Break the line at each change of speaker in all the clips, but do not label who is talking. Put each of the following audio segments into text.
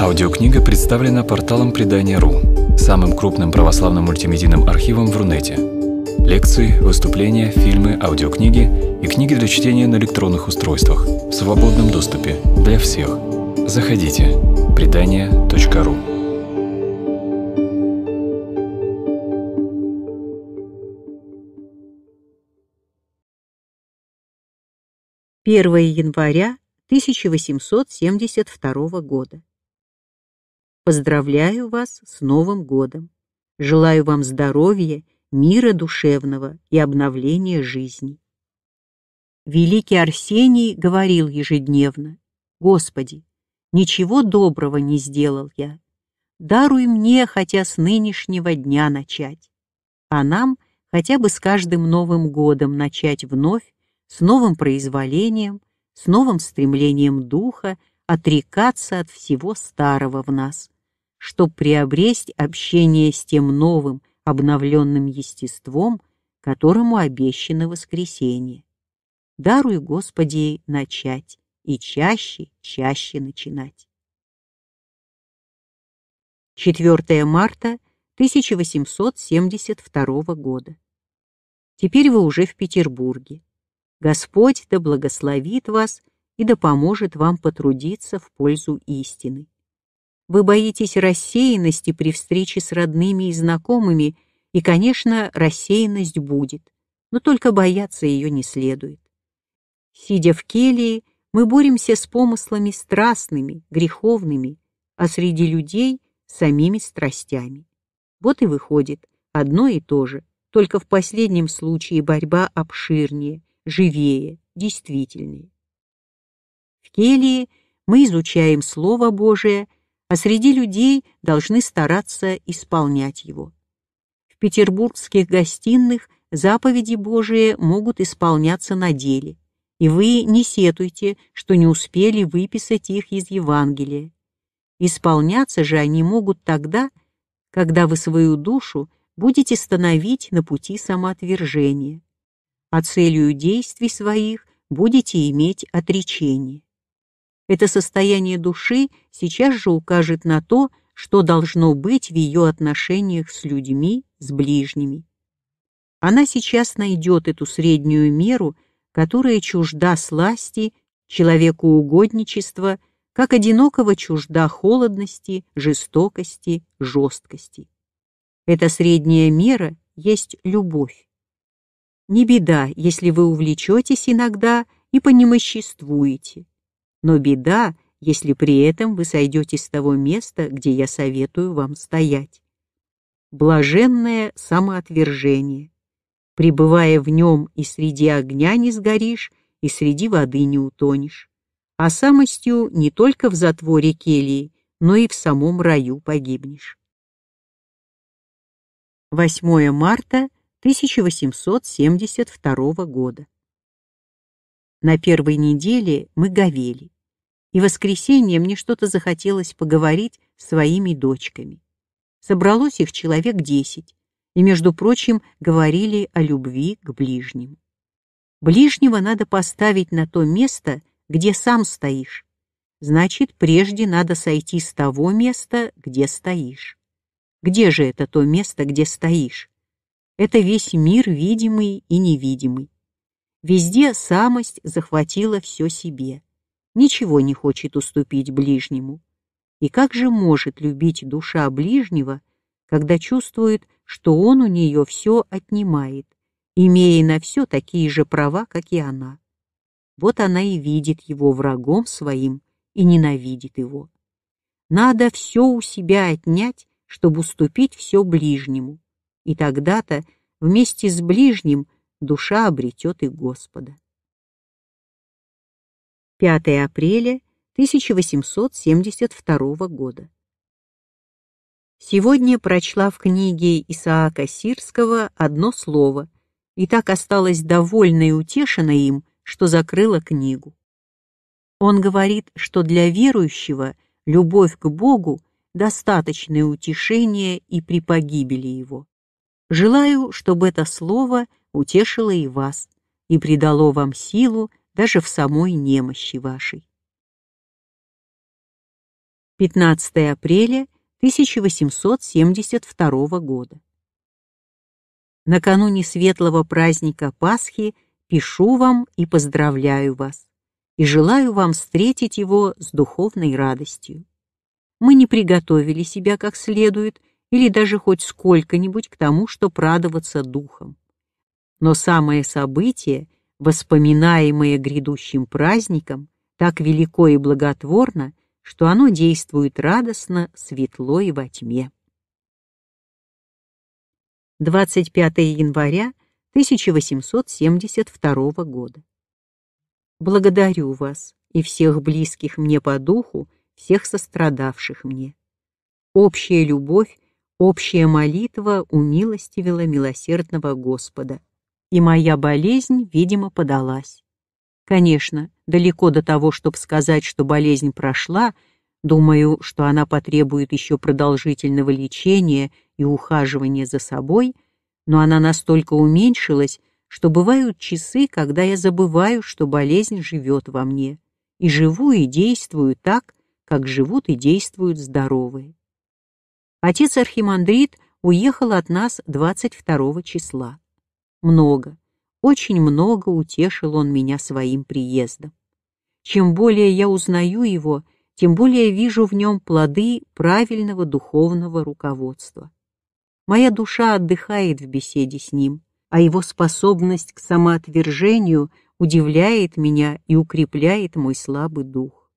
Аудиокнига представлена порталом Предания.ру, самым крупным православным мультимедийным архивом в Рунете. Лекции, выступления, фильмы, аудиокниги и книги для чтения на электронных устройствах в свободном доступе для всех. Заходите. Предания.ру
Первое января 1872 года. Поздравляю вас с Новым годом. Желаю вам здоровья, мира душевного и обновления жизни. Великий Арсений говорил ежедневно, «Господи, ничего доброго не сделал я. Даруй мне хотя с нынешнего дня начать, а нам хотя бы с каждым Новым годом начать вновь, с новым произволением, с новым стремлением духа отрекаться от всего старого в нас, чтобы приобресть общение с тем новым, обновленным естеством, которому обещано воскресение. Даруй, Господи, начать и чаще, чаще начинать. 4 марта 1872 года. Теперь вы уже в Петербурге. Господь да благословит вас и да поможет вам потрудиться в пользу истины. Вы боитесь рассеянности при встрече с родными и знакомыми, и, конечно, рассеянность будет, но только бояться ее не следует. Сидя в келии, мы боремся с помыслами страстными, греховными, а среди людей — самими страстями. Вот и выходит одно и то же, только в последнем случае борьба обширнее, живее, действительнее. В келии мы изучаем Слово Божие, а среди людей должны стараться исполнять его. В петербургских гостиных заповеди Божии могут исполняться на деле, и вы не сетуйте, что не успели выписать их из Евангелия. Исполняться же они могут тогда, когда вы свою душу будете становить на пути самоотвержения, а целью действий своих будете иметь отречение. Это состояние души сейчас же укажет на то, что должно быть в ее отношениях с людьми, с ближними. Она сейчас найдет эту среднюю меру, которая чужда сласти, человеку угодничества, как одинокого чужда холодности, жестокости, жесткости. Эта средняя мера есть любовь. Не беда, если вы увлечетесь иногда и понемоществуете. Но беда, если при этом вы сойдете с того места, где я советую вам стоять. Блаженное самоотвержение. Пребывая в нем и среди огня не сгоришь, и среди воды не утонешь. А самостью не только в затворе келии, но и в самом раю погибнешь. 8 марта 1872 года. На первой неделе мы говели, и в воскресенье мне что-то захотелось поговорить с своими дочками. Собралось их человек десять, и, между прочим, говорили о любви к ближнему. Ближнего надо поставить на то место, где сам стоишь. Значит, прежде надо сойти с того места, где стоишь. Где же это то место, где стоишь? Это весь мир видимый и невидимый. Везде самость захватила все себе. Ничего не хочет уступить ближнему. И как же может любить душа ближнего, когда чувствует, что он у нее все отнимает, имея на все такие же права, как и она? Вот она и видит его врагом своим и ненавидит его. Надо все у себя отнять, чтобы уступить все ближнему и тогда-то вместе с ближним душа обретет и Господа. 5 апреля 1872 года. Сегодня прочла в книге Исаака Сирского одно слово и так осталась довольна и утешена им, что закрыла книгу. Он говорит, что для верующего любовь к Богу – достаточное утешение и при погибели его. Желаю, чтобы это слово утешило и вас и придало вам силу даже в самой немощи вашей. 15 апреля 1872 года. Накануне светлого праздника Пасхи пишу вам и поздравляю вас, и желаю вам встретить его с духовной радостью. Мы не приготовили себя как следует или даже хоть сколько-нибудь к тому, что радоваться духом. Но самое событие, воспоминаемое грядущим праздником, так велико и благотворно, что оно действует радостно, светло и во тьме. 25 января 1872 года. Благодарю вас и всех близких мне по духу, всех сострадавших мне. Общая любовь, общая молитва умилостивила милосердного Господа, и моя болезнь, видимо, подалась. Конечно, далеко до того, чтобы сказать, что болезнь прошла, думаю, что она потребует еще продолжительного лечения и ухаживания за собой, но она настолько уменьшилась, что бывают часы, когда я забываю, что болезнь живет во мне, и живу и действую так, как живут и действуют здоровые. Отец Архимандрит уехал от нас 22 числа. Много, очень много утешил он меня своим приездом. Чем более я узнаю его, тем более вижу в нем плоды правильного духовного руководства. Моя душа отдыхает в беседе с ним, а его способность к самоотвержению удивляет меня и укрепляет мой слабый дух.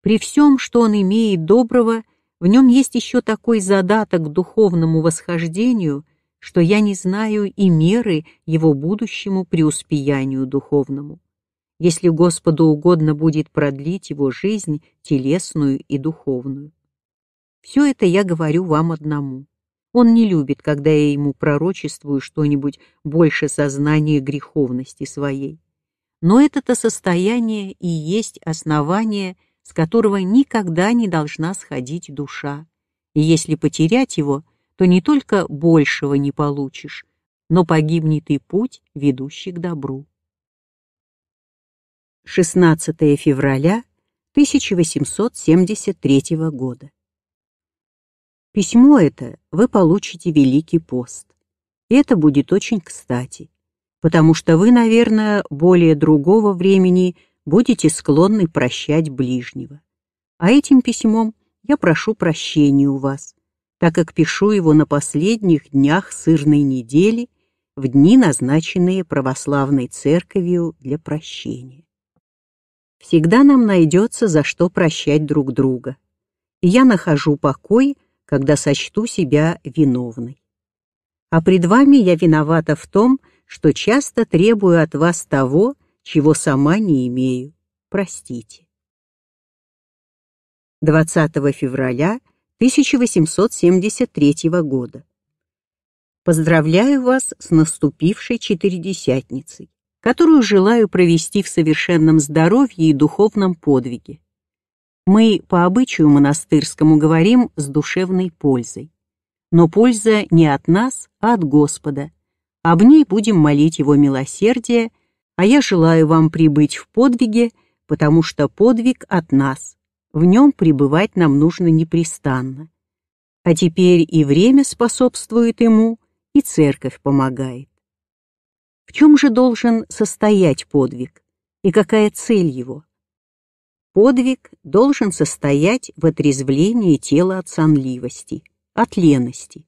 При всем, что он имеет доброго, в нем есть еще такой задаток духовному восхождению, что я не знаю и меры его будущему преуспеянию духовному, если Господу угодно будет продлить его жизнь телесную и духовную. Все это я говорю вам одному. Он не любит, когда я ему пророчествую что-нибудь больше сознания греховности своей. Но это-то состояние и есть основание – с которого никогда не должна сходить душа. И если потерять его, то не только большего не получишь, но погибнет и путь, ведущий к добру. 16 февраля 1873 года. Письмо это вы получите Великий пост. И это будет очень кстати, потому что вы, наверное, более другого времени будете склонны прощать ближнего. А этим письмом я прошу прощения у вас, так как пишу его на последних днях сырной недели, в дни, назначенные православной церковью для прощения. Всегда нам найдется за что прощать друг друга, и я нахожу покой, когда сочту себя виновной. А пред вами я виновата в том, что часто требую от вас того, чего сама не имею. Простите. 20 февраля 1873 года. Поздравляю вас с наступившей Четыредесятницей, которую желаю провести в совершенном здоровье и духовном подвиге. Мы по обычаю монастырскому говорим с душевной пользой. Но польза не от нас, а от Господа. Об ней будем молить Его милосердие – а я желаю вам прибыть в подвиге, потому что подвиг от нас. В нем пребывать нам нужно непрестанно. А теперь и время способствует ему, и церковь помогает. В чем же должен состоять подвиг, и какая цель его? Подвиг должен состоять в отрезвлении тела от сонливости, от лености,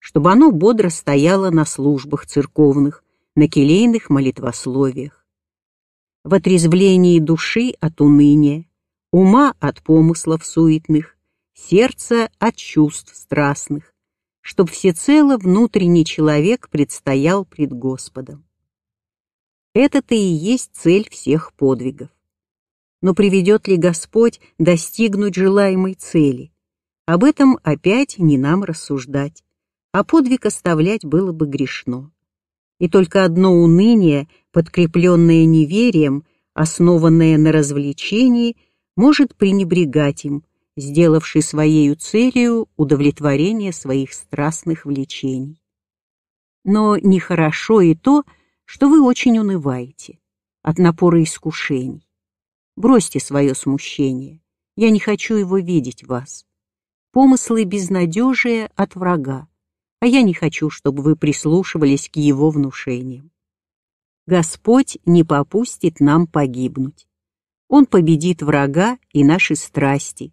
чтобы оно бодро стояло на службах церковных, на келейных молитвословиях. В отрезвлении души от уныния, ума от помыслов суетных, сердца от чувств страстных, чтоб всецело внутренний человек предстоял пред Господом. Это-то и есть цель всех подвигов. Но приведет ли Господь достигнуть желаемой цели? Об этом опять не нам рассуждать, а подвиг оставлять было бы грешно и только одно уныние, подкрепленное неверием, основанное на развлечении, может пренебрегать им, сделавший своею целью удовлетворение своих страстных влечений. Но нехорошо и то, что вы очень унываете от напора искушений. Бросьте свое смущение Я не хочу его видеть вас. Помыслы безнадежия от врага, а я не хочу, чтобы вы прислушивались к его внушениям. Господь не попустит нам погибнуть. Он победит врага и наши страсти.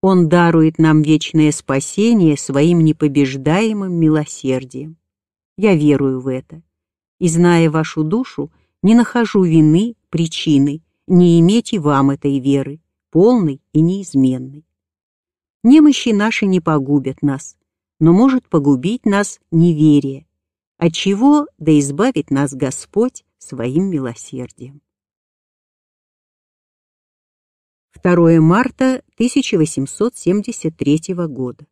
Он дарует нам вечное спасение своим непобеждаемым милосердием. Я верую в это. И, зная вашу душу, не нахожу вины, причины, не иметь и вам этой веры, полной и неизменной. Немощи наши не погубят нас, но может погубить нас неверие, от чего да избавит нас Господь своим милосердием. 2 марта 1873 года.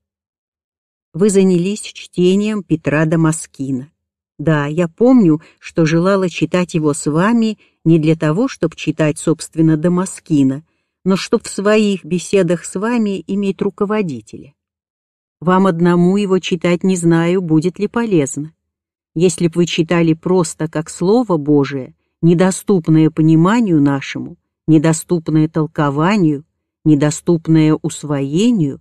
Вы занялись чтением Петра Дамаскина. Да, я помню, что желала читать его с вами не для того, чтобы читать, собственно, Дамаскина, но чтобы в своих беседах с вами иметь руководителя. Вам одному его читать не знаю, будет ли полезно. Если б вы читали просто как Слово Божие, недоступное пониманию нашему, недоступное толкованию, недоступное усвоению,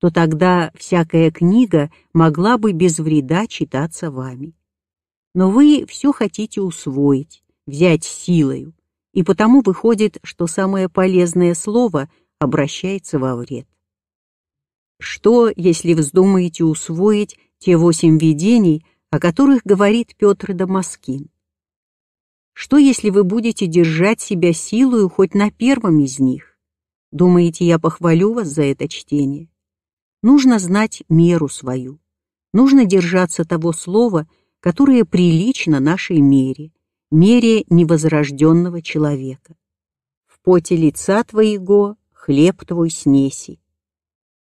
то тогда всякая книга могла бы без вреда читаться вами. Но вы все хотите усвоить, взять силою, и потому выходит, что самое полезное слово обращается во вред. Что, если вздумаете усвоить те восемь видений, о которых говорит Петр Дамаскин. Что, если вы будете держать себя силою хоть на первом из них? Думаете, я похвалю вас за это чтение? Нужно знать меру свою. Нужно держаться того слова, которое прилично нашей мере, мере невозрожденного человека. В поте лица твоего хлеб твой снеси.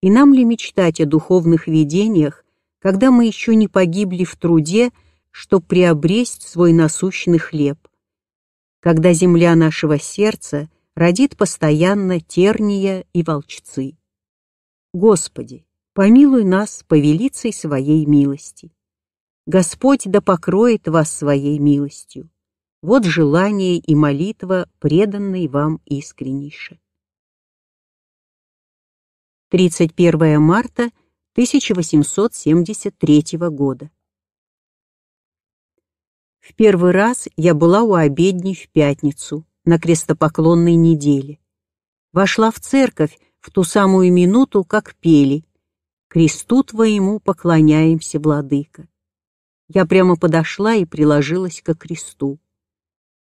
И нам ли мечтать о духовных видениях, когда мы еще не погибли в труде, чтоб приобресть свой насущный хлеб, когда земля нашего сердца родит постоянно терния и волчцы. Господи, помилуй нас повелицей своей милости. Господь да покроет вас своей милостью. Вот желание и молитва, преданные вам искреннейше. 31 марта 1873 года. В первый раз я была у обедней в пятницу, на крестопоклонной неделе. Вошла в церковь в ту самую минуту, как пели «Кресту твоему поклоняемся, владыка». Я прямо подошла и приложилась ко кресту.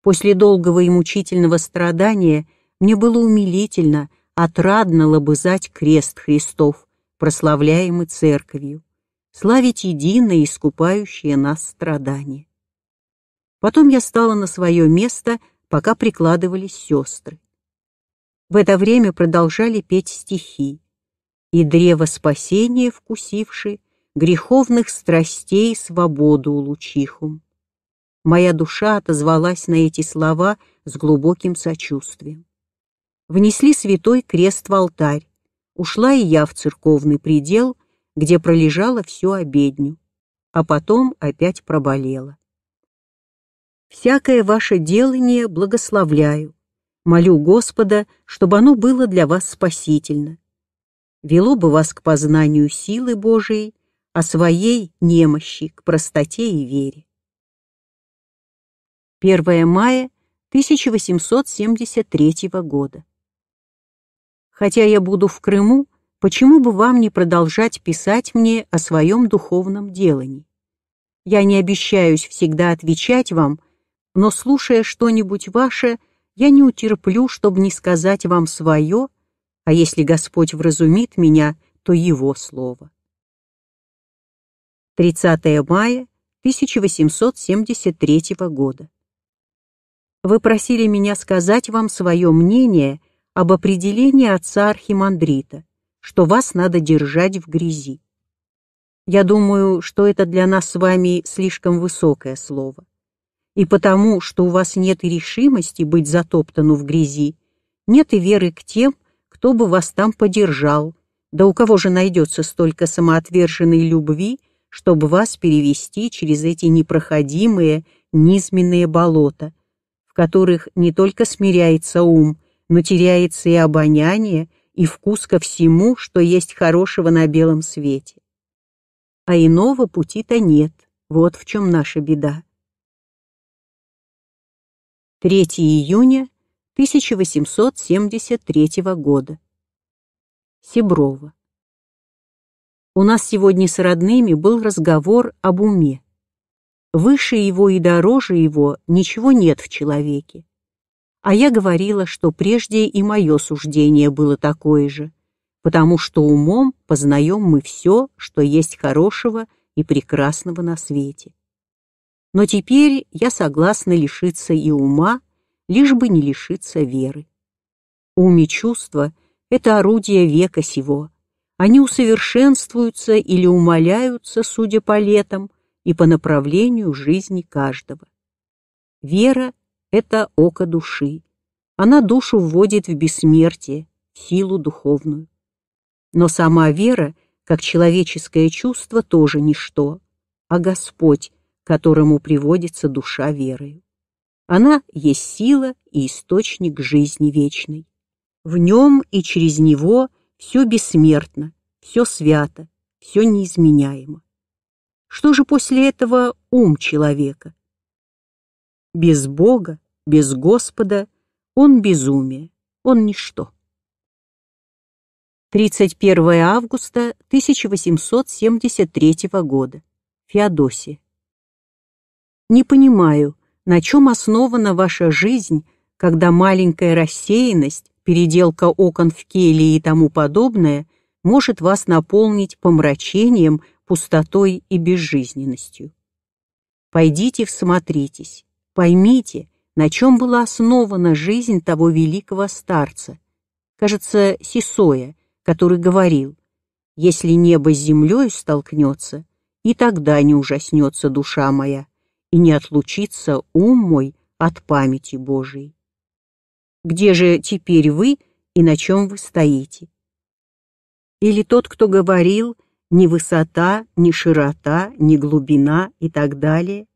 После долгого и мучительного страдания мне было умилительно, отрадно лобызать крест Христов, прославляемый Церковью, славить единое искупающее нас страдание. Потом я стала на свое место, пока прикладывались сестры. В это время продолжали петь стихи. «И древо спасения вкусивши, греховных страстей свободу улучихум». Моя душа отозвалась на эти слова с глубоким сочувствием. Внесли святой крест в алтарь, ушла и я в церковный предел, где пролежала всю обедню, а потом опять проболела. Всякое ваше делание благословляю, молю Господа, чтобы оно было для вас спасительно. Вело бы вас к познанию силы Божией, а своей немощи к простоте и вере. 1 мая 1873 года. Хотя я буду в Крыму, почему бы вам не продолжать писать мне о своем духовном делании? Я не обещаюсь всегда отвечать вам, но, слушая что-нибудь ваше, я не утерплю, чтобы не сказать вам свое, а если Господь вразумит меня, то Его слово. 30 мая 1873 года. Вы просили меня сказать вам свое мнение об определении отца Архимандрита, что вас надо держать в грязи. Я думаю, что это для нас с вами слишком высокое слово. И потому, что у вас нет и решимости быть затоптану в грязи, нет и веры к тем, кто бы вас там подержал, да у кого же найдется столько самоотверженной любви, чтобы вас перевести через эти непроходимые низменные болота, в которых не только смиряется ум, но теряется и обоняние, и вкус ко всему, что есть хорошего на белом свете. А иного пути-то нет, вот в чем наша беда. 3 июня 1873 года. Сиброва. У нас сегодня с родными был разговор об уме. Выше его и дороже его ничего нет в человеке. А я говорила, что прежде и мое суждение было такое же, потому что умом познаем мы все, что есть хорошего и прекрасного на свете. Но теперь я согласна лишиться и ума, лишь бы не лишиться веры. Ум и чувства — это орудия века сего. Они усовершенствуются или умаляются, судя по летам, и по направлению жизни каждого. Вера — это око души. Она душу вводит в бессмертие, в силу духовную. Но сама вера, как человеческое чувство, тоже ничто, а Господь, которому приводится душа верою. Она есть сила и источник жизни вечной. В нем и через него все бессмертно, все свято, все неизменяемо. Что же после этого ум человека? Без Бога, без Господа он безумие, он ничто. 31 августа 1873 года. Феодосия. Не понимаю, на чем основана ваша жизнь, когда маленькая рассеянность, переделка окон в келье и тому подобное может вас наполнить помрачением, пустотой и безжизненностью? Пойдите всмотритесь, поймите, на чем была основана жизнь того великого старца, кажется, Сисоя, который говорил, «Если небо с землей столкнется, и тогда не ужаснется душа моя, и не отлучится ум мой от памяти Божией. Где же теперь вы и на чем вы стоите? Или тот, кто говорил ни высота, ни широта, ни глубина и так далее?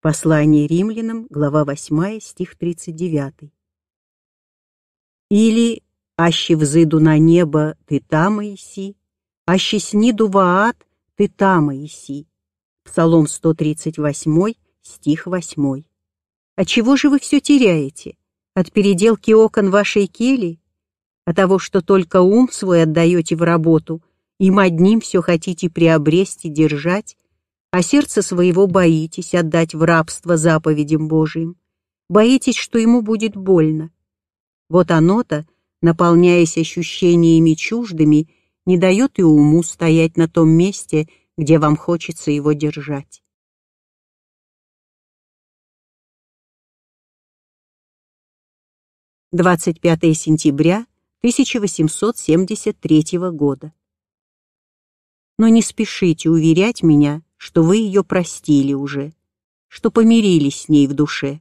Послание римлянам, глава 8, стих 39. Или «Аще взыду на небо, ты там, Иси, аще сниду в ад, ты там, Иси». Псалом 138, стих 8. А чего же вы все теряете? От переделки окон вашей кели? От того, что только ум свой отдаете в работу, им одним все хотите приобрести, держать, а сердце своего боитесь отдать в рабство заповедям Божиим, боитесь, что ему будет больно. Вот оно-то, наполняясь ощущениями чуждыми, не дает и уму стоять на том месте, где вам хочется его держать. Двадцать пятое сентября 1873 года. Но не спешите уверять меня, что вы ее простили уже, что помирились с ней в душе.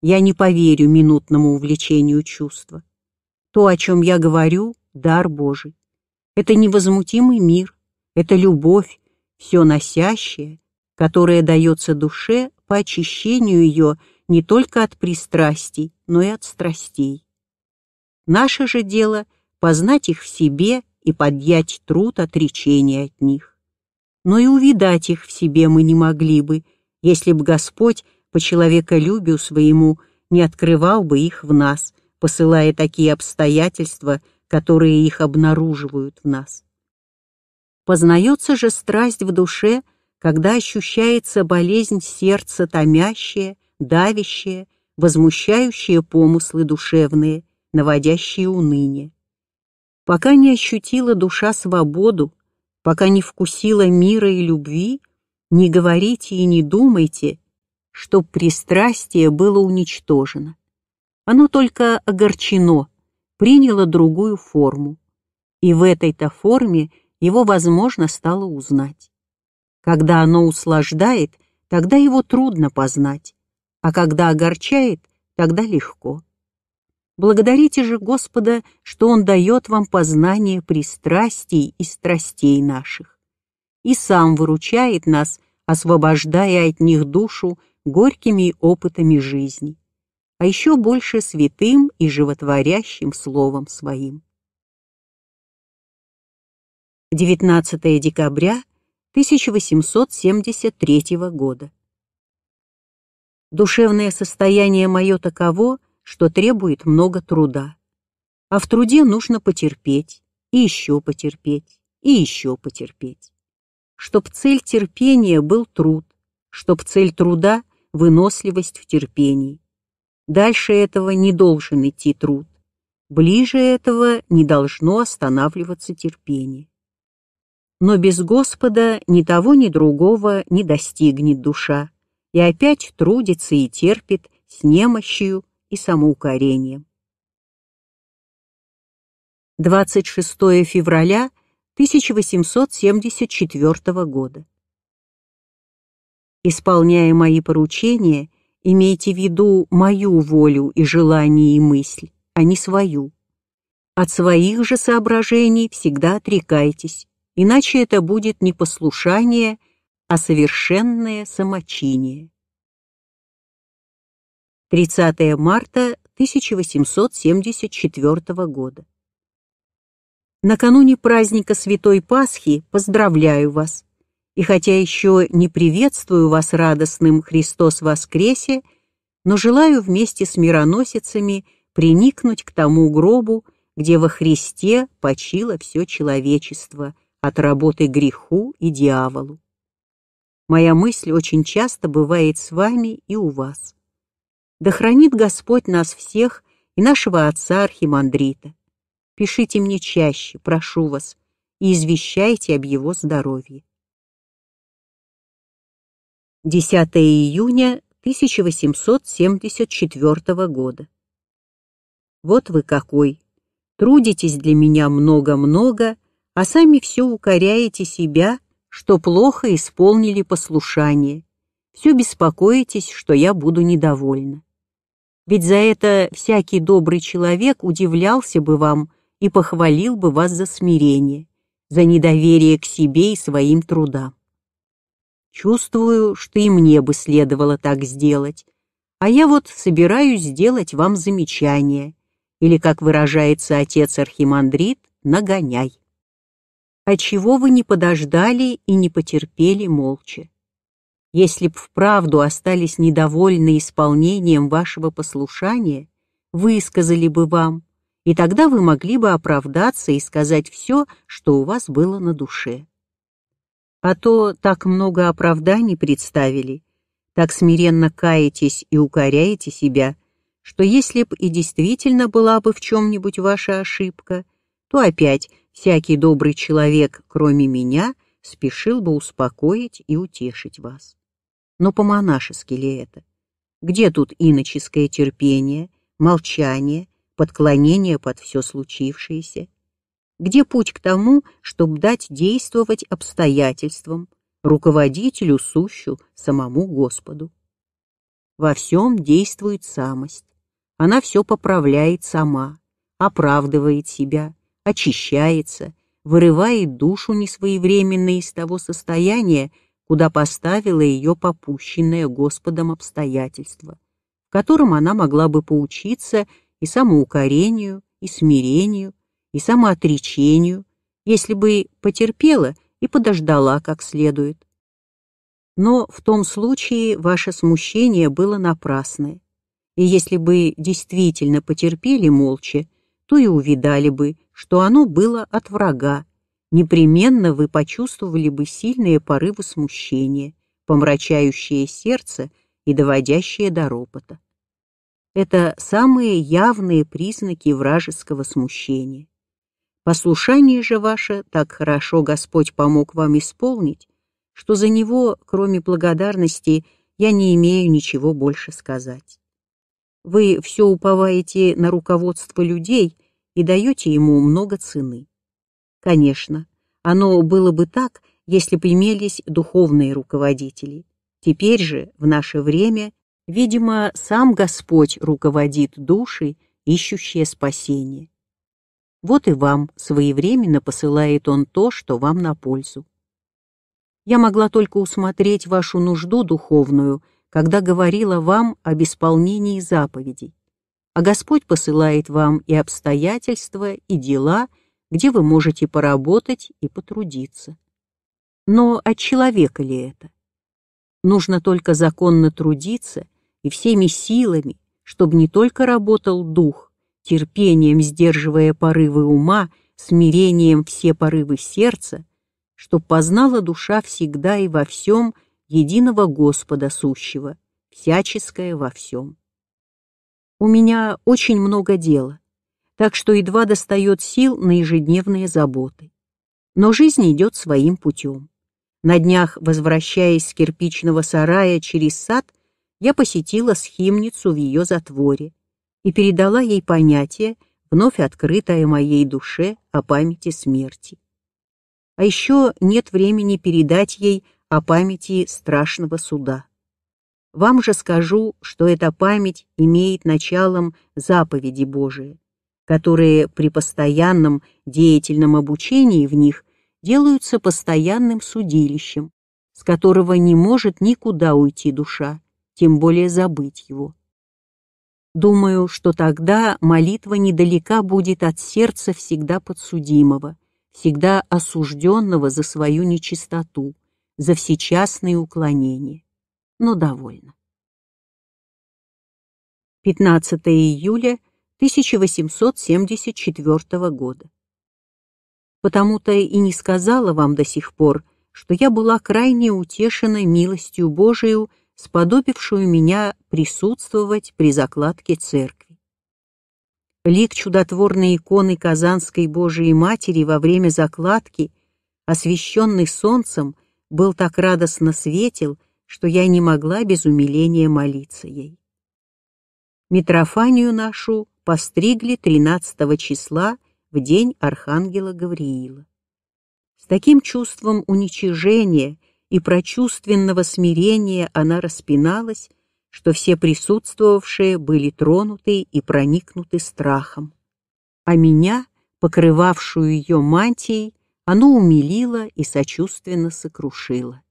Я не поверю минутному увлечению чувства. То, о чем я говорю, — дар Божий. Это невозмутимый мир, это любовь, все носящее, которое дается душе по очищению ее не только от пристрастий, но и от страстей. Наше же дело — познать их в себе и подъять труд отречения от них. Но и увидать их в себе мы не могли бы, если бы Господь по человеколюбию своему не открывал бы их в нас, посылая такие обстоятельства, которые их обнаруживают в нас. Познается же страсть в душе, когда ощущается болезнь сердца томящая, давящая, возмущающая помыслы душевные, наводящие уныние. Пока не ощутила душа свободу, пока не вкусила мира и любви, не говорите и не думайте, чтоб пристрастие было уничтожено. Оно только огорчено, приняло другую форму. И в этой-то форме его возможно стало узнать. Когда оно услаждает, тогда его трудно познать, а когда огорчает, тогда легко. Благодарите же Господа, что Он дает вам познание пристрастий и страстей наших, и сам выручает нас, освобождая от них душу горькими опытами жизни, а еще больше святым и животворящим Словом Своим. 19 декабря 1873 года. Душевное состояние мое таково, что требует много труда. А в труде нужно потерпеть, и еще потерпеть, и еще потерпеть. Чтоб цель терпения был труд, чтоб цель труда — выносливость в терпении. Дальше этого не должен идти труд. Ближе этого не должно останавливаться терпение. Но без Господа ни того, ни другого не достигнет душа, и опять трудится и терпит с немощью и самоукорением. 26 февраля 1874 года. Исполняя мои поручения, имейте в виду мою волю и желание и мысль, а не свою. От своих же соображений всегда отрекайтесь, иначе это будет не послушание, а совершенное самочиние. 30 марта 1874 года. Накануне праздника Святой Пасхи поздравляю вас, и хотя еще не приветствую вас радостным «Христос воскресе», но желаю вместе с мироносицами приникнуть к тому гробу, где во Христе почило все человечество, от работы греху и дьяволу. Моя мысль очень часто бывает с вами и у вас. Да хранит Господь нас всех и нашего отца Архимандрита. Пишите мне чаще, прошу вас, и извещайте об его здоровье. 10 июня 1874 года. Вот вы какой. Трудитесь для меня много-много, а сами все укоряете себя, что плохо исполнили послушание. Все беспокоитесь, что я буду недовольна. Ведь за это всякий добрый человек удивлялся бы вам и похвалил бы вас за смирение, за недоверие к себе и своим трудам. Чувствую, что и мне бы следовало так сделать, а я вот собираюсь сделать вам замечание, или, как выражается отец Архимандрит, нагоняй. А чего вы не подождали и не потерпели молча? Если б вправду остались недовольны исполнением вашего послушания, высказали бы вам, и тогда вы могли бы оправдаться и сказать все, что у вас было на душе. А то так много оправданий представили, так смиренно каетесь и укоряете себя, что если б и действительно была бы в чем-нибудь ваша ошибка, то опять всякий добрый человек, кроме меня, спешил бы успокоить и утешить вас. Но по-монашески ли это? Где тут иноческое терпение, молчание, подклонение под все случившееся? Где путь к тому, чтобы дать действовать обстоятельствам, руководителю сущу, самому Господу? Во всем действует самость. Она все поправляет сама, оправдывает себя, очищается, вырывает душу несвоевременно из того состояния, куда поставила ее попущенное Господом обстоятельство, в котором она могла бы поучиться и самоукорению, и смирению, и самоотречению, если бы потерпела и подождала как следует. Но в том случае ваше смущение было напрасное, и если бы действительно потерпели молча, то и увидали бы, что оно было от врага. Непременно вы почувствовали бы сильные порывы смущения, помрачающие сердце и доводящие до ропота. Это самые явные признаки вражеского смущения. Послушание же ваше так хорошо Господь помог вам исполнить, что за него, кроме благодарности, я не имею ничего больше сказать. Вы все уповаете на руководство людей и даете ему много цены. Конечно, оно было бы так, если бы имелись духовные руководители. Теперь же, в наше время, видимо, сам Господь руководит душей, ищущие спасение. Вот и вам своевременно посылает Он то, что вам на пользу. Я могла только усмотреть вашу нужду духовную когда говорила вам об исполнении заповедей. А Господь посылает вам и обстоятельства, и дела, где вы можете поработать и потрудиться. Но от человека ли это? Нужно только законно трудиться и всеми силами, чтобы не только работал дух, терпением сдерживая порывы ума, смирением все порывы сердца, чтоб познала душа всегда и во всем единого Господа сущего, всяческое во всем. У меня очень много дела, так что едва достает сил на ежедневные заботы. Но жизнь идет своим путем. На днях, возвращаясь с кирпичного сарая через сад, я посетила схимницу в ее затворе и передала ей понятие, вновь открытое моей душе о памяти смерти. А еще нет времени передать ей о памяти страшного суда. Вам же скажу, что эта память имеет началом заповеди Божии, которые при постоянном деятельном обучении в них делаются постоянным судилищем, с которого не может никуда уйти душа, тем более забыть его. Думаю, что тогда молитва недалека будет от сердца всегда подсудимого, всегда осужденного за свою нечистоту, за всечастные уклонения но довольна. 15 июля 1874 года. Потому-то и не сказала вам до сих пор, что я была крайне утешена милостью Божию, сподобившую меня присутствовать при закладке церкви. Лик чудотворной иконы Казанской Божией Матери во время закладки, освещенный солнцем, был так радостно светел, что я не могла без умиления молиться ей. Митрофанию нашу постригли 13 числа в день Архангела Гавриила. С таким чувством уничижения и прочувственного смирения она распиналась, что все присутствовавшие были тронуты и проникнуты страхом. А меня, покрывавшую ее мантией, оно умилило и сочувственно сокрушило.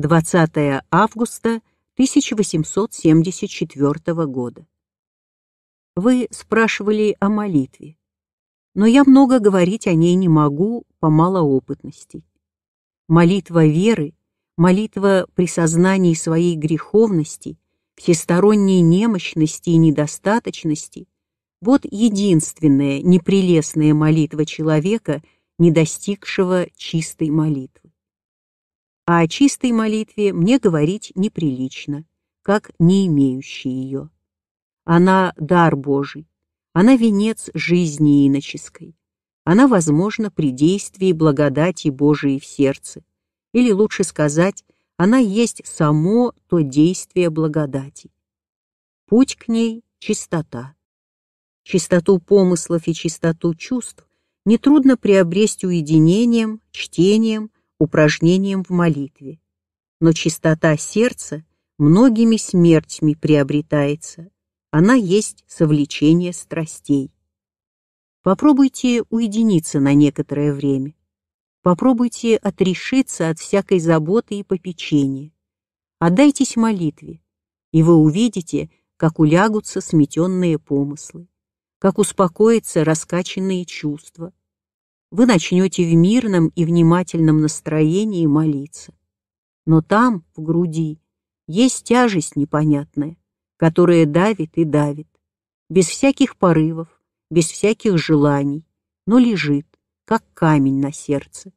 20 августа 1874 года. Вы спрашивали о молитве, но я много говорить о ней не могу по малоопытности. Молитва веры, молитва при сознании своей греховности, всесторонней немощности и недостаточности – вот единственная непрелестная молитва человека, не достигшего чистой молитвы а о чистой молитве мне говорить неприлично, как не имеющий ее. Она — дар Божий, она — венец жизни иноческой, она возможна при действии благодати Божией в сердце, или лучше сказать, она есть само то действие благодати. Путь к ней — чистота. Чистоту помыслов и чистоту чувств нетрудно приобрести уединением, чтением, упражнением в молитве. Но чистота сердца многими смертями приобретается. Она есть совлечение страстей. Попробуйте уединиться на некоторое время. Попробуйте отрешиться от всякой заботы и попечения. Отдайтесь молитве, и вы увидите, как улягутся сметенные помыслы, как успокоятся раскачанные чувства, вы начнете в мирном и внимательном настроении молиться. Но там, в груди, есть тяжесть непонятная, которая давит и давит, без всяких порывов, без всяких желаний, но лежит, как камень на сердце,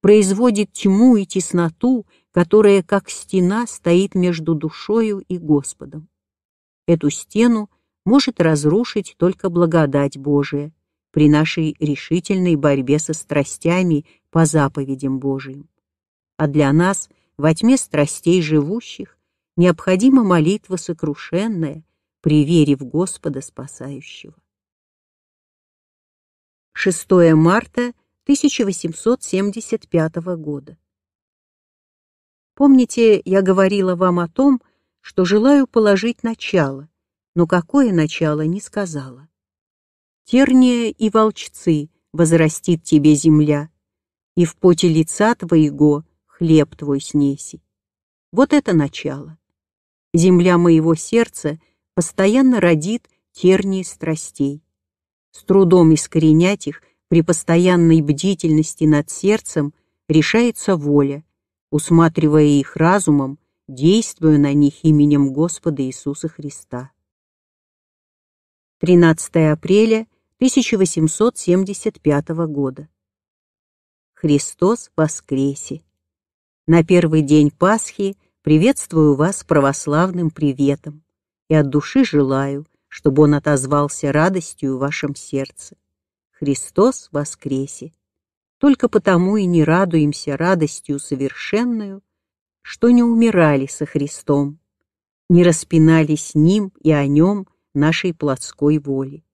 производит тьму и тесноту, которая, как стена, стоит между душою и Господом. Эту стену может разрушить только благодать Божия, при нашей решительной борьбе со страстями по заповедям Божиим. А для нас, во тьме страстей живущих, необходима молитва сокрушенная при вере в Господа спасающего. 6 марта 1875 года. Помните, я говорила вам о том, что желаю положить начало, но какое начало не сказала терния и волчцы возрастит тебе земля, и в поте лица твоего хлеб твой снеси. Вот это начало. Земля моего сердца постоянно родит тернии страстей. С трудом искоренять их при постоянной бдительности над сердцем решается воля, усматривая их разумом, действуя на них именем Господа Иисуса Христа. 13 апреля 1875 года. Христос воскресе! На первый день Пасхи приветствую вас православным приветом и от души желаю, чтобы он отозвался радостью в вашем сердце. Христос воскресе! Только потому и не радуемся радостью совершенную, что не умирали со Христом, не распинали с Ним и о Нем нашей плотской воли.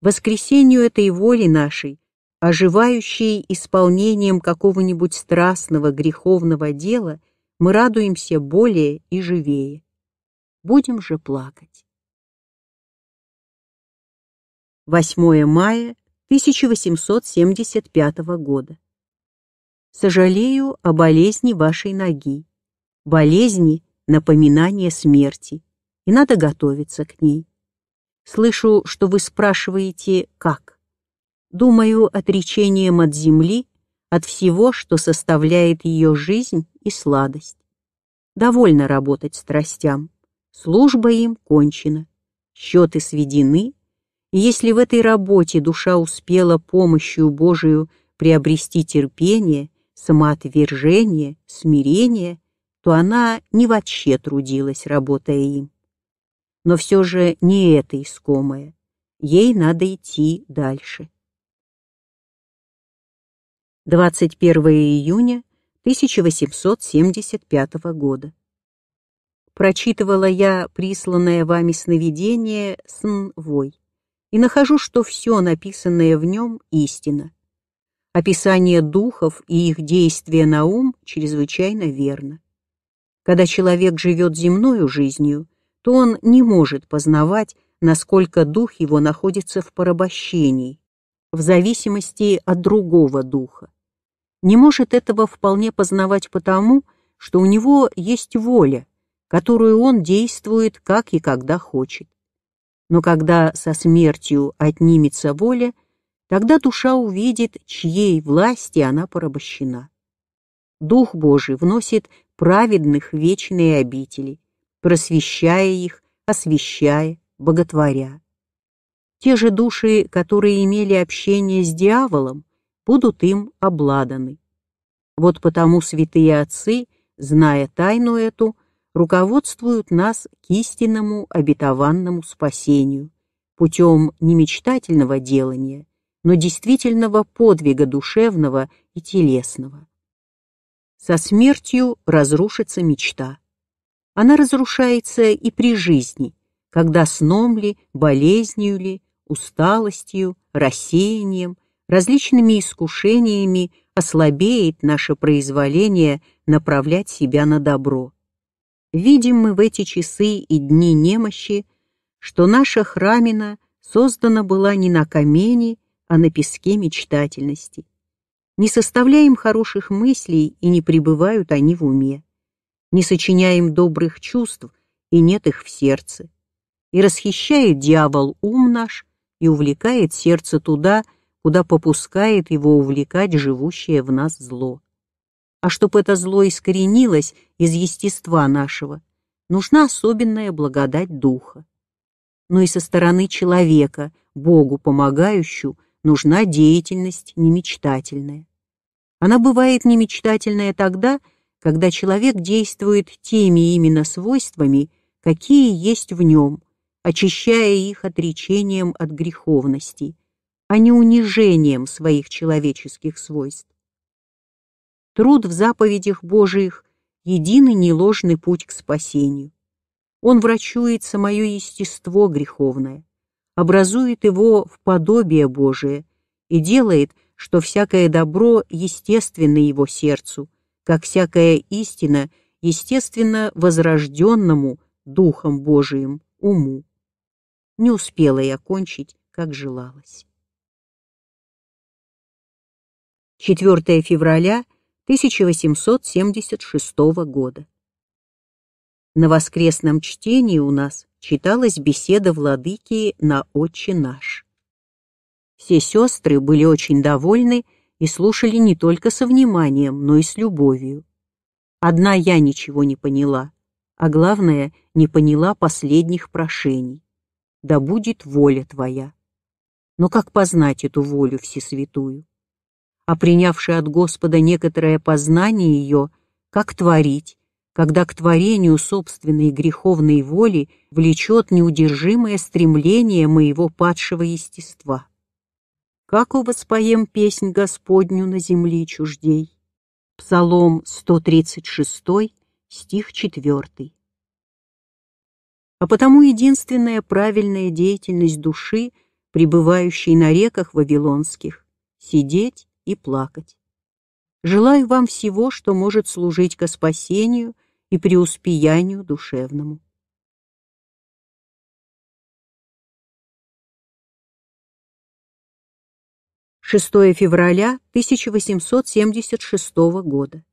Воскресению этой воли нашей, оживающей исполнением какого-нибудь страстного греховного дела, мы радуемся более и живее. Будем же плакать. 8 мая 1875 года. Сожалею о болезни вашей ноги. Болезни – напоминание смерти, и надо готовиться к ней. Слышу, что вы спрашиваете, как. Думаю, отречением от земли, от всего, что составляет ее жизнь и сладость. Довольно работать страстям. Служба им кончена. Счеты сведены. И если в этой работе душа успела помощью Божию приобрести терпение, самоотвержение, смирение, то она не вообще трудилась, работая им. Но все же не это искомое. Ей надо идти дальше. 21 июня 1875 года. Прочитывала я присланное вами сновидение «Сын вой» и нахожу, что все написанное в нем истина. Описание духов и их действия на ум чрезвычайно верно. Когда человек живет земною жизнью, то он не может познавать, насколько дух его находится в порабощении, в зависимости от другого духа. Не может этого вполне познавать потому, что у него есть воля, которую он действует как и когда хочет. Но когда со смертью отнимется воля, тогда душа увидит, чьей власти она порабощена. Дух Божий вносит праведных вечные обители, просвещая их, освещая, боготворя. Те же души, которые имели общение с дьяволом, будут им обладаны. Вот потому святые отцы, зная тайну эту, руководствуют нас к истинному обетованному спасению путем не мечтательного делания, но действительного подвига душевного и телесного. Со смертью разрушится мечта. Она разрушается и при жизни, когда сном ли, болезнью ли, усталостью, рассеянием, различными искушениями ослабеет наше произволение направлять себя на добро. Видим мы в эти часы и дни немощи, что наша храмина создана была не на камне, а на песке мечтательности. Не составляем хороших мыслей, и не пребывают они в уме не сочиняем добрых чувств, и нет их в сердце. И расхищает дьявол ум наш, и увлекает сердце туда, куда попускает его увлекать живущее в нас зло. А чтоб это зло искоренилось из естества нашего, нужна особенная благодать духа. Но и со стороны человека, Богу помогающую, нужна деятельность немечтательная. Она бывает немечтательная тогда, когда человек действует теми именно свойствами, какие есть в нем, очищая их отречением от греховности, а не унижением своих человеческих свойств. Труд в заповедях Божиих – единый неложный путь к спасению. Он врачует самое естество греховное, образует его в подобие Божие и делает, что всякое добро естественно его сердцу – как всякая истина, естественно, возрожденному Духом Божиим уму. Не успела я кончить, как желалось. 4 февраля 1876 года. На воскресном чтении у нас читалась беседа владыки на «Отче наш». Все сестры были очень довольны и слушали не только со вниманием, но и с любовью. Одна я ничего не поняла, а главное, не поняла последних прошений. Да будет воля твоя. Но как познать эту волю всесвятую? А принявши от Господа некоторое познание ее, как творить, когда к творению собственной греховной воли влечет неудержимое стремление моего падшего естества? Как воспоем песнь Господню на земле чуждей? Псалом 136, стих 4. А потому единственная правильная деятельность души — пребывающий на реках вавилонских, сидеть и плакать. Желаю вам всего, что может служить ко спасению и преуспеянию душевному. Шестое февраля 1876 года.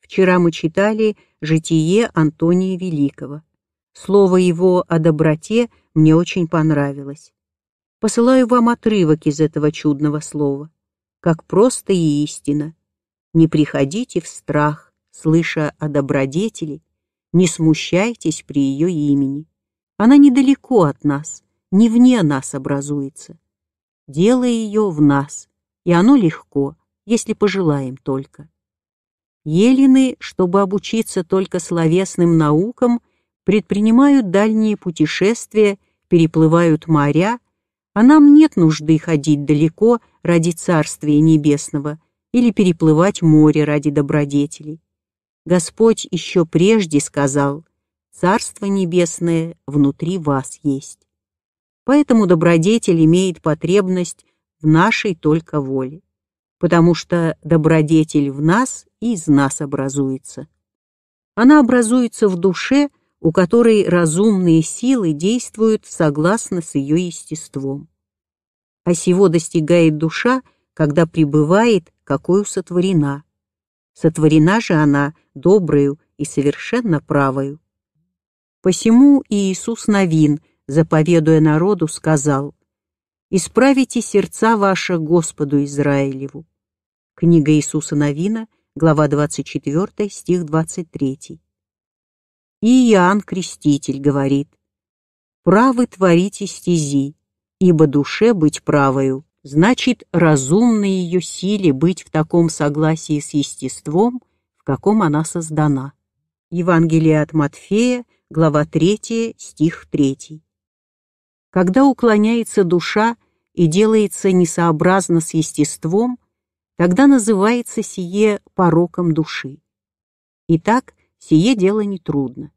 Вчера мы читали «Житие Антония Великого». Слово его о доброте мне очень понравилось. Посылаю вам отрывок из этого чудного слова, как просто и истина. Не приходите в страх, слыша о добродетели, не смущайтесь при ее имени. Она недалеко от нас, не вне нас образуется. Дело ее в нас, и оно легко, если пожелаем только. Елены, чтобы обучиться только словесным наукам, предпринимают дальние путешествия, переплывают моря а нам нет нужды ходить далеко ради Царствия Небесного или переплывать море ради добродетелей. Господь еще прежде сказал, Царство Небесное внутри вас есть. Поэтому добродетель имеет потребность в нашей только воле, потому что добродетель в нас и из нас образуется. Она образуется в душе, у которой разумные силы действуют согласно с ее естеством. А сего достигает душа, когда пребывает, какую сотворена. Сотворена же она доброю и совершенно правою. Посему и Иисус Новин, заповедуя народу, сказал, «Исправите сердца ваши Господу Израилеву». Книга Иисуса Новина, глава 24, стих 23. И Иоанн Креститель говорит, «Правы творите стези, ибо душе быть правою, значит разумной ее силе быть в таком согласии с естеством, в каком она создана». Евангелие от Матфея, глава 3, стих 3. Когда уклоняется душа и делается несообразно с естеством, тогда называется сие пороком души. Итак, сие дело нетрудно.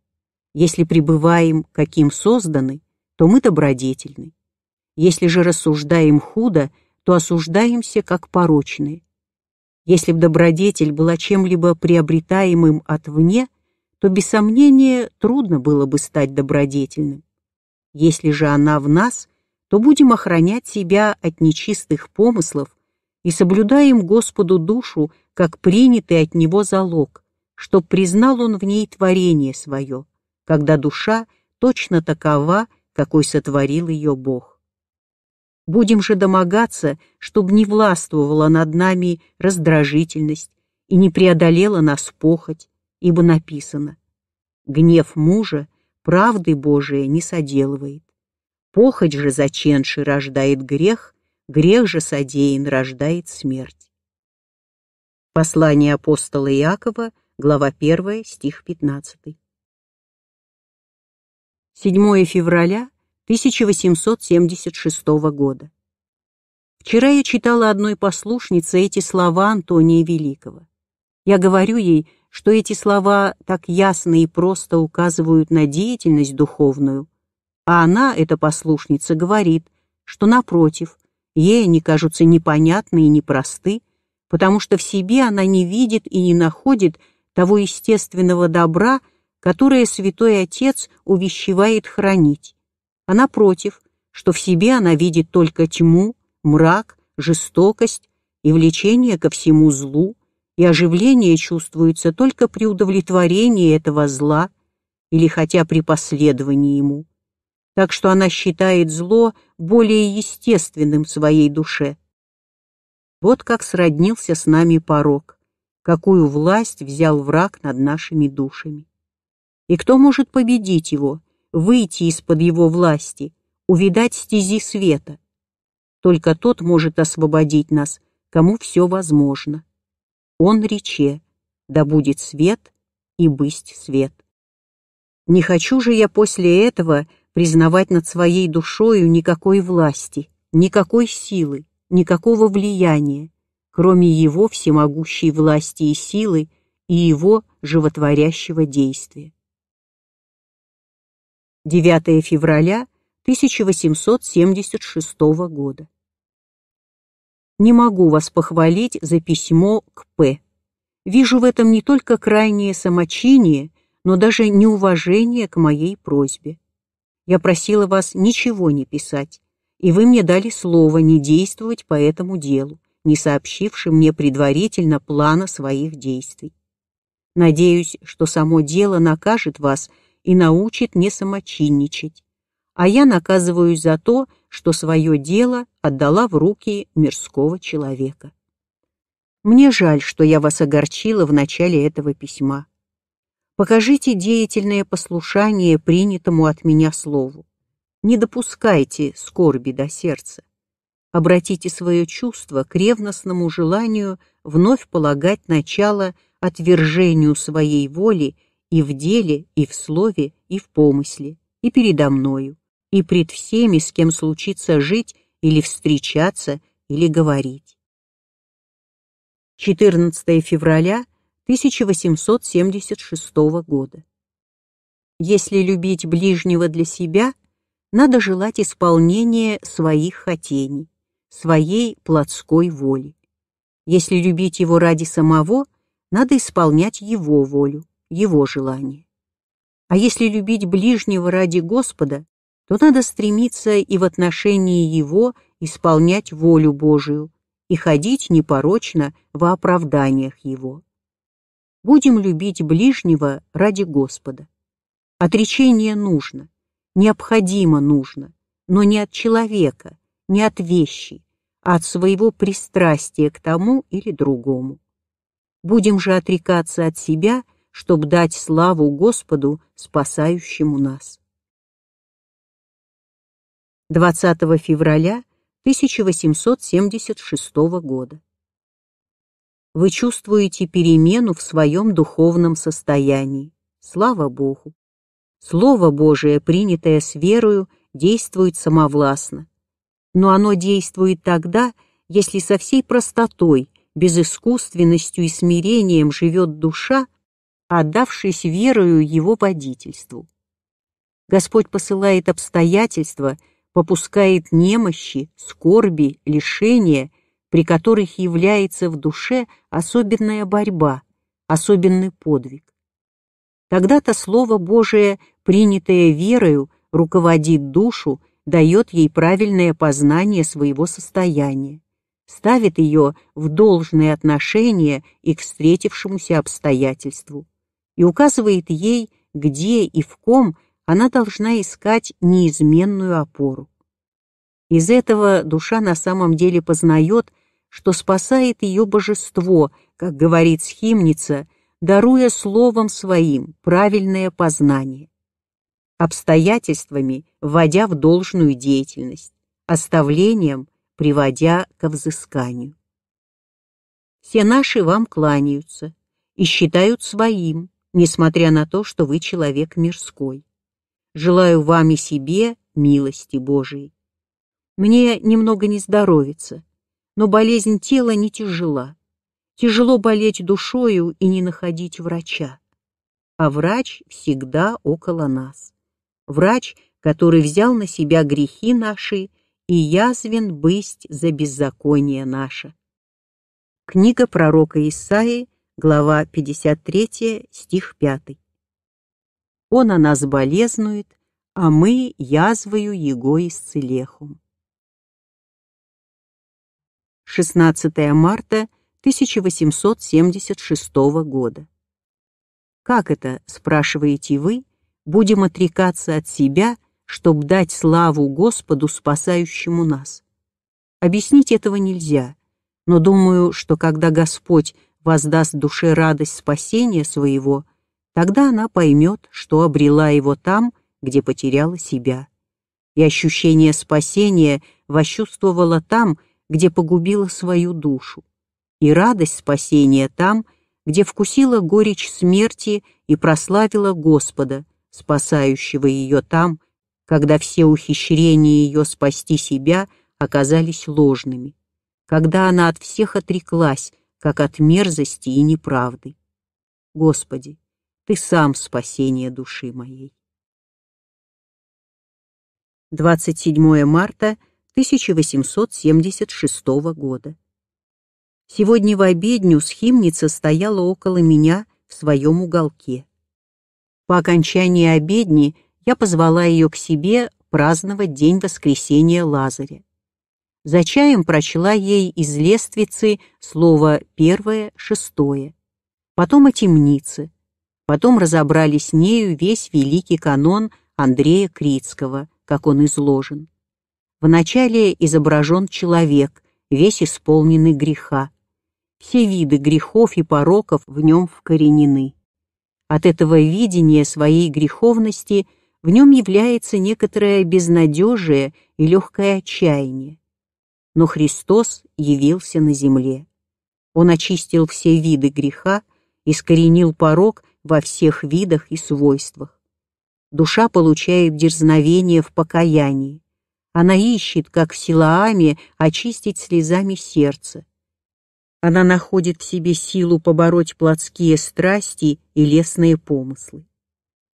Если пребываем, каким созданы, то мы добродетельны. Если же рассуждаем худо, то осуждаемся как порочные. Если б добродетель была чем-либо приобретаемым отвне, то, без сомнения, трудно было бы стать добродетельным. Если же она в нас, то будем охранять себя от нечистых помыслов и соблюдаем Господу душу, как принятый от Него залог, чтоб признал Он в ней творение свое, когда душа точно такова, какой сотворил ее Бог. Будем же домогаться, чтобы не властвовала над нами раздражительность и не преодолела нас похоть, ибо написано «Гнев мужа правды Божия не соделывает. Похоть же заченши рождает грех, грех же содеян рождает смерть». Послание апостола Иакова глава 1, стих 15. 7 февраля 1876 года. Вчера я читала одной послушнице эти слова Антония Великого. Я говорю ей, что эти слова так ясно и просто указывают на деятельность духовную, а она, эта послушница, говорит, что, напротив, ей они кажутся непонятны и непросты, потому что в себе она не видит и не находит того естественного добра, которое Святой Отец увещевает хранить, а напротив, что в себе она видит только тьму, мрак, жестокость и влечение ко всему злу, и оживление чувствуется только при удовлетворении этого зла или хотя при последовании ему. так что она считает зло более естественным в своей душе. Вот как сроднился с нами порог, какую власть взял враг над нашими душами. И кто может победить его, выйти из-под его власти, увидать стези света? Только тот может освободить нас, кому все возможно. Он рече, да будет свет и бысть свет. Не хочу же я после этого признавать над своей душою никакой власти, никакой силы, никакого влияния, кроме его всемогущей власти и силы и его животворящего действия. 9 февраля 1876 года. Не могу вас похвалить за письмо к П. Вижу в этом не только крайнее самочиние, но даже неуважение к моей просьбе. Я просила вас ничего не писать, и вы мне дали слово не действовать по этому делу, не сообщивши мне предварительно плана своих действий. Надеюсь, что само дело накажет вас и научит не самочинничать, а я наказываюсь за то, что свое дело отдала в руки мирского человека. Мне жаль, что я вас огорчила в начале этого письма. Покажите деятельное послушание принятому от меня слову. Не допускайте скорби до сердца. Обратите свое чувство к ревностному желанию вновь полагать начало отвержению своей воли и в деле, и в слове, и в помысле, и передо мною, и пред всеми, с кем случится жить или встречаться, или говорить. 14 февраля 1876 года. Если любить ближнего для себя, надо желать исполнения своих хотений, своей плотской воли. Если любить его ради самого, надо исполнять его волю, его желание. А если любить ближнего ради Господа, то надо стремиться и в отношении его исполнять волю Божию и ходить непорочно в оправданиях его. Будем любить ближнего ради Господа. Отречение нужно, необходимо нужно, но не от человека, не от вещи, а от своего пристрастия к тому или другому. Будем же отрекаться от себя, чтобы дать славу Господу, спасающему нас. 20 февраля 1876 года. Вы чувствуете перемену в своем духовном состоянии. Слава Богу! Слово Божие, принятое с верою, действует самовластно. Но оно действует тогда, если со всей простотой, безыскусственностью и смирением живет душа, отдавшись верою его водительству. Господь посылает обстоятельства, попускает немощи, скорби, лишения, при которых является в душе особенная борьба, особенный подвиг. Тогда-то Слово Божие, принятое верою, руководит душу, дает ей правильное познание своего состояния, ставит ее в должное отношение и к встретившемуся обстоятельству и указывает ей, где и в ком она должна искать неизменную опору. Из этого душа на самом деле познает, что спасает ее божество, как говорит схимница, даруя словом своим правильное познание. Обстоятельствами вводя в должную деятельность, оставлением приводя ко взысканию. Все наши вам кланяются и считают своим, несмотря на то, что вы человек мирской. Желаю вам и себе милости Божией. Мне немного не здоровится, но болезнь тела не тяжела. Тяжело болеть душою и не находить врача. А врач всегда около нас. Врач, который взял на себя грехи наши и язвен бысть за беззаконие наше. Книга пророка Исаии, глава 53, стих 5. Он о нас болезнует, а мы язвою его исцелехум. 16 марта 1876 года. Как это, спрашиваете вы, будем отрекаться от себя, чтобы дать славу Господу, спасающему нас. Объяснить этого нельзя, но думаю, что когда Господь воздаст душе радость спасения своего, тогда она поймет, что обрела его там, где потеряла себя. И ощущение спасения восчувствовала там, где погубила свою душу, и радость спасения там, где вкусила горечь смерти и прославила Господа, спасающего ее там, когда все ухищрения ее спасти себя оказались ложными, когда она от всех отреклась, как от мерзости и неправды. Господи, Ты сам спасение души моей. 27 марта 1876 года. Сегодня в обедню схимница стояла около меня в своем уголке. По окончании обедни я позвала ее к себе праздновать день воскресения Лазаря. За чаем прочла ей из лествицы слово первое, шестое, потом о темнице, потом разобрали с нею весь великий канон Андрея Крицкого, как он изложен. Вначале изображен человек, весь исполненный греха. Все виды грехов и пороков в нем вкоренены. От этого видения своей греховности – в нем является некоторое безнадежие и легкое отчаяние. Но Христос явился на земле. Он очистил все виды греха, искоренил порог во всех видах и свойствах. Душа получает дерзновение в покаянии. Она ищет, как в Силааме, очистить слезами сердце. Она находит в себе силу побороть плотские страсти и лесные помыслы.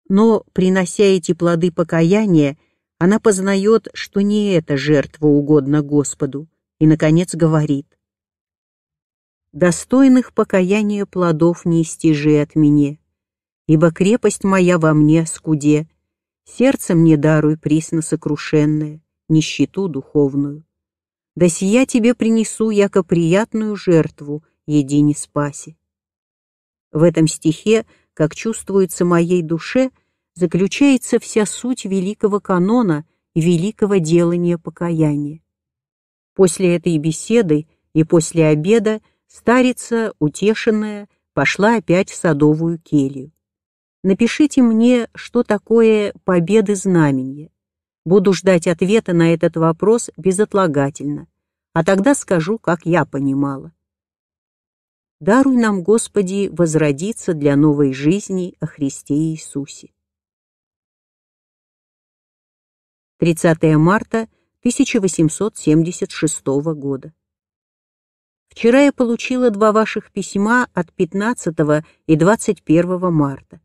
Но, принося эти плоды покаяния, она познает, что не эта жертва угодна Господу, и, наконец, говорит, «Достойных покаяния плодов не истяжи от меня, ибо крепость моя во мне скуде, сердце мне даруй присно сокрушенное, нищету духовную. Да сия тебе принесу, яко приятную жертву, едине спаси». В этом стихе – как чувствуется моей душе, заключается вся суть великого канона и великого делания покаяния. После этой беседы и после обеда старица, утешенная, пошла опять в садовую келью. Напишите мне, что такое победы знамения. Буду ждать ответа на этот вопрос безотлагательно, а тогда скажу, как я понимала. Даруй нам, Господи, возродиться для новой жизни о Христе Иисусе. 30 марта 1876 года. Вчера я получила два ваших письма от 15 и 21 марта.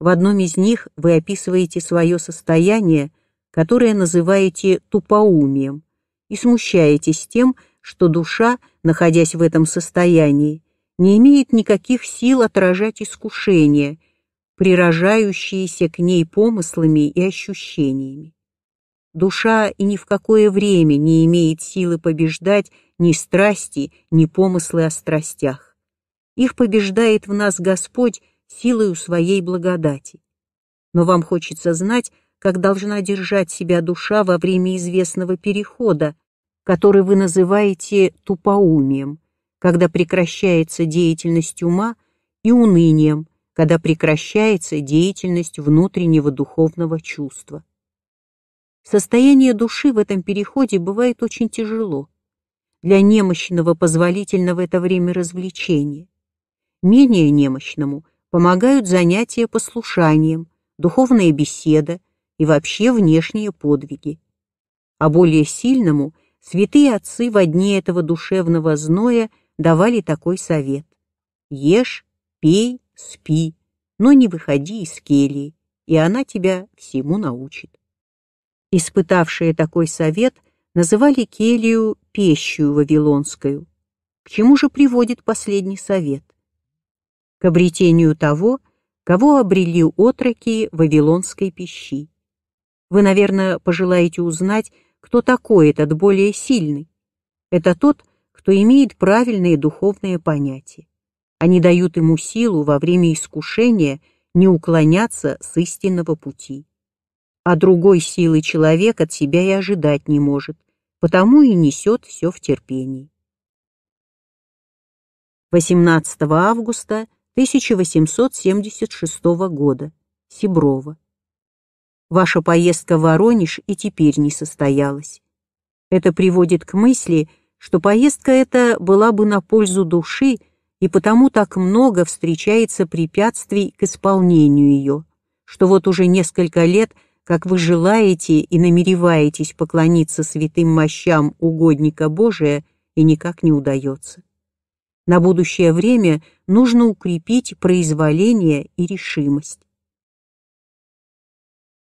В одном из них вы описываете свое состояние, которое называете тупоумием, и смущаетесь тем, что душа, находясь в этом состоянии, не имеет никаких сил отражать искушения, прирожающиеся к ней помыслами и ощущениями. Душа и ни в какое время не имеет силы побеждать ни страсти, ни помыслы о страстях. Их побеждает в нас Господь силою своей благодати. Но вам хочется знать, как должна держать себя душа во время известного перехода, который вы называете тупоумием, когда прекращается деятельность ума, и унынием, когда прекращается деятельность внутреннего духовного чувства. Состояние души в этом переходе бывает очень тяжело. Для немощного позволительно в это время развлечения. Менее немощному помогают занятия послушанием, духовная беседа и вообще внешние подвиги. А более сильному святые отцы в дни этого душевного зноя давали такой совет. Ешь, пей, спи, но не выходи из кельи, и она тебя всему научит. Испытавшие такой совет называли келью пещую вавилонскую. К чему же приводит последний совет? К обретению того, кого обрели отроки вавилонской пищи. Вы, наверное, пожелаете узнать, кто такой этот более сильный. Это тот, кто имеет правильные духовные понятия. Они дают ему силу во время искушения не уклоняться с истинного пути. а другой силы человек от себя и ожидать не может, потому и несет все в терпении. 18 августа 1876 года. Сиброва. Ваша поездка в Воронеж и теперь не состоялась. Это приводит к мысли, что поездка эта была бы на пользу души, и потому так много встречается препятствий к исполнению ее, что вот уже несколько лет, как вы желаете и намереваетесь поклониться святым мощам угодника Божия, и никак не удается. На будущее время нужно укрепить произволение и решимость.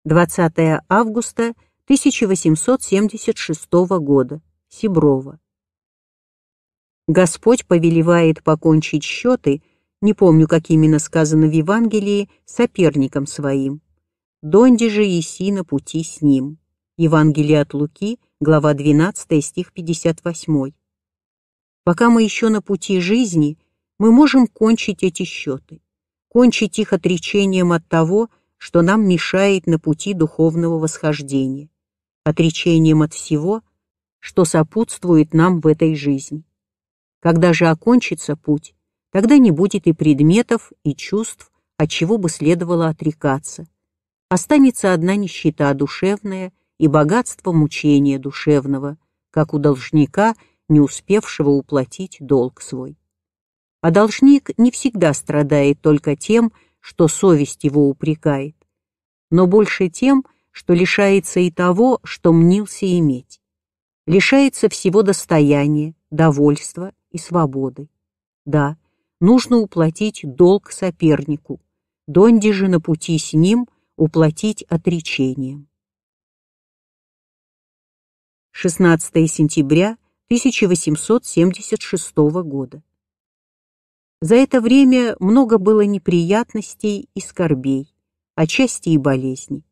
20 августа 1876 года. Сиброва. Господь повелевает покончить счеты, не помню, как именно сказано в Евангелии, соперником своим. Донди же иси на пути с ним. Евангелие от Луки, глава 12, стих 58. Пока мы еще на пути жизни, мы можем кончить эти счеты, кончить их отречением от того, что нам мешает на пути духовного восхождения, отречением от всего, что сопутствует нам в этой жизни. Когда же окончится путь, тогда не будет и предметов, и чувств, от чего бы следовало отрекаться. Останется одна нищета душевная и богатство мучения душевного, как у должника – не успевшего уплатить долг свой. А должник не всегда страдает только тем, что совесть его упрекает, но больше тем, что лишается и того, что мнился иметь. Лишается всего достояния, довольства и свободы. Да, нужно уплатить долг сопернику, донде же на пути с ним уплатить отречением. 16 сентября 1876 года. За это время много было неприятностей и скорбей, отчасти и болезней.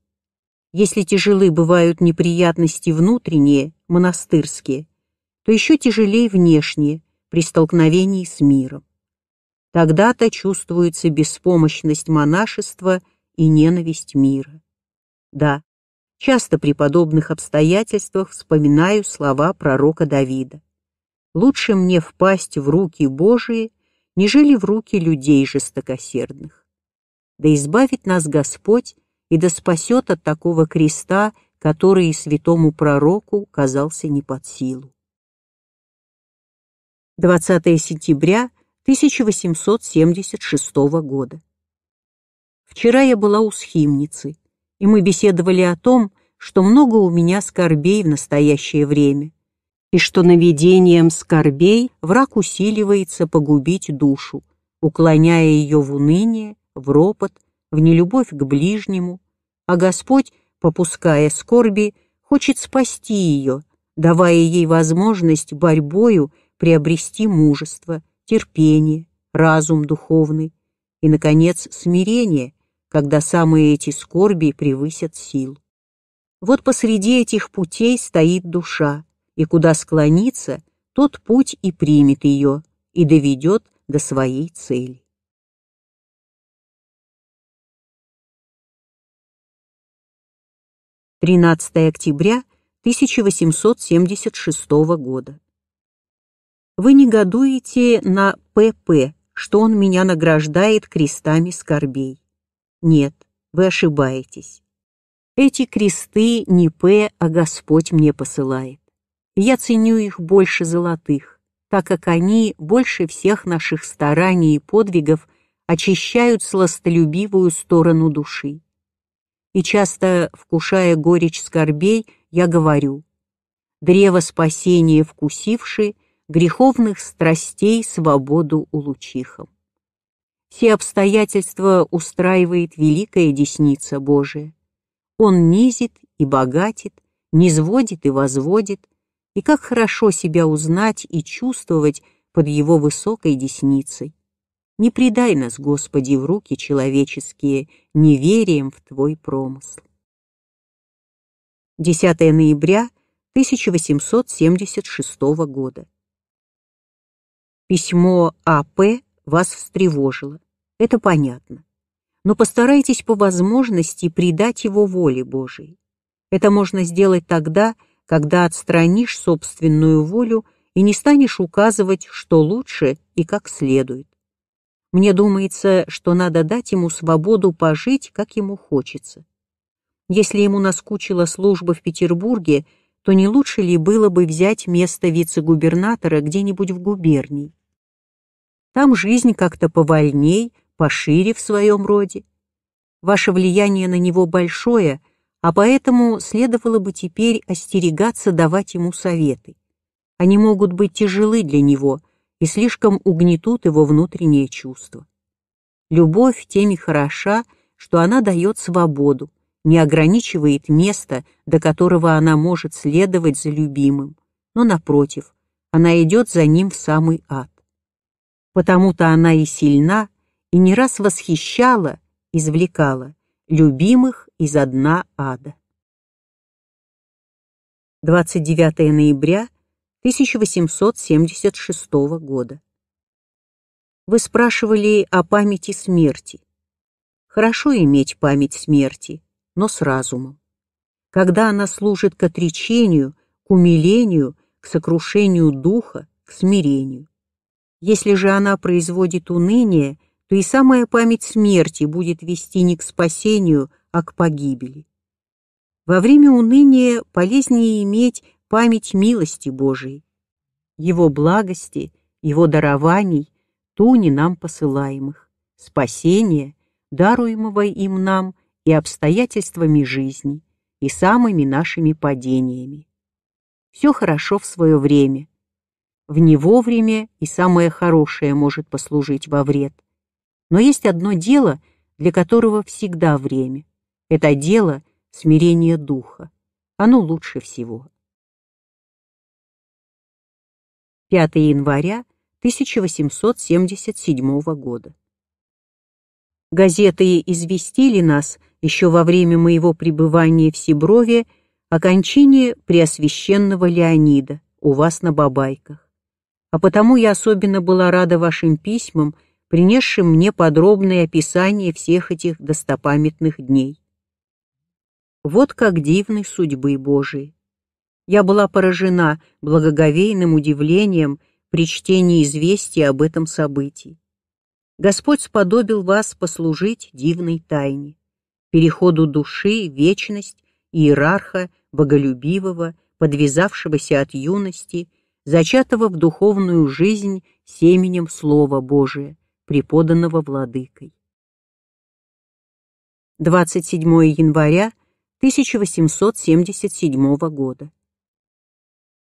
Если тяжелы бывают неприятности внутренние, монастырские, то еще тяжелее внешние, при столкновении с миром. Тогда-то чувствуется беспомощность монашества и ненависть мира. Да, Часто при подобных обстоятельствах вспоминаю слова пророка Давида. «Лучше мне впасть в руки Божии, нежели в руки людей жестокосердных. Да избавит нас Господь и да спасет от такого креста, который и святому пророку казался не под силу. 20 сентября 1876 года. Вчера я была у схимницы и мы беседовали о том, что много у меня скорбей в настоящее время, и что наведением скорбей враг усиливается погубить душу, уклоняя ее в уныние, в ропот, в нелюбовь к ближнему, а Господь, попуская скорби, хочет спасти ее, давая ей возможность борьбою приобрести мужество, терпение, разум духовный и, наконец, смирение – когда самые эти скорби превысят сил. Вот посреди этих путей стоит душа, и куда склониться, тот путь и примет ее, и доведет до своей цели. Тринадцатое октября 1876 года. Вы негодуете на ПП, что он меня награждает крестами скорбей. Нет, вы ошибаетесь. Эти кресты не П, а Господь мне посылает. Я ценю их больше золотых, так как они больше всех наших стараний и подвигов очищают сластолюбивую сторону души. И часто, вкушая горечь скорбей, я говорю, «Древо спасения вкусивши, греховных страстей свободу улучихом». Все обстоятельства устраивает великая десница Божия. Он низит и богатит, низводит и возводит, и как хорошо себя узнать и чувствовать под его высокой десницей. Не предай нас, Господи, в руки человеческие, неверием в Твой промысл. 10 ноября 1876 года. Письмо А.П вас встревожило. Это понятно. Но постарайтесь по возможности придать его воле Божией. Это можно сделать тогда, когда отстранишь собственную волю и не станешь указывать, что лучше и как следует. Мне думается, что надо дать ему свободу пожить, как ему хочется. Если ему наскучила служба в Петербурге, то не лучше ли было бы взять место вице-губернатора где-нибудь в губернии? Там жизнь как-то повольней, пошире в своем роде. Ваше влияние на него большое, а поэтому следовало бы теперь остерегаться давать ему советы. Они могут быть тяжелы для него и слишком угнетут его внутреннее чувство. Любовь теми хороша, что она дает свободу, не ограничивает место, до которого она может следовать за любимым, но, напротив, она идет за ним в самый ад. Потому-то она и сильна, и не раз восхищала, извлекала любимых из дна ада. 29 ноября 1876 года. Вы спрашивали о памяти смерти. Хорошо иметь память смерти, но с разумом. Когда она служит к отречению, к умилению, к сокрушению духа, к смирению. Если же она производит уныние, то и самая память смерти будет вести не к спасению, а к погибели. Во время уныния полезнее иметь память милости Божией, Его благости, Его дарований, туни нам посылаемых, спасения, даруемого им нам и обстоятельствами жизни, и самыми нашими падениями. Все хорошо в свое время. В него время и самое хорошее может послужить во вред. Но есть одно дело, для которого всегда время. Это дело смирения духа. Оно лучше всего. 5 января 1877 года. Газеты известили нас еще во время моего пребывания в Сиброве о кончине Преосвященного Леонида у вас на Бабайках. А потому я особенно была рада вашим письмам, принесшим мне подробное описание всех этих достопамятных дней. Вот как дивны судьбы Божии. Я была поражена благоговейным удивлением при чтении известия об этом событии. Господь сподобил вас послужить дивной тайне, переходу души, вечность, иерарха, боголюбивого, подвязавшегося от юности, зачатого в духовную жизнь семенем Слова Божия, преподанного владыкой. 27 января 1877 года.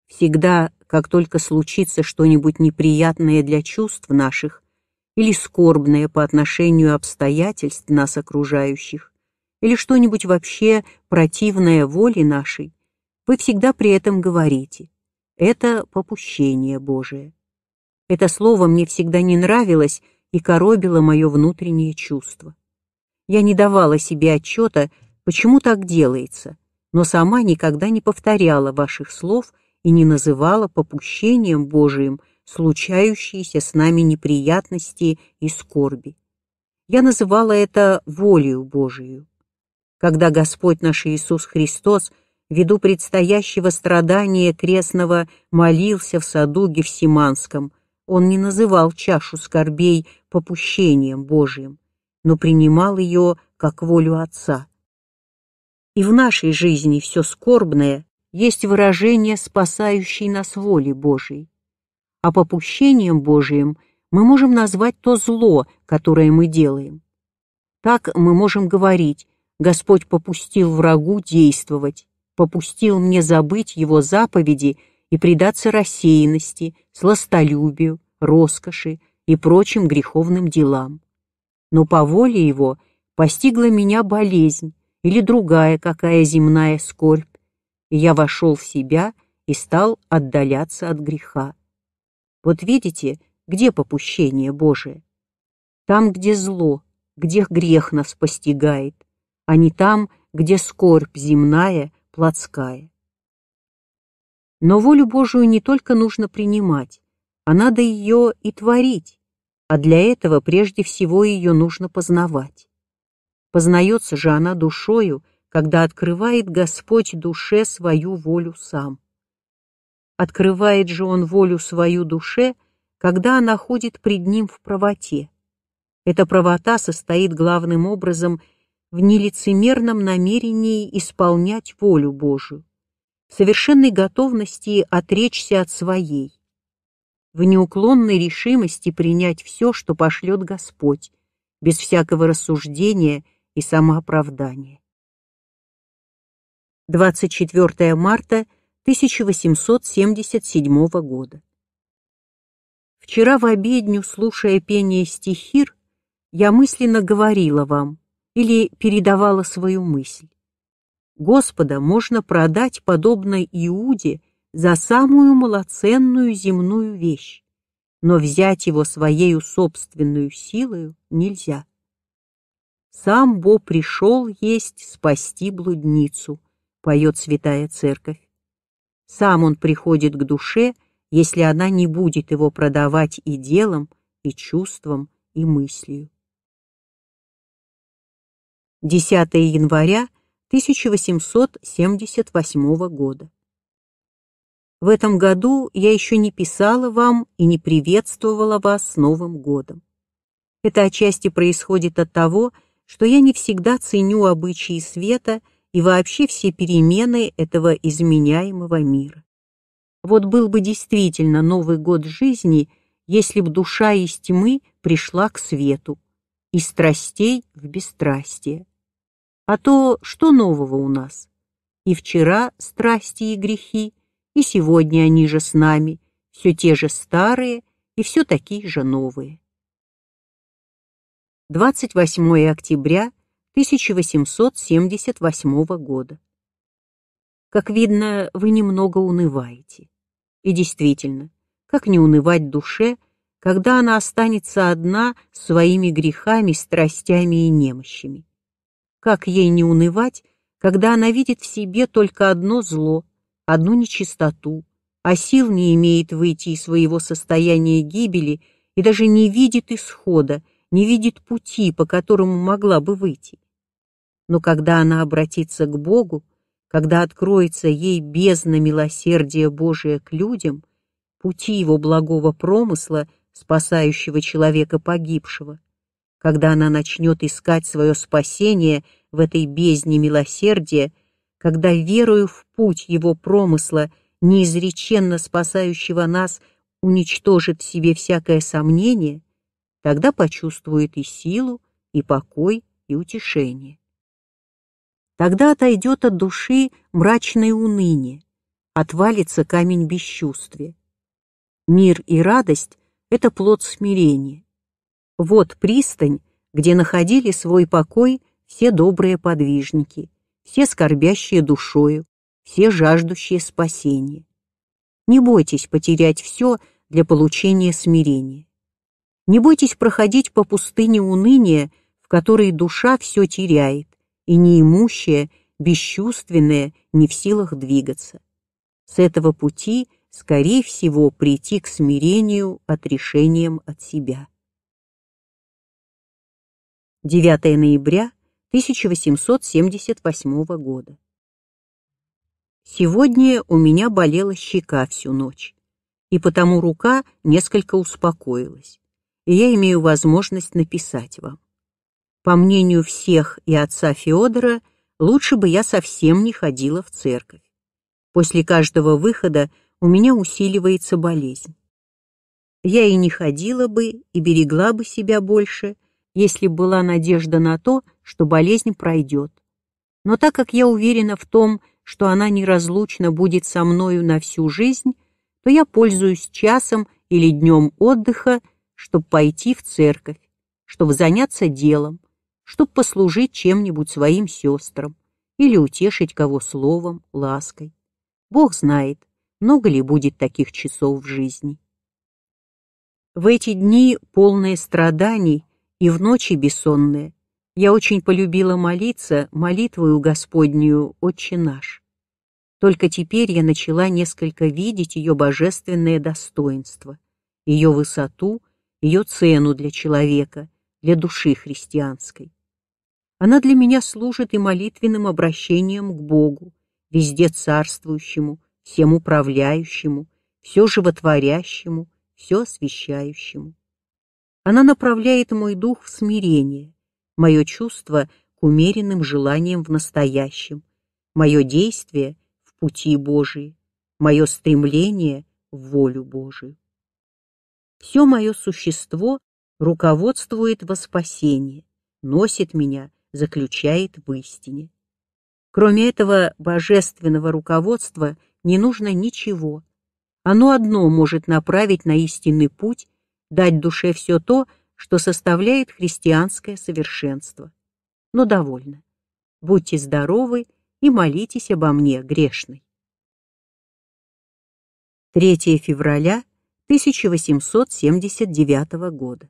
Всегда, как только случится что-нибудь неприятное для чувств наших или скорбное по отношению обстоятельств нас окружающих, или что-нибудь вообще противное воле нашей, вы всегда при этом говорите «это попущение Божие». Это слово мне всегда не нравилось и коробило мое внутреннее чувство. Я не давала себе отчета, почему так делается, но сама никогда не повторяла ваших слов и не называла попущением Божиим случающиеся с нами неприятности и скорби. Я называла это волею Божию. Когда Господь наш Иисус Христос ввиду предстоящего страдания крестного молился в саду Гефсиманском, Он не называл чашу скорбей попущением Божиим, но принимал ее как волю Отца. И в нашей жизни все скорбное есть выражение спасающей нас воли Божией. А попущением Божиим мы можем назвать то зло, которое мы делаем. Так мы можем говорить, Господь попустил врагу действовать, попустил мне забыть его заповеди и предаться рассеянности, сластолюбию, роскоши и прочим греховным делам. Но по воле его постигла меня болезнь или другая какая земная скорбь, и я вошел в себя и стал отдаляться от греха. Вот видите, где попущение Божие? Там, где зло, где грех нас постигает, а не там, где скорбь земная, плотская. Но волю Божию не только нужно принимать, а надо ее и творить, а для этого прежде всего ее нужно познавать. Познается же она душою, когда открывает Господь душе свою волю сам. Открывает же Он волю свою душе, когда она ходит пред Ним в правоте. Эта правота состоит главным образом в нелицемерном намерении исполнять волю Божию, в совершенной готовности отречься от своей, в неуклонной решимости принять все, что пошлет Господь, без всякого рассуждения и самооправдания. 24 марта 1877 года. Вчера в обедню, слушая пение стихир, я мысленно говорила вам или передавала свою мысль. Господа можно продать, подобно Иуде, за самую малоценную земную вещь, но взять его своею собственную силою нельзя. Сам Бог пришел есть спасти блудницу, поет Святая Церковь. Сам он приходит к душе, если она не будет его продавать и делом, и чувством, и мыслью. 10 января 1878 года. В этом году я еще не писала вам и не приветствовала вас с Новым годом. Это отчасти происходит от того, что я не всегда ценю обычаи света и вообще все перемены этого изменяемого мира. Вот был бы действительно Новый год жизни, если б душа из тьмы пришла к свету, из страстей в бесстрастие. А то что нового у нас? И вчера страсти и грехи, и сегодня они же с нами, все те же старые и все такие же новые. 28 октября 1878 года. Как видно, вы немного унываете. И действительно, как не унывать душе, когда она останется одна своими грехами, страстями и немощами? Как ей не унывать, когда она видит в себе только одно зло, одну нечистоту, а сил не имеет выйти из своего состояния гибели и даже не видит исхода, не видит пути, по которому могла бы выйти? но когда она обратится к Богу, когда откроется ей бездна милосердия Божия к людям, пути его благого промысла, спасающего человека погибшего, когда она начнет искать свое спасение в этой бездне милосердия, когда, верою в путь его промысла, неизреченно спасающего нас, уничтожит в себе всякое сомнение, тогда почувствует и силу, и покой, и утешение. Тогда отойдет от души мрачное уныние, отвалится камень бесчувствия. Мир и радость — это плод смирения. Вот пристань, где находили свой покой все добрые подвижники, все скорбящие душою, все жаждущие спасения. Не бойтесь потерять все для получения смирения. Не бойтесь проходить по пустыне уныния, в которой душа все теряет, и неимущее, бесчувственное, не в силах двигаться. С этого пути, скорее всего, прийти к смирению отрешением от себя. 9 ноября 1878 года. Сегодня у меня болела щека всю ночь, и потому рука несколько успокоилась, и я имею возможность написать вам. По мнению всех и отца Феодора, лучше бы я совсем не ходила в церковь. После каждого выхода у меня усиливается болезнь. Я и не ходила бы, и берегла бы себя больше, если была надежда на то, что болезнь пройдет. Но так как я уверена в том, что она неразлучно будет со мною на всю жизнь, то я пользуюсь часом или днем отдыха, чтобы пойти в церковь, чтобы заняться делом, чтобы послужить чем-нибудь своим сестрам или утешить кого словом, лаской. Бог знает, много ли будет таких часов в жизни. В эти дни, полные страданий и в ночи бессонные, я очень полюбила молиться молитвою Господнюю «Отче наш». Только теперь я начала несколько видеть ее божественное достоинство, ее высоту, ее цену для человека, для души христианской. Она для меня служит и молитвенным обращением к Богу, везде царствующему, всем управляющему, все животворящему, все освящающему. Она направляет мой дух в смирение, мое чувство к умеренным желаниям в настоящем, мое действие в пути Божии, мое стремление в волю Божию. Все мое существо руководствует во спасение, носит меня, заключает в истине. Кроме этого божественного руководства не нужно ничего. Оно одно может направить на истинный путь, дать душе все то, что составляет христианское совершенство. Но довольно. Будьте здоровы и молитесь обо мне, грешной. 3 февраля 1879 года.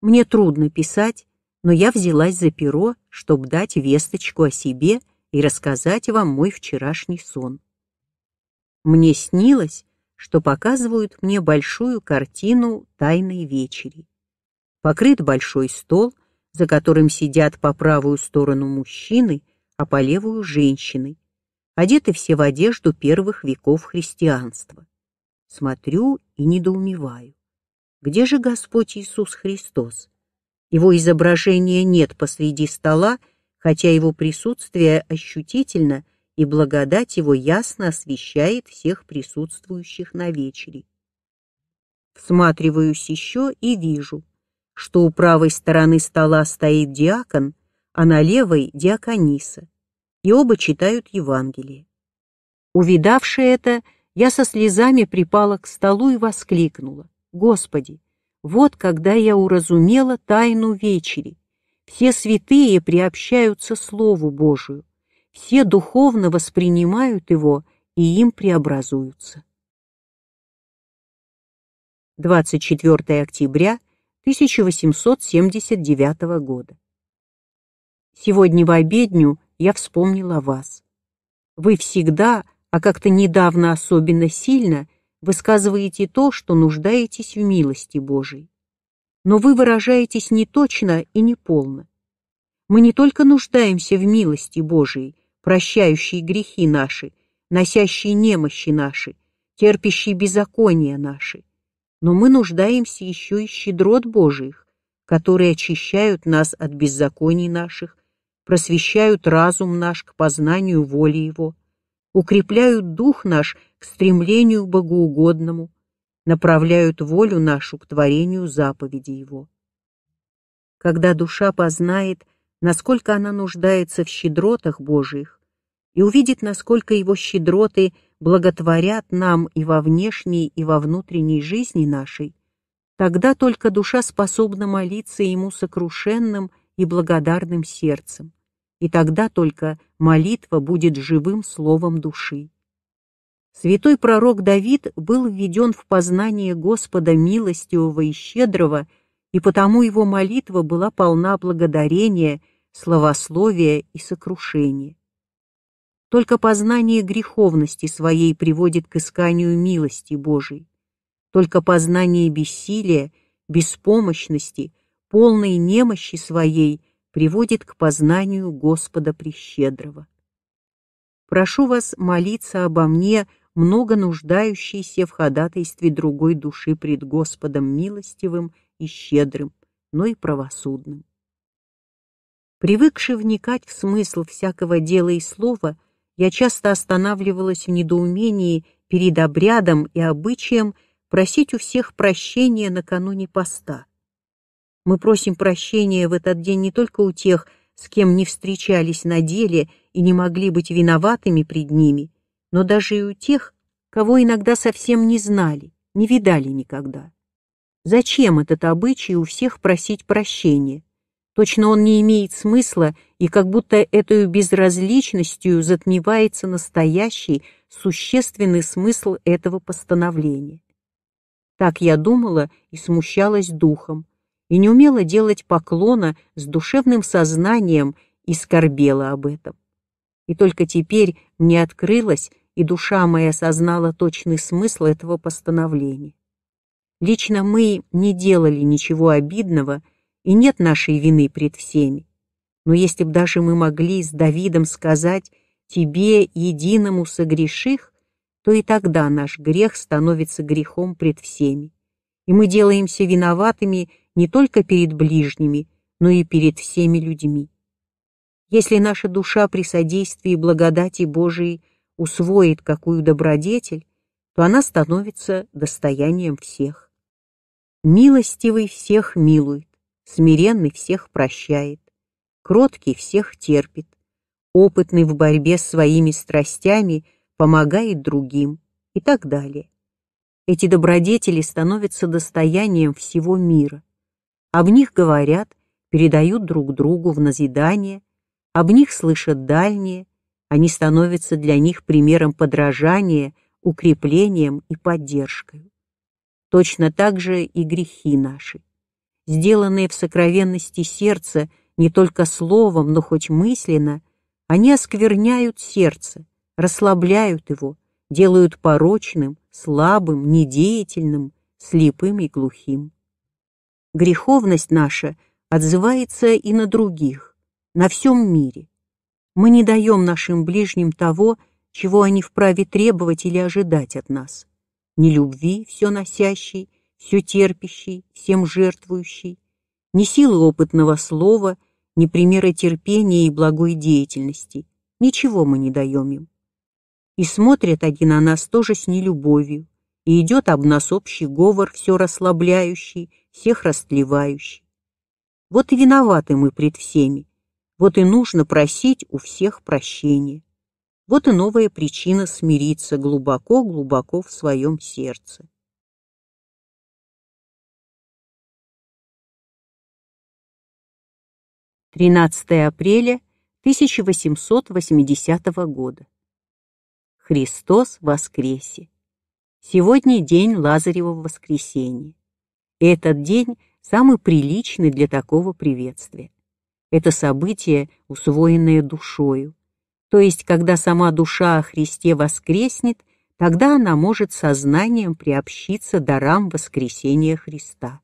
Мне трудно писать, но я взялась за перо, чтобы дать весточку о себе и рассказать вам мой вчерашний сон. Мне снилось, что показывают мне большую картину «Тайной вечери». Покрыт большой стол, за которым сидят по правую сторону мужчины, а по левую – женщины. Одеты все в одежду первых веков христианства. Смотрю и недоумеваю. Где же Господь Иисус Христос? Его изображения нет посреди стола, хотя его присутствие ощутительно, и благодать его ясно освещает всех присутствующих на вечере. Всматриваюсь еще и вижу, что у правой стороны стола стоит диакон, а на левой — диакониса, и оба читают Евангелие. Увидавши это, я со слезами припала к столу и воскликнула. «Господи, вот когда я уразумела тайну вечери. Все святые приобщаются Слову Божию, все духовно воспринимают его и им преобразуются. 24 октября 1879 года. Сегодня в обедню я вспомнила вас. Вы всегда, а как-то недавно особенно сильно, высказываете то, что нуждаетесь в милости Божией. Но вы выражаетесь не точно и не полно. Мы не только нуждаемся в милости Божией, прощающей грехи наши, носящей немощи наши, терпящей беззакония наши, но мы нуждаемся еще и щедрот Божиих, которые очищают нас от беззаконий наших, просвещают разум наш к познанию воли Его, укрепляют дух наш к стремлению богоугодному, направляют волю нашу к творению заповеди Его. Когда душа познает, насколько она нуждается в щедротах Божиих, и увидит, насколько Его щедроты благотворят нам и во внешней, и во внутренней жизни нашей, тогда только душа способна молиться Ему сокрушенным и благодарным сердцем и тогда только молитва будет живым словом души. Святой пророк Давид был введен в познание Господа милостивого и щедрого, и потому его молитва была полна благодарения, словословия и сокрушения. Только познание греховности своей приводит к исканию милости Божией. Только познание бессилия, беспомощности, полной немощи своей приводит к познанию Господа Прещедрого. Прошу вас молиться обо мне, много нуждающейся в ходатайстве другой души пред Господом милостивым и щедрым, но и правосудным. Привыкши вникать в смысл всякого дела и слова, я часто останавливалась в недоумении перед обрядом и обычаем просить у всех прощения накануне поста. Мы просим прощения в этот день не только у тех, с кем не встречались на деле и не могли быть виноватыми пред ними, но даже и у тех, кого иногда совсем не знали, не видали никогда. Зачем этот обычай у всех просить прощения? Точно он не имеет смысла, и как будто этой безразличностью затмевается настоящий, существенный смысл этого постановления. Так я думала и смущалась духом, и не умела делать поклона с душевным сознанием и скорбела об этом. И только теперь мне открылось, и душа моя осознала точный смысл этого постановления. Лично мы не делали ничего обидного, и нет нашей вины пред всеми. Но если б даже мы могли с Давидом сказать «тебе, единому согреших», то и тогда наш грех становится грехом пред всеми, и мы делаемся виноватыми не только перед ближними, но и перед всеми людьми. Если наша душа при содействии благодати Божией усвоит какую добродетель, то она становится достоянием всех. Милостивый всех милует, смиренный всех прощает, кроткий всех терпит, опытный в борьбе с своими страстями помогает другим и так далее. Эти добродетели становятся достоянием всего мира. Об них говорят, передают друг другу в назидание, об них слышат дальние, они становятся для них примером подражания, укреплением и поддержкой. Точно так же и грехи наши, сделанные в сокровенности сердца не только словом, но хоть мысленно, они оскверняют сердце, расслабляют его, делают порочным, слабым, недеятельным, слепым и глухим. Греховность наша отзывается и на других, на всем мире. Мы не даем нашим ближним того, чего они вправе требовать или ожидать от нас. Ни любви, все носящей, все терпящей, всем жертвующей, ни силы опытного слова, ни примера терпения и благой деятельности. Ничего мы не даем им. И смотрят они на нас тоже с нелюбовью, и идет об нас общий говор, все расслабляющий, всех растлевающий. Вот и виноваты мы пред всеми, вот и нужно просить у всех прощения. Вот и новая причина смириться глубоко-глубоко в своем сердце. Тринадцатое апреля 1880 года. Христос воскресе! Сегодня день Лазарева воскресения. Этот день самый приличный для такого приветствия. Это событие, усвоенное душою. То есть, когда сама душа о Христе воскреснет, тогда она может сознанием приобщиться дарам воскресения Христа.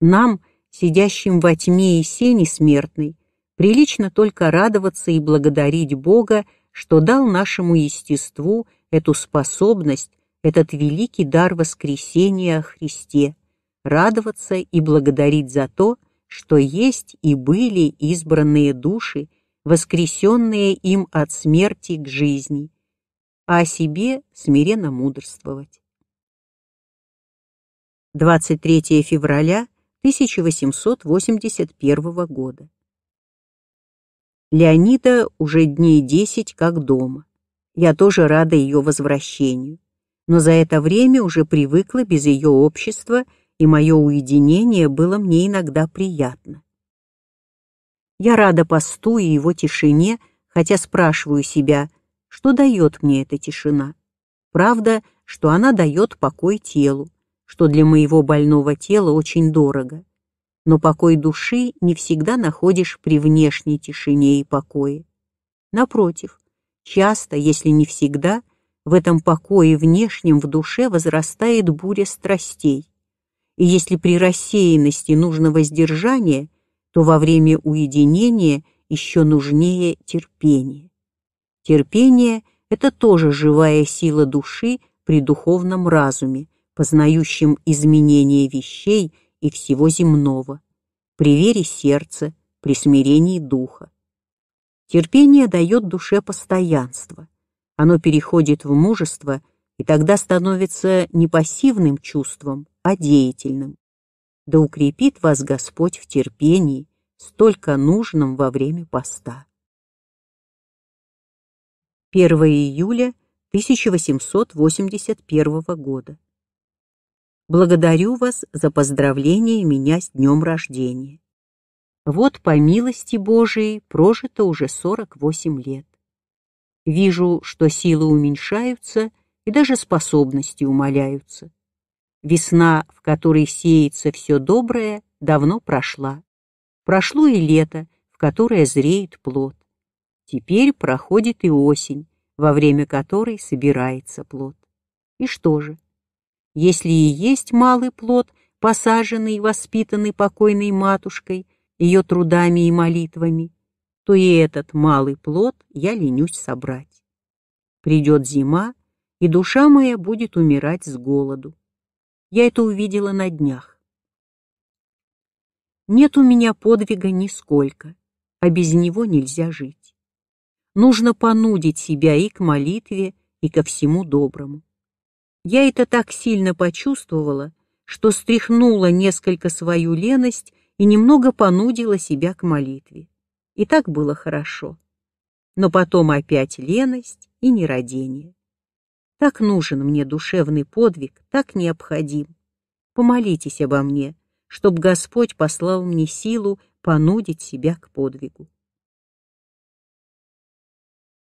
Нам, сидящим во тьме и сене смертной, прилично только радоваться и благодарить Бога, что дал нашему естеству эту способность, этот великий дар воскресения о Христе, радоваться и благодарить за то, что есть и были избранные души, воскресенные им от смерти к жизни, а о себе смиренно мудрствовать. 23 февраля 1881 года. Леонида уже дней десять как дома. Я тоже рада ее возвращению, но за это время уже привыкла без ее общества и мое уединение было мне иногда приятно. Я рада посту и его тишине, хотя спрашиваю себя, что дает мне эта тишина. Правда, что она дает покой телу, что для моего больного тела очень дорого. Но покой души не всегда находишь при внешней тишине и покое. Напротив, часто, если не всегда, в этом покое внешнем в душе возрастает буря страстей, и если при рассеянности нужно воздержание, то во время уединения еще нужнее терпение. Терпение – это тоже живая сила души при духовном разуме, познающем изменения вещей и всего земного, при вере сердца, при смирении духа. Терпение дает душе постоянство. Оно переходит в мужество и тогда становится не пассивным чувством, а деятельным. Да укрепит вас Господь в терпении, столько нужном во время поста. 1 июля 1881 года. Благодарю вас за поздравление меня с днем рождения. Вот по милости Божией прожито уже 48 лет. Вижу, что силы уменьшаются и даже способности умаляются. Весна, в которой сеется все доброе, давно прошла. Прошло и лето, в которое зреет плод. Теперь проходит и осень, во время которой собирается плод. И что же? Если и есть малый плод, посаженный и воспитанный покойной матушкой, ее трудами и молитвами, то и этот малый плод я ленюсь собрать. Придет зима, и душа моя будет умирать с голоду. Я это увидела на днях. Нет у меня подвига нисколько, а без него нельзя жить. Нужно понудить себя и к молитве, и ко всему доброму. Я это так сильно почувствовала, что стряхнула несколько свою леность и немного понудила себя к молитве. И так было хорошо. Но потом опять леность и нерадение. Так нужен мне душевный подвиг, так необходим. Помолитесь обо мне, чтоб Господь послал мне силу понудить себя к подвигу.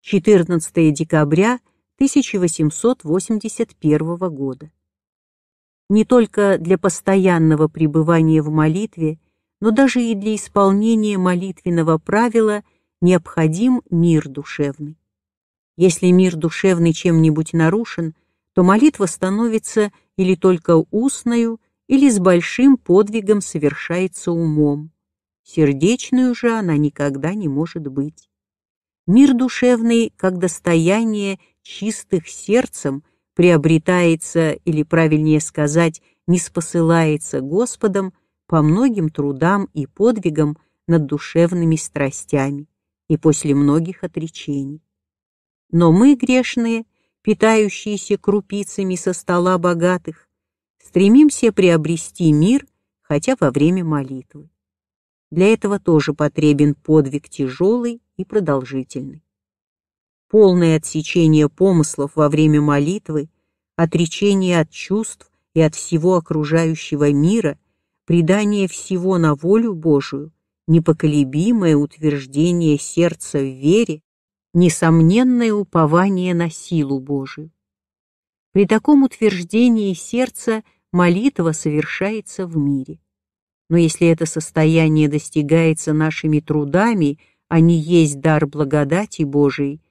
14 декабря 1881 года. Не только для постоянного пребывания в молитве, но даже и для исполнения молитвенного правила необходим мир душевный. Если мир душевный чем-нибудь нарушен, то молитва становится или только устною, или с большим подвигом совершается умом. Сердечную же она никогда не может быть. Мир душевный, как достояние чистых сердцем, приобретается, или правильнее сказать, не спосылается Господом по многим трудам и подвигам над душевными страстями и после многих отречений. Но мы, грешные, питающиеся крупицами со стола богатых, стремимся приобрести мир хотя во время молитвы. Для этого тоже потребен подвиг тяжелый и продолжительный. Полное отсечение помыслов во время молитвы, отречение от чувств и от всего окружающего мира, предание всего на волю Божию, непоколебимое утверждение сердца в вере, несомненное упование на силу Божию. При таком утверждении сердца молитва совершается в мире. Но если это состояние достигается нашими трудами, а не есть дар благодати Божией,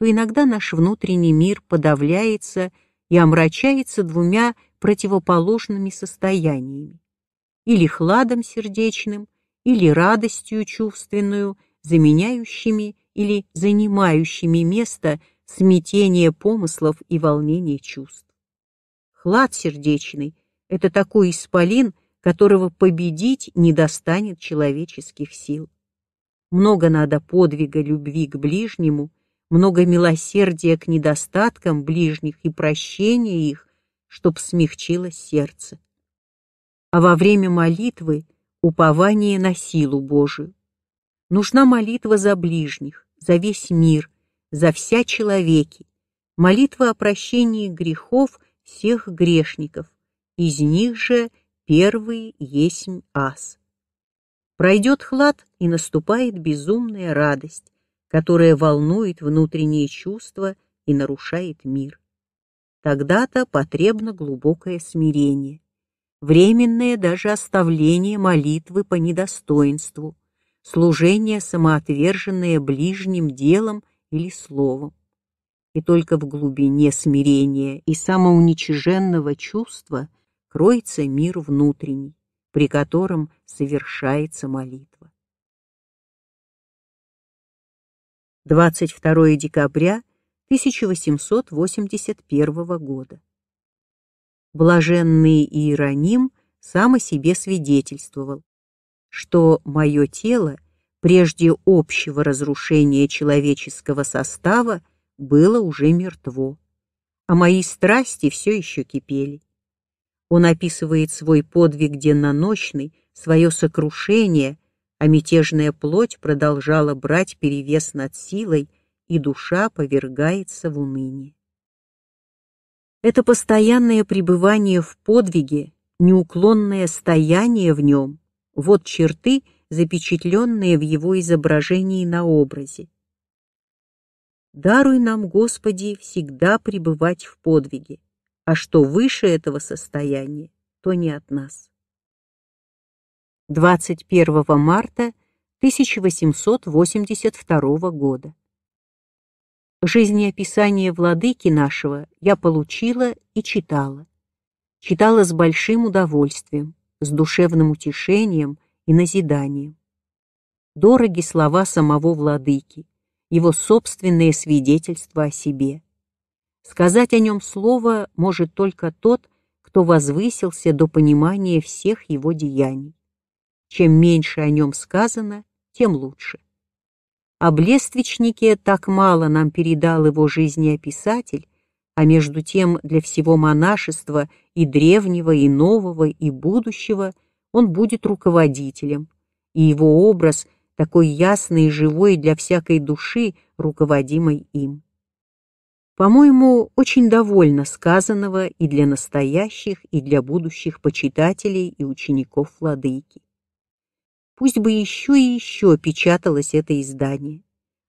то иногда наш внутренний мир подавляется и омрачается двумя противоположными состояниями. Или хладом сердечным, или радостью чувственную, заменяющими или занимающими место смятения помыслов и волнения чувств. Хлад сердечный — это такой исполин, которого победить не достанет человеческих сил. Много надо подвига любви к ближнему, много милосердия к недостаткам ближних и прощения их, чтоб смягчилось сердце. А во время молитвы упование на силу Божию. Нужна молитва за ближних, за весь мир, за вся человеки, молитва о прощении грехов всех грешников, из них же первый есть ас. Пройдет хлад, и наступает безумная радость, которая волнует внутренние чувства и нарушает мир. Тогда-то потребно глубокое смирение, временное даже оставление молитвы по недостоинству, служение самоотверженное ближним делом или словом. И только в глубине смирения и самоуничиженного чувства – кроется мир внутренний, при котором совершается молитва. 22 декабря 1881 года. Блаженный Иероним сам о себе свидетельствовал, что мое тело прежде общего разрушения человеческого состава было уже мертво, а мои страсти все еще кипели. Он описывает свой подвиг денно-ночный, свое сокрушение, а мятежная плоть продолжала брать перевес над силой, и душа повергается в уныние. Это постоянное пребывание в подвиге, неуклонное стояние в нем — вот черты, запечатленные в его изображении на образе. Даруй нам, Господи, всегда пребывать в подвиге а что выше этого состояния, то не от нас. 21 марта 1882 года. Жизнеописание владыки нашего я получила и читала. Читала с большим удовольствием, с душевным утешением и назиданием. дороги слова самого владыки, его собственные свидетельства о себе. Сказать о нем слово может только тот, кто возвысился до понимания всех его деяний. Чем меньше о нем сказано, тем лучше. Об лествичнике так мало нам передал его жизнеописатель, а между тем для всего монашества и древнего, и нового, и будущего он будет руководителем, и его образ такой ясный и живой для всякой души, руководимой им. По-моему, очень довольно сказанного и для настоящих, и для будущих почитателей и учеников Владыки. Пусть бы еще и еще печаталось это издание,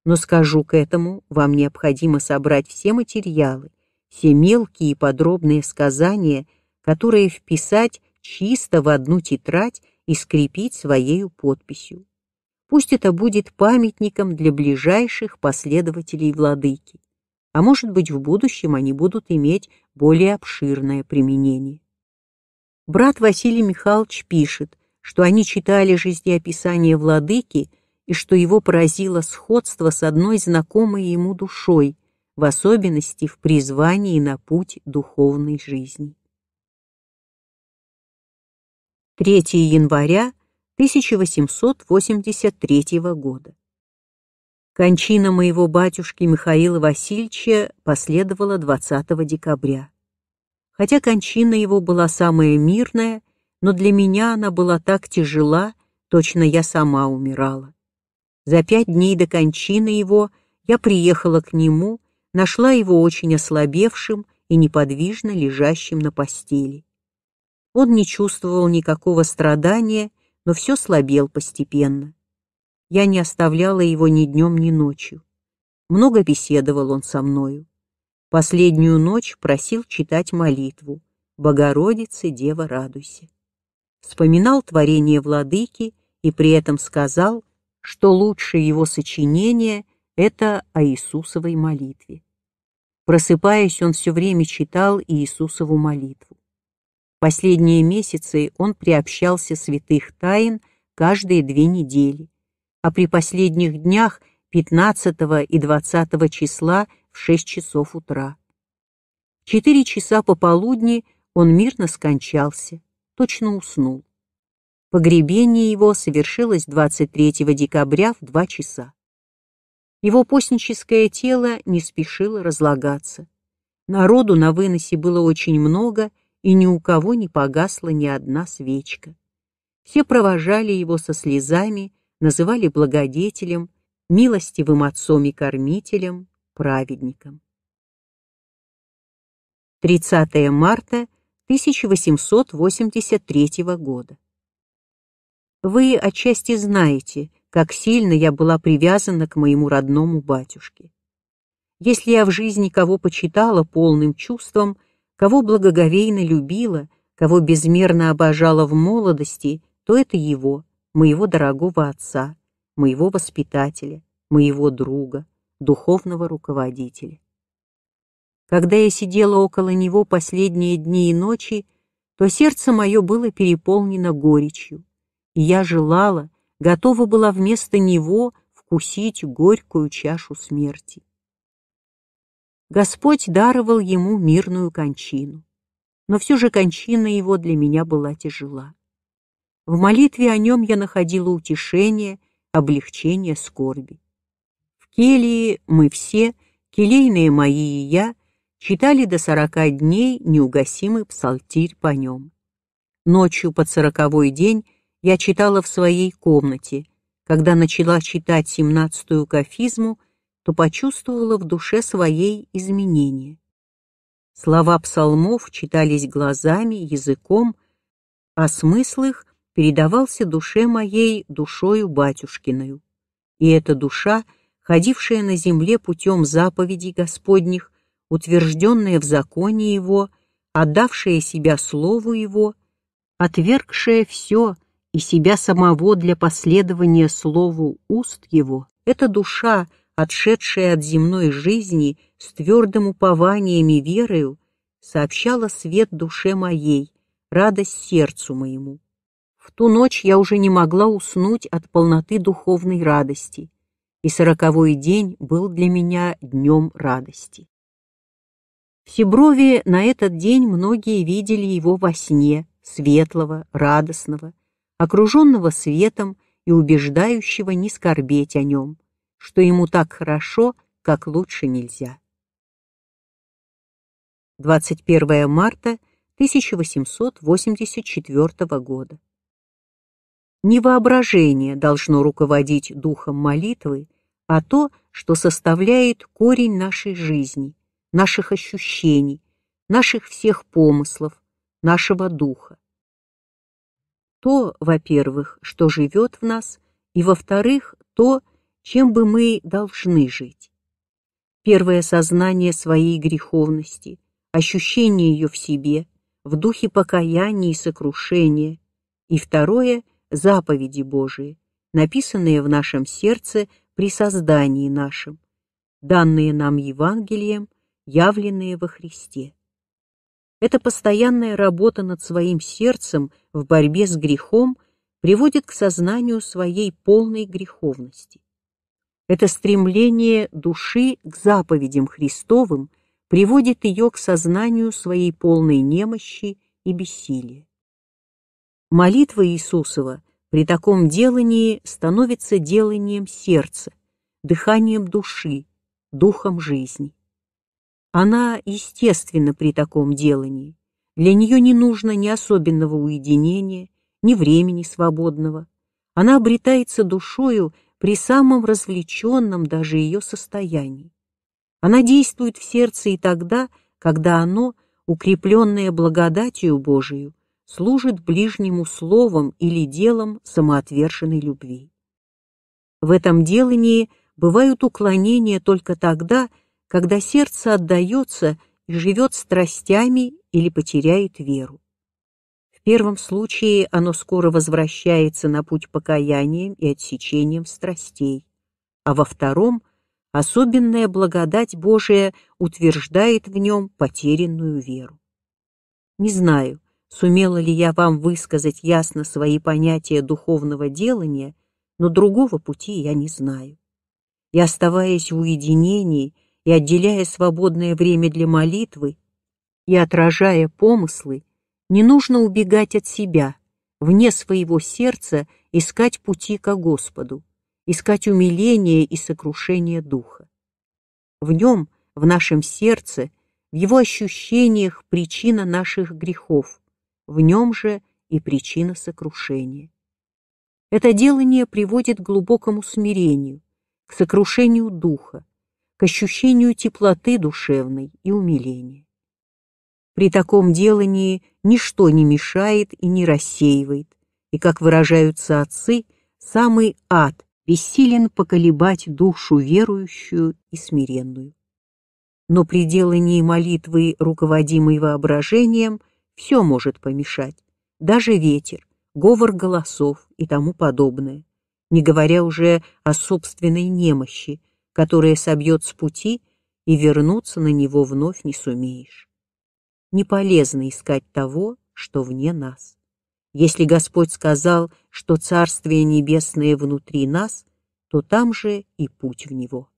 но скажу к этому, вам необходимо собрать все материалы, все мелкие и подробные сказания, которые вписать чисто в одну тетрадь и скрепить своей подписью. Пусть это будет памятником для ближайших последователей владыки, а может быть в будущем они будут иметь более обширное применение. Брат Василий Михайлович пишет, что они читали жизнеописание владыки и что его поразило сходство с одной знакомой ему душой, в особенности в призвании на путь духовной жизни. 3 января 1883 года. Кончина моего батюшки Михаила Васильевича последовала 20 декабря. Хотя кончина его была самая мирная, но для меня она была так тяжела, точно я сама умирала. За пять дней до кончины его я приехала к нему нашла его очень ослабевшим и неподвижно лежащим на постели. Он не чувствовал никакого страдания, но все слабел постепенно. Я не оставляла его ни днем, ни ночью. Много беседовал он со мною. Последнюю ночь просил читать молитву «Богородице, Дева, радуйся». Вспоминал творение владыки и при этом сказал, что лучшее его сочинение это о Иисусовой молитве. Просыпаясь, он все время читал Иисусову молитву. Последние месяцы он приобщался святых тайн каждые две недели, а при последних днях 15 и 20 числа в 6 часов утра. 4 часа пополудни он мирно скончался, точно уснул. Погребение его совершилось 23 декабря в 2 часа. Его постническое тело не спешило разлагаться. Народу на выносе было очень много, и ни у кого не погасла ни одна свечка. Все провожали его со слезами, называли благодетелем, милостивым отцом и кормителем, праведником. 30 марта 1883 года. Вы отчасти знаете, как сильно я была привязана к моему родному батюшке. Если я в жизни кого почитала полным чувством, кого благоговейно любила, кого безмерно обожала в молодости, то это его, моего дорогого отца, моего воспитателя, моего друга, духовного руководителя. Когда я сидела около него последние дни и ночи, то сердце мое было переполнено горечью, и я желала, готова была вместо него вкусить горькую чашу смерти. Господь даровал ему мирную кончину, но все же кончина его для меня была тяжела. В молитве о нем я находила утешение, облегчение скорби. В келье мы все, келейные мои и я, читали до сорока дней неугасимый псалтирь по нем. Ночью под сороковой день я читала в своей комнате. Когда начала читать семнадцатую кафизму, то почувствовала в душе своей изменения. Слова псалмов читались глазами, языком, а смысл их передавался душе моей душою батюшкиною. И эта душа, ходившая на земле путем заповедей Господних, утвержденная в законе Его, отдавшая себя Слову Его, отвергшая все, и себя самого для последования слову уст его, эта душа, отшедшая от земной жизни с твердым упованием и верою, сообщала свет душе моей, радость сердцу моему. В ту ночь я уже не могла уснуть от полноты духовной радости, и сороковой день был для меня днем радости. В Себрове на этот день многие видели его во сне, светлого, радостного, окруженного светом и убеждающего не скорбеть о нем, что ему так хорошо, как лучше нельзя. 21 марта 1884 года. Не воображение должно руководить духом молитвы, а то, что составляет корень нашей жизни, наших ощущений, наших всех помыслов, нашего духа. То, во-первых, что живет в нас, и, во-вторых, то, чем бы мы должны жить. Первое сознание своей греховности, ощущение ее в себе, в духе покаяния и сокрушения, и второе – заповеди Божии, написанные в нашем сердце при создании нашем, данные нам Евангелием, явленные во Христе. Эта постоянная работа над своим сердцем в борьбе с грехом приводит к сознанию своей полной греховности. Это стремление души к заповедям Христовым приводит ее к сознанию своей полной немощи и бессилия. Молитва Иисусова при таком делании становится деланием сердца, дыханием души, духом жизни. Она естественна при таком делании. Для нее не нужно ни особенного уединения, ни времени свободного. Она обретается душою при самом развлеченном даже ее состоянии. Она действует в сердце и тогда, когда оно, укрепленное благодатью Божию, служит ближнему словом или делом самоотверженной любви. В этом делании бывают уклонения только тогда, когда сердце отдается и живет страстями или потеряет веру. В первом случае оно скоро возвращается на путь покаянием и отсечением страстей, а во втором особенная благодать Божия утверждает в нем потерянную веру. Не знаю, сумела ли я вам высказать ясно свои понятия духовного делания, но другого пути я не знаю. И оставаясь в уединении и отделяя свободное время для молитвы и отражая помыслы, не нужно убегать от себя, вне своего сердца искать пути ко Господу искать умиление и сокрушение духа. В нем, в нашем сердце, в его ощущениях причина наших грехов, в нем же и причина сокрушения. Это делание приводит к глубокому смирению, к сокрушению духа, к ощущению теплоты душевной и умиления. При таком делании ничто не мешает и не рассеивает, и, как выражаются отцы, самый ад бессилен поколебать душу верующую и смиренную. Но при делании молитвы, руководимой воображением, все может помешать, даже ветер, говор голосов и тому подобное, не говоря уже о собственной немощи, которая собьет с пути, и вернуться на него вновь не сумеешь. Не полезно искать того, что вне нас. Если Господь сказал, что Царствие Небесное внутри нас, то там же и путь в него.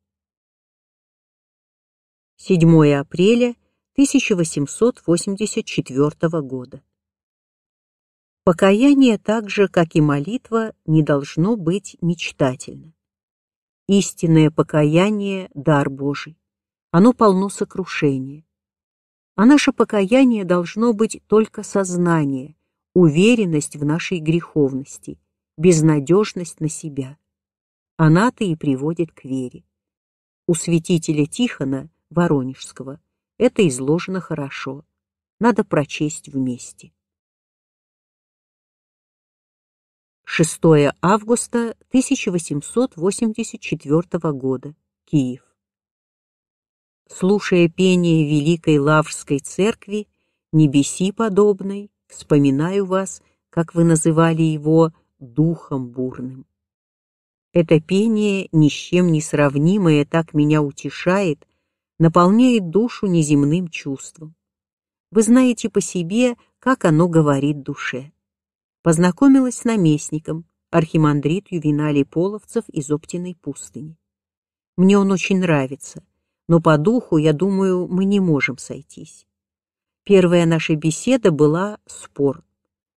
7 апреля 1884 года. Покаяние так же, как и молитва, не должно быть мечтательно. Истинное покаяние – дар Божий. Оно полно сокрушения. А наше покаяние должно быть только сознание, уверенность в нашей греховности, безнадежность на себя. Она-то и приводит к вере. У святителя Тихона Воронежского это изложено хорошо. Надо прочесть вместе. 6 августа 1884 года. Киев. Слушая пение Великой Лаврской церкви, небеси подобной, вспоминаю вас, как вы называли его, духом бурным. Это пение, ни с чем не сравнимое, так меня утешает, наполняет душу неземным чувством. Вы знаете по себе, как оно говорит душе. Познакомилась с наместником, архимандрит Ювеналий Половцев из Оптиной пустыни. Мне он очень нравится, но по духу, я думаю, мы не можем сойтись. Первая наша беседа была спор.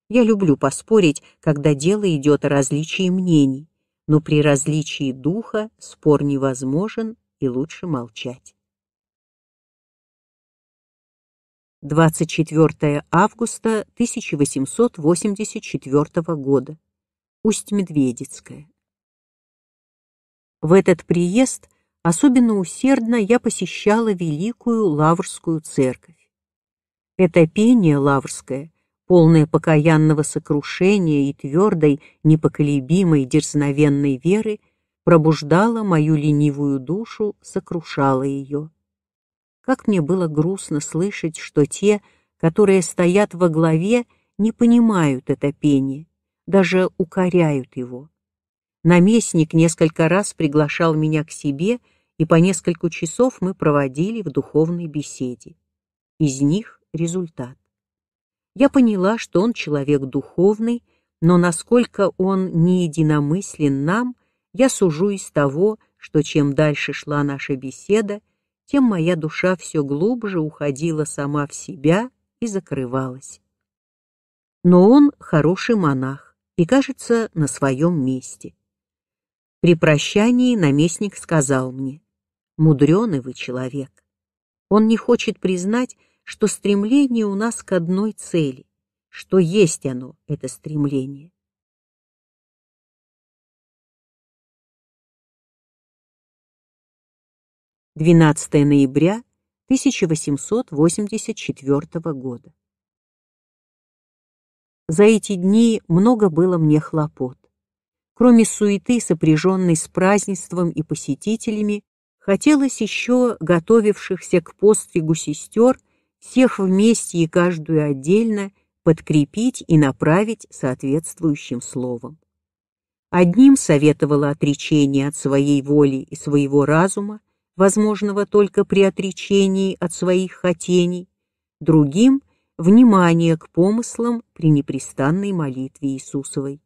Я люблю поспорить, когда дело идет о различии мнений, но при различии духа спор невозможен и лучше молчать. 24 августа 1884 года. Усть-Медведицкая. В этот приезд особенно усердно я посещала Великую Лаврскую церковь. Это пение лаврское, полное покаянного сокрушения и твердой, непоколебимой, дерзновенной веры, пробуждало мою ленивую душу, сокрушало ее. Как мне было грустно слышать, что те, которые стоят во главе, не понимают это пение, даже укоряют его. Наместник несколько раз приглашал меня к себе, и по несколько часов мы проводили в духовной беседе. Из них результат. Я поняла, что он человек духовный, но насколько он не единомыслен нам, я сужу из того, что чем дальше шла наша беседа, тем моя душа все глубже уходила сама в себя и закрывалась. Но он хороший монах и, кажется, на своем месте. При прощании наместник сказал мне, «Мудреный вы человек». Он не хочет признать, что стремление у нас к одной цели, что есть оно, это стремление. 12 ноября 1884 года. За эти дни много было мне хлопот. Кроме суеты, сопряженной с празднеством и посетителями, хотелось еще готовившихся к постригу сестер всех вместе и каждую отдельно подкрепить и направить соответствующим словом. Одним советовала отречение от своей воли и своего разума, возможного только при отречении от своих хотений, другим — внимание к помыслам при непрестанной молитве Иисусовой,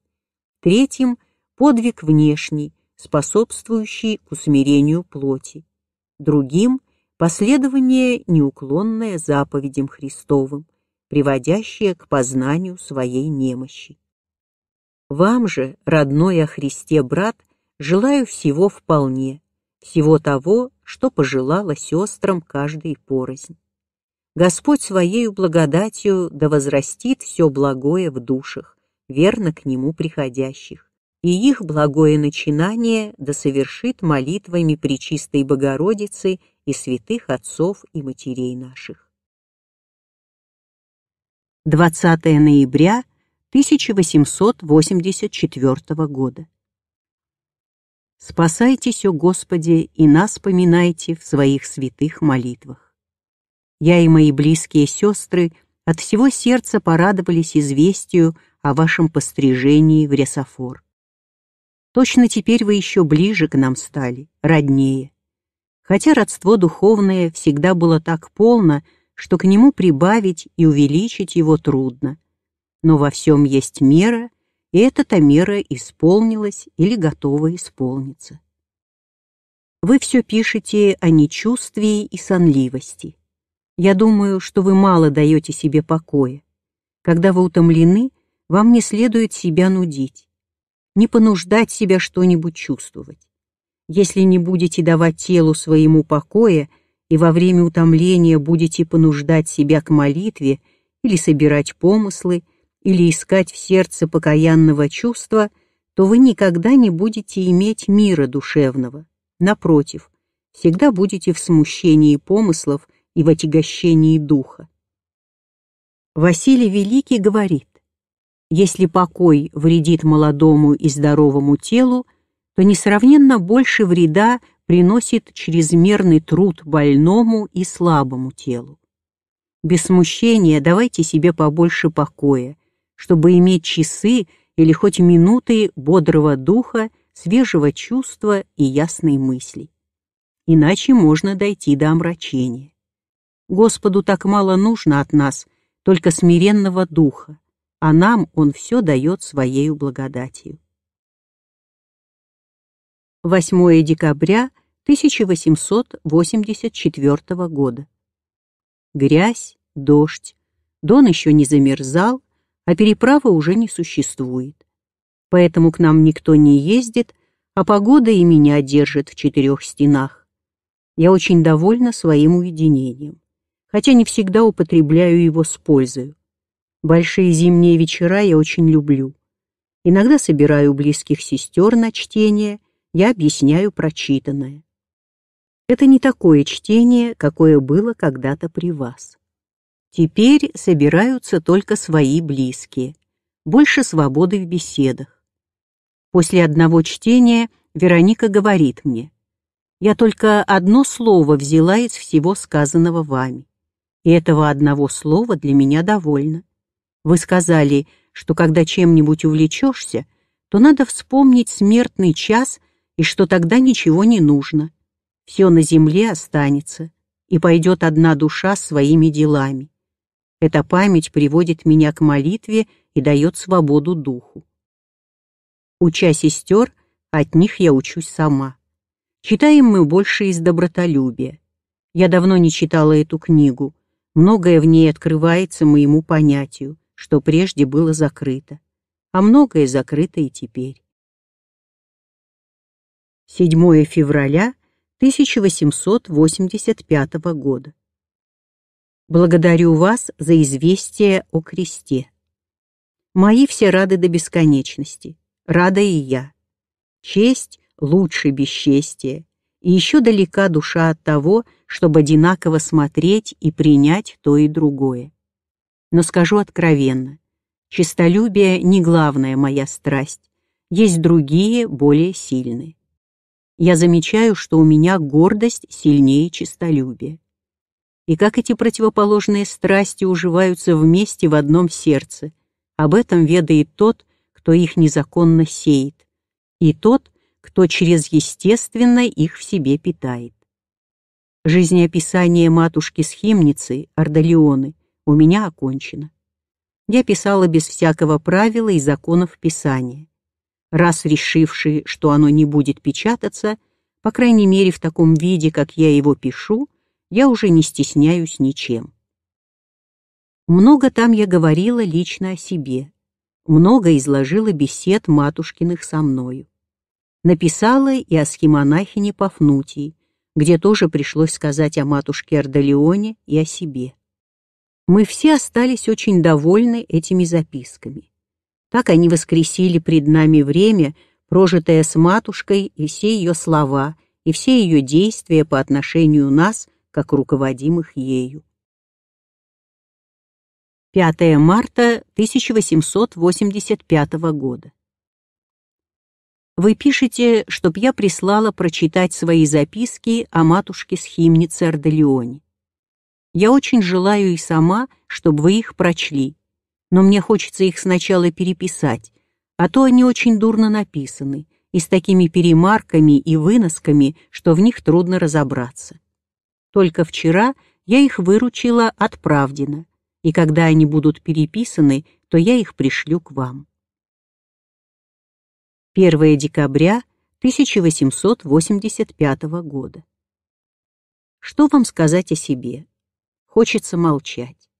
третьим — подвиг внешний, способствующий усмирению плоти, другим — последование неуклонное заповедям Христовым, приводящее к познанию своей немощи. Вам же, родной о Христе брат, желаю всего вполне, всего того, что пожелала сестрам каждый порознь. Господь Своею благодатью да возрастит все благое в душах, верно к Нему приходящих, и их благое начинание да совершит молитвами Пречистой Богородицы и святых отцов и матерей наших. 20 ноября 1884 года. Спасайтесь, о Господи, и нас поминайте в своих святых молитвах. Я и мои близкие сестры от всего сердца порадовались известию о вашем пострижении в Ресофор. Точно теперь вы еще ближе к нам стали, роднее. Хотя родство духовное всегда было так полно, что к нему прибавить и увеличить его трудно. Но во всем есть мера — и эта-то мера исполнилась или готова исполниться. Вы все пишете о нечувствии и сонливости. Я думаю, что вы мало даете себе покоя. Когда вы утомлены, вам не следует себя нудить, не понуждать себя что-нибудь чувствовать. Если не будете давать телу своему покоя и во время утомления будете понуждать себя к молитве или собирать помыслы, или искать в сердце покаянного чувства, то вы никогда не будете иметь мира душевного. Напротив, всегда будете в смущении помыслов и в отягощении духа. Василий Великий говорит, если покой вредит молодому и здоровому телу, то несравненно больше вреда приносит чрезмерный труд больному и слабому телу. Без смущения давайте себе побольше покоя, чтобы иметь часы или хоть минуты бодрого духа, свежего чувства и ясной мысли. Иначе можно дойти до омрачения. Господу так мало нужно от нас, только смиренного духа, а нам Он все дает Своею благодатью. 8 декабря 1884 года. Грязь, дождь, Дон еще не замерзал, а переправы уже не существует. Поэтому к нам никто не ездит, а погода и меня держит в четырех стенах. Я очень довольна своим уединением, хотя не всегда употребляю его с пользой. Большие зимние вечера я очень люблю. Иногда собираю близких сестер на чтение, я объясняю прочитанное. Это не такое чтение, какое было когда-то при вас. Теперь собираются только свои близкие, больше свободы в беседах. После одного чтения Вероника говорит мне, «Я только одно слово взяла из всего сказанного вами, и этого одного слова для меня довольно. Вы сказали, что когда чем-нибудь увлечешься, то надо вспомнить смертный час и что тогда ничего не нужно. Все на земле останется, и пойдет одна душа своими делами. Эта память приводит меня к молитве и дает свободу духу. Уча сестер, от них я учусь сама. Читаем мы больше из добротолюбия. Я давно не читала эту книгу. Многое в ней открывается моему понятию, что прежде было закрыто. А многое закрыто и теперь. 7 февраля 1885 года. Благодарю вас за известие о кресте. Мои все рады до бесконечности рада и я. Честь лучше бесчестия, и еще далека душа от того, чтобы одинаково смотреть и принять то и другое. Но скажу откровенно, честолюбие не главная моя страсть, есть другие, более сильные. Я замечаю, что у меня гордость сильнее честолюбия. И как эти противоположные страсти уживаются вместе в одном сердце, об этом ведает тот, кто их незаконно сеет, и тот, кто через естественно их в себе питает. Жизнеописание матушки-схимницы Ордолеоны у меня окончено. Я писала без всякого правила и законов писания. Раз решивший, что оно не будет печататься, по крайней мере в таком виде, как я его пишу, я уже не стесняюсь ничем. Много там я говорила лично о себе, много изложила бесед матушкиных со мною. Написала и о схемонахине Пафнутии, где тоже пришлось сказать о матушке Ардалионе и о себе. Мы все остались очень довольны этими записками. Так они воскресили пред нами время, прожитое с матушкой, и все ее слова, и все ее действия по отношению нас, как руководимых ею. 5 марта 1885 года. Вы пишете, чтоб я прислала прочитать свои записки о матушке Схимнице Ордолеоне. Я очень желаю и сама, чтобы вы их прочли, но мне хочется их сначала переписать, а то они очень дурно написаны и с такими перемарками и выносками, что в них трудно разобраться. Только вчера я их выручила от Правдина, и когда они будут переписаны, то я их пришлю к вам. 1 декабря 1885 года. Что вам сказать о себе? Хочется молчать.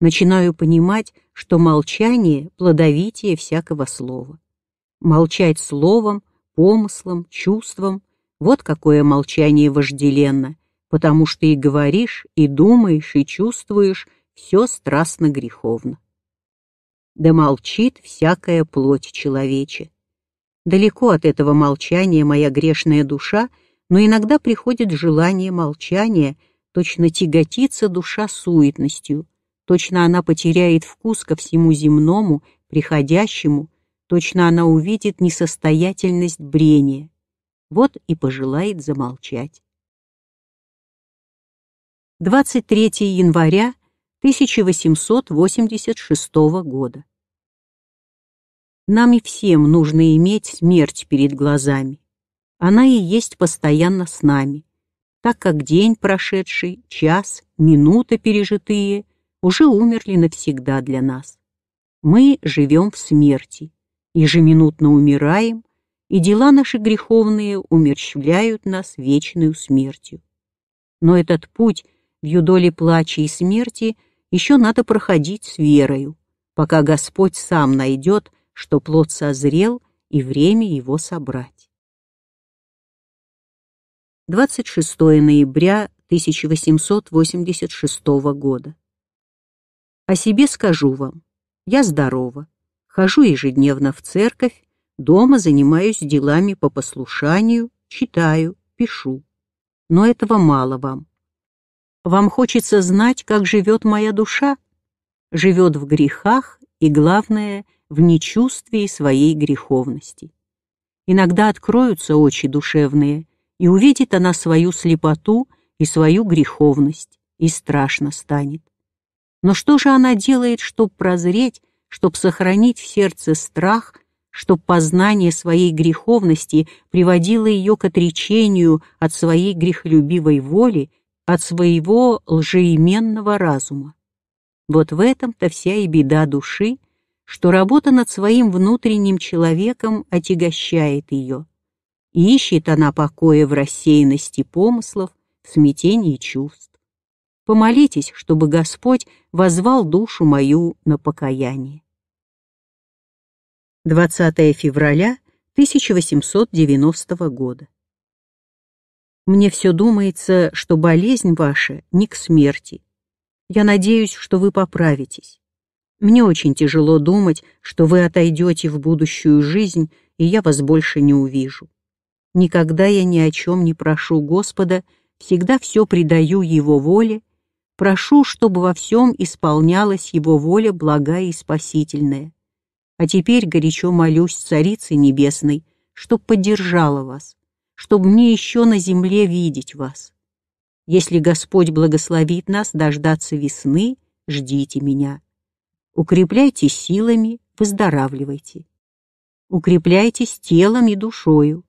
Начинаю понимать, что молчание — плодовитие всякого слова. Молчать словом, помыслом, чувством — вот какое молчание вожделенно, потому что и говоришь, и думаешь, и чувствуешь все страстно греховно. Да молчит всякая плоть человече. Далеко от этого молчания моя грешная душа, но иногда приходит желание молчания, точно тяготится душа суетностью, точно она потеряет вкус ко всему земному, приходящему, точно она увидит несостоятельность брения. Вот и пожелает замолчать. 23 января 1886 года. Нам и всем нужно иметь смерть перед глазами. Она и есть постоянно с нами, так как день прошедший, час, минута пережитые уже умерли навсегда для нас. Мы живем в смерти, ежеминутно умираем, и дела наши греховные умерщвляют нас вечную смертью. Но этот путь юдоле плача и смерти еще надо проходить с верою, пока Господь сам найдет, что плод созрел и время его собрать. 26 ноября 1886 года. О себе скажу вам. Я здорова, хожу ежедневно в церковь, дома занимаюсь делами по послушанию, читаю, пишу. Но этого мало вам. Вам хочется знать, как живет моя душа? Живет в грехах и, главное, в нечувствии своей греховности. Иногда откроются очи душевные, и увидит она свою слепоту и свою греховность, и страшно станет. Но что же она делает, чтобы прозреть, чтобы сохранить в сердце страх, чтобы познание своей греховности приводило ее к отречению от своей грехолюбивой воли, от своего лжеименного разума? Вот в этом-то вся и беда души, что работа над своим внутренним человеком отягощает ее. Ищет она покоя в рассеянности помыслов, в смятении чувств. Помолитесь, чтобы Господь возвал душу мою на покаяние. 20 февраля 1890 года. Мне все думается, что болезнь ваша не к смерти. Я надеюсь, что вы поправитесь. Мне очень тяжело думать, что вы отойдете в будущую жизнь, и я вас больше не увижу. Никогда я ни о чем не прошу Господа, всегда все предаю Его воле Прошу, чтобы во всем исполнялась Его воля благая и спасительная. А теперь горячо молюсь Царице Небесной, чтоб поддержала вас, чтоб мне еще на земле видеть вас. Если Господь благословит нас дождаться весны, ждите меня. Укрепляйте силами, выздоравливайте. Укрепляйтесь телом и душою.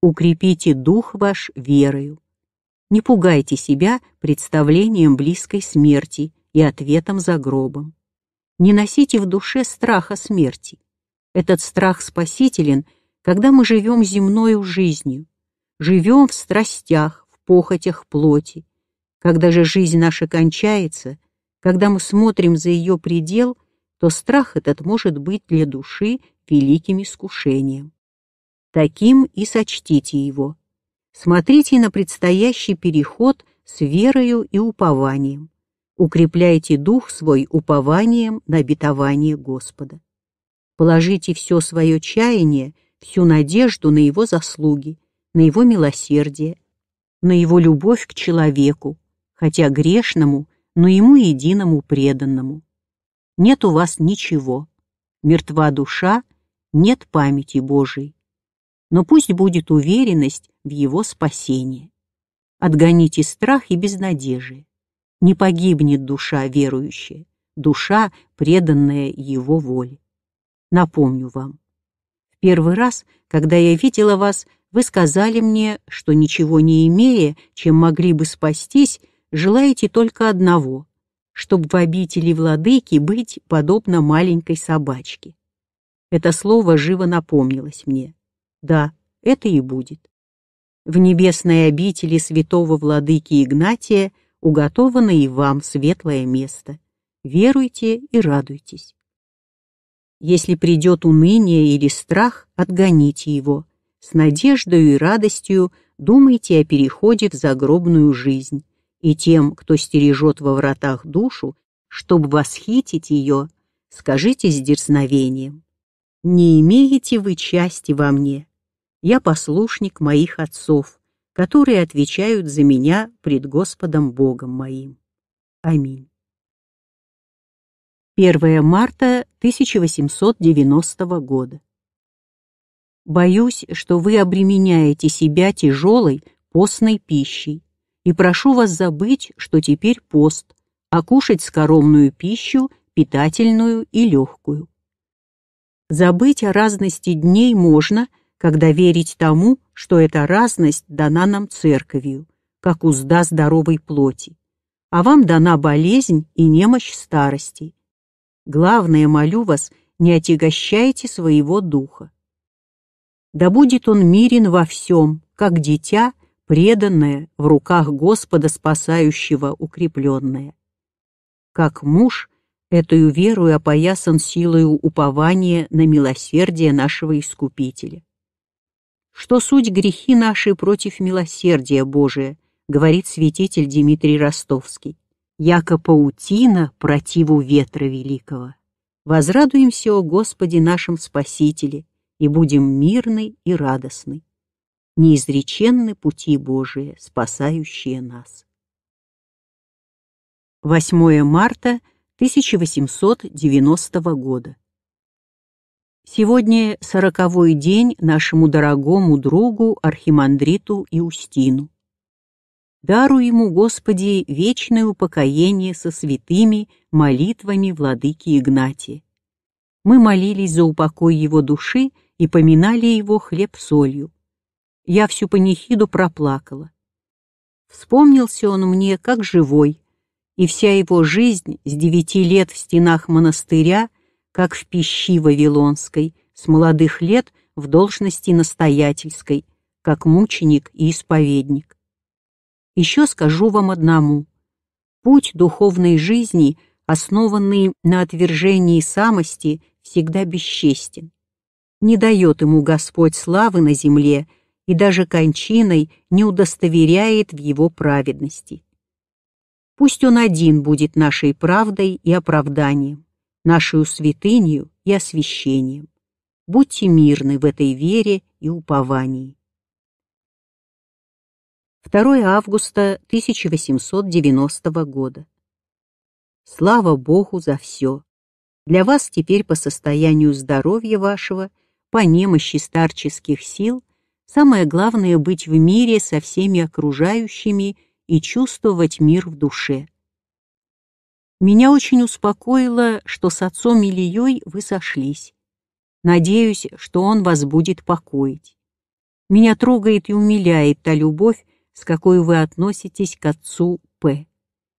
Укрепите дух ваш верою. Не пугайте себя представлением близкой смерти и ответом за гробом. Не носите в душе страха смерти. Этот страх спасителен, когда мы живем земною жизнью, живем в страстях, в похотях плоти. Когда же жизнь наша кончается, когда мы смотрим за ее предел, то страх этот может быть для души великим искушением. Таким и сочтите его Смотрите на предстоящий переход с верою и упованием. Укрепляйте дух свой упованием на обетование Господа. Положите все свое чаяние, всю надежду на Его заслуги, на Его милосердие, на Его любовь к человеку, хотя грешному, но Ему единому преданному. Нет у вас ничего, мертва душа, нет памяти Божией но пусть будет уверенность в его спасении. Отгоните страх и безнадежие. Не погибнет душа верующая, душа, преданная его воле. Напомню вам. В первый раз, когда я видела вас, вы сказали мне, что ничего не имея, чем могли бы спастись, желаете только одного, чтобы в обители владыки быть подобно маленькой собачке. Это слово живо напомнилось мне. Да, это и будет. В небесной обители святого владыки Игнатия уготовано и вам светлое место. Веруйте и радуйтесь. Если придет уныние или страх, отгоните его. С надеждой и радостью думайте о переходе в загробную жизнь, и тем, кто стережет во вратах душу, чтобы восхитить ее, скажите с дерзновением. Не имеете вы части во мне, я послушник моих отцов, которые отвечают за меня пред Господом Богом моим. Аминь. 1 марта 1890 года. Боюсь, что вы обременяете себя тяжелой постной пищей, и прошу вас забыть, что теперь пост, а кушать скоромную пищу, питательную и легкую. Забыть о разности дней можно, когда верить тому, что эта разность дана нам церковью, как узда здоровой плоти, а вам дана болезнь и немощь старости. главное, молю вас, не отягощайте своего духа. Да будет он мирен во всем, как дитя, преданное, в руках Господа спасающего, укрепленное. Как муж, этою верою опоясан силою упования на милосердие нашего Искупителя. Что суть грехи наши против милосердия Божия, говорит святитель Дмитрий Ростовский, яко паутина противу ветра великого. Возрадуемся о Господе нашем Спасителе и будем мирны и радостны неизреченны пути Божии, спасающие нас. 8 марта 1890 года. Сегодня сороковой день нашему дорогому другу Архимандриту Иустину. Дару ему, Господи, вечное упокоение со святыми молитвами владыки Игнатия. Мы молились за упокой его души и поминали его хлеб-солью я всю панихиду проплакала. Вспомнился он мне как живой, и вся его жизнь с девяти лет в стенах монастыря, как в пищи Вавилонской, с молодых лет в должности настоятельской, как мученик и исповедник. Еще скажу вам одному. Путь духовной жизни, основанный на отвержении самости, всегда бесчестен. Не дает ему Господь славы на земле, и даже кончиной не удостоверяет в его праведности. Пусть он один будет нашей правдой и оправданием, нашей святынью и освящением. Будьте мирны в этой вере и уповании. 2 августа 1890 года. Слава Богу за все. Для вас теперь по состоянию здоровья вашего, по немощи старческих сил, Самое главное — быть в мире со всеми окружающими и чувствовать мир в душе. Меня очень успокоило, что с отцом Ильей вы сошлись. Надеюсь, что он вас будет покоить. Меня трогает и умиляет та любовь, с какой вы относитесь к отцу П.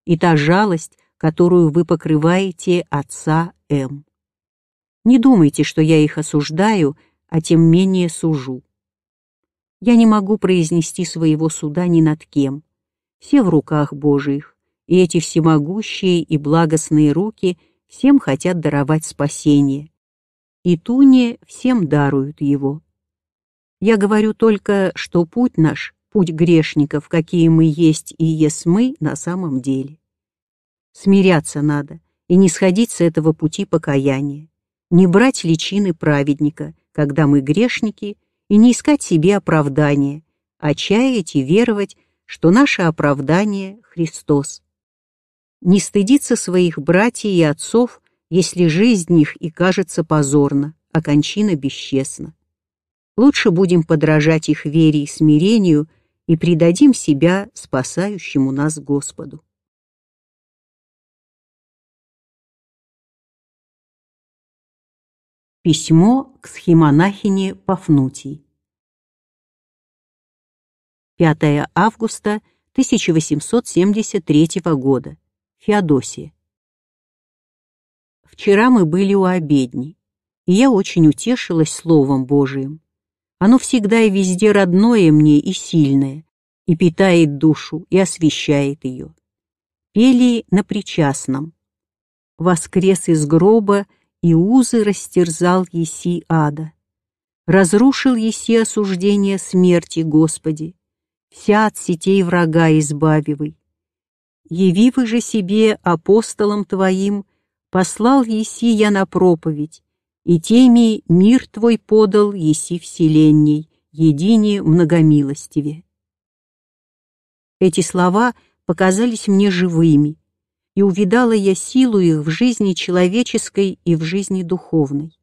И та жалость, которую вы покрываете отца М. Не думайте, что я их осуждаю, а тем менее сужу. Я не могу произнести своего суда ни над кем. Все в руках Божиих, и эти всемогущие и благостные руки всем хотят даровать спасение. И туне всем даруют его. Я говорю только, что путь наш, путь грешников, какие мы есть и есть мы на самом деле. Смиряться надо и не сходить с этого пути покаяния, не брать личины праведника, когда мы грешники – и не искать себе оправдания, а чаять и веровать, что наше оправдание — Христос. Не стыдиться своих братьев и отцов, если жизнь их и кажется позорна, а кончина бесчестна. Лучше будем подражать их вере и смирению и предадим себя спасающему нас Господу. Письмо к схемонахине Пафнутий. 5 августа 1873 года. Феодосия. Вчера мы были у обедни, и я очень утешилась Словом Божиим. Оно всегда и везде родное мне и сильное, и питает душу, и освещает ее. Пели на причастном. Воскрес из гроба — и узы растерзал еси ада. Разрушил еси осуждение смерти, Господи, вся от сетей врага избавивай. Явивы же себе апостолом Твоим, послал еси я на проповедь, и теми мир Твой подал еси вселенней, едине многомилостиве. Эти слова показались мне живыми, и увидала я силу их в жизни человеческой и в жизни духовной.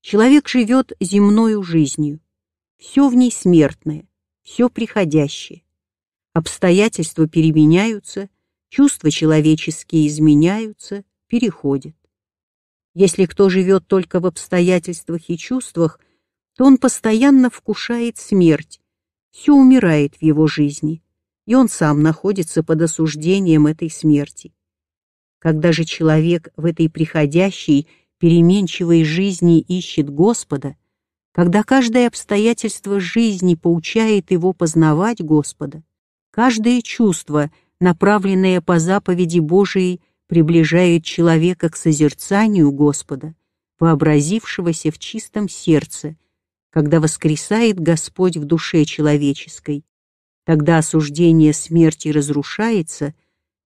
Человек живет земною жизнью, все в ней смертное, все приходящее. Обстоятельства переменяются, чувства человеческие изменяются, переходят. Если кто живет только в обстоятельствах и чувствах, то он постоянно вкушает смерть, все умирает в его жизни, и он сам находится под осуждением этой смерти. Когда же человек в этой приходящей, переменчивой жизни ищет Господа, когда каждое обстоятельство жизни поучает его познавать Господа, каждое чувство, направленное по заповеди Божией, приближает человека к созерцанию Господа, вообразившегося в чистом сердце, когда воскресает Господь в душе человеческой. Тогда осуждение смерти разрушается,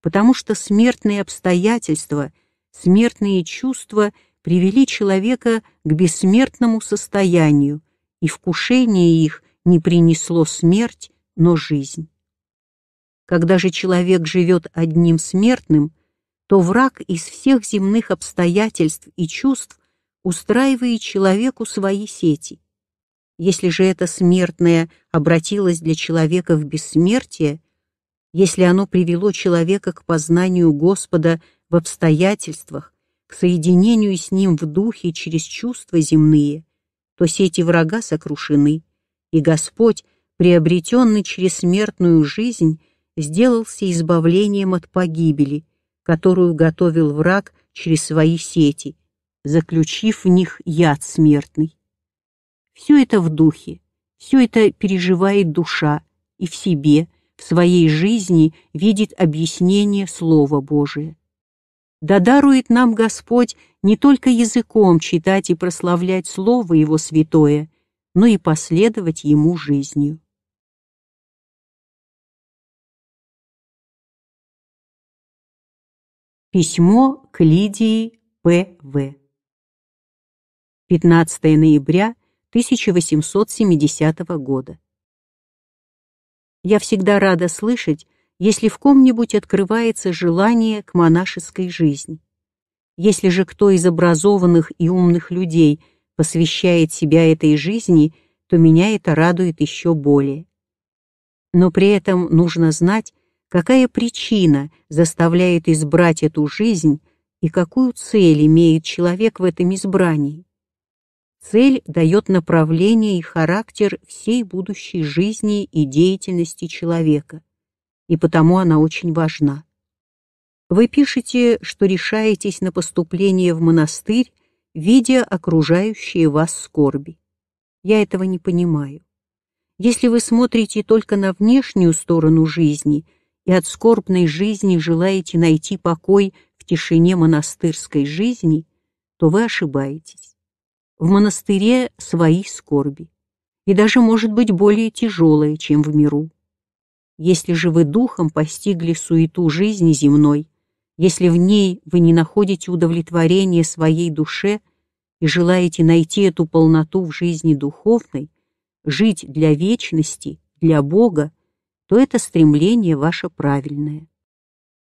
потому что смертные обстоятельства, смертные чувства привели человека к бессмертному состоянию, и вкушение их не принесло смерть, но жизнь. Когда же человек живет одним смертным, то враг из всех земных обстоятельств и чувств устраивает человеку свои сети. Если же это смертное обратилось для человека в бессмертие, если оно привело человека к познанию Господа в обстоятельствах, к соединению с Ним в духе через чувства земные, то сети врага сокрушены, и Господь, приобретенный через смертную жизнь, сделался избавлением от погибели, которую готовил враг через свои сети, заключив в них яд смертный. Все это в духе, все это переживает душа и в себе, в своей жизни видит объяснение Слова Божия. Да дарует нам Господь не только языком читать и прославлять Слово Его святое, но и последовать Ему жизнью. Письмо к Лидии П.В. 15 ноября 1870 года. Я всегда рада слышать, если в ком-нибудь открывается желание к монашеской жизни. Если же кто из образованных и умных людей посвящает себя этой жизни, то меня это радует еще более. Но при этом нужно знать, какая причина заставляет избрать эту жизнь и какую цель имеет человек в этом избрании. Цель дает направление и характер всей будущей жизни и деятельности человека, и потому она очень важна. Вы пишете, что решаетесь на поступление в монастырь, видя окружающие вас скорби. Я этого не понимаю. Если вы смотрите только на внешнюю сторону жизни и от скорбной жизни желаете найти покой в тишине монастырской жизни, то вы ошибаетесь. В монастыре свои скорби, и даже, может быть, более тяжелые, чем в миру. Если же вы духом постигли суету жизни земной, если в ней вы не находите удовлетворения своей душе и желаете найти эту полноту в жизни духовной, жить для вечности, для Бога, то это стремление ваше правильное.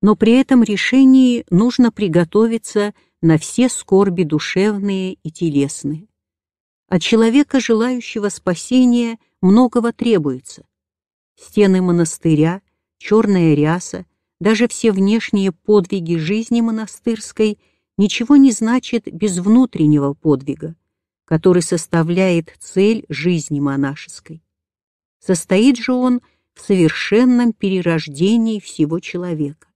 Но при этом решении нужно приготовиться на все скорби душевные и телесные. От человека, желающего спасения, многого требуется. Стены монастыря, черная ряса, даже все внешние подвиги жизни монастырской ничего не значат без внутреннего подвига, который составляет цель жизни монашеской. Состоит же он в совершенном перерождении всего человека,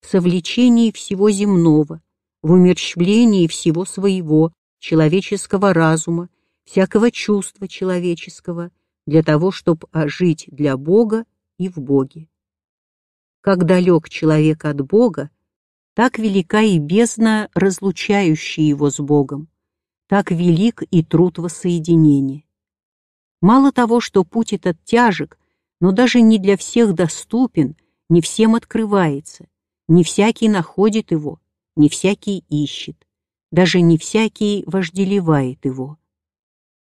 в совлечении всего земного, в умерщвлении всего своего, человеческого разума, всякого чувства человеческого, для того, чтобы жить для Бога и в Боге. Как далек человек от Бога, так велика и бездна, разлучающая его с Богом, так велик и труд воссоединения. Мало того, что путь этот тяжек, но даже не для всех доступен, не всем открывается, не всякий находит его, не всякий ищет, даже не всякий вожделевает его.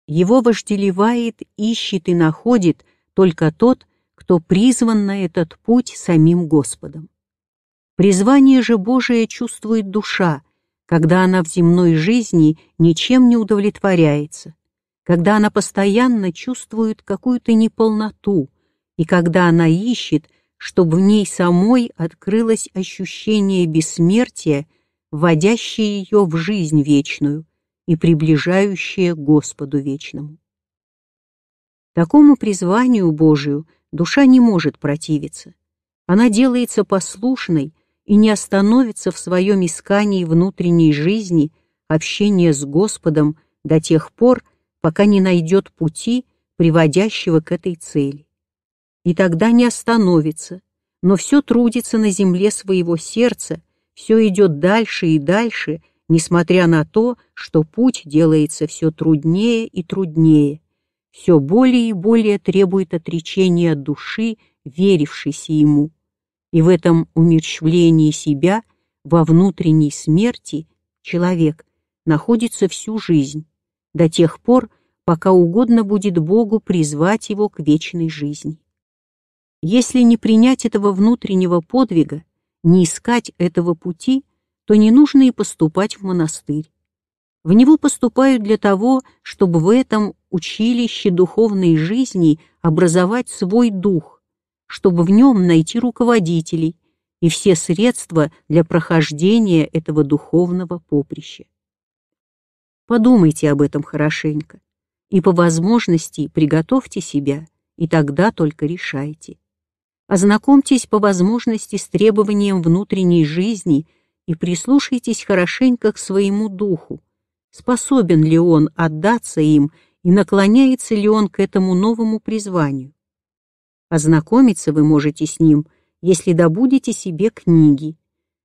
Его вожделевает, ищет и находит только тот, кто призван на этот путь самим Господом. Призвание же Божие чувствует душа, когда она в земной жизни ничем не удовлетворяется, когда она постоянно чувствует какую-то неполноту, и когда она ищет – чтобы в ней самой открылось ощущение бессмертия, вводящее ее в жизнь вечную и приближающее к Господу вечному. Такому призванию Божию душа не может противиться. Она делается послушной и не остановится в своем искании внутренней жизни, общения с Господом до тех пор, пока не найдет пути, приводящего к этой цели. И тогда не остановится, но все трудится на земле своего сердца, все идет дальше и дальше, несмотря на то, что путь делается все труднее и труднее, все более и более требует отречения от души, верившейся ему. И в этом умерщвлении себя, во внутренней смерти, человек находится всю жизнь, до тех пор, пока угодно будет Богу призвать его к вечной жизни. Если не принять этого внутреннего подвига, не искать этого пути, то не нужно и поступать в монастырь. В него поступают для того, чтобы в этом училище духовной жизни образовать свой дух, чтобы в нем найти руководителей и все средства для прохождения этого духовного поприща. Подумайте об этом хорошенько и по возможности приготовьте себя, и тогда только решайте. Ознакомьтесь по возможности с требованием внутренней жизни и прислушайтесь хорошенько к своему духу. Способен ли он отдаться им и наклоняется ли он к этому новому призванию? Ознакомиться вы можете с ним, если добудете себе книги.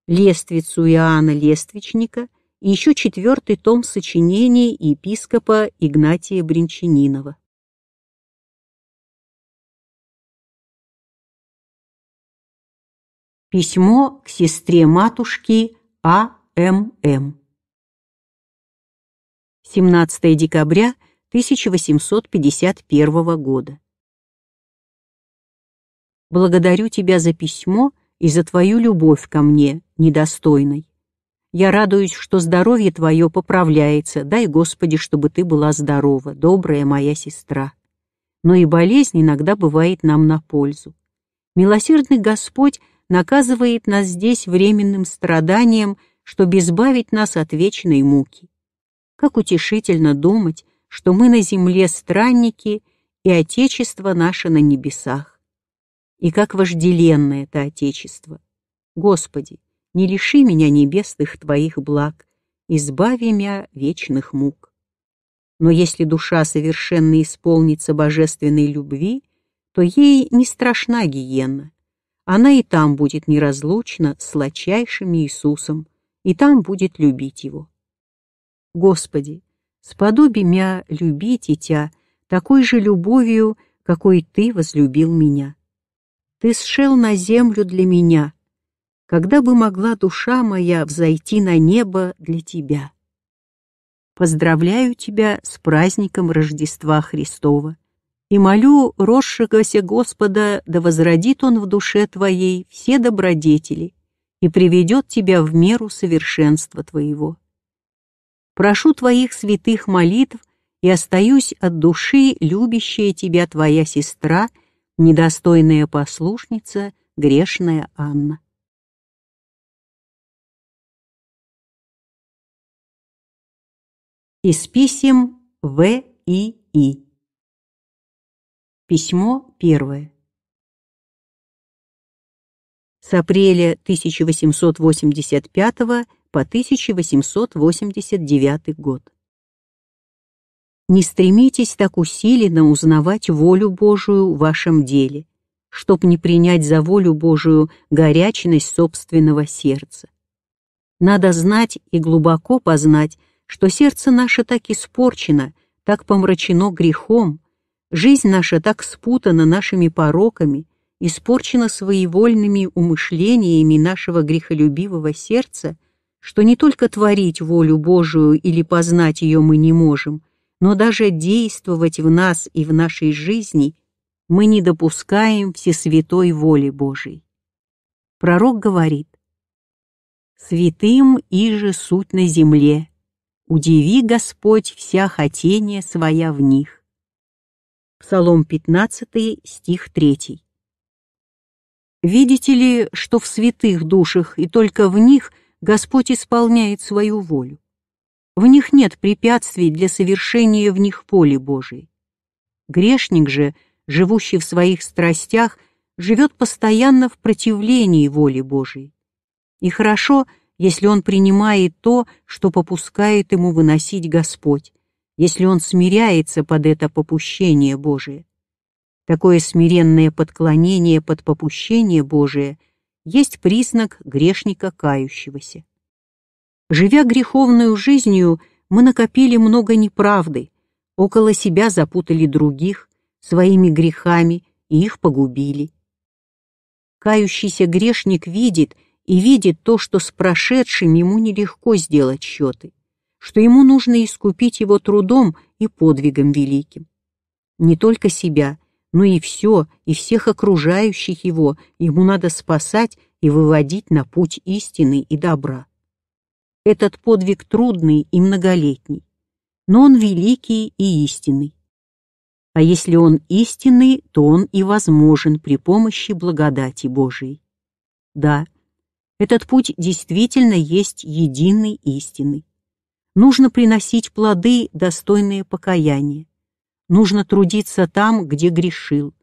Лествицу Иоанна Лествичника и еще четвертый том сочинений епископа Игнатия Бринчанинова. Письмо к сестре матушки А.М.М. 17 декабря 1851 года. Благодарю тебя за письмо и за твою любовь ко мне, недостойной. Я радуюсь, что здоровье твое поправляется. Дай, Господи, чтобы ты была здорова, добрая моя сестра. Но и болезнь иногда бывает нам на пользу. Милосердный Господь наказывает нас здесь временным страданием, чтобы избавить нас от вечной муки. Как утешительно думать, что мы на земле странники и Отечество наше на небесах. И как вожделенно это Отечество. Господи, не лиши меня небесных Твоих благ, избави меня вечных мук. Но если душа совершенно исполнится божественной любви, то ей не страшна гиена. Она и там будет неразлучна с сладчайшим Иисусом, и там будет любить Его. Господи, сподоби мя любить и Тя такой же любовью, какой Ты возлюбил меня. Ты сшел на землю для меня, когда бы могла душа моя взойти на небо для тебя. Поздравляю тебя с праздником Рождества Христова и молю росшегося Господа, да возродит Он в душе твоей все добродетели и приведет тебя в меру совершенства твоего. Прошу твоих святых молитв и остаюсь от души любящая тебя твоя сестра, недостойная послушница, грешная Анна. Из писем В. И. И. Письмо первое. С апреля 1885 по 1889 год. Не стремитесь так усиленно узнавать волю Божию в вашем деле, чтоб не принять за волю Божию горячность собственного сердца. Надо знать и глубоко познать, что сердце наше так испорчено, так помрачено грехом, жизнь наша так спутана нашими пороками, испорчена своевольными умышлениями нашего грехолюбивого сердца, что не только творить волю Божию или познать ее мы не можем, но даже действовать в нас и в нашей жизни мы не допускаем всесвятой воли Божией. Пророк говорит, «Святым иже суть на земле, удиви Господь вся хотение своя в них. Псалом 15, стих 3. Видите ли, что в святых душах и только в них Господь исполняет свою волю? В них нет препятствий для совершения в них поля Божией. Грешник же, живущий в своих страстях, живет постоянно в противлении воли Божией. И хорошо, если он принимает то, что попускает ему выносить Господь, если он смиряется под это попущение Божие. Такое смиренное подклонение под попущение Божие есть признак грешника кающегося. Живя греховную жизнью, мы накопили много неправды, около себя запутали других своими грехами и их погубили. Кающийся грешник видит и видит то, что с прошедшим ему нелегко сделать счеты, что ему нужно искупить его трудом и подвигом великим. Не только себя, но и все, и всех окружающих его ему надо спасать и выводить на путь истины и добра. Этот подвиг трудный и многолетний, но он великий и истинный. А если он истинный, то он и возможен при помощи благодати Божией. Да, этот путь действительно есть единый истинный. Нужно приносить плоды, достойные покаяния. Нужно трудиться там, где грешил,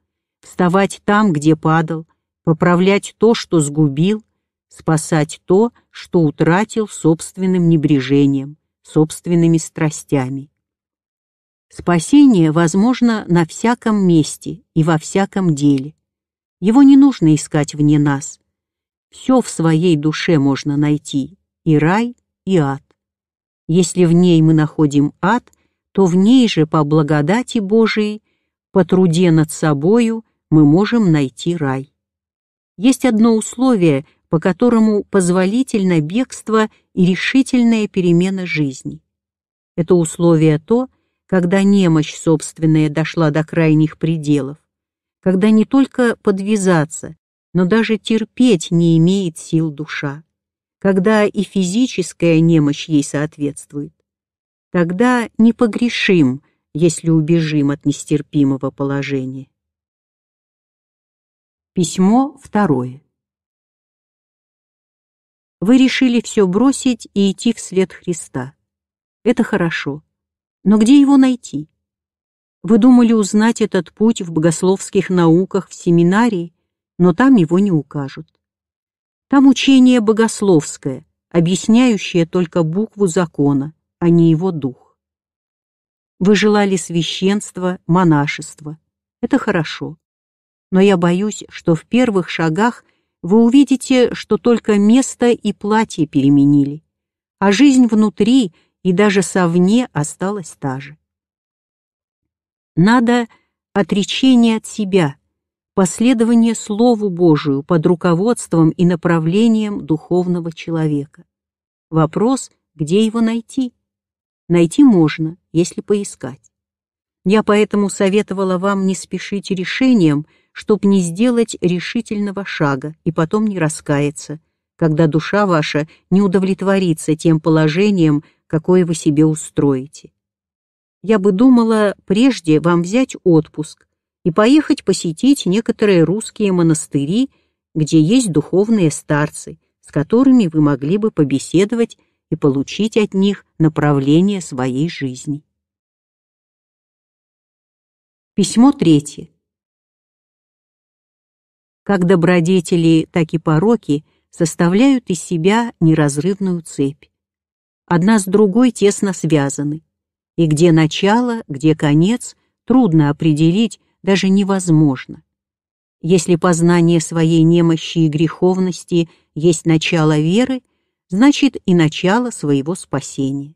вставать там, где падал, поправлять то, что сгубил, спасать то, что утратил собственным небрежением, собственными страстями. Спасение возможно на всяком месте и во всяком деле. Его не нужно искать вне нас. Все в своей душе можно найти, и рай, и ад. Если в ней мы находим ад – то в ней же по благодати Божией, по труде над собою мы можем найти рай. Есть одно условие, по которому позволительно бегство и решительная перемена жизни. Это условие то, когда немощь собственная дошла до крайних пределов, когда не только подвязаться, но даже терпеть не имеет сил душа, когда и физическая немощь ей соответствует. Тогда не погрешим, если убежим от нестерпимого положения. Письмо второе. Вы решили все бросить и идти вслед Христа. Это хорошо. Но где его найти? Вы думали узнать этот путь в богословских науках в семинарии, но там его не укажут. Там учение богословское, объясняющее только букву закона, а не его дух. Вы желали священства, монашества. Это хорошо. Но я боюсь, что в первых шагах вы увидите, что только место и платье переменили, а жизнь внутри и даже совне осталась та же. Надо отречение от себя, последование Слову Божию под руководством и направлением духовного человека. Вопрос, где его найти? Найти можно, если поискать. Я поэтому советовала вам не спешить решением, чтоб не сделать решительного шага и потом не раскаяться, когда душа ваша не удовлетворится тем положением, какое вы себе устроите. Я бы думала прежде вам взять отпуск и поехать посетить некоторые русские монастыри, где есть духовные старцы, с которыми вы могли бы побеседовать и получить от них направление своей жизни. Письмо третье. Как добродетели, так и пороки составляют из себя неразрывную цепь. Одна с другой тесно связаны, и где начало, где конец, трудно определить, даже невозможно. Если познание своей немощи и греховности есть начало веры, значит и начало своего спасения.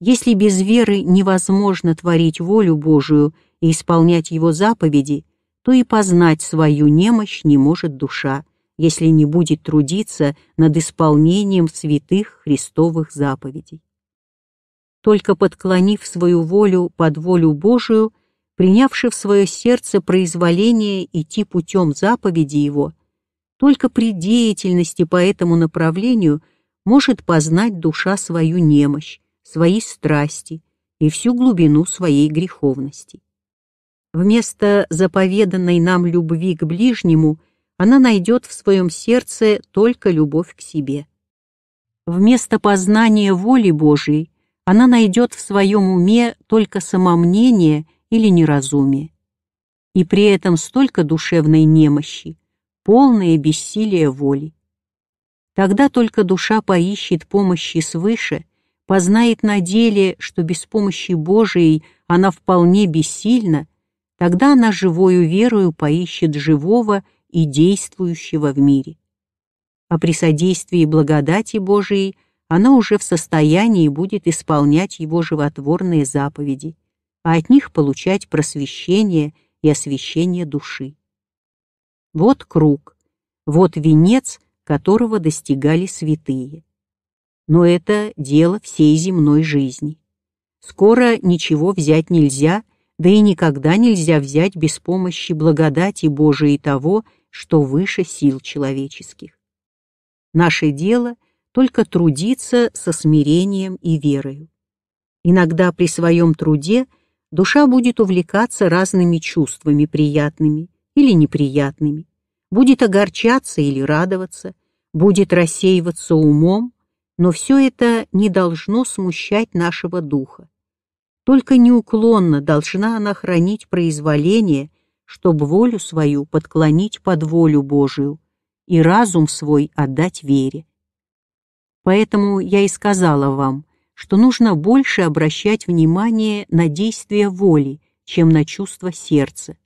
Если без веры невозможно творить волю Божию и исполнять Его заповеди, то и познать свою немощь не может душа, если не будет трудиться над исполнением святых Христовых заповедей. Только подклонив свою волю под волю Божию, принявши в свое сердце произволение идти путем заповеди Его, только при деятельности по этому направлению – может познать душа свою немощь, свои страсти и всю глубину своей греховности. Вместо заповеданной нам любви к ближнему она найдет в своем сердце только любовь к себе. Вместо познания воли Божией она найдет в своем уме только самомнение или неразумие. И при этом столько душевной немощи, полное бессилие воли. Тогда только душа поищет помощи свыше, познает на деле, что без помощи Божией она вполне бессильна, тогда она живою верою поищет живого и действующего в мире. А при содействии благодати Божией она уже в состоянии будет исполнять его животворные заповеди, а от них получать просвещение и освящение души. Вот круг, вот венец, которого достигали святые. Но это дело всей земной жизни. Скоро ничего взять нельзя, да и никогда нельзя взять без помощи благодати Божией того, что выше сил человеческих. Наше дело только трудиться со смирением и верою. Иногда при своем труде душа будет увлекаться разными чувствами приятными или неприятными, будет огорчаться или радоваться, будет рассеиваться умом, но все это не должно смущать нашего духа. Только неуклонно должна она хранить произволение, чтобы волю свою подклонить под волю Божию и разум свой отдать вере. Поэтому я и сказала вам, что нужно больше обращать внимание на действия воли, чем на чувства сердца,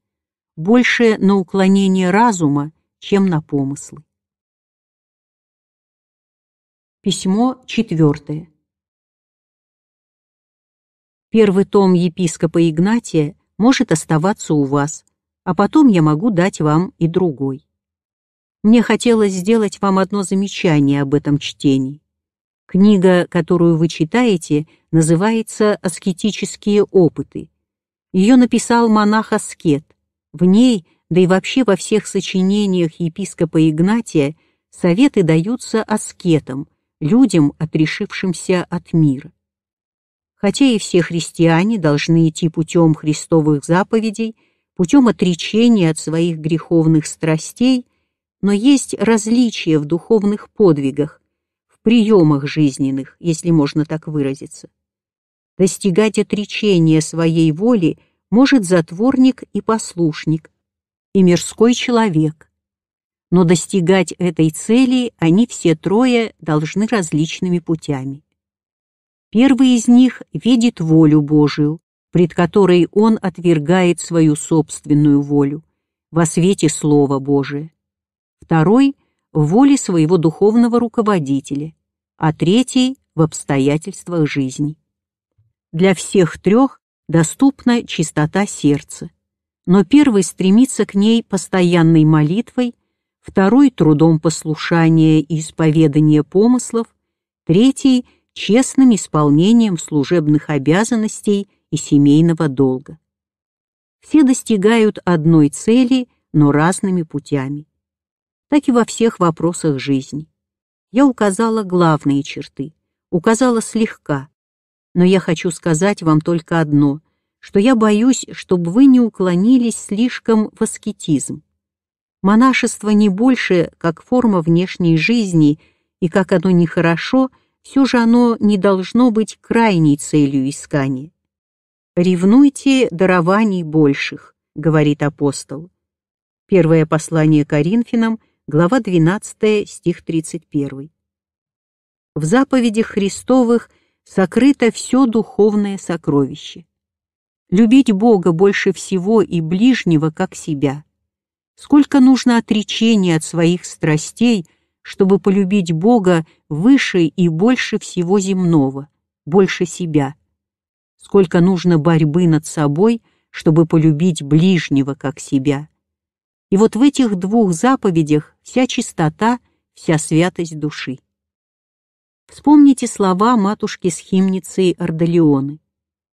больше на уклонение разума, чем на помыслы. Письмо четвертое. Первый том епископа Игнатия может оставаться у вас, а потом я могу дать вам и другой. Мне хотелось сделать вам одно замечание об этом чтении. Книга, которую вы читаете, называется «Аскетические опыты». Ее написал монах-аскет. В ней, да и вообще во всех сочинениях епископа Игнатия, советы даются аскетам, людям, отрешившимся от мира. Хотя и все христиане должны идти путем христовых заповедей, путем отречения от своих греховных страстей, но есть различия в духовных подвигах, приемах жизненных, если можно так выразиться. Достигать отречения своей воли может затворник и послушник, и мирской человек. Но достигать этой цели они все трое должны различными путями. Первый из них видит волю Божию, пред которой он отвергает свою собственную волю, во свете Слова Божия. Второй — в воле своего духовного руководителя, а третий — в обстоятельствах жизни. Для всех трех доступна чистота сердца, но первый стремится к ней постоянной молитвой, второй — трудом послушания и исповедания помыслов, третий — честным исполнением служебных обязанностей и семейного долга. Все достигают одной цели, но разными путями. Так и во всех вопросах жизни я указала главные черты, указала слегка. Но я хочу сказать вам только одно, что я боюсь, чтобы вы не уклонились слишком в аскетизм. Монашество не больше как форма внешней жизни, и как оно нехорошо, все же оно не должно быть крайней целью искания. «Ревнуйте дарований больших», — говорит апостол. Первое послание Коринфянам, глава 12, стих 31. В заповедях Христовых сокрыто все духовное сокровище. Любить Бога больше всего и ближнего, как себя. Сколько нужно отречения от своих страстей, чтобы полюбить Бога выше и больше всего земного, больше себя. Сколько нужно борьбы над собой, чтобы полюбить ближнего, как себя и вот в этих двух заповедях вся чистота, вся святость души. Вспомните слова матушки-схимницы Ордолеоны.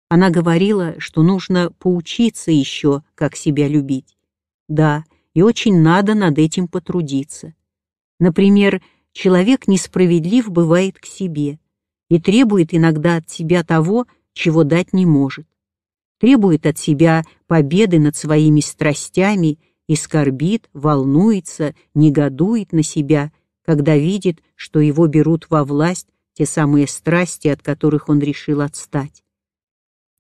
Она говорила, что нужно поучиться еще, как себя любить. Да, и очень надо над этим потрудиться. Например, человек несправедлив бывает к себе и требует иногда от себя того, чего дать не может. Требует от себя победы над своими страстями и скорбит, волнуется, негодует на себя, когда видит, что его берут во власть те самые страсти, от которых он решил отстать.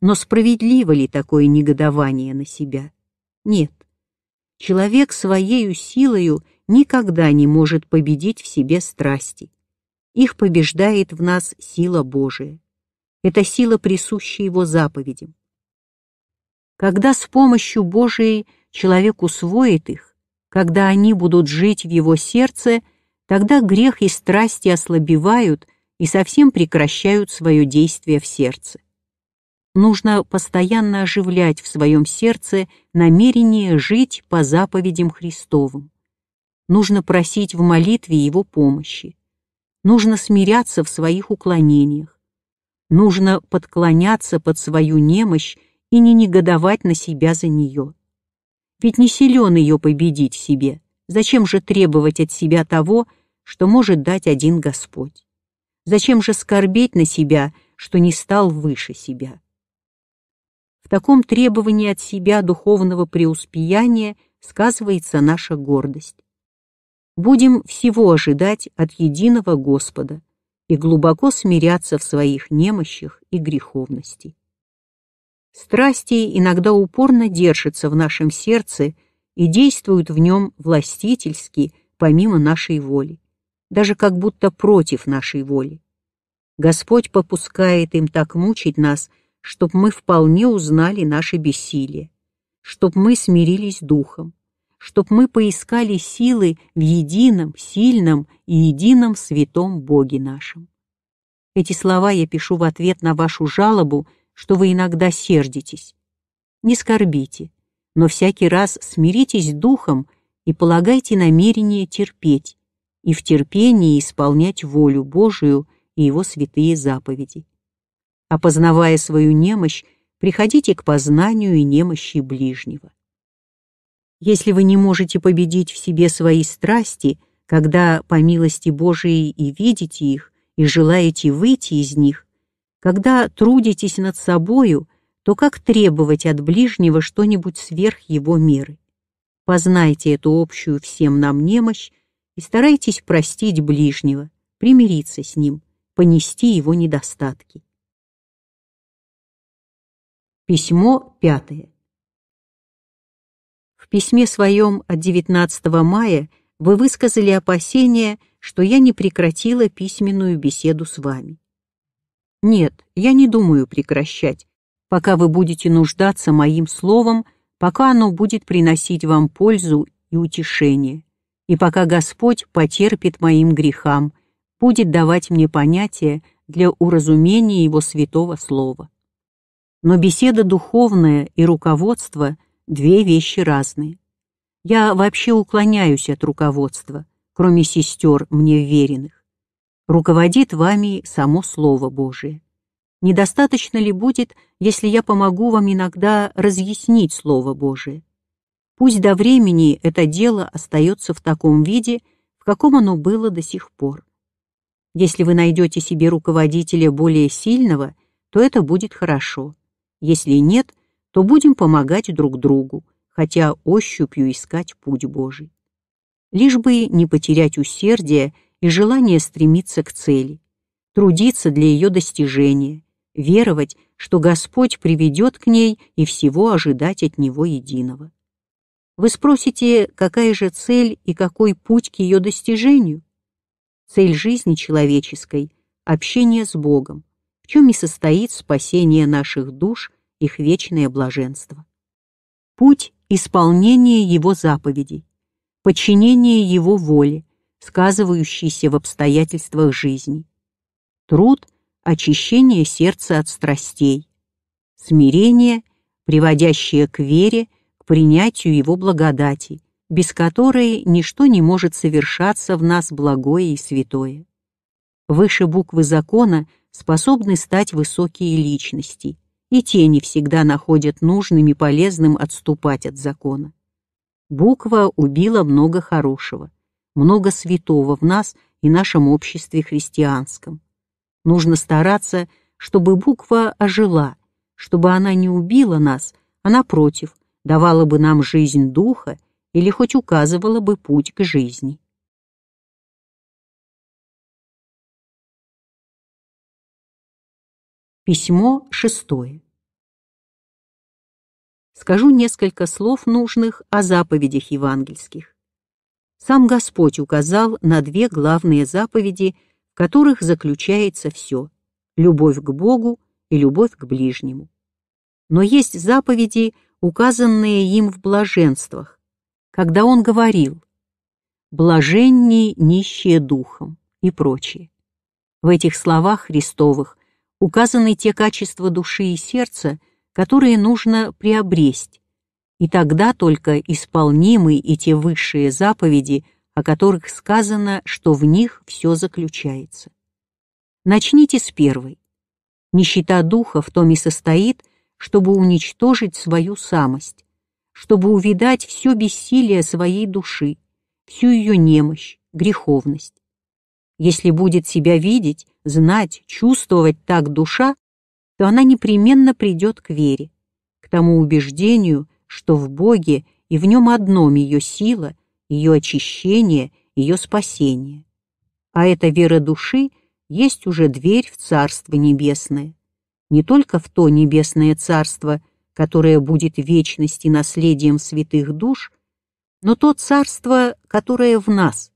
Но справедливо ли такое негодование на себя? Нет. Человек своею силою никогда не может победить в себе страсти. Их побеждает в нас сила Божия. Это сила, присущая Его заповедям. Когда с помощью Божией человек усвоит их, когда они будут жить в его сердце, тогда грех и страсти ослабевают и совсем прекращают свое действие в сердце. Нужно постоянно оживлять в своем сердце намерение жить по заповедям Христовым. Нужно просить в молитве Его помощи. Нужно смиряться в своих уклонениях. Нужно подклоняться под свою немощь и не негодовать на себя за нее. Ведь не силен ее победить в себе. Зачем же требовать от себя того, что может дать один Господь? Зачем же скорбеть на себя, что не стал выше себя? В таком требовании от себя духовного преуспеяния сказывается наша гордость. Будем всего ожидать от единого Господа и глубоко смиряться в своих немощах и греховности. Страсти иногда упорно держатся в нашем сердце и действуют в нем властительски, помимо нашей воли, даже как будто против нашей воли. Господь попускает им так мучить нас – чтоб мы вполне узнали наше бессилие, чтоб мы смирились духом, чтоб мы поискали силы в едином, сильном и едином святом Боге нашем. Эти слова я пишу в ответ на вашу жалобу, что вы иногда сердитесь. Не скорбите, но всякий раз смиритесь духом и полагайте намерение терпеть, и в терпении исполнять волю Божию и Его святые заповеди. Опознавая свою немощь, приходите к познанию и немощи ближнего. Если вы не можете победить в себе свои страсти, когда по милости Божией и видите их, и желаете выйти из них, когда трудитесь над собою, то как требовать от ближнего что-нибудь сверх его меры? Познайте эту общую всем нам немощь и старайтесь простить ближнего, примириться с ним, понести его недостатки. Письмо пятое. В письме своем от 19 мая вы высказали опасение, что я не прекратила письменную беседу с вами. Нет, я не думаю прекращать, пока вы будете нуждаться моим словом, пока оно будет приносить вам пользу и утешение, и пока Господь потерпит моим грехам, будет давать мне понятия для уразумения Его святого слова. Но беседа духовная и руководство – две вещи разные. Я вообще уклоняюсь от руководства, кроме сестер мне веренных. Руководит вами само Слово Божие. Недостаточно ли будет, если я помогу вам иногда разъяснить Слово Божие? Пусть до времени это дело остается в таком виде, в каком оно было до сих пор. Если вы найдете себе руководителя более сильного, то это будет хорошо. Если нет, то будем помогать друг другу, хотя ощупью искать путь Божий. Лишь бы не потерять усердие и желание стремиться к цели, трудиться для ее достижения, веровать, что Господь приведет к ней и всего ожидать от Него единого. Вы спросите, какая же цель и какой путь к ее достижению? Цель жизни человеческой – общение с Богом, в чем и состоит спасение наших душ, их вечное блаженство. Путь исполнения Его заповедей, подчинение Его воле, сказывающейся в обстоятельствах жизни. Труд – очищение сердца от страстей. Смирение, приводящее к вере, к принятию Его благодати, без которой ничто не может совершаться в нас благое и святое. Выше буквы закона – способны стать высокие личности, и те не всегда находят нужным и полезным отступать от закона. Буква убила много хорошего, много святого в нас и нашем обществе христианском. Нужно стараться, чтобы буква ожила, чтобы она не убила нас, а напротив, давала бы нам жизнь духа или хоть указывала бы путь к жизни. Письмо шестое. Скажу несколько слов нужных о заповедях евангельских. Сам Господь указал на две главные заповеди, в которых заключается все – любовь к Богу и любовь к ближнему. Но есть заповеди, указанные им в блаженствах, когда он говорил «блаженни нищие духом» и прочее. В этих словах Христовых указаны те качества души и сердца, которые нужно приобресть, и тогда только исполнимы и те высшие заповеди, о которых сказано, что в них все заключается. Начните с первой. Нищета духа в том и состоит, чтобы уничтожить свою самость, чтобы увидать все бессилие своей души, всю ее немощь, греховность. Если будет себя видеть, знать, чувствовать так душа, то она непременно придет к вере, к тому убеждению, что в Боге и в нем одном ее сила, ее очищение, ее спасение. А эта вера души есть уже дверь в Царство Небесное. Не только в то Небесное Царство, которое будет вечности наследием святых душ, но то Царство, которое в нас.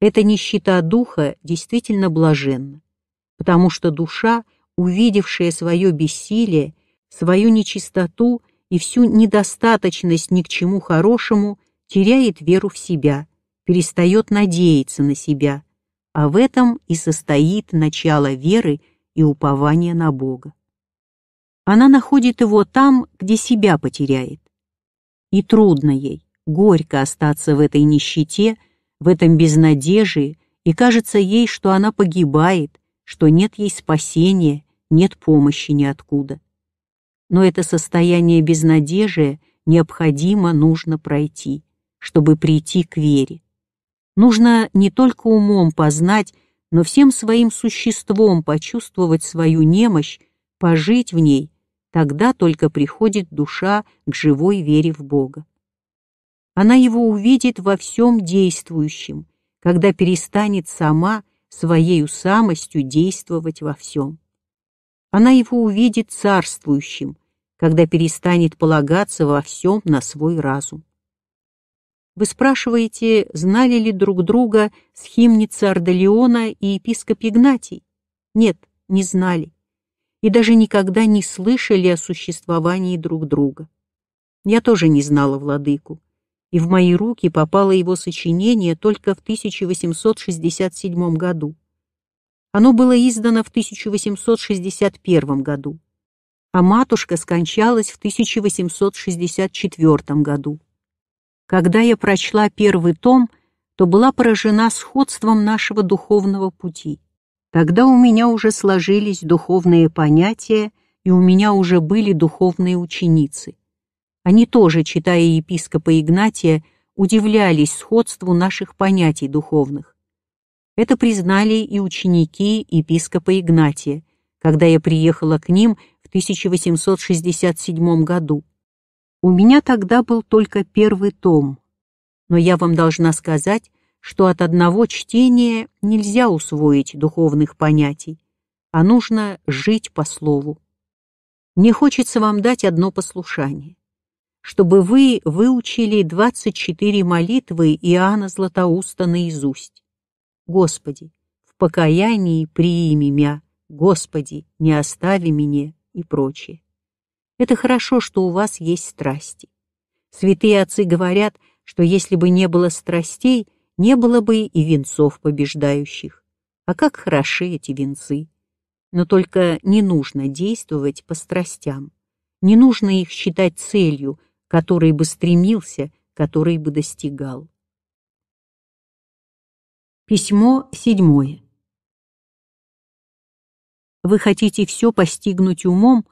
Эта нищета духа действительно блаженна, потому что душа, увидевшая свое бессилие, свою нечистоту и всю недостаточность ни к чему хорошему теряет веру в себя, перестает надеяться на себя, а в этом и состоит начало веры и упования на Бога. Она находит его там, где себя потеряет. И трудно ей, горько остаться в этой нищете, в этом безнадежии, и кажется ей, что она погибает, что нет ей спасения, нет помощи ниоткуда но это состояние безнадежия необходимо нужно пройти, чтобы прийти к вере. Нужно не только умом познать, но всем своим существом почувствовать свою немощь, пожить в ней, тогда только приходит душа к живой вере в Бога. Она его увидит во всем действующем, когда перестанет сама своею самостью действовать во всем. Она его увидит царствующим, когда перестанет полагаться во всем на свой разум. Вы спрашиваете, знали ли друг друга схимница Ардалиона и епископ Игнатий? Нет, не знали. И даже никогда не слышали о существовании друг друга. Я тоже не знала владыку, и в мои руки попало его сочинение только в 1867 году. Оно было издано в 1861 году а матушка скончалась в 1864 году. Когда я прочла первый том, то была поражена сходством нашего духовного пути. Тогда у меня уже сложились духовные понятия, и у меня уже были духовные ученицы. Они тоже, читая епископа Игнатия, удивлялись сходству наших понятий духовных. Это признали и ученики епископа Игнатия, когда я приехала к ним 1867 году. У меня тогда был только первый том, но я вам должна сказать, что от одного чтения нельзя усвоить духовных понятий, а нужно жить по слову. Мне хочется вам дать одно послушание, чтобы вы выучили 24 молитвы Иоанна Златоуста наизусть. Господи, в покаянии приими мя, Господи, не остави меня и прочее. Это хорошо, что у вас есть страсти. Святые отцы говорят, что если бы не было страстей, не было бы и венцов побеждающих. А как хороши эти венцы! Но только не нужно действовать по страстям. Не нужно их считать целью, которой бы стремился, которой бы достигал. Письмо седьмое. Вы хотите все постигнуть умом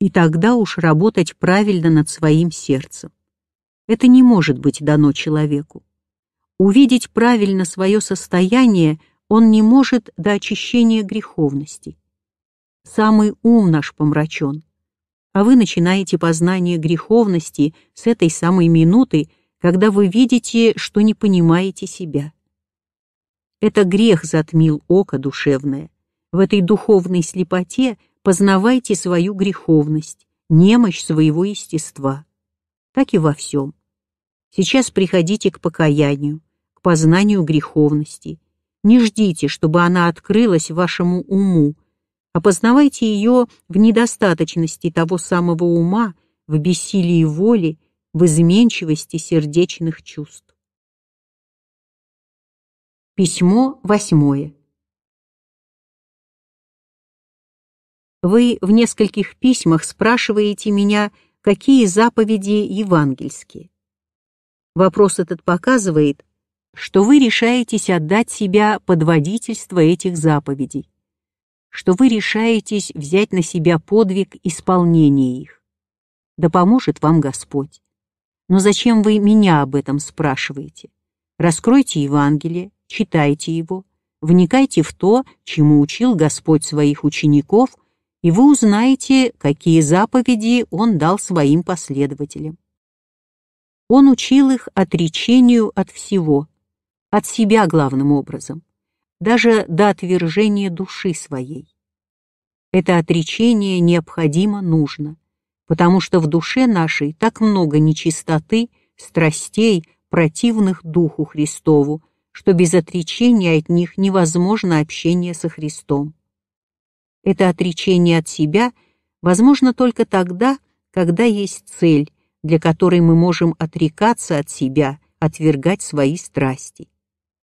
и тогда уж работать правильно над своим сердцем. Это не может быть дано человеку. Увидеть правильно свое состояние он не может до очищения греховности. Самый ум наш помрачен, а вы начинаете познание греховности с этой самой минуты, когда вы видите, что не понимаете себя. Это грех затмил око душевное, в этой духовной слепоте познавайте свою греховность, немощь своего естества. Так и во всем. Сейчас приходите к покаянию, познанию греховности. Не ждите, чтобы она открылась вашему уму. Опознавайте ее в недостаточности того самого ума, в бессилии воли, в изменчивости сердечных чувств. Письмо восьмое. Вы в нескольких письмах спрашиваете меня, какие заповеди евангельские. Вопрос этот показывает, что вы решаетесь отдать себя под водительство этих заповедей, что вы решаетесь взять на себя подвиг исполнения их. Да поможет вам Господь. Но зачем вы меня об этом спрашиваете? Раскройте Евангелие, читайте его, вникайте в то, чему учил Господь своих учеников – и вы узнаете, какие заповеди он дал своим последователям. Он учил их отречению от всего, от себя главным образом, даже до отвержения души своей. Это отречение необходимо нужно, потому что в душе нашей так много нечистоты, страстей, противных Духу Христову, что без отречения от них невозможно общение со Христом. Это отречение от себя возможно только тогда, когда есть цель, для которой мы можем отрекаться от себя, отвергать свои страсти.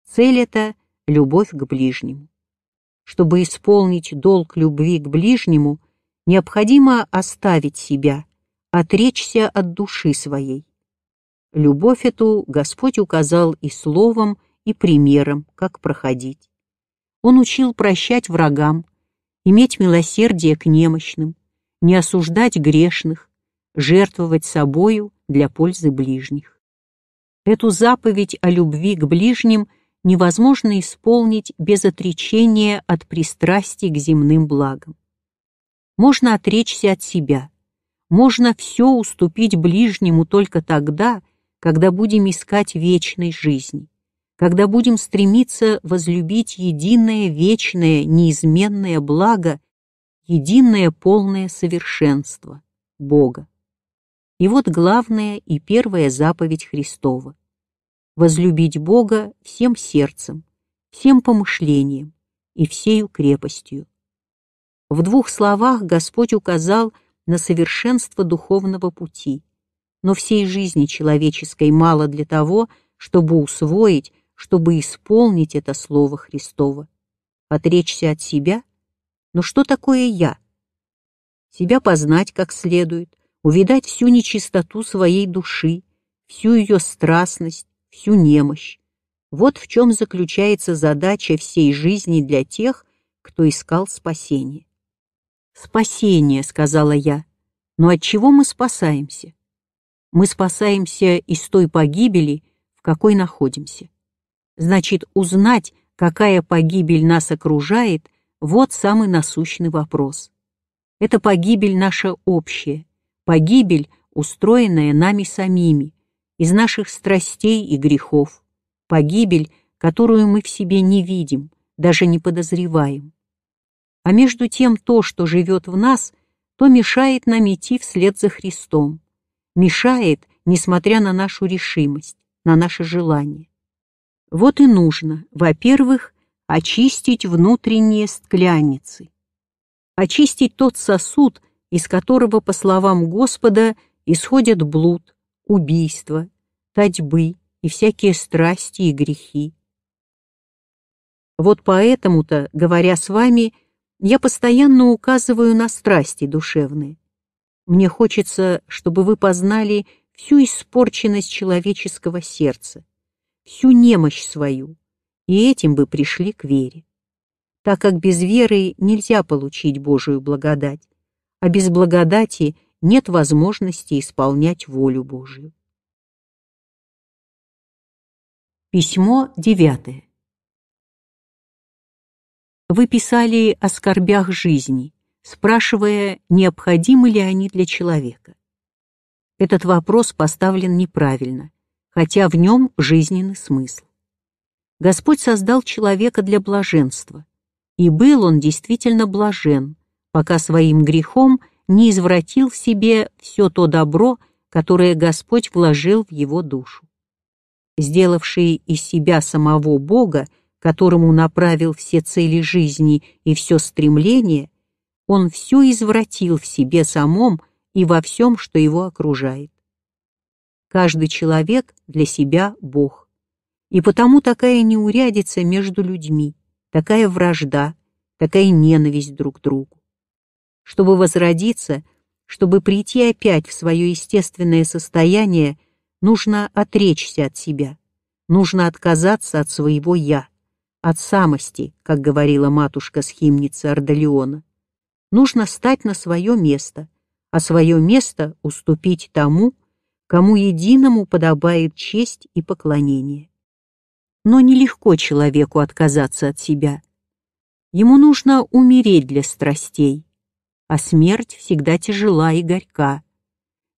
Цель — это любовь к ближнему. Чтобы исполнить долг любви к ближнему, необходимо оставить себя, отречься от души своей. Любовь эту Господь указал и словом, и примером, как проходить. Он учил прощать врагам, иметь милосердие к немощным, не осуждать грешных, жертвовать собою для пользы ближних. Эту заповедь о любви к ближним невозможно исполнить без отречения от пристрастий к земным благам. Можно отречься от себя, можно все уступить ближнему только тогда, когда будем искать вечной жизни когда будем стремиться возлюбить единое, вечное, неизменное благо, единое полное совершенство – Бога. И вот главная и первая заповедь Христова – возлюбить Бога всем сердцем, всем помышлением и всею крепостью. В двух словах Господь указал на совершенство духовного пути, но всей жизни человеческой мало для того, чтобы усвоить чтобы исполнить это слово Христово. Отречься от себя? Но что такое «я»? Себя познать как следует, увидать всю нечистоту своей души, всю ее страстность, всю немощь. Вот в чем заключается задача всей жизни для тех, кто искал спасение. «Спасение», — сказала я, — «но от чего мы спасаемся?» Мы спасаемся из той погибели, в какой находимся. Значит, узнать, какая погибель нас окружает, вот самый насущный вопрос. Это погибель наша общая, погибель, устроенная нами самими, из наших страстей и грехов, погибель, которую мы в себе не видим, даже не подозреваем. А между тем то, что живет в нас, то мешает нам идти вслед за Христом, мешает, несмотря на нашу решимость, на наше желание. Вот и нужно, во-первых, очистить внутренние скляницы, очистить тот сосуд, из которого, по словам Господа, исходят блуд, убийства, татьбы и всякие страсти и грехи. Вот поэтому-то, говоря с вами, я постоянно указываю на страсти душевные. Мне хочется, чтобы вы познали всю испорченность человеческого сердца, всю немощь свою, и этим бы пришли к вере. Так как без веры нельзя получить Божию благодать, а без благодати нет возможности исполнять волю Божию. Письмо девятое. Вы писали о скорбях жизни, спрашивая, необходимы ли они для человека. Этот вопрос поставлен неправильно – хотя в нем жизненный смысл. Господь создал человека для блаженства, и был он действительно блажен, пока своим грехом не извратил в себе все то добро, которое Господь вложил в его душу. сделавший из себя самого Бога, которому направил все цели жизни и все стремление, он все извратил в себе самом и во всем, что его окружает. Каждый человек для себя Бог. И потому такая неурядица между людьми, такая вражда, такая ненависть друг к другу. Чтобы возродиться, чтобы прийти опять в свое естественное состояние, нужно отречься от себя, нужно отказаться от своего «я», от самости, как говорила матушка-схимница Ордолеона. Нужно стать на свое место, а свое место уступить тому, кому единому подобает честь и поклонение. Но нелегко человеку отказаться от себя. Ему нужно умереть для страстей, а смерть всегда тяжела и горька.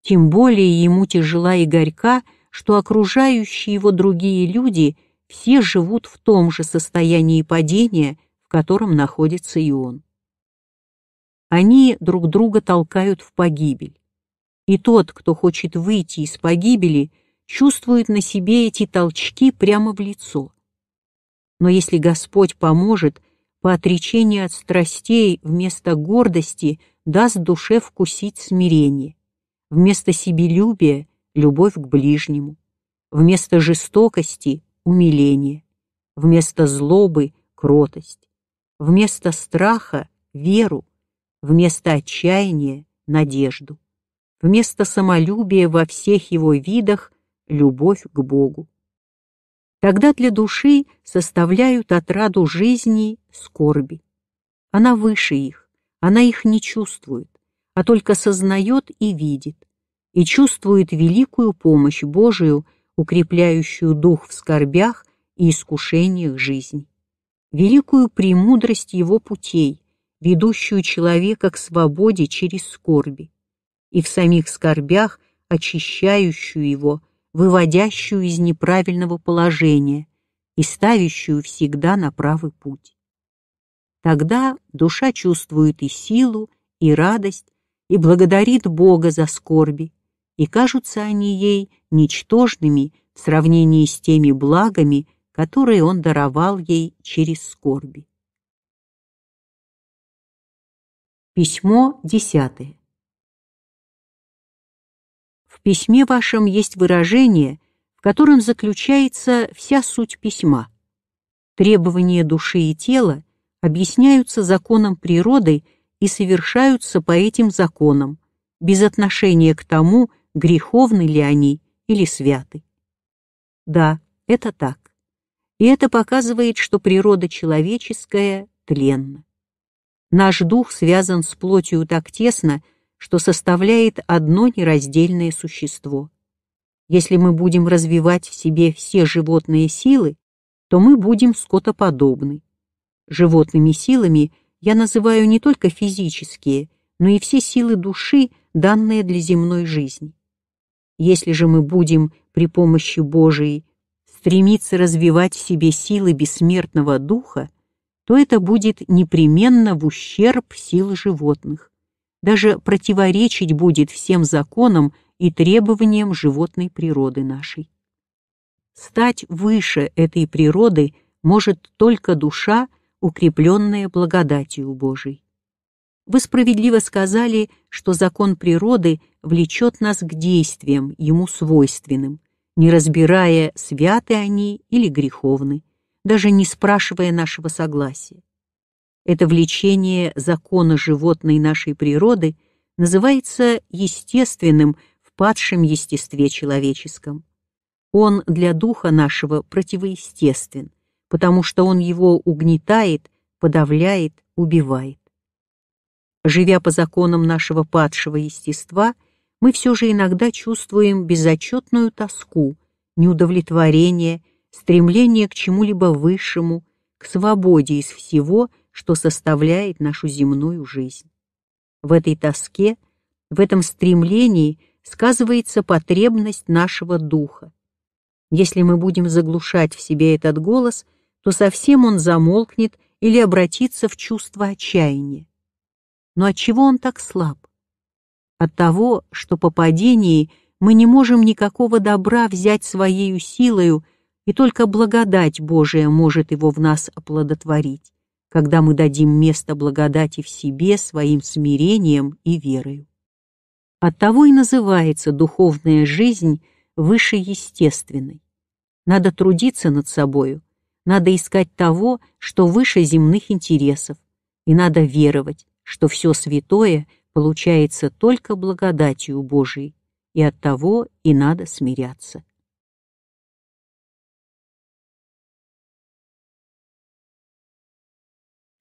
Тем более ему тяжела и горька, что окружающие его другие люди все живут в том же состоянии падения, в котором находится и он. Они друг друга толкают в погибель. И тот, кто хочет выйти из погибели, чувствует на себе эти толчки прямо в лицо. Но если Господь поможет, по отречению от страстей вместо гордости даст душе вкусить смирение, вместо себелюбия — любовь к ближнему, вместо жестокости — умиление, вместо злобы — кротость, вместо страха — веру, вместо отчаяния — надежду, вместо самолюбия во всех его видах — любовь к Богу. Тогда для души составляют отраду жизни скорби. Она выше их, она их не чувствует, а только сознает и видит, и чувствует великую помощь Божию, укрепляющую дух в скорбях и искушениях жизни, великую премудрость его путей, ведущую человека к свободе через скорби, и в самих скорбях очищающую его, выводящую из неправильного положения и ставящую всегда на правый путь. Тогда душа чувствует и силу, и радость, и благодарит Бога за скорби, и кажутся они ей ничтожными в сравнении с теми благами, которые Он даровал ей через скорби. Письмо десятое. Письме вашем есть выражение, в котором заключается вся суть письма. Требования души и тела объясняются законом природы и совершаются по этим законам, без отношения к тому, греховны ли они или святы. Да, это так. И это показывает, что природа человеческая тленна. Наш дух связан с плотью так тесно, что составляет одно нераздельное существо. Если мы будем развивать в себе все животные силы, то мы будем скотоподобны. Животными силами я называю не только физические, но и все силы души, данные для земной жизни. Если же мы будем при помощи Божией стремиться развивать в себе силы бессмертного духа, то это будет непременно в ущерб сил животных, даже противоречить будет всем законам и требованиям животной природы нашей. Стать выше этой природы может только душа, укрепленная благодатью Божией. Вы справедливо сказали, что закон природы влечет нас к действиям, ему свойственным, не разбирая, святы они или греховны, даже не спрашивая нашего согласия. Это влечение закона животной нашей природы называется естественным в падшем естестве человеческом. Он для духа нашего противоестествен, потому что он его угнетает, подавляет, убивает. Живя по законам нашего падшего естества, мы все же иногда чувствуем безотчетную тоску, неудовлетворение, стремление к чему-либо высшему, к свободе из всего, что составляет нашу земную жизнь. В этой тоске, в этом стремлении сказывается потребность нашего духа. Если мы будем заглушать в себе этот голос, то совсем он замолкнет или обратится в чувство отчаяния. Но от чего он так слаб? От того, что по падении мы не можем никакого добра взять своей силою, и только благодать Божия может его в нас оплодотворить, когда мы дадим место благодати в себе своим смирением и верою. Оттого и называется духовная жизнь выше естественной. Надо трудиться над собою, надо искать того, что выше земных интересов, и надо веровать, что все святое получается только благодатью Божией, и от того и надо смиряться.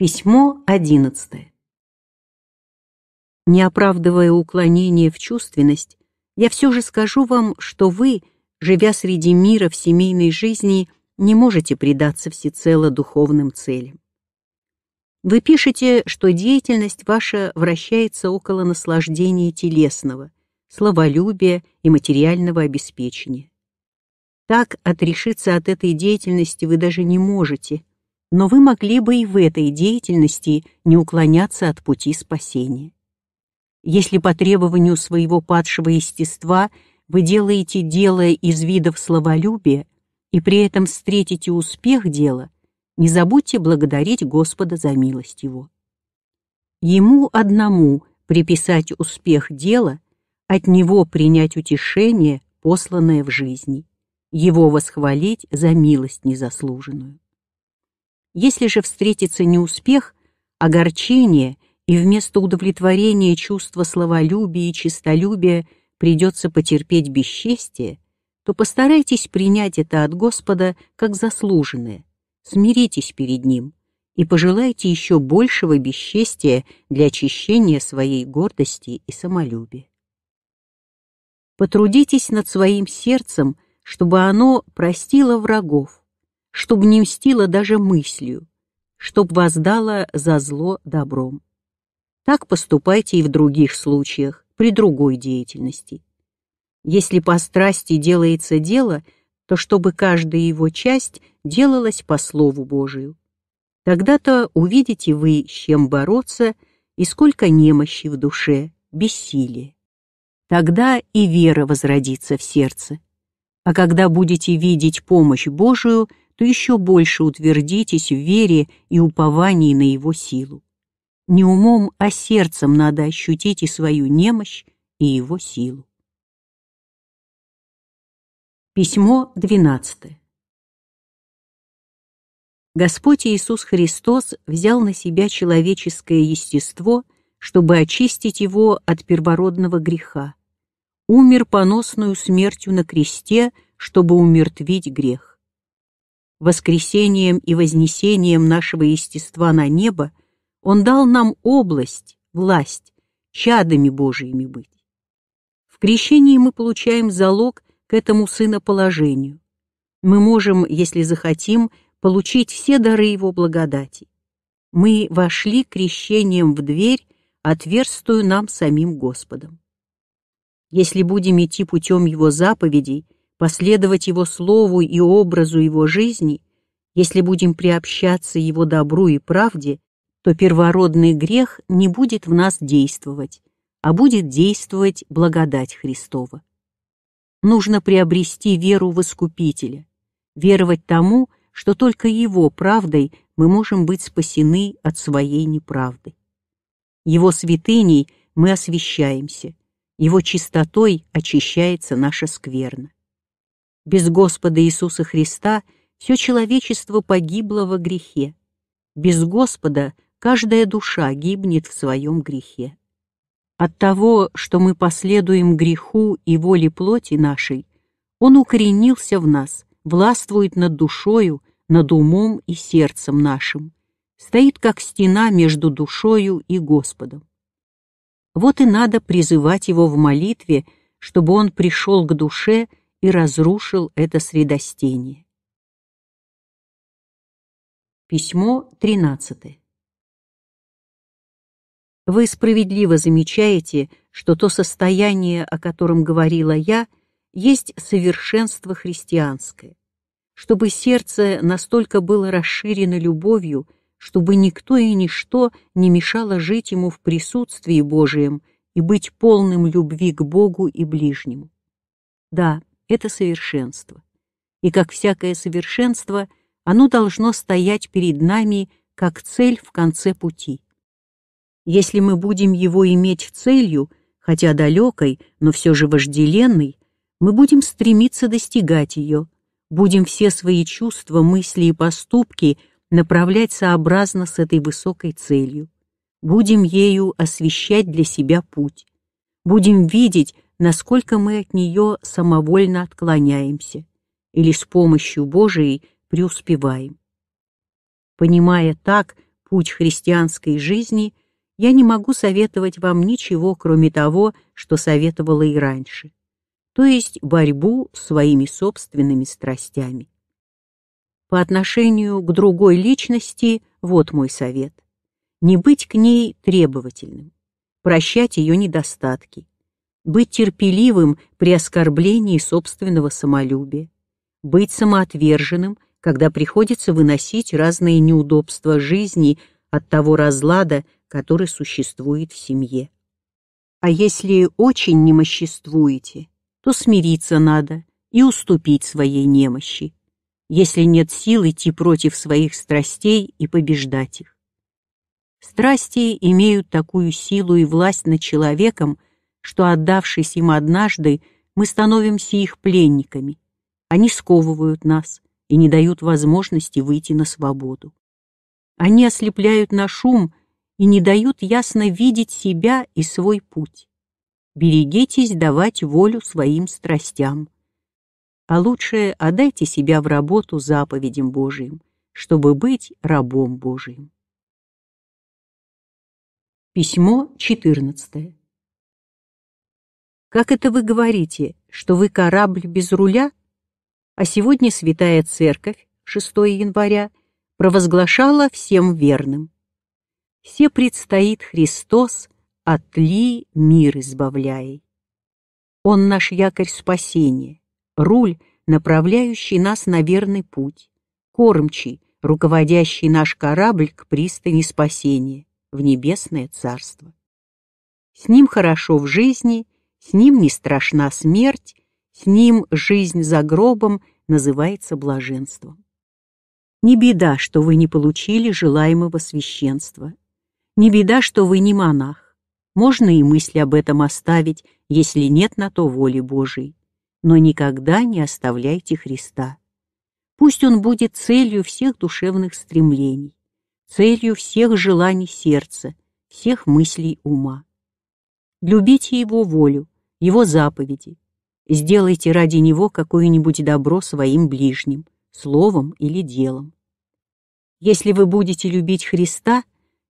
Письмо одиннадцатое. Не оправдывая уклонение в чувственность, я все же скажу вам, что вы, живя среди мира в семейной жизни, не можете предаться всецело духовным целям. Вы пишете, что деятельность ваша вращается около наслаждения телесного, словолюбия и материального обеспечения. Так отрешиться от этой деятельности вы даже не можете, но вы могли бы и в этой деятельности не уклоняться от пути спасения. Если по требованию своего падшего естества вы делаете дело из видов словолюбия и при этом встретите успех дела – не забудьте благодарить Господа за милость Его. Ему одному приписать успех дела, от Него принять утешение, посланное в жизни, Его восхвалить за милость незаслуженную. Если же встретится неуспех, огорчение и вместо удовлетворения чувства словолюбия и честолюбия придется потерпеть бесчестие, то постарайтесь принять это от Господа как заслуженное – смиритесь перед Ним и пожелайте еще большего бесчестия для очищения своей гордости и самолюбия. Потрудитесь над своим сердцем, чтобы оно простило врагов, чтобы не мстило даже мыслью, чтоб воздало за зло добром. Так поступайте и в других случаях, при другой деятельности. Если по страсти делается дело – то чтобы каждая его часть делалась по Слову Божию. Тогда-то увидите вы, с чем бороться и сколько немощи в душе, бессилия. Тогда и вера возродится в сердце. А когда будете видеть помощь Божию, то еще больше утвердитесь в вере и уповании на Его силу. Не умом, а сердцем надо ощутить и свою немощь, и Его силу. Письмо 12. Господь Иисус Христос взял на себя человеческое естество, чтобы очистить его от первородного греха. Умер поносную смертью на кресте, чтобы умертвить грех. Воскресением и вознесением нашего естества на небо Он дал нам область, власть, чадами Божиими быть. В крещении мы получаем залог – к этому сыноположению. Мы можем, если захотим, получить все дары его благодати. Мы вошли крещением в дверь, отверстую нам самим Господом. Если будем идти путем его заповедей, последовать его слову и образу его жизни, если будем приобщаться его добру и правде, то первородный грех не будет в нас действовать, а будет действовать благодать Христова нужно приобрести веру в Искупителя, веровать тому, что только Его правдой мы можем быть спасены от своей неправды. Его святыней мы освящаемся, Его чистотой очищается наша скверна. Без Господа Иисуса Христа все человечество погибло во грехе. Без Господа каждая душа гибнет в своем грехе. От того, что мы последуем греху и воле плоти нашей, он укоренился в нас, властвует над душою, над умом и сердцем нашим, стоит как стена между душою и Господом. Вот и надо призывать его в молитве, чтобы он пришел к душе и разрушил это средостение. Письмо тринадцатое. Вы справедливо замечаете, что то состояние, о котором говорила я, есть совершенство христианское, чтобы сердце настолько было расширено любовью, чтобы никто и ничто не мешало жить ему в присутствии Божием и быть полным любви к Богу и ближнему. Да, это совершенство. И как всякое совершенство, оно должно стоять перед нами как цель в конце пути. Если мы будем его иметь целью, хотя далекой, но все же вожделенной, мы будем стремиться достигать ее, будем все свои чувства, мысли и поступки направлять сообразно с этой высокой целью. Будем ею освещать для себя путь. Будем видеть, насколько мы от нее самовольно отклоняемся или с помощью Божией преуспеваем. Понимая так путь христианской жизни, я не могу советовать вам ничего, кроме того, что советовала и раньше, то есть борьбу своими собственными страстями. По отношению к другой личности вот мой совет. Не быть к ней требовательным, прощать ее недостатки, быть терпеливым при оскорблении собственного самолюбия, быть самоотверженным, когда приходится выносить разные неудобства жизни от того разлада, который существует в семье. А если очень немоществуете, то смириться надо и уступить своей немощи, если нет сил идти против своих страстей и побеждать их. Страсти имеют такую силу и власть над человеком, что, отдавшись им однажды, мы становимся их пленниками. Они сковывают нас и не дают возможности выйти на свободу. Они ослепляют наш ум и не дают ясно видеть себя и свой путь. Берегитесь давать волю своим страстям. А лучше отдайте себя в работу заповедям Божиим, чтобы быть рабом Божиим. Письмо 14. Как это вы говорите, что вы корабль без руля? А сегодня Святая Церковь, 6 января, провозглашала всем верным. Все предстоит Христос, от ли мир избавляй. Он наш якорь спасения, руль, направляющий нас на верный путь, кормчий, руководящий наш корабль к пристани спасения в небесное царство. С ним хорошо в жизни, с ним не страшна смерть, с ним жизнь за гробом называется блаженством. Не беда, что вы не получили желаемого священства. Не беда, что вы не монах. Можно и мысли об этом оставить, если нет на то воли Божией. Но никогда не оставляйте Христа. Пусть Он будет целью всех душевных стремлений целью всех желаний сердца, всех мыслей ума. Любите Его волю, Его заповеди. Сделайте ради Него какое-нибудь добро своим ближним, словом или делом. Если вы будете любить Христа,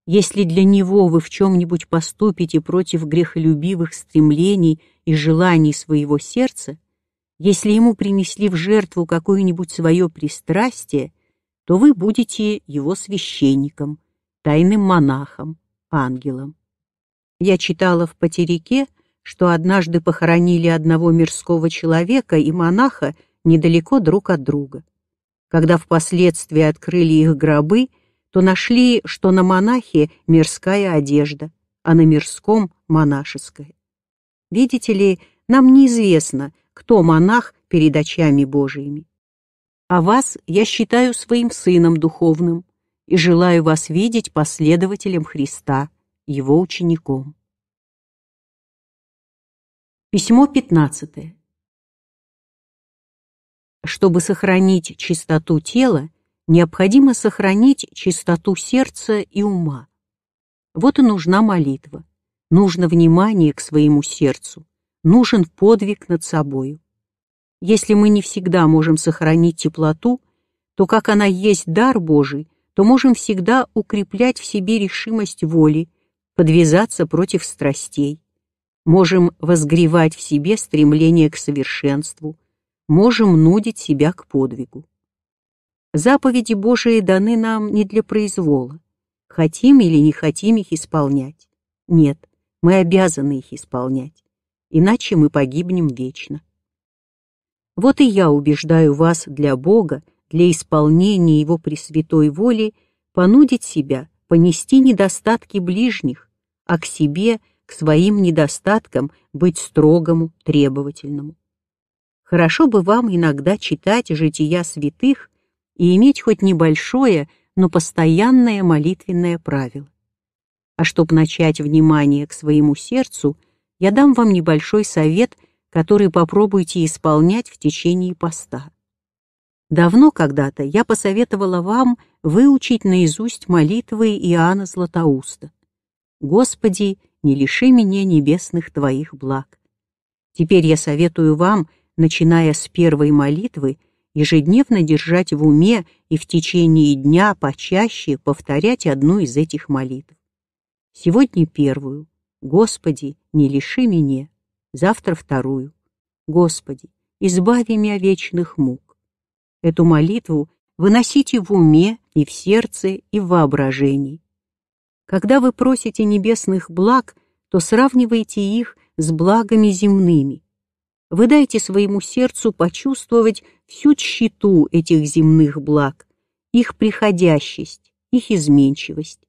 если для Него вы в чем-нибудь поступите против грехолюбивых стремлений и желаний своего сердца, если Ему принесли в жертву какое-нибудь свое пристрастие, то вы будете его священником, тайным монахом, ангелом. Я читала в Потерике, что однажды похоронили одного мирского человека и монаха недалеко друг от друга. Когда впоследствии открыли их гробы, то нашли, что на монахе мирская одежда, а на мирском — монашеская. Видите ли, нам неизвестно, кто монах перед очами Божиими а вас я считаю своим сыном духовным и желаю вас видеть последователем Христа, его учеником. Письмо 15. Чтобы сохранить чистоту тела, необходимо сохранить чистоту сердца и ума. Вот и нужна молитва, нужно внимание к своему сердцу, нужен подвиг над собою. Если мы не всегда можем сохранить теплоту, то как она есть дар Божий, то можем всегда укреплять в себе решимость воли, подвязаться против страстей. Можем возгревать в себе стремление к совершенству, можем нудить себя к подвигу. Заповеди Божии даны нам не для произвола. Хотим или не хотим их исполнять. Нет, мы обязаны их исполнять, иначе мы погибнем вечно. Вот и я убеждаю вас для Бога, для исполнения Его пресвятой воли, понудить себя, понести недостатки ближних, а к себе, своим недостаткам быть строгому, требовательному. хорошо бы вам иногда читать жития святых и иметь хоть небольшое, но постоянное молитвенное правило. А чтобы начать внимание к своему сердцу, я дам вам небольшой совет, который попробуйте исполнять в течение поста. Давно когда-то я посоветовала вам выучить наизусть молитвы Иоанна Златоуста. «Господи, не лиши меня небесных Твоих благ». Теперь я советую вам, начиная с первой молитвы, ежедневно держать в уме и в течение дня почаще повторять одну из этих молитв. Сегодня первую. Господи, не лиши меня. Завтра вторую. Господи, избави меня вечных мук. Эту молитву выносите в уме и в сердце, и в воображении. Когда вы просите небесных благ, то сравнивайте их с благами земными. Вы дайте своему сердцу почувствовать всю тщету этих земных благ, их приходящесть, их изменчивость.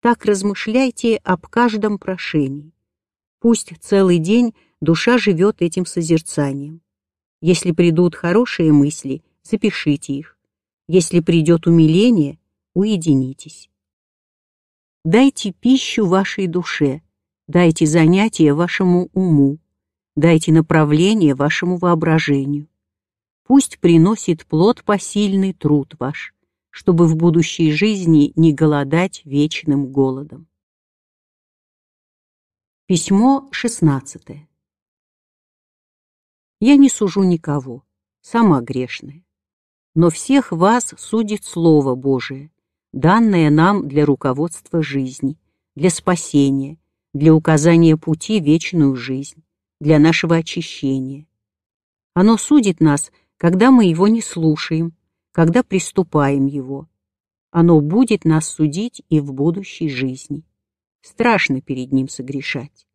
Так размышляйте об каждом прошении. Пусть целый день душа живет этим созерцанием. Если придут хорошие мысли, запишите их. Если придет умиление, уединитесь. Дайте пищу вашей душе, дайте занятия вашему уму, дайте направление вашему воображению. Пусть приносит плод посильный труд ваш чтобы в будущей жизни не голодать вечным голодом. Письмо 16. Я не сужу никого, сама грешная, но всех вас судит Слово Божие, данное нам для руководства жизни, для спасения, для указания пути вечную жизнь, для нашего очищения. Оно судит нас, когда мы его не слушаем, когда приступаем его. Оно будет нас судить и в будущей жизни. Страшно перед ним согрешать.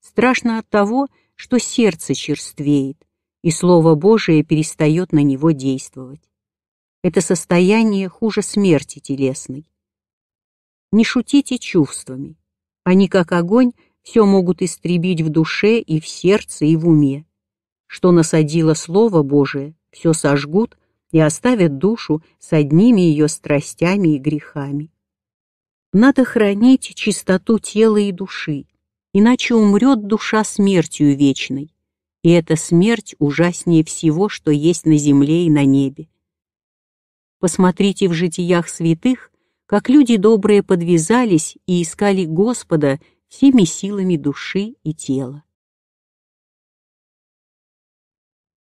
Страшно от того, что сердце черствеет, и Слово Божие перестает на него действовать. Это состояние хуже смерти телесной. Не шутите чувствами. Они, как огонь, все могут истребить в душе и в сердце и в уме. Что насадило Слово Божие, все сожгут и оставят душу с одними ее страстями и грехами. Надо хранить чистоту тела и души, иначе умрет душа смертью вечной, и эта смерть ужаснее всего, что есть на земле и на небе. Посмотрите в житиях святых, как люди добрые подвязались и искали Господа всеми силами души и тела.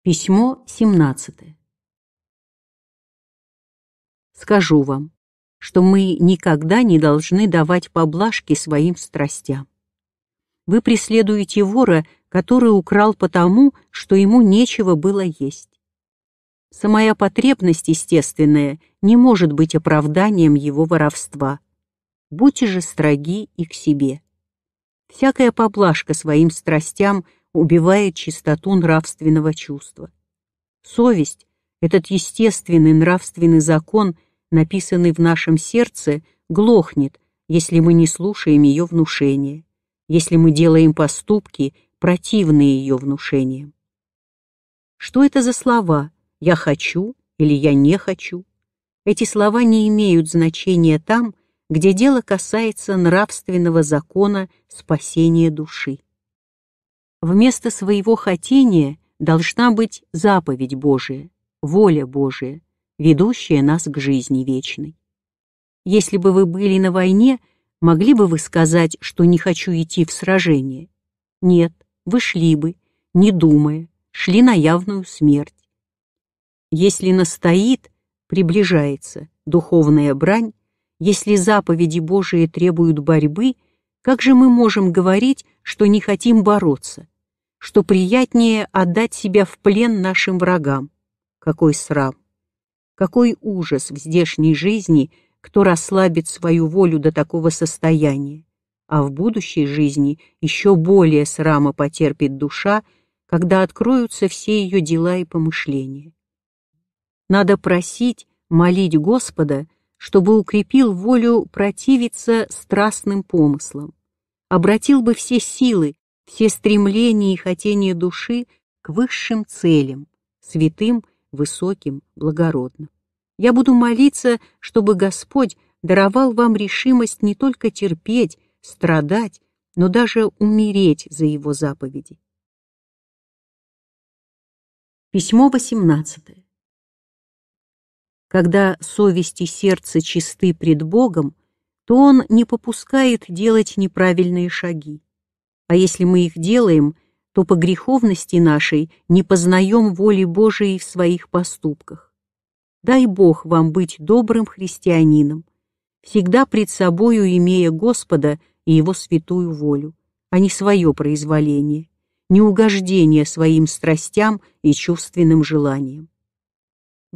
Письмо 17 скажу вам, что мы никогда не должны давать поблажки своим страстям. Вы преследуете вора, который украл потому, что ему нечего было есть. Самая потребность естественная не может быть оправданием его воровства. Будьте же строги и к себе. Всякая поблажка своим страстям убивает чистоту нравственного чувства. Совесть, этот естественный нравственный закон – написанный в нашем сердце, глохнет, если мы не слушаем ее внушения, если мы делаем поступки, противные ее внушениям. Что это за слова «я хочу» или «я не хочу»? Эти слова не имеют значения там, где дело касается нравственного закона спасения души. Вместо своего хотения должна быть заповедь Божия, воля Божия, ведущая нас к жизни вечной. Если бы вы были на войне, могли бы вы сказать, что не хочу идти в сражение? Нет, вы шли бы, не думая, шли на явную смерть. Если настоит, приближается духовная брань, если заповеди Божии требуют борьбы, как же мы можем говорить, что не хотим бороться, что приятнее отдать себя в плен нашим врагам? Какой срам! Какой ужас в здешней жизни, кто расслабит свою волю до такого состояния, а в будущей жизни еще более срама потерпит душа, когда откроются все ее дела и помышления. Надо просить, молить Господа, чтобы укрепил волю противиться страстным помыслам, обратил бы все силы, все стремления и хотения души к высшим целям, святым, высоким, благородным. Я буду молиться, чтобы Господь даровал вам решимость не только терпеть, страдать, но даже умереть за Его заповеди. Письмо 18. Когда совесть и сердце чисты пред Богом, то Он не попускает делать неправильные шаги. А если мы их делаем, то по греховности нашей не познаем воли Божией в своих поступках. Дай Бог вам быть добрым христианином, всегда пред собою имея Господа и Его святую волю, а не свое произволение, не угождение своим страстям и чувственным желаниям.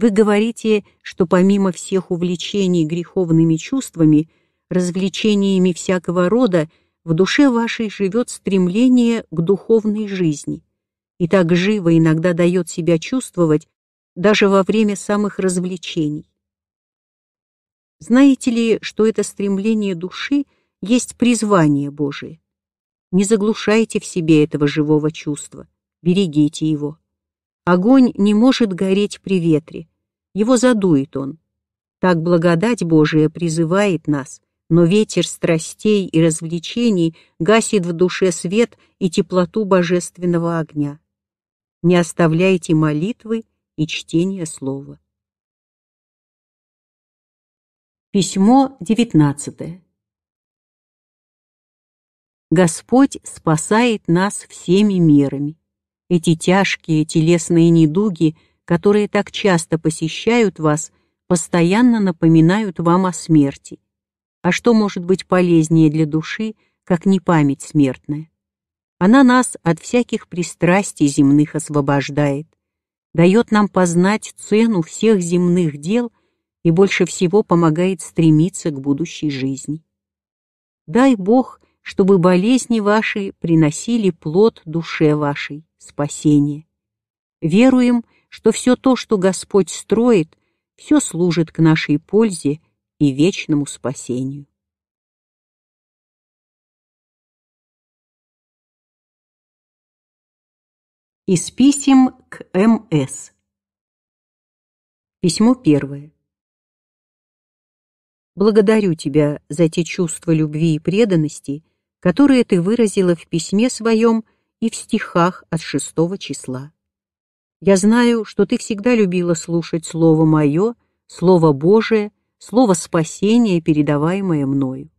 Вы говорите, что помимо всех увлечений греховными чувствами, развлечениями всякого рода, в душе вашей живет стремление к духовной жизни, и так живо иногда дает себя чувствовать даже во время самых развлечений. Знаете ли, что это стремление души есть призвание Божие? Не заглушайте в себе этого живого чувства, берегите его. Огонь не может гореть при ветре, его задует он. Так благодать Божия призывает нас, но ветер страстей и развлечений гасит в душе свет и теплоту божественного огня. Не оставляйте молитвы и чтения слова. Письмо 19. Господь спасает нас всеми мерами. Эти тяжкие телесные недуги, которые так часто посещают вас, постоянно напоминают вам о смерти а что может быть полезнее для души, как не память смертная? Она нас от всяких пристрастий земных освобождает, дает нам познать цену всех земных дел и больше всего помогает стремиться к будущей жизни. Дай Бог, чтобы болезни ваши приносили плод душе вашей, спасение. Веруем, что все то, что Господь строит, все служит к нашей пользе и вечному спасению. Из писем к М.С. Письмо первое. Благодарю тебя за те чувства любви и преданности, которые ты выразила в письме своем и в стихах от шестого числа. Я знаю, что ты всегда любила слушать Слово Мое, Слово Божие, слово спасения, передаваемое мною.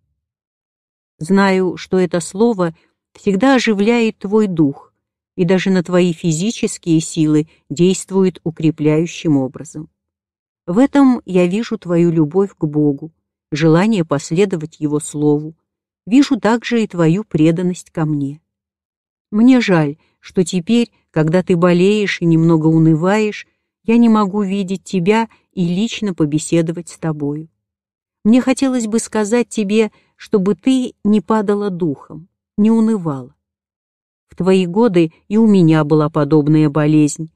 Знаю, что это слово всегда оживляет твой дух и даже на твои физические силы действует укрепляющим образом. В этом я вижу твою любовь к Богу, желание последовать Его Слову, вижу также и твою преданность ко мне. Мне жаль, что теперь, когда ты болеешь и немного унываешь, я не могу видеть тебя и лично побеседовать с тобою. Мне хотелось бы сказать тебе, чтобы ты не падала духом, не унывала. В твои годы и у меня была подобная болезнь.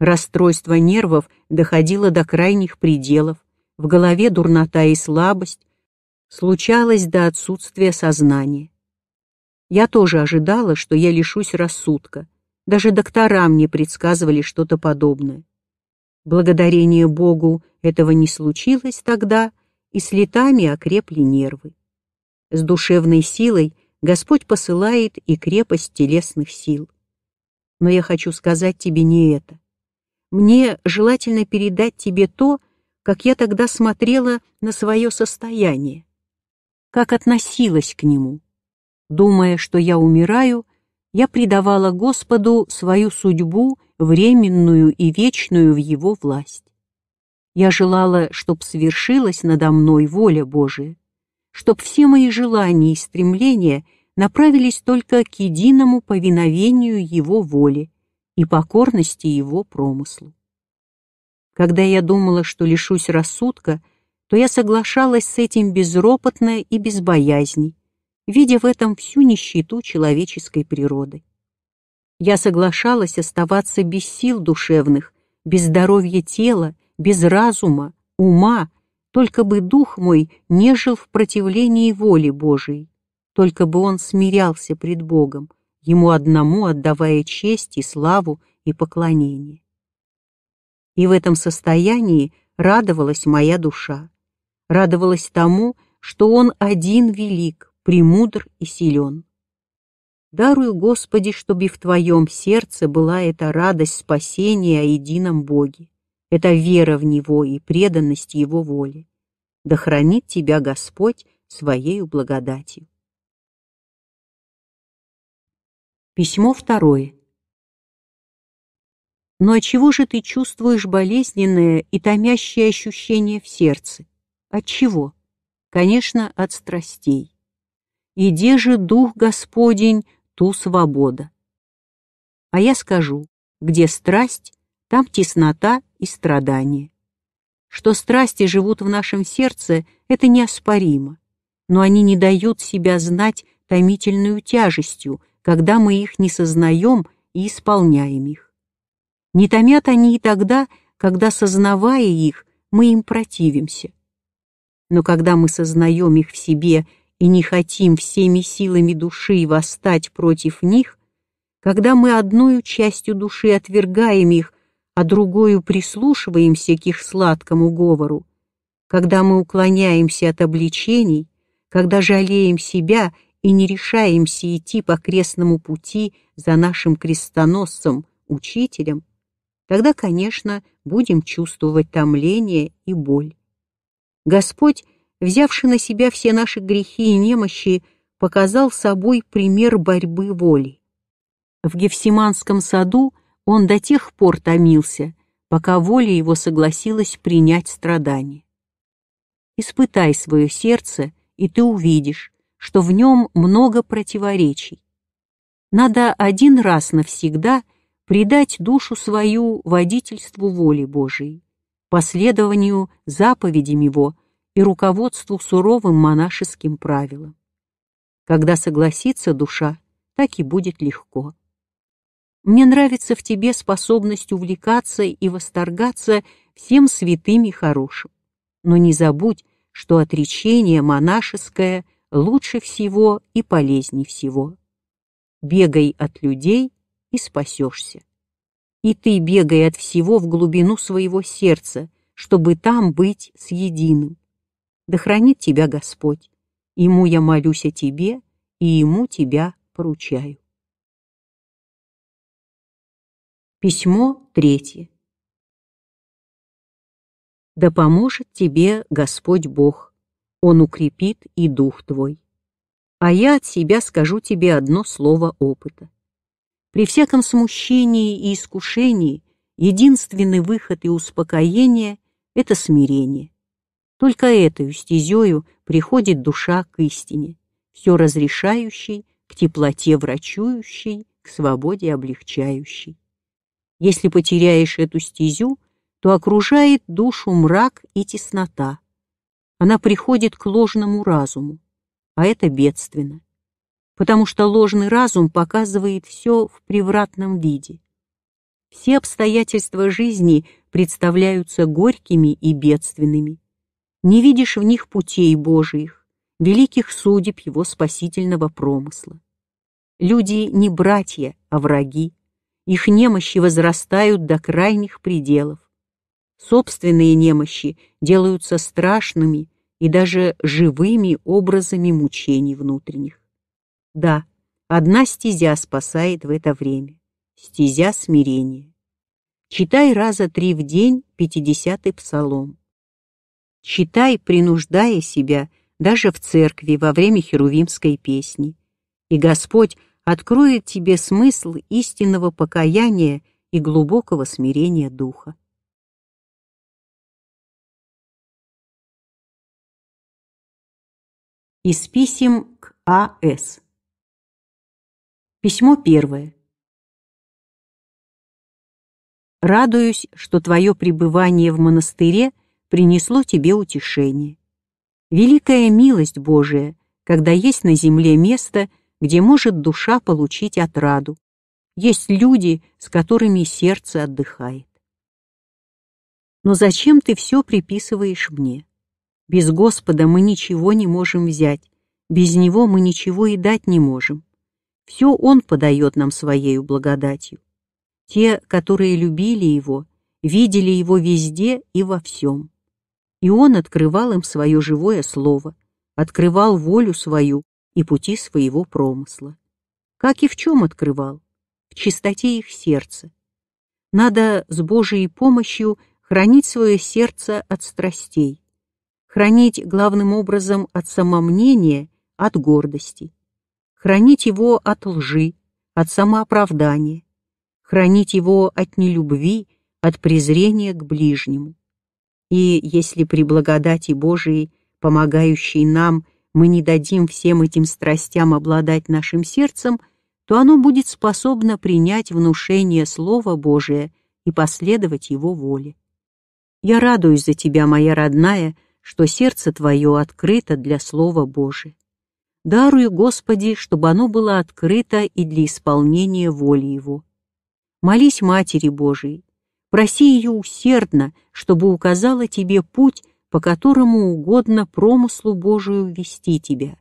Расстройство нервов доходило до крайних пределов, в голове дурнота и слабость, случалось до отсутствия сознания. Я тоже ожидала, что я лишусь рассудка. Даже доктора мне предсказывали что-то подобное. Благодарение Богу этого не случилось тогда, и с летами окрепли нервы. С душевной силой Господь посылает и крепость телесных сил. Но я хочу сказать тебе не это. Мне желательно передать тебе то, как я тогда смотрела на свое состояние, как относилась к нему. Думая, что я умираю, я предавала Господу свою судьбу временную и вечную в Его власть. Я желала, чтоб свершилась надо мной воля Божия, чтоб все мои желания и стремления направились только к единому повиновению Его воле и покорности Его промыслу. Когда я думала, что лишусь рассудка, то я соглашалась с этим безропотно и без боязни, видя в этом всю нищету человеческой природы. Я соглашалась оставаться без сил душевных, без здоровья тела, без разума, ума, только бы дух мой не жил в противлении воли Божией, только бы он смирялся пред Богом, ему одному отдавая честь и славу и поклонение. И в этом состоянии радовалась моя душа, радовалась тому, что Он один велик, премудр и силен. Дарую, Господи, чтобы в Твоем сердце была эта радость спасения о едином Боге, эта вера в Него и преданность Его воле. Да хранит Тебя Господь Своею благодатью. Письмо второе. Но отчего же ты чувствуешь болезненное и томящее ощущение в сердце? От чего? Конечно, от страстей. Иди же, Дух Господень, ту свобода. А я скажу, где страсть, там теснота и страдание. Что страсти живут в нашем сердце, это неоспоримо, но они не дают себя знать томительную тяжестью, когда мы их не сознаем и исполняем их. Не томят они и тогда, когда, сознавая их, мы им противимся. Но когда мы сознаем их в себе и не хотим всеми силами души восстать против них, когда мы одной частью души отвергаем их, а другою прислушиваемся к их сладкому говору, когда мы уклоняемся от обличений, когда жалеем себя и не решаемся идти по крестному пути за нашим крестоносцем, учителем, тогда, конечно, будем чувствовать томление и боль. Господь, взявший на себя все наши грехи и немощи, показал собой пример борьбы воли. В Гефсиманском саду он до тех пор томился, пока воля его согласилась принять страдания. Испытай свое сердце, и ты увидишь, что в нем много противоречий. Надо один раз навсегда предать душу свою водительству воли Божией, последованию заповедям его и руководству суровым монашеским правилам. Когда согласится душа, так и будет легко. Мне нравится в тебе способность увлекаться и восторгаться всем святым и хорошим. Но не забудь, что отречение монашеское лучше всего и полезней всего. Бегай от людей и спасешься. И ты бегай от всего в глубину своего сердца, чтобы там быть с единым. Да хранит тебя Господь. Ему я молюсь о тебе, и ему тебя поручаю. Письмо третье. Да поможет тебе Господь Бог, Он укрепит и дух твой. А я от себя скажу тебе одно слово опыта. При всяком смущении и искушении единственный выход и успокоение — это смирение. Только этой стезею приходит душа к истине, все разрешающей, к теплоте врачующей, к свободе облегчающей. Если потеряешь эту стезю, то окружает душу мрак и теснота. Она приходит к ложному разуму, а это бедственно, потому что ложный разум показывает все в превратном виде. Все обстоятельства жизни представляются горькими и бедственными. Не видишь в них путей Божиих, великих судеб его спасительного промысла. Люди не братья, а враги их немощи возрастают до крайних пределов. Собственные немощи делаются страшными и даже живыми образами мучений внутренних. Да, одна стезя спасает в это время — стезя смирения. Читай раза три в день пятидесятый псалом. Читай, принуждая себя, даже в церкви во время херувимской песни. И Господь откроет тебе смысл истинного покаяния и глубокого смирения духа. Из писем к А.С. Письмо первое. Радуюсь, что твое пребывание в монастыре принесло тебе утешение. Великая милость Божия, когда есть на земле место, где может душа получить отраду. Есть люди, с которыми сердце отдыхает. Но зачем ты все приписываешь мне? Без Господа мы ничего не можем взять, без Него мы ничего и дать не можем. Все Он подает нам Своею благодатью. те, которые любили Его, видели Его везде и во всем. И Он открывал им свое живое слово, открывал волю свою и пути своего промысла. Как и в чем открывал? В чистоте их сердца. Надо с Божией помощью хранить свое сердце от страстей, хранить главным образом от самомнения, от гордости, хранить его от лжи, от самооправдания, хранить его от нелюбви, от презрения к ближнему. И если при благодати Божией, помогающей нам, мы не дадим всем этим страстям обладать нашим сердцем, то оно будет способно принять внушение Слова Божия и последовать Его воле. Я радуюсь за тебя, моя родная, что сердце твое открыто для Слова Божия. Дарую, Господи, чтобы оно было открыто и для исполнения воли Его. Молись Матери Божией, проси ее усердно, чтобы указала тебе путь, по которому угодно промыслу Божию вести тебя.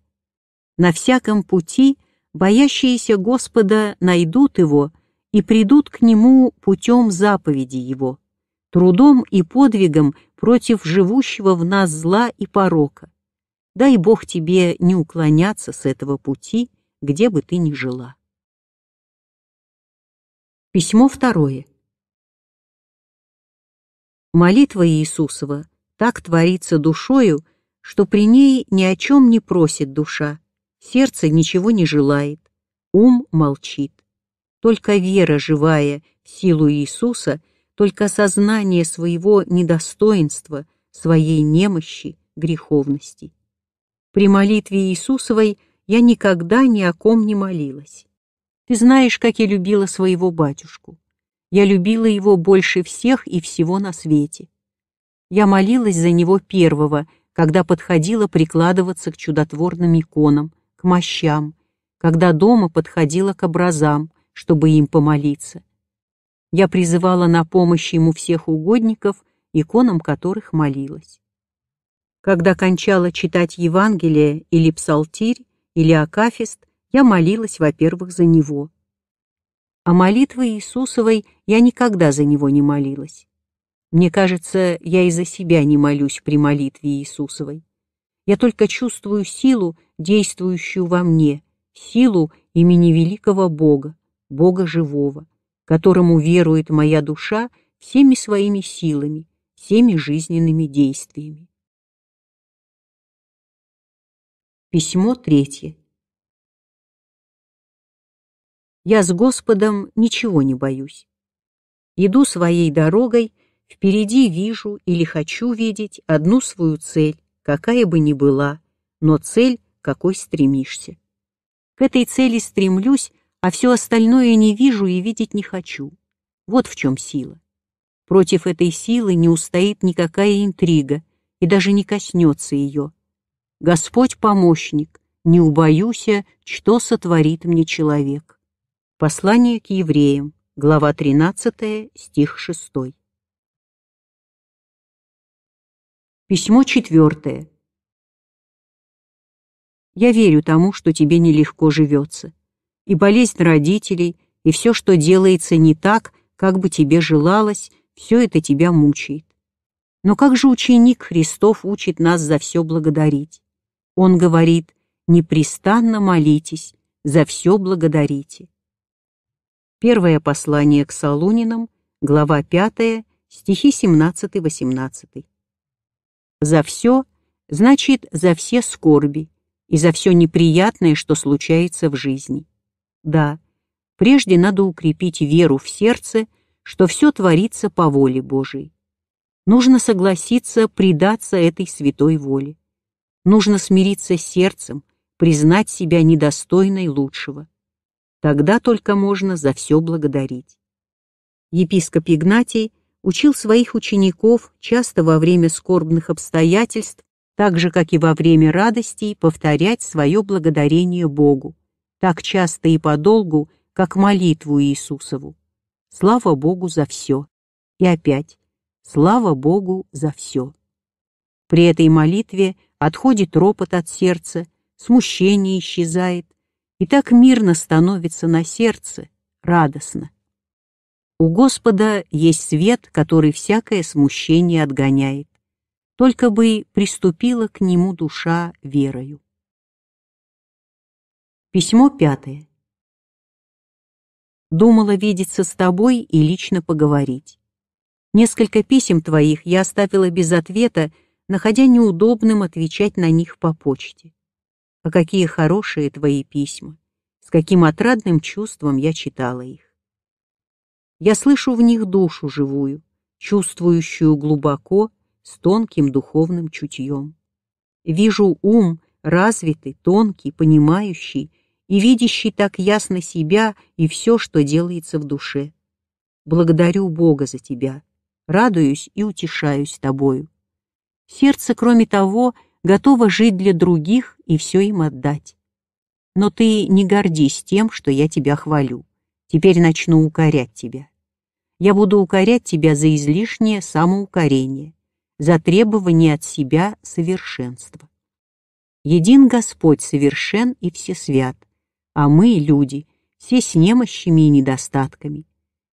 На всяком пути боящиеся Господа найдут его и придут к нему путем заповеди его, трудом и подвигом против живущего в нас зла и порока. Дай Бог тебе не уклоняться с этого пути, где бы ты ни жила. Письмо второе. Молитва Иисусова так творится душою, что при ней ни о чем не просит душа, сердце ничего не желает, ум молчит. Только вера живая в силу Иисуса, только сознание своего недостоинства, своей немощи, греховности. При молитве Иисусовой я никогда ни о ком не молилась. Ты знаешь, как я любила своего батюшку. Я любила его больше всех и всего на свете. Я молилась за него первого, когда подходила прикладываться к чудотворным иконам, к мощам, когда дома подходила к образам, чтобы им помолиться. Я призывала на помощь ему всех угодников, иконам которых молилась. Когда кончала читать Евангелие или Псалтирь, или Акафист, я молилась, во-первых, за него а молитвы Иисусовой я никогда за него не молилась. Мне кажется, я и за себя не молюсь при молитве Иисусовой. Я только чувствую силу, действующую во мне, силу имени великого Бога, Бога живого, которому верует моя душа всеми своими силами, всеми жизненными действиями. Письмо третье. Я с Господом ничего не боюсь. Иду своей дорогой, впереди вижу или хочу видеть одну свою цель, какая бы ни была, но цель, какой стремишься. К этой цели стремлюсь, а все остальное не вижу и видеть не хочу. Вот в чем сила. Против этой силы не устоит никакая интрига и даже не коснется ее. Господь помощник, не убоюся, что сотворит мне человек. Послание к евреям, глава 13, стих 6. Письмо четвертое. Я верю тому, что тебе нелегко живется. И болезнь родителей, и все, что делается не так, как бы тебе желалось, все это тебя мучает. Но как же ученик Христов учит нас за все благодарить? Он говорит, непрестанно молитесь, за все благодарите. Первое послание к Солунинам, глава 5, стихи 17-18. «За все» значит «за все скорби» и за все неприятное, что случается в жизни. Да, прежде надо укрепить веру в сердце, что все творится по воле Божией. Нужно согласиться предаться этой святой воле. Нужно смириться сердцем, признать себя недостойной лучшего. Тогда только можно за все благодарить. Епископ Игнатий учил своих учеников часто во время скорбных обстоятельств, так же, как и во время радостей, повторять свое благодарение Богу, так часто и подолгу, как молитву Иисусову. Слава Богу за все. И опять, слава Богу за все. При этой молитве отходит ропот от сердца, смущение исчезает, и так мирно становится на сердце, радостно. У Господа есть свет, который всякое смущение отгоняет. Только бы приступила к нему душа верою. Письмо пятое. Думала видеться с тобой и лично поговорить. Несколько писем твоих я оставила без ответа, находя неудобным отвечать на них по почте. А какие хорошие твои письма, с каким отрадным чувством я читала их. Я слышу в них душу живую, чувствующую глубоко, с тонким духовным чутьем. Вижу ум, развитый, тонкий, понимающий и видящий так ясно себя и все, что делается в душе. Благодарю Бога за тебя, радуюсь и утешаюсь тобою. Сердце, кроме того, готово жить для других и все им отдать. Но ты не гордись тем, что я тебя хвалю. Теперь начну укорять тебя. Я буду укорять тебя за излишнее самоукорение, за требование от себя совершенства. Един Господь совершен и всесвят, а мы, люди, все с немощами и недостатками.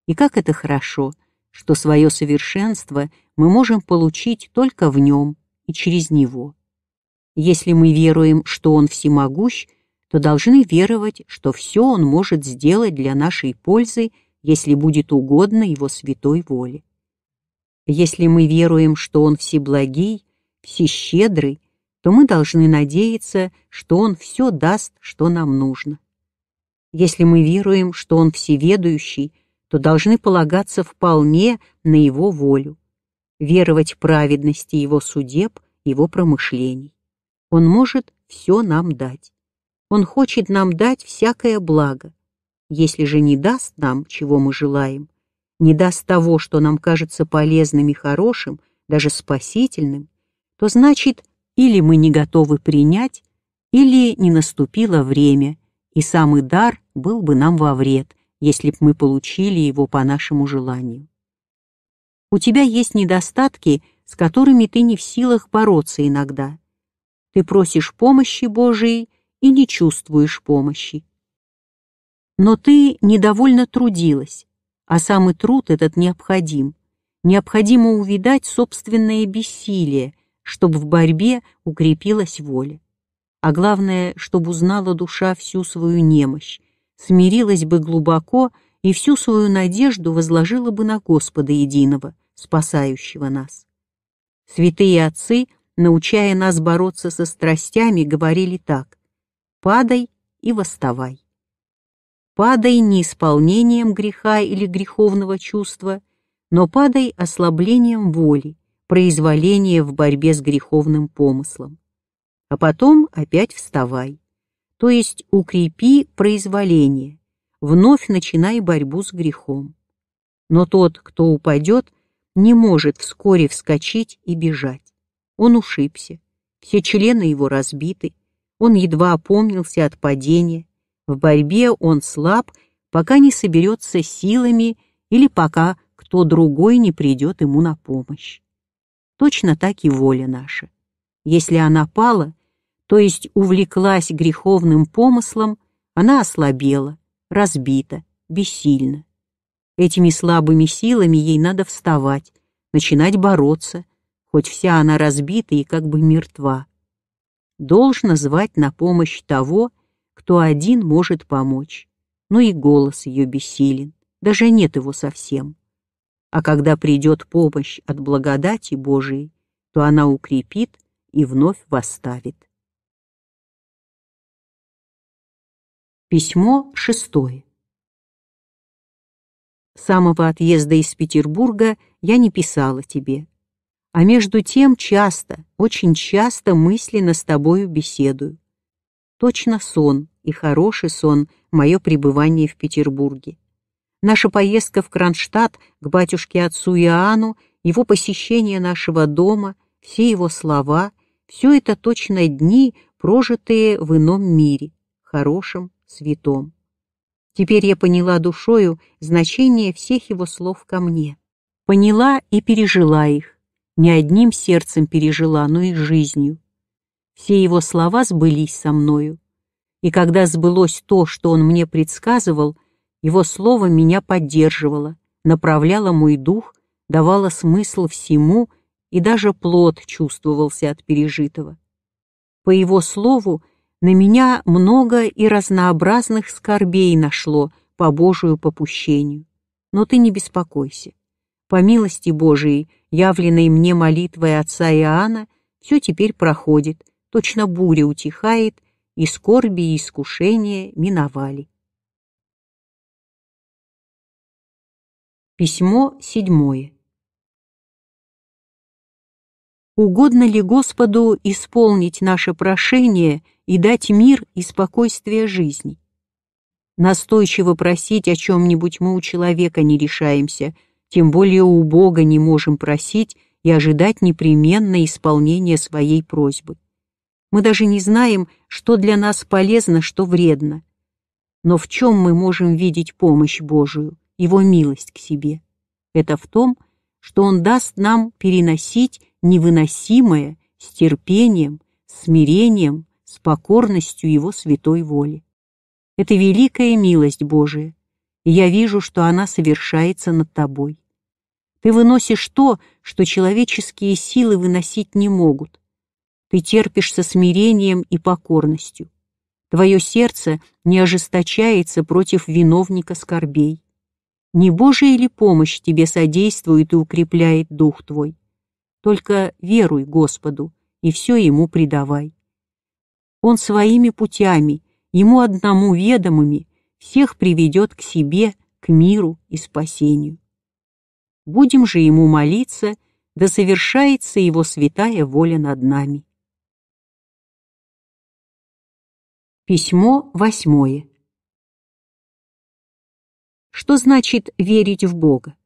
И как это хорошо — что свое совершенство мы можем получить только в нем и через него. Если мы веруем, что он всемогущ, то должны веровать, что все он может сделать для нашей пользы, если будет угодно его святой воле. Если мы веруем, что он всеблагий, всещедрый, то мы должны надеяться, что он все даст, что нам нужно. Если мы веруем, что он всеведущий, то должны полагаться вполне на его волю, веровать праведности его судеб, его промышлений. Он может все нам дать. Он хочет нам дать всякое благо. Если же не даст нам, чего мы желаем, не даст того, что нам кажется полезным и хорошим, даже спасительным, то значит, или мы не готовы принять, или не наступило время, и самый дар был бы нам во вред, если б мы получили его по нашему желанию. У тебя есть недостатки, с которыми ты не в силах бороться иногда. Ты просишь помощи Божией и не чувствуешь помощи. Но ты недовольно трудилась, а самый труд этот необходим. Необходимо увидать собственное бессилие, чтобы в борьбе укрепилась воля. А главное, чтобы узнала душа всю свою немощь, смирилась бы глубоко и всю свою надежду возложила бы на Господа Единого, спасающего нас. Святые отцы, научая нас бороться со страстями, говорили так «падай и восставай». Падай не исполнением греха или греховного чувства, но падай ослаблением воли, произволения в борьбе с греховным помыслом. А потом опять вставай то есть укрепи произволение, вновь начинай борьбу с грехом. Но тот, кто упадет, не может вскоре вскочить и бежать. Он ушибся, все члены его разбиты, он едва опомнился от падения, в борьбе он слаб, пока не соберется силами или пока кто другой не придет ему на помощь. Точно так и воля наша. Если она пала, то есть увлеклась греховным помыслом, она ослабела, разбита, бессильна. Этими слабыми силами ей надо вставать, начинать бороться, хоть вся она разбита и как бы мертва. Должно звать на помощь того, кто один может помочь, но и голос ее бессилен, даже нет его совсем. А когда придет помощь от благодати Божией, то она укрепит и вновь восставит. Письмо шестое. Самого отъезда из Петербурга я не писала тебе, а между тем часто, очень часто мысленно с тобою беседую. Точно сон, и хороший сон, мое пребывание в Петербурге. Наша поездка в Кронштадт к батюшке-отцу Иоанну, его посещение нашего дома, все его слова — все это точно дни, прожитые в ином мире, хорошем, святом. Теперь я поняла душою значение всех его слов ко мне. Поняла и пережила их. Не одним сердцем пережила, но и жизнью. Все его слова сбылись со мною. И когда сбылось то, что он мне предсказывал, его слово меня поддерживало, направляла мой дух, давала смысл всему, и даже плод чувствовался от пережитого. По его слову, на меня много и разнообразных скорбей нашло по Божию попущению. Но ты не беспокойся. По милости Божией, явленной мне молитвой отца Иоанна, все теперь проходит, точно буря утихает, и скорби и искушения миновали. Письмо седьмое. Угодно ли Господу исполнить наше прошение и дать мир и спокойствие жизни? Настойчиво просить о чем-нибудь мы у человека не решаемся, тем более у Бога не можем просить и ожидать непременно исполнения своей просьбы. Мы даже не знаем, что для нас полезно, что вредно. Но в чем мы можем видеть помощь Божию, Его милость к себе? Это в том, что Он даст нам переносить невыносимое с терпением, смирением, с покорностью Его святой воли. Это великая милость Божия, я вижу, что она совершается над тобой. Ты выносишь то, что человеческие силы выносить не могут. Ты терпишь со смирением и покорностью. Твое сердце не ожесточается против виновника скорбей. Не Божия ли помощь тебе содействует и укрепляет дух твой? Только веруй Господу и все Ему предавай. Он своими путями, Ему одному ведомыми, всех приведет к себе, к миру и спасению. Будем же Ему молиться, да совершается Его святая воля над нами. Письмо восьмое. Что значит верить в Бога?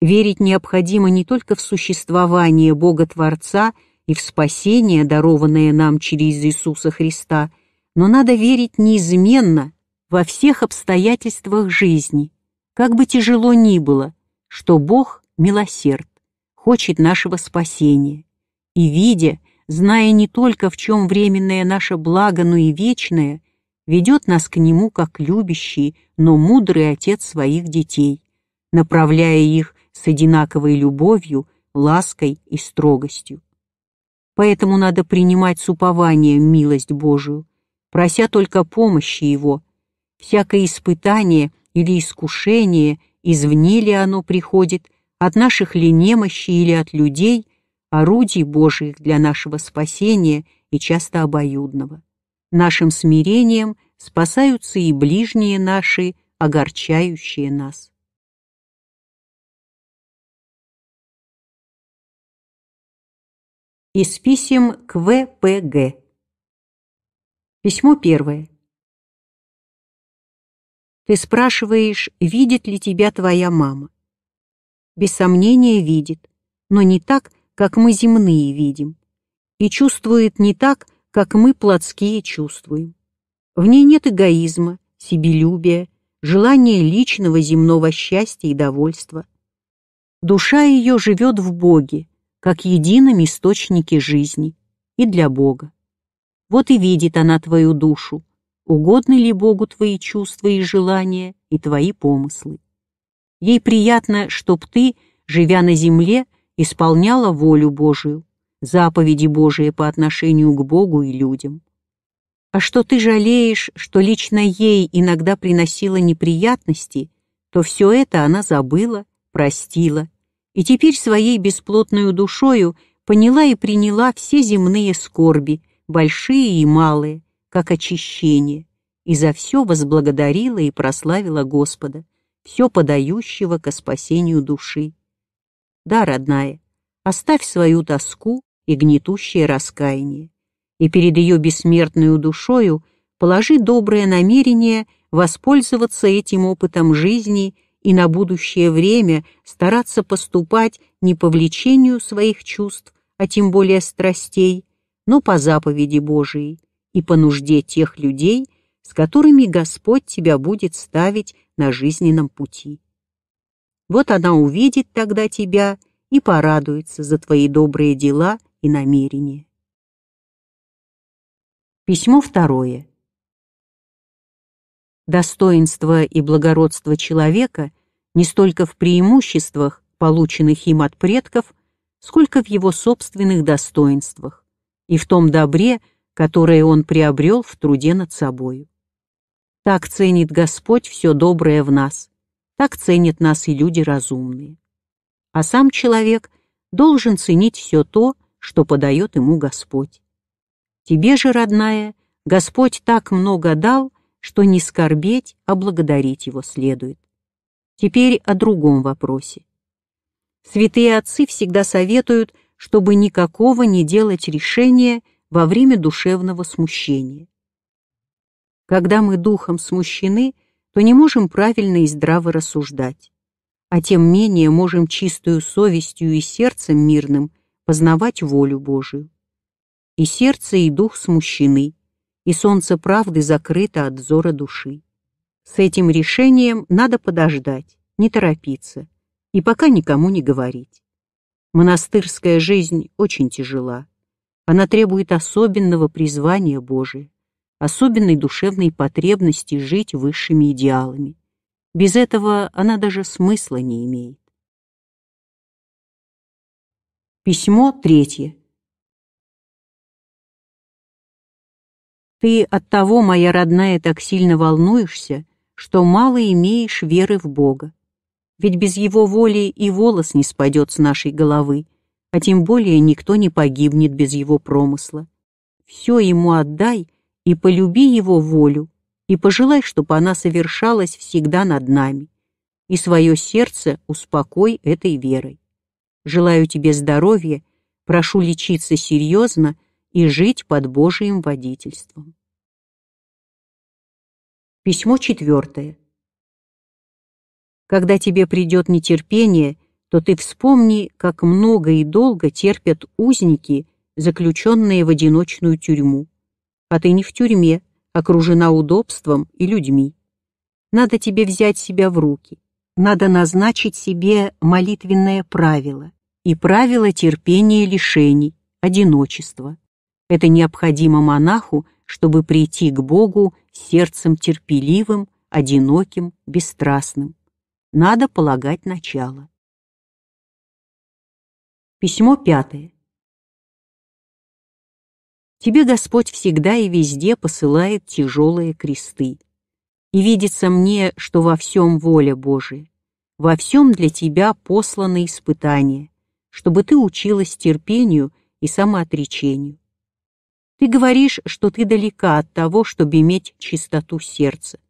Верить необходимо не только в существование Бога-Творца и в спасение, дарованное нам через Иисуса Христа, но надо верить неизменно во всех обстоятельствах жизни, как бы тяжело ни было, что Бог милосерд, хочет нашего спасения, и, видя, зная не только в чем временное наше благо, но и вечное, ведет нас к Нему как любящий, но мудрый Отец своих детей, направляя их с одинаковой любовью, лаской и строгостью. Поэтому надо принимать с упованием милость Божию, прося только помощи Его. Всякое испытание или искушение, извне ли оно приходит, от наших ли немощи или от людей, орудий Божьих для нашего спасения и часто обоюдного. Нашим смирением спасаются и ближние наши, огорчающие нас. Из писем к ВПГ. Письмо первое. Ты спрашиваешь, видит ли тебя твоя мама. Без сомнения видит, но не так, как мы земные видим, и чувствует не так, как мы плотские чувствуем. В ней нет эгоизма, себелюбия, желания личного земного счастья и довольства. Душа ее живет в Боге, как едином источнике жизни и для Бога. Вот и видит она твою душу, угодны ли Богу твои чувства и желания и твои помыслы. Ей приятно, чтоб ты, живя на земле, исполняла волю Божию, заповеди Божии по отношению к Богу и людям. А что ты жалеешь, что лично ей иногда приносило неприятности, то все это она забыла, простила и теперь своей бесплотную душою поняла и приняла все земные скорби, большие и малые, как очищение, и за все возблагодарила и прославила Господа, все подающего ко спасению души. Да, родная, оставь свою тоску и гнетущее раскаяние, и перед ее бессмертную душою положи доброе намерение воспользоваться этим опытом жизни и на будущее время стараться поступать не по влечению своих чувств, а тем более страстей, но по заповеди Божией и по нужде тех людей, с которыми Господь тебя будет ставить на жизненном пути. Вот она увидит тогда тебя и порадуется за твои добрые дела и намерения. Письмо второе. Достоинство и благородство человека не столько в преимуществах, полученных им от предков, сколько в его собственных достоинствах и в том добре, которое он приобрел в труде над собою. Так ценит Господь все доброе в нас, так ценят нас и люди разумные. А сам человек должен ценить все то, что подает ему Господь. Тебе же, родная, Господь так много дал, что не скорбеть, а благодарить Его следует. Теперь о другом вопросе. Святые отцы всегда советуют, чтобы никакого не делать решения во время душевного смущения. Когда мы духом смущены, то не можем правильно и здраво рассуждать, а тем менее можем чистую совестью и сердцем мирным познавать волю Божию. И сердце, и дух смущены, и солнце правды закрыто от взора души. С этим решением надо подождать, не торопиться, и пока никому не говорить. Монастырская жизнь очень тяжела. Она требует особенного призвания Божия, особенной душевной потребности жить высшими идеалами. Без этого она даже смысла не имеет. Письмо третье. Ты от того, моя родная, так сильно волнуешься, что мало имеешь веры в Бога ведь без его воли и волос не спадет с нашей головы, а тем более никто не погибнет без его промысла. Все ему отдай и полюби его волю, и пожелай, чтобы она совершалась всегда над нами, и свое сердце успокой этой верой. Желаю тебе здоровья, прошу лечиться серьезно и жить под Божиим водительством. Письмо четвертое. Когда тебе придет нетерпение, то ты вспомни, как много и долго терпят узники, заключенные в одиночную тюрьму. А ты не в тюрьме, окружена удобством и людьми. Надо тебе взять себя в руки. Надо назначить себе молитвенное правило и правило терпения лишений, одиночества. Это необходимо монаху, чтобы прийти к Богу сердцем терпеливым, одиноким, бесстрастным надо полагать начало. Письмо пятое. Тебе Господь всегда и везде посылает тяжелые кресты. И видится мне, что во всем воля Божия, во всем для тебя посланы испытания, чтобы ты училась терпению и самоотречению. Ты говоришь, что ты далека от того, чтобы иметь чистоту сердца,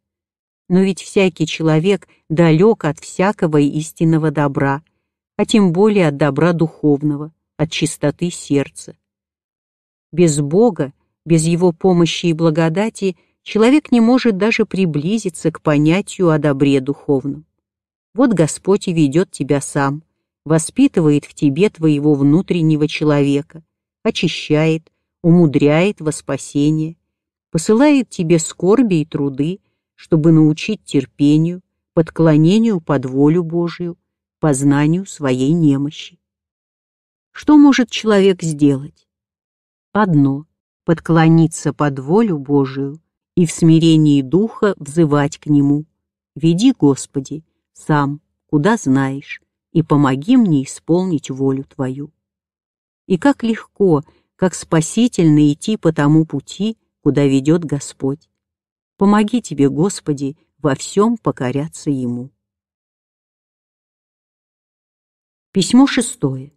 но ведь всякий человек далек от всякого истинного добра, а тем более от добра духовного, от чистоты сердца. Без Бога, без Его помощи и благодати человек не может даже приблизиться к понятию о добре духовном. Вот Господь и ведет тебя сам, воспитывает в тебе твоего внутреннего человека, очищает, умудряет во спасение, посылает тебе скорби и труды, чтобы научить терпению, подклонению под волю Божию, познанию своей немощи. Что может человек сделать? Одно — подклониться под волю Божию и в смирении духа взывать к Нему. Веди, Господи, сам, куда знаешь, и помоги мне исполнить волю Твою. И как легко, как спасительно идти по тому пути, куда ведет Господь. Помоги тебе, Господи, во всем покоряться Ему. Письмо шестое.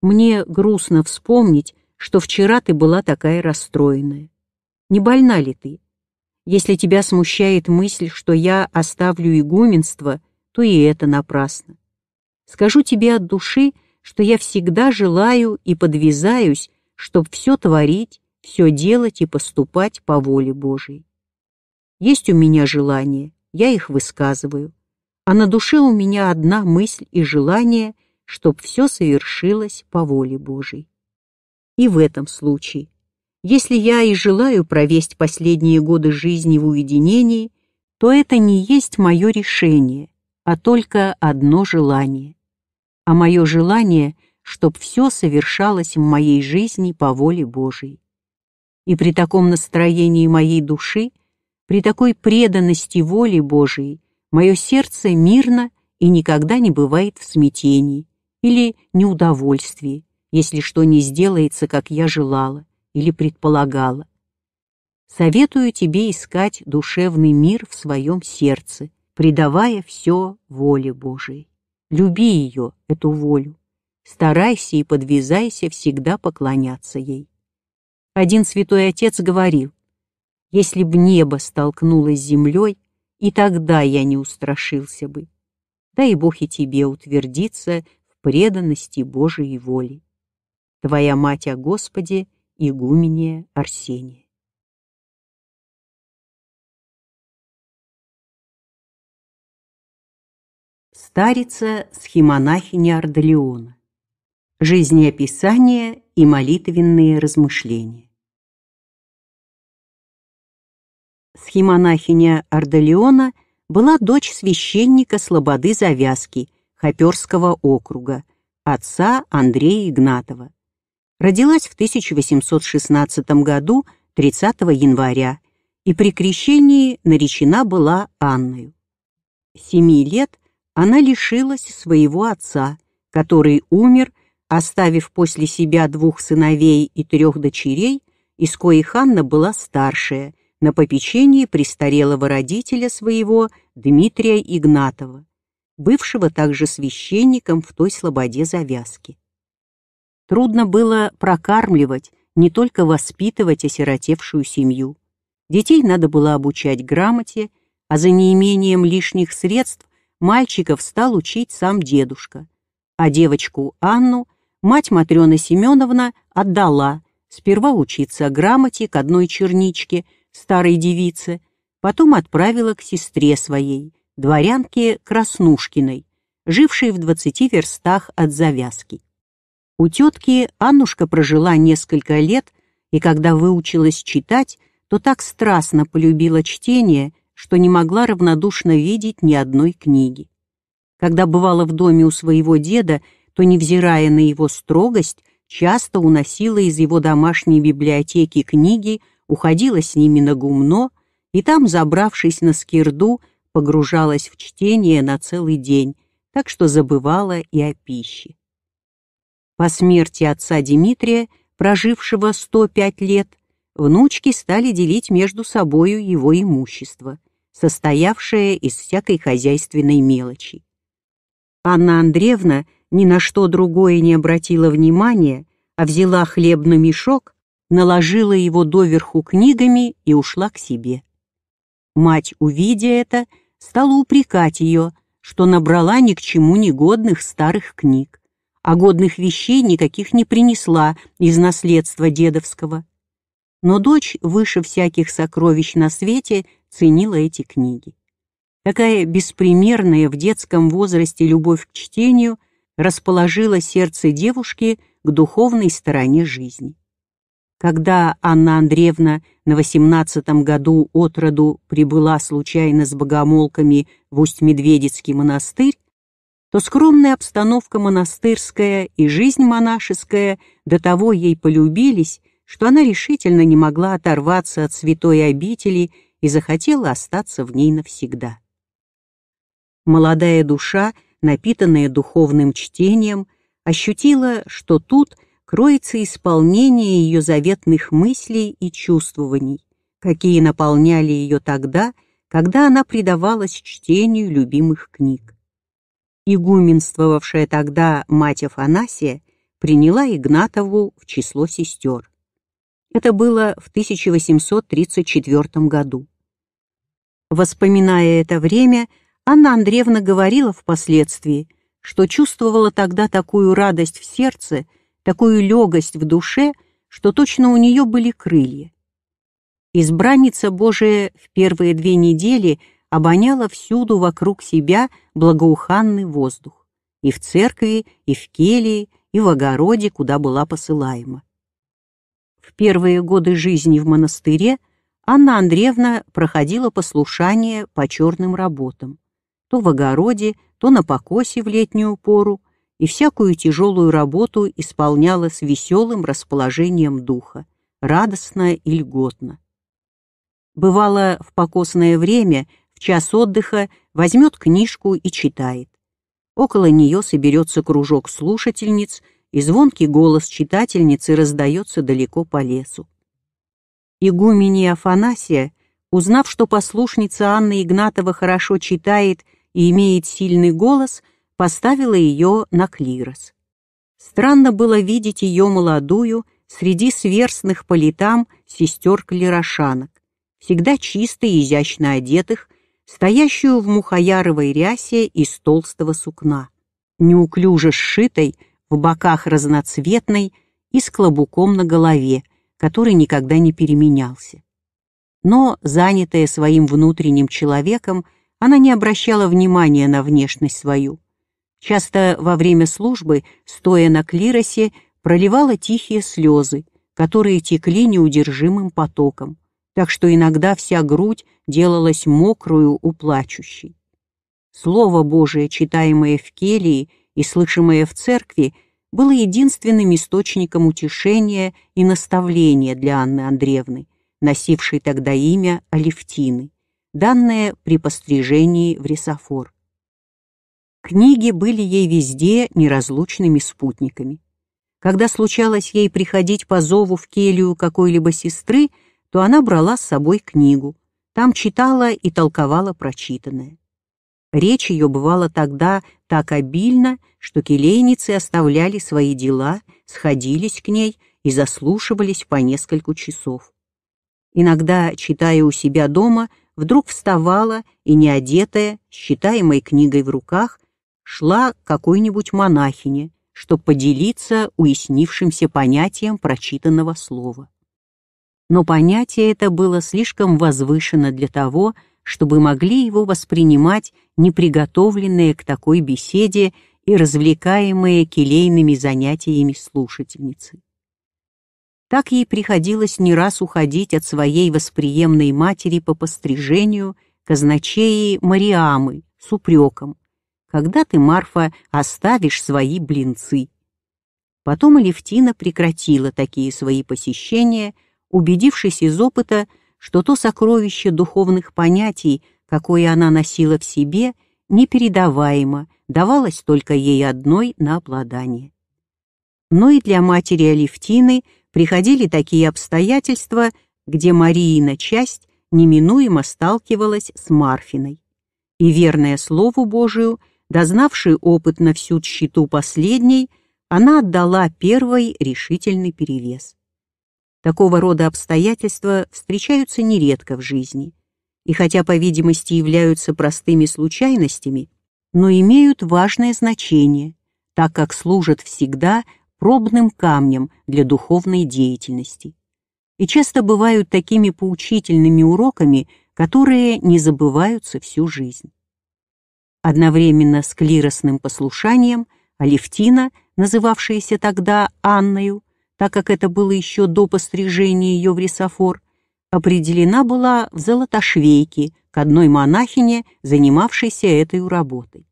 Мне грустно вспомнить, что вчера ты была такая расстроенная. Не больна ли ты? Если тебя смущает мысль, что я оставлю игуменство, то и это напрасно. Скажу тебе от души, что я всегда желаю и подвязаюсь, чтоб все творить, все делать и поступать по воле Божией. Есть у меня желания, я их высказываю, а на душе у меня одна мысль и желание, чтоб все совершилось по воле Божией. И в этом случае, если я и желаю провесть последние годы жизни в уединении, то это не есть мое решение, а только одно желание. А мое желание, чтоб все совершалось в моей жизни по воле Божией. И при таком настроении моей души, при такой преданности воле Божией, Мое сердце мирно и никогда не бывает в смятении или неудовольствии, если что не сделается, как я желала или предполагала. Советую тебе искать душевный мир в своем сердце, предавая все воле Божией. Люби ее, эту волю. Старайся и подвязайся всегда поклоняться ей. Один святой отец говорил, если б небо столкнулось с землей, и тогда я не устрашился бы. Дай Бог и тебе утвердиться в преданности Божией воли. Твоя мать о Господе, игуменья Арсения. Старица схемонахиня Ардалеона. Жизнеописание и молитвенные размышления. Схемонахиня Ардалеона была дочь священника Слободы Завязки Хоперского округа, отца Андрея Игнатова. Родилась в 1816 году 30 января и при крещении наречена была Анною. Семи лет она лишилась своего отца, который умер, оставив после себя двух сыновей и трех дочерей, из коих Анна была старшая, на попечении престарелого родителя своего Дмитрия Игнатова, бывшего также священником в той слободе завязки. Трудно было прокармливать, не только воспитывать осиротевшую семью. Детей надо было обучать грамоте, а за неимением лишних средств мальчиков стал учить сам дедушка, а девочку Анну мать Матрена Семеновна отдала сперва учиться грамоте к одной черничке, старой девице, потом отправила к сестре своей, дворянке Краснушкиной, жившей в двадцати верстах от завязки. У тетки Аннушка прожила несколько лет, и когда выучилась читать, то так страстно полюбила чтение, что не могла равнодушно видеть ни одной книги. Когда бывала в доме у своего деда, то, невзирая на его строгость, часто уносила из его домашней библиотеки книги, уходила с ними на гумно и там, забравшись на скирду, погружалась в чтение на целый день, так что забывала и о пище. По смерти отца Дмитрия, прожившего 105 лет, внучки стали делить между собою его имущество, состоявшее из всякой хозяйственной мелочи. Анна Андреевна ни на что другое не обратила внимания, а взяла хлебный мешок, наложила его доверху книгами и ушла к себе. Мать, увидя это, стала упрекать ее, что набрала ни к чему негодных старых книг, а годных вещей никаких не принесла из наследства дедовского. Но дочь выше всяких сокровищ на свете ценила эти книги. Такая беспримерная в детском возрасте любовь к чтению расположила сердце девушки к духовной стороне жизни. Когда Анна Андреевна на восемнадцатом году от роду прибыла случайно с богомолками в Усть-Медведицкий монастырь, то скромная обстановка монастырская и жизнь монашеская до того ей полюбились, что она решительно не могла оторваться от святой обители и захотела остаться в ней навсегда. Молодая душа, напитанная духовным чтением, ощутила, что тут кроется исполнение ее заветных мыслей и чувствований, какие наполняли ее тогда, когда она предавалась чтению любимых книг. Игуменствовавшая тогда мать Афанасия приняла Игнатову в число сестер. Это было в 1834 году. Воспоминая это время, Анна Андреевна говорила впоследствии, что чувствовала тогда такую радость в сердце, такую легость в душе, что точно у нее были крылья. Избранница Божия в первые две недели обоняла всюду вокруг себя благоуханный воздух, и в церкви, и в келии, и в огороде, куда была посылаема. В первые годы жизни в монастыре Анна Андреевна проходила послушание по черным работам, то в огороде, то на покосе в летнюю пору, и всякую тяжелую работу исполняла с веселым расположением духа, радостно и льготно. Бывало, в покосное время, в час отдыха возьмет книжку и читает. Около нее соберется кружок слушательниц, и звонкий голос читательницы раздается далеко по лесу. Игумения Афанасия, узнав, что послушница Анна Игнатова хорошо читает и имеет сильный голос, поставила ее на клирос. Странно было видеть ее молодую среди сверстных по летам сестер-клирошанок, всегда чисто и изящно одетых, стоящую в мухаяровой рясе из толстого сукна, неуклюже сшитой, в боках разноцветной и с клобуком на голове, который никогда не переменялся. Но, занятая своим внутренним человеком, она не обращала внимания на внешность свою. Часто во время службы, стоя на клиросе, проливала тихие слезы, которые текли неудержимым потоком, так что иногда вся грудь делалась мокрую у плачущей. Слово Божие, читаемое в келии и слышимое в церкви, было единственным источником утешения и наставления для Анны Андреевны, носившей тогда имя Алевтины, данное при пострижении в рисофор. Книги были ей везде неразлучными спутниками. Когда случалось ей приходить по зову в келью какой-либо сестры, то она брала с собой книгу, там читала и толковала прочитанное. Речь ее бывала тогда так обильно, что келейницы оставляли свои дела, сходились к ней и заслушивались по нескольку часов. Иногда, читая у себя дома, вдруг вставала и, не одетая, с читаемой книгой в руках, шла какой-нибудь монахине, чтобы поделиться уяснившимся понятием прочитанного слова но понятие это было слишком возвышено для того, чтобы могли его воспринимать неприготовленные к такой беседе и развлекаемые келейными занятиями слушательницы. Так ей приходилось не раз уходить от своей восприемной матери по пострижению казначеи Мариамы с упреком. «Когда ты, Марфа, оставишь свои блинцы?» Потом Алевтина прекратила такие свои посещения – убедившись из опыта, что то сокровище духовных понятий, какое она носила в себе, непередаваемо, давалось только ей одной на обладание. Но и для матери Алевтины приходили такие обстоятельства, где Мариина часть неминуемо сталкивалась с Марфиной. И верная Слову Божию, дознавший опыт на всю тщету последней, она отдала первой решительный перевес. Такого рода обстоятельства встречаются нередко в жизни, и хотя, по видимости, являются простыми случайностями, но имеют важное значение, так как служат всегда пробным камнем для духовной деятельности. И часто бывают такими поучительными уроками, которые не забываются всю жизнь. Одновременно с клиросным послушанием Алевтина, называвшаяся тогда Анною, так как это было еще до пострижения ее в рисофор, определена была в Золотошвейке к одной монахине, занимавшейся этой работой.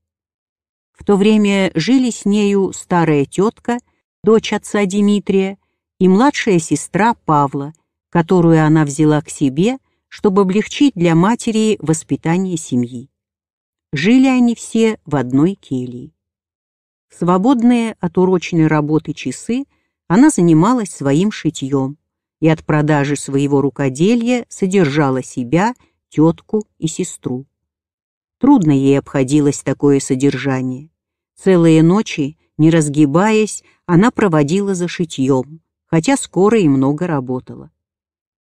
В то время жили с нею старая тетка, дочь отца Дмитрия, и младшая сестра Павла, которую она взяла к себе, чтобы облегчить для матери воспитание семьи. Жили они все в одной келье. свободные от урочной работы часы она занималась своим шитьем и от продажи своего рукоделия содержала себя, тетку и сестру. Трудно ей обходилось такое содержание. Целые ночи, не разгибаясь, она проводила за шитьем, хотя скоро и много работала.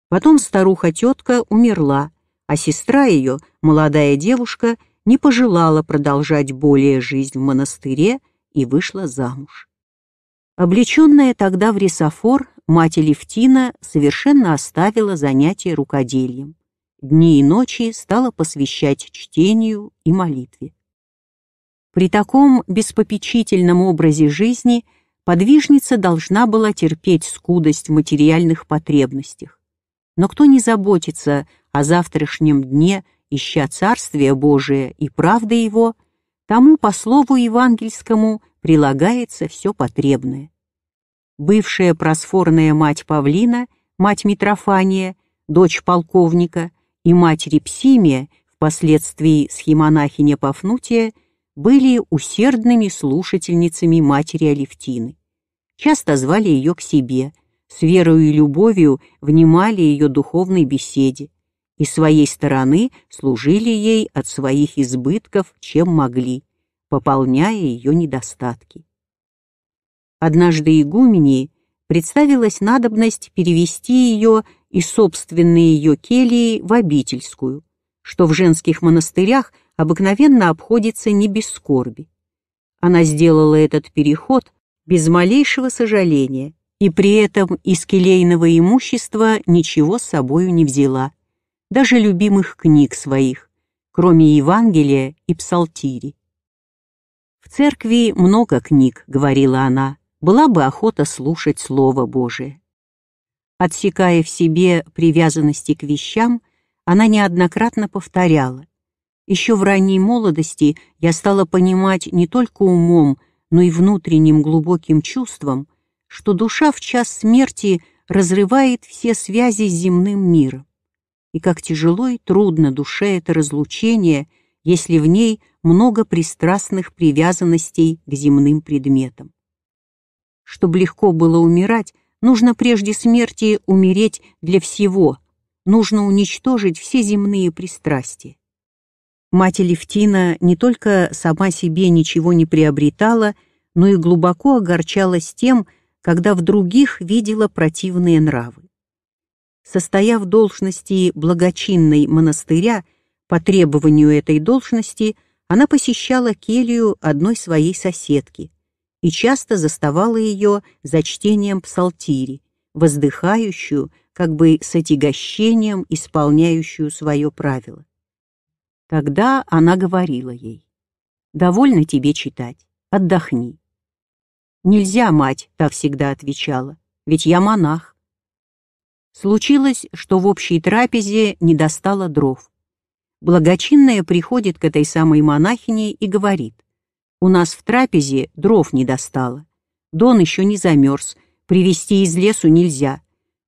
Потом старуха-тетка умерла, а сестра ее, молодая девушка, не пожелала продолжать более жизнь в монастыре и вышла замуж. Облеченная тогда в рисофор, мать Левтина совершенно оставила занятия рукоделием. Дни и ночи стала посвящать чтению и молитве. При таком беспопечительном образе жизни подвижница должна была терпеть скудость в материальных потребностях. Но кто не заботится о завтрашнем дне, ища Царствие Божие и правды Его, тому, по слову евангельскому, прилагается все потребное. Бывшая просфорная мать Павлина, мать Митрофания, дочь полковника и мать Репсимия Впоследствии схемонахиня Пафнутия были усердными слушательницами матери Алевтины. Часто звали ее к себе, с верою и любовью внимали ее духовной беседе и своей стороны служили ей от своих избытков, чем могли, пополняя ее недостатки. Однажды игумении представилась надобность перевести ее и собственные ее келии в обительскую, что в женских монастырях обыкновенно обходится не без скорби. Она сделала этот переход без малейшего сожаления и при этом из келейного имущества ничего с собою не взяла, даже любимых книг своих, кроме Евангелия и Псалтири. «В церкви много книг», — говорила она, — «была бы охота слушать Слово Божие». Отсекая в себе привязанности к вещам, она неоднократно повторяла. Еще в ранней молодости я стала понимать не только умом, но и внутренним глубоким чувством, что душа в час смерти разрывает все связи с земным миром. И как тяжело и трудно душе это разлучение, если в ней много пристрастных привязанностей к земным предметам. Чтобы легко было умирать, нужно прежде смерти умереть для всего, нужно уничтожить все земные пристрастия. Мать Левтина не только сама себе ничего не приобретала, но и глубоко огорчалась тем, когда в других видела противные нравы. Состояв в должности благочинной монастыря, по требованию этой должности она посещала келью одной своей соседки и часто заставала ее за чтением псалтири, воздыхающую, как бы с отягощением исполняющую свое правило. Тогда она говорила ей, «Довольно тебе читать, отдохни». «Нельзя, мать», — та всегда отвечала, «ведь я монах». Случилось, что в общей трапезе не достало дров. Благочинная приходит к этой самой монахине и говорит, «У нас в трапезе дров не достало. Дон еще не замерз, привезти из лесу нельзя.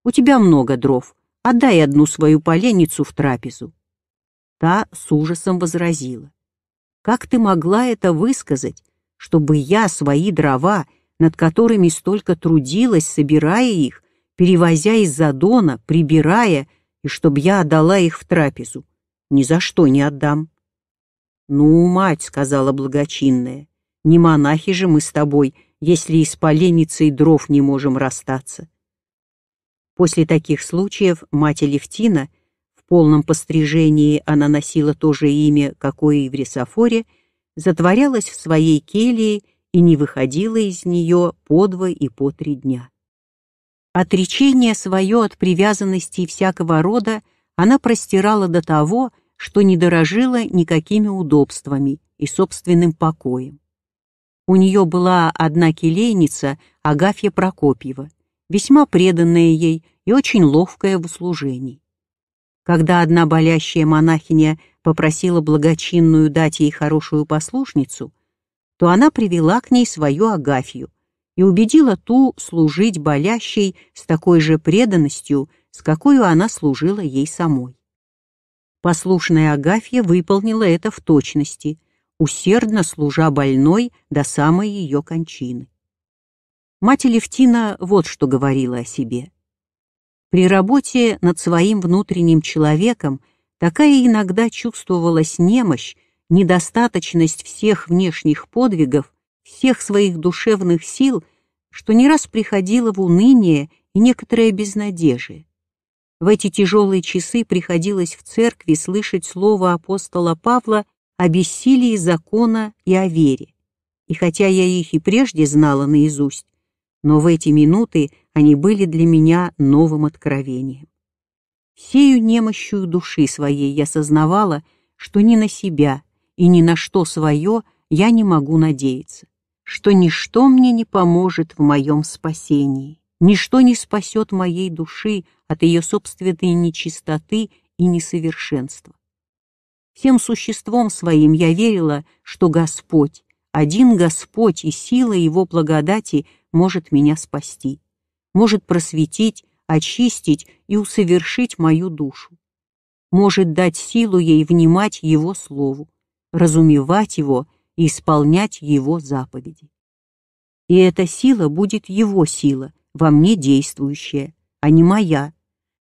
У тебя много дров, отдай одну свою поленницу в трапезу». Та с ужасом возразила. «Как ты могла это высказать, чтобы я свои дрова, над которыми столько трудилась, собирая их, перевозя из-за дона, прибирая, и чтобы я отдала их в трапезу? Ни за что не отдам». «Ну, мать», — сказала благочинная, — «не монахи же мы с тобой, если и с поленницей дров не можем расстаться». После таких случаев мать Левтина — полном пострижении она носила то же имя, какое и в Ресофоре, затворялась в своей келье и не выходила из нее по два и по три дня. Отречение свое от привязанностей всякого рода она простирала до того, что не дорожила никакими удобствами и собственным покоем. У нее была одна келейница, Агафья Прокопьева, весьма преданная ей и очень ловкая в услужении. Когда одна болящая монахиня попросила благочинную дать ей хорошую послушницу, то она привела к ней свою Агафью и убедила ту служить болящей с такой же преданностью, с какой она служила ей самой. Послушная Агафья выполнила это в точности, усердно служа больной до самой ее кончины. Мать Левтина вот что говорила о себе. При работе над своим внутренним человеком такая иногда чувствовалась немощь, недостаточность всех внешних подвигов, всех своих душевных сил, что не раз приходило в уныние и некоторое безнадежие. В эти тяжелые часы приходилось в церкви слышать слово апостола Павла о бессилии закона и о вере. И хотя я их и прежде знала наизусть, но в эти минуты они были для меня новым откровением. Всею немощью души своей я сознавала, что ни на себя и ни на что свое я не могу надеяться, что ничто мне не поможет в моем спасении, ничто не спасет моей души от ее собственной нечистоты и несовершенства. Всем существом своим я верила, что Господь, один Господь и сила Его благодати может меня спасти, может просветить, очистить и усовершить мою душу. может дать силу ей внимать Его Слову, разумевать Его и исполнять Его заповеди. И эта сила будет Его сила, во мне действующая, а не моя.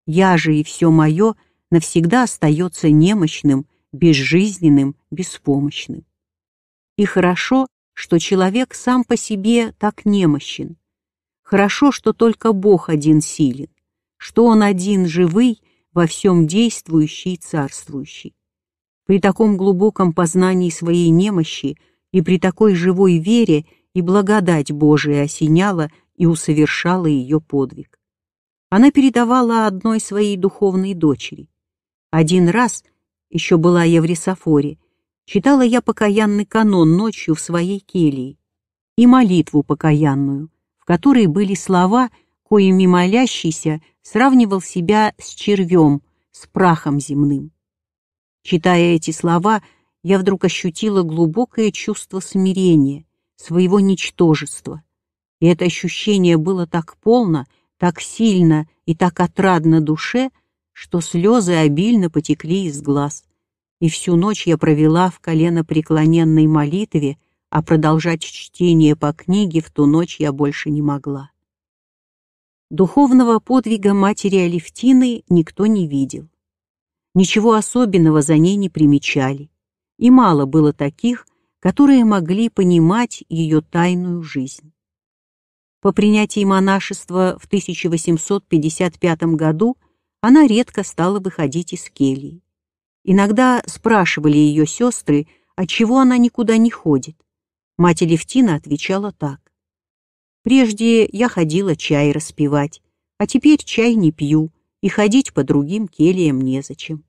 Я же и все мое навсегда остается немощным, безжизненным, беспомощным. И хорошо, что человек сам по себе так немощен. Хорошо, что только Бог один силен, что Он один живый, во всем действующий и царствующий. При таком глубоком познании своей немощи и при такой живой вере и благодать Божия осеняла и усовершала ее подвиг. Она передавала одной своей духовной дочери. Один раз, еще была я в Рисофоре, читала я покаянный канон ночью в своей келье и молитву покаянную, в которой были слова, коими молящийся сравнивал себя с червем, с прахом земным. Читая эти слова, я вдруг ощутила глубокое чувство смирения, своего ничтожества. И это ощущение было так полно, так сильно и так отрадно душе, что слезы обильно потекли из глаз. И всю ночь я провела в колено преклоненной молитве, а продолжать чтение по книге в ту ночь я больше не могла. Духовного подвига матери Алевтины никто не видел. Ничего особенного за ней не примечали, и мало было таких, которые могли понимать ее тайную жизнь. По принятии монашества в 1855 году она редко стала выходить из кельи. Иногда спрашивали ее сестры, отчего она никуда не ходит. Мать Левтина отвечала так. «Прежде я ходила чай распивать, а теперь чай не пью, и ходить по другим кельям незачем».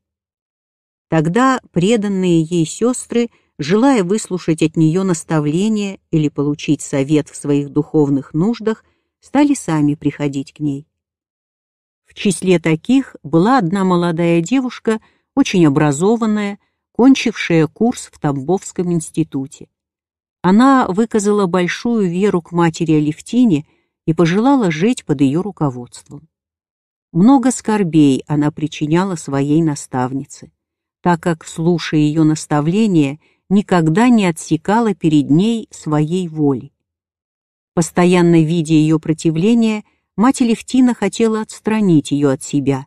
Тогда преданные ей сестры желая выслушать от нее наставления или получить совет в своих духовных нуждах, стали сами приходить к ней. В числе таких была одна молодая девушка, очень образованная, кончившая курс в Тамбовском институте. Она выказала большую веру к матери Алевтине и пожелала жить под ее руководством. Много скорбей она причиняла своей наставнице, так как, слушая ее наставления, никогда не отсекала перед ней своей воли. Постоянно видя ее противление, мать Левтина хотела отстранить ее от себя.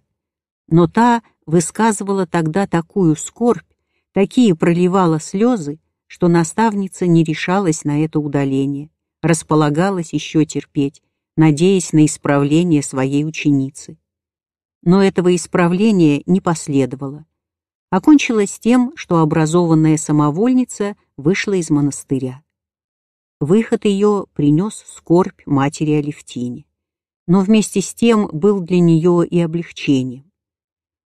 Но та высказывала тогда такую скорбь, такие проливала слезы, что наставница не решалась на это удаление, располагалась еще терпеть, надеясь на исправление своей ученицы. Но этого исправления не последовало окончилось тем, что образованная самовольница вышла из монастыря. Выход ее принес скорбь матери Алевтине, но вместе с тем был для нее и облегчением.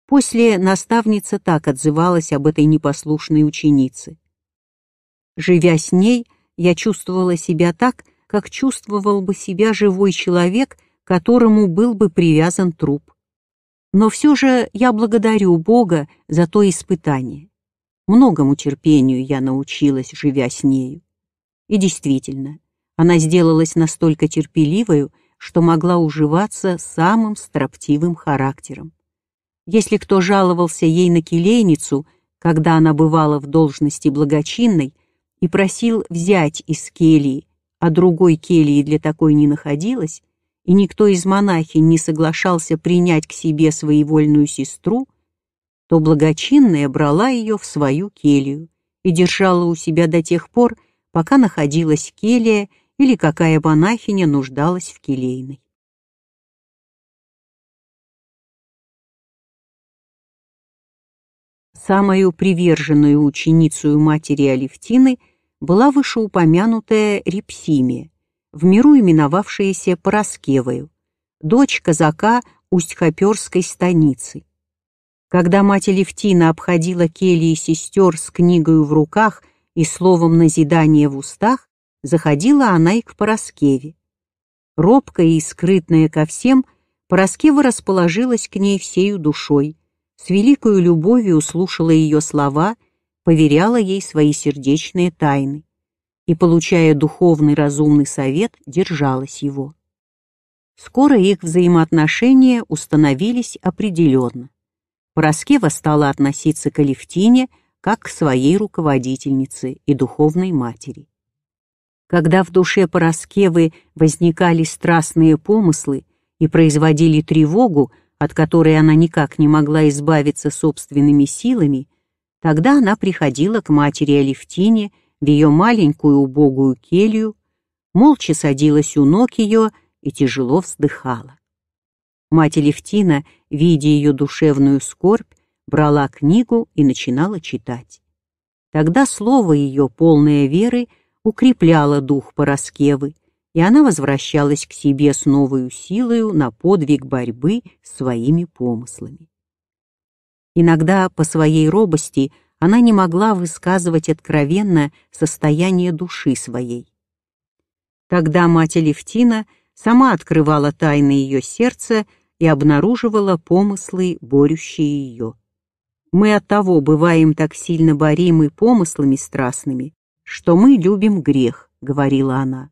После наставница так отзывалась об этой непослушной ученице. Живя с ней, я чувствовала себя так, как чувствовал бы себя живой человек, которому был бы привязан труп. Но все же я благодарю Бога за то испытание. Многому терпению я научилась, живя с нею. И действительно, она сделалась настолько терпеливою, что могла уживаться самым строптивым характером. Если кто жаловался ей на келейницу, когда она бывала в должности благочинной, и просил взять из келии, а другой келии для такой не находилось, и никто из монахинь не соглашался принять к себе своевольную сестру, то благочинная брала ее в свою келью и держала у себя до тех пор, пока находилась келья или какая монахиня нуждалась в келейной. Самую приверженную ученицей матери Алевтины была вышеупомянутая Репсимия, в миру именовавшаяся Пороскевою, дочь казака Усть-Хоперской станицы. Когда мать Левтина обходила кельи сестер с книгою в руках и словом назидания в устах, заходила она и к Пороскеве. Робкая и скрытная ко всем, Пороскева расположилась к ней всею душой, с великою любовью слушала ее слова, поверяла ей свои сердечные тайны и, получая духовный разумный совет, держалась его. Скоро их взаимоотношения установились определенно. Пороскева стала относиться к Алевтине как к своей руководительнице и духовной матери. Когда в душе Пороскевы возникали страстные помыслы и производили тревогу, от которой она никак не могла избавиться собственными силами, тогда она приходила к матери Алевтине в ее маленькую убогую келью, молча садилась у ног ее и тяжело вздыхала. Мать Алевтина, видя ее душевную скорбь, брала книгу и начинала читать. Тогда слово ее, полное веры, укрепляло дух Пороскевы, и она возвращалась к себе с новой силою на подвиг борьбы с своими помыслами. Иногда по своей робости она не могла высказывать откровенно состояние души своей. Тогда мать Алевтина сама открывала тайны ее сердца и обнаруживала помыслы, борющие ее. Мы от того бываем так сильно боримы помыслами страстными, что мы любим грех, говорила она.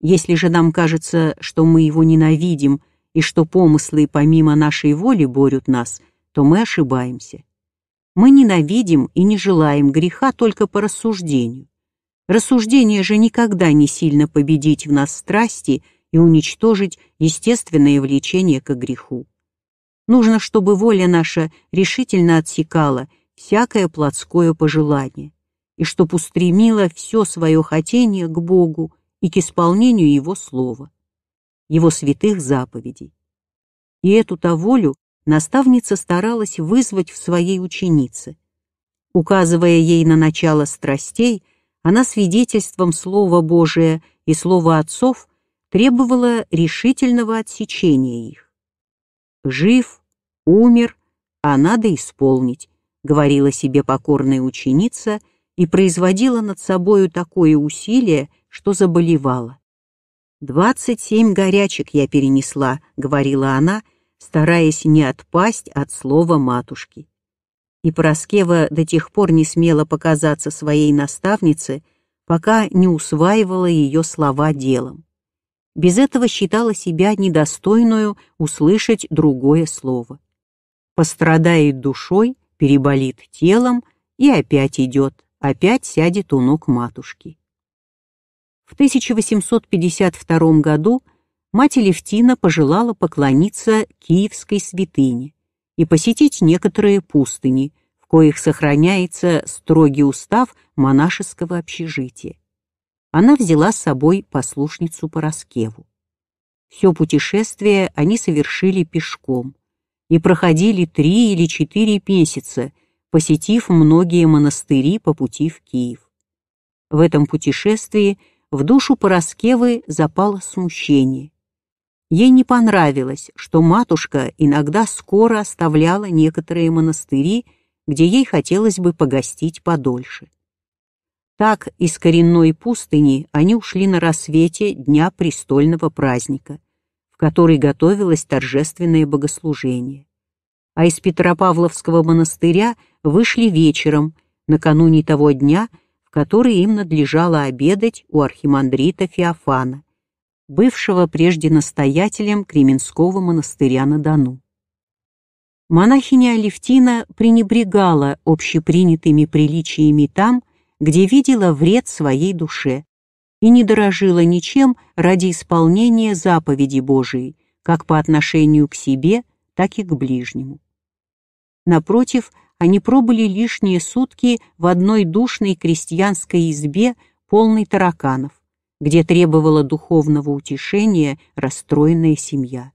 Если же нам кажется, что мы его ненавидим и что помыслы помимо нашей воли борют нас, то мы ошибаемся. Мы ненавидим и не желаем греха только по рассуждению. Рассуждение же никогда не сильно победить в нас страсти и уничтожить естественное влечение к греху. Нужно, чтобы воля наша решительно отсекала всякое плотское пожелание, и чтоб устремила все свое хотение к Богу и к исполнению Его Слова, Его святых заповедей. И эту-то волю наставница старалась вызвать в своей ученице. Указывая ей на начало страстей, она свидетельством Слова Божия и Слова Отцов требовала решительного отсечения их. «Жив, умер, а надо исполнить», — говорила себе покорная ученица и производила над собою такое усилие, что заболевала. «Двадцать семь горячек я перенесла», — говорила она, стараясь не отпасть от слова матушки. И Пороскева до тех пор не смела показаться своей наставнице, пока не усваивала ее слова делом без этого считала себя недостойную услышать другое слово. Пострадает душой, переболит телом и опять идет, опять сядет у ног матушки. В 1852 году мать Левтина пожелала поклониться Киевской святыне и посетить некоторые пустыни, в коих сохраняется строгий устав монашеского общежития она взяла с собой послушницу Пороскеву. Все путешествие они совершили пешком и проходили три или четыре месяца, посетив многие монастыри по пути в Киев. В этом путешествии в душу Пороскевы запало смущение. Ей не понравилось, что матушка иногда скоро оставляла некоторые монастыри, где ей хотелось бы погостить подольше. Так из коренной пустыни они ушли на рассвете дня престольного праздника, в который готовилось торжественное богослужение. А из Петропавловского монастыря вышли вечером, накануне того дня, в который им надлежало обедать у архимандрита Феофана, бывшего прежде настоятелем Кременского монастыря на Дону. Монахиня Алевтина пренебрегала общепринятыми приличиями там, где видела вред своей душе и не дорожила ничем ради исполнения заповеди Божией, как по отношению к себе, так и к ближнему. Напротив, они пробыли лишние сутки в одной душной крестьянской избе, полной тараканов, где требовала духовного утешения расстроенная семья.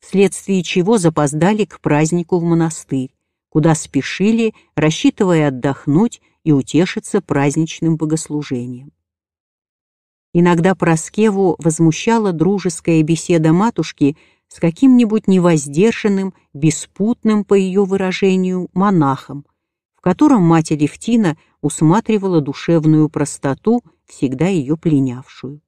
Вследствие чего запоздали к празднику в монастырь, куда спешили, рассчитывая отдохнуть и утешиться праздничным богослужением. Иногда Проскеву возмущала дружеская беседа матушки с каким-нибудь невоздержанным, беспутным, по ее выражению, монахом, в котором мать Алевтина усматривала душевную простоту, всегда ее пленявшую.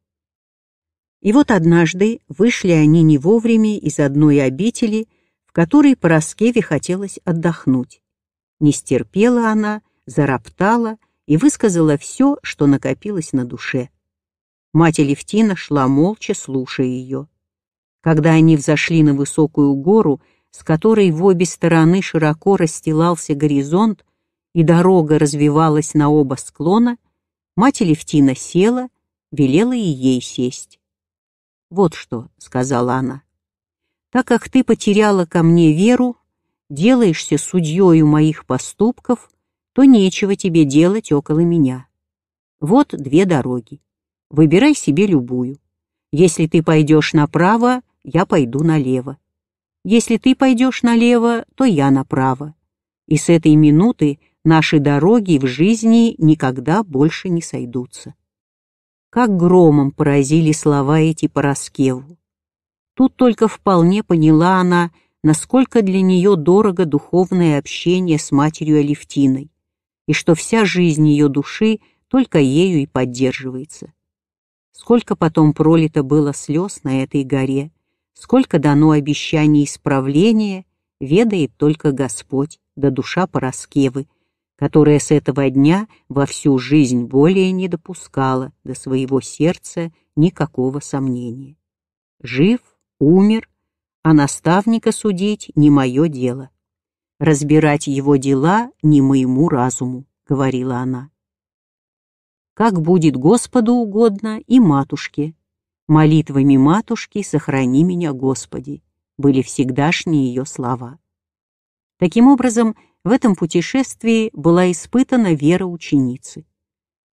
И вот однажды вышли они не вовремя из одной обители, в которой Пороскеве хотелось отдохнуть. Не стерпела она зароптала и высказала все, что накопилось на душе. Мать Алевтина шла молча, слушая ее. Когда они взошли на высокую гору, с которой в обе стороны широко расстилался горизонт и дорога развивалась на оба склона, мать Левтина села, велела и ей сесть. «Вот что», — сказала она, — «так как ты потеряла ко мне веру, делаешься судьею моих поступков, то нечего тебе делать около меня. Вот две дороги. Выбирай себе любую. Если ты пойдешь направо, я пойду налево. Если ты пойдешь налево, то я направо. И с этой минуты наши дороги в жизни никогда больше не сойдутся. Как громом поразили слова эти Пороскеву. Тут только вполне поняла она, насколько для нее дорого духовное общение с матерью Алевтиной, и что вся жизнь ее души только ею и поддерживается. Сколько потом пролито было слез на этой горе, сколько дано обещаний исправления, ведает только Господь, да душа Пороскевы, которая с этого дня во всю жизнь более не допускала до своего сердца никакого сомнения. Жив, умер, а наставника судить не мое дело. Разбирать его дела не моему разуму, говорила она. Как будет Господу угодно и матушке. Молитвами матушки сохрани меня, Господи, были всегдашние ее слова. Таким образом, в этом путешествии была испытана вера ученицы.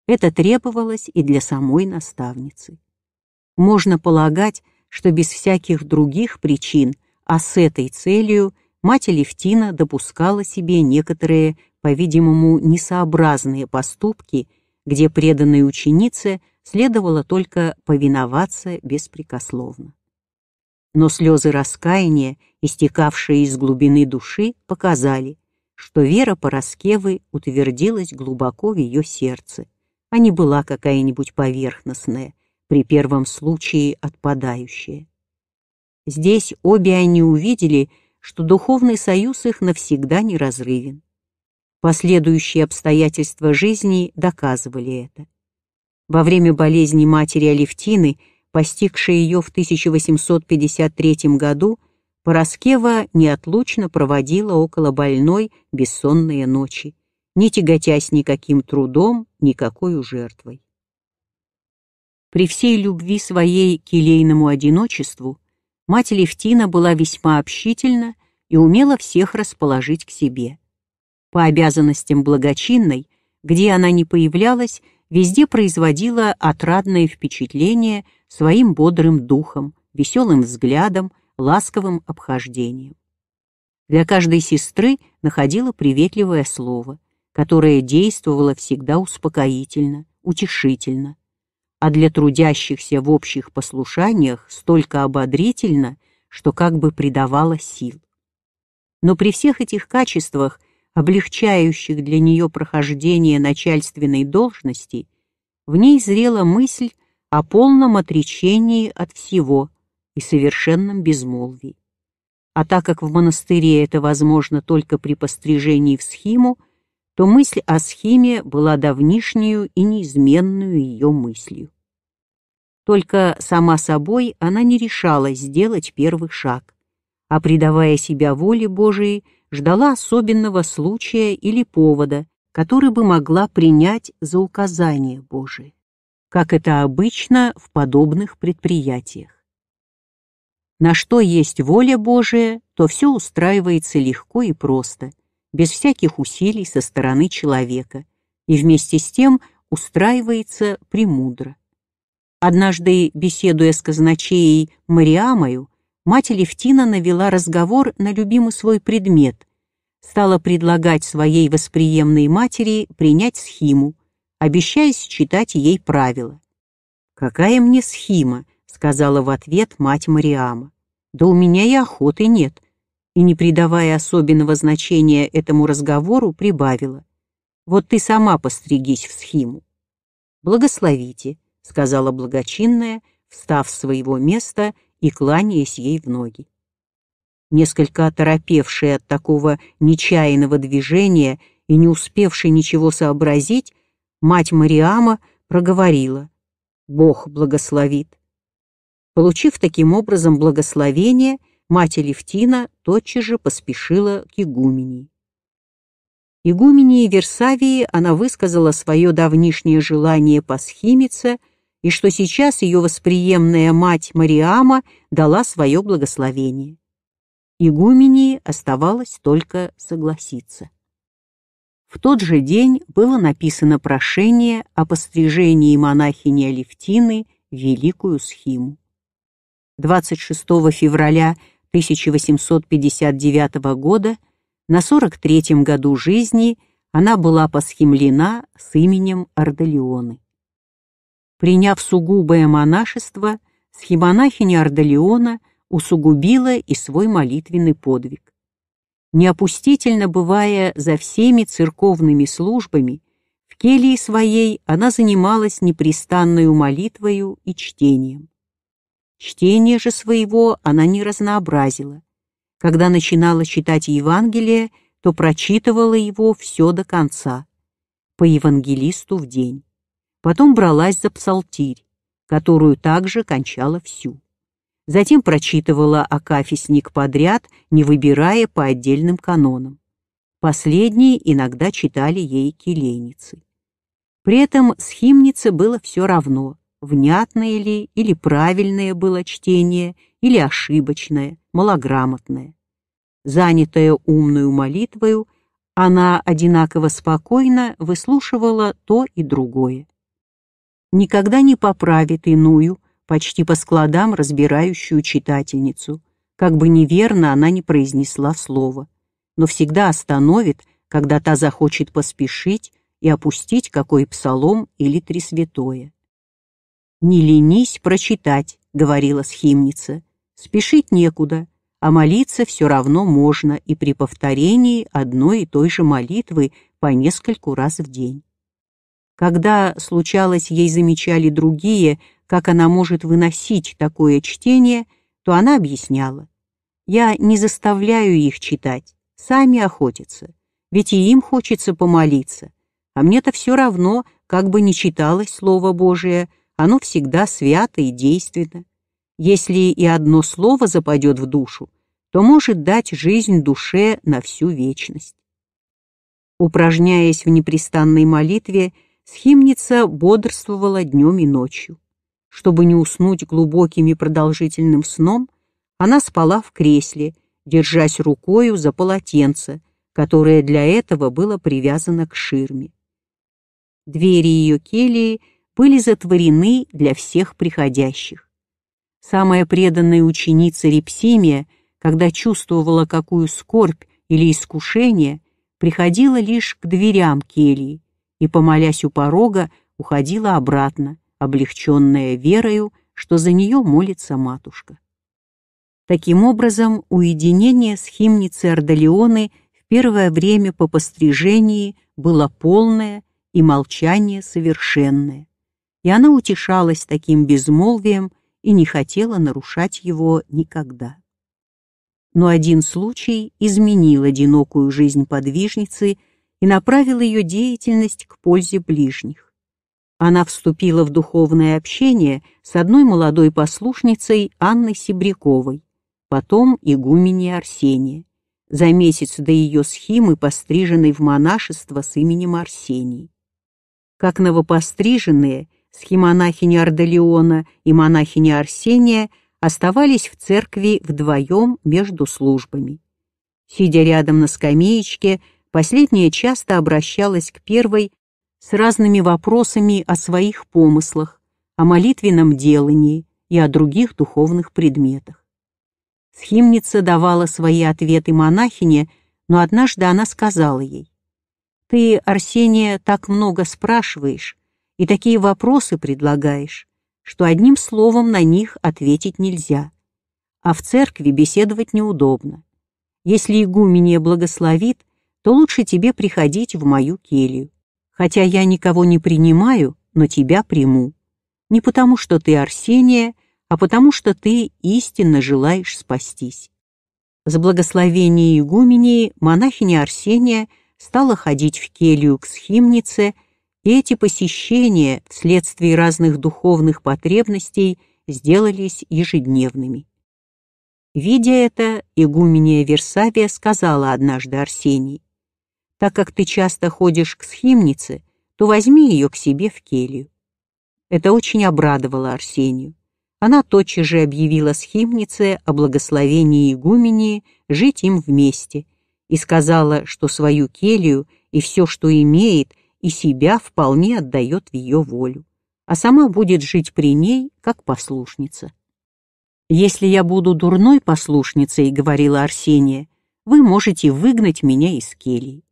Это требовалось и для самой наставницы. Можно полагать, что без всяких других причин, а с этой целью, мать Алевтина допускала себе некоторые, по-видимому, несообразные поступки, где преданной ученице следовало только повиноваться беспрекословно. Но слезы раскаяния, истекавшие из глубины души, показали, что вера Пороскевы утвердилась глубоко в ее сердце, а не была какая-нибудь поверхностная, при первом случае отпадающая. Здесь обе они увидели, что духовный союз их навсегда не разрывен. Последующие обстоятельства жизни доказывали это. Во время болезни матери Алевтины, постигшей ее в 1853 году, Пороскева неотлучно проводила около больной бессонные ночи, не тяготясь никаким трудом, никакой жертвой. При всей любви своей к елейному одиночеству мать Левтина была весьма общительна и умела всех расположить к себе. По обязанностям благочинной, где она не появлялась, везде производила отрадное впечатление своим бодрым духом, веселым взглядом, ласковым обхождением. Для каждой сестры находила приветливое слово, которое действовало всегда успокоительно, утешительно, а для трудящихся в общих послушаниях столько ободрительно, что как бы придавало сил. Но при всех этих качествах, облегчающих для нее прохождение начальственной должности, в ней зрела мысль о полном отречении от всего, и совершенном безмолвии. А так как в монастыре это возможно только при пострижении в схиму, то мысль о схиме была давнишнюю и неизменную ее мыслью. Только сама собой она не решалась сделать первый шаг, а, предавая себя воле Божией, ждала особенного случая или повода, который бы могла принять за указание Божие, как это обычно в подобных предприятиях. На что есть воля Божия, то все устраивается легко и просто, без всяких усилий со стороны человека, и вместе с тем устраивается премудро. Однажды, беседуя с казначеей Мариамою, мать Левтина навела разговор на любимый свой предмет, стала предлагать своей восприемной матери принять схиму, обещаясь читать ей правила. «Какая мне схима?» — сказала в ответ мать Мариама. Да у меня и охоты нет. И, не придавая особенного значения этому разговору, прибавила. Вот ты сама постригись в схиму. Благословите, сказала благочинная, встав с своего места и кланяясь ей в ноги. Несколько оторопевшая от такого нечаянного движения и не успевшая ничего сообразить, мать Мариама проговорила. Бог благословит. Получив таким образом благословение, мать Алевтина тотчас же поспешила к игумении. Игумении Версавии она высказала свое давнишнее желание посхимиться и что сейчас ее восприемная мать Мариама дала свое благословение. Игумении оставалось только согласиться. В тот же день было написано прошение о пострижении монахини Алевтины в Великую Схиму. 26 февраля 1859 года, на 43-м году жизни, она была посхимлена с именем Ардалионы. Приняв сугубое монашество, схимонахиня Ардалиона усугубила и свой молитвенный подвиг. Неопустительно бывая за всеми церковными службами, в келии своей она занималась непрестанную молитвою и чтением. Чтение же своего она не разнообразила. Когда начинала читать Евангелие, то прочитывала его все до конца, по евангелисту в день. Потом бралась за псалтирь, которую также кончала всю. Затем прочитывала акафисник подряд, не выбирая по отдельным канонам. Последние иногда читали ей келейницы. При этом схимнице было все равно, внятное ли или правильное было чтение, или ошибочное, малограмотное. Занятая умную молитвою, она одинаково спокойно выслушивала то и другое. Никогда не поправит иную, почти по складам разбирающую читательницу, как бы неверно она не произнесла слово, но всегда остановит, когда та захочет поспешить и опустить какой псалом или тресвятое. «Не ленись прочитать», — говорила схимница. «Спешить некуда, а молиться все равно можно и при повторении одной и той же молитвы по нескольку раз в день». Когда случалось ей замечали другие, как она может выносить такое чтение, то она объясняла. «Я не заставляю их читать, сами охотятся, ведь и им хочется помолиться, а мне-то все равно, как бы не читалось Слово Божие, — оно всегда свято и действенно. Если и одно слово западет в душу, то может дать жизнь душе на всю вечность. Упражняясь в непрестанной молитве, схимница бодрствовала днем и ночью. Чтобы не уснуть глубоким и продолжительным сном, она спала в кресле, держась рукою за полотенце, которое для этого было привязано к ширме. Двери ее келии – были затворены для всех приходящих. Самая преданная ученица Репсимия, когда чувствовала какую скорбь или искушение, приходила лишь к дверям кельи и, помолясь у порога, уходила обратно, облегченная верою, что за нее молится матушка. Таким образом, уединение с химницей Ордолеоны в первое время по пострижении было полное и молчание совершенное и она утешалась таким безмолвием и не хотела нарушать его никогда. Но один случай изменил одинокую жизнь подвижницы и направил ее деятельность к пользе ближних. Она вступила в духовное общение с одной молодой послушницей Анной Сибряковой, потом игуменей Арсения, за месяц до ее схимы, постриженной в монашество с именем Арсений. Как новопостриженные, схемонахиня Арделеона и монахиня Арсения оставались в церкви вдвоем между службами. Сидя рядом на скамеечке, последняя часто обращалась к первой с разными вопросами о своих помыслах, о молитвенном делании и о других духовных предметах. Схимница давала свои ответы монахине, но однажды она сказала ей, «Ты, Арсения, так много спрашиваешь, и такие вопросы предлагаешь, что одним словом на них ответить нельзя. А в церкви беседовать неудобно. Если игуменья благословит, то лучше тебе приходить в мою келью. Хотя я никого не принимаю, но тебя приму. Не потому, что ты Арсения, а потому, что ты истинно желаешь спастись. С благословения игумении монахиня Арсения стала ходить в келью к схимнице эти посещения вследствие разных духовных потребностей сделались ежедневными. Видя это, игумения Версавия сказала однажды Арсений, «Так как ты часто ходишь к схимнице, то возьми ее к себе в келью». Это очень обрадовало Арсению. Она тотчас же объявила схимнице о благословении игумении жить им вместе и сказала, что свою келью и все, что имеет, и себя вполне отдает в ее волю, а сама будет жить при ней, как послушница. «Если я буду дурной послушницей, — говорила Арсения, — вы можете выгнать меня из келий».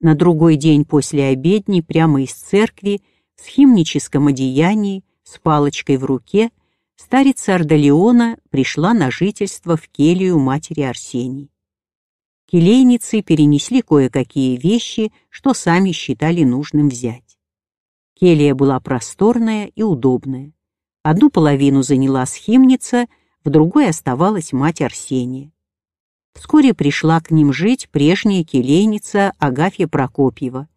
На другой день после обедни прямо из церкви в схимническом одеянии с палочкой в руке старица Ардалиона пришла на жительство в келью матери Арсении. Келейницы перенесли кое-какие вещи, что сами считали нужным взять. Келья была просторная и удобная. Одну половину заняла схимница, в другой оставалась мать Арсения. Вскоре пришла к ним жить прежняя келейница Агафья Прокопьева,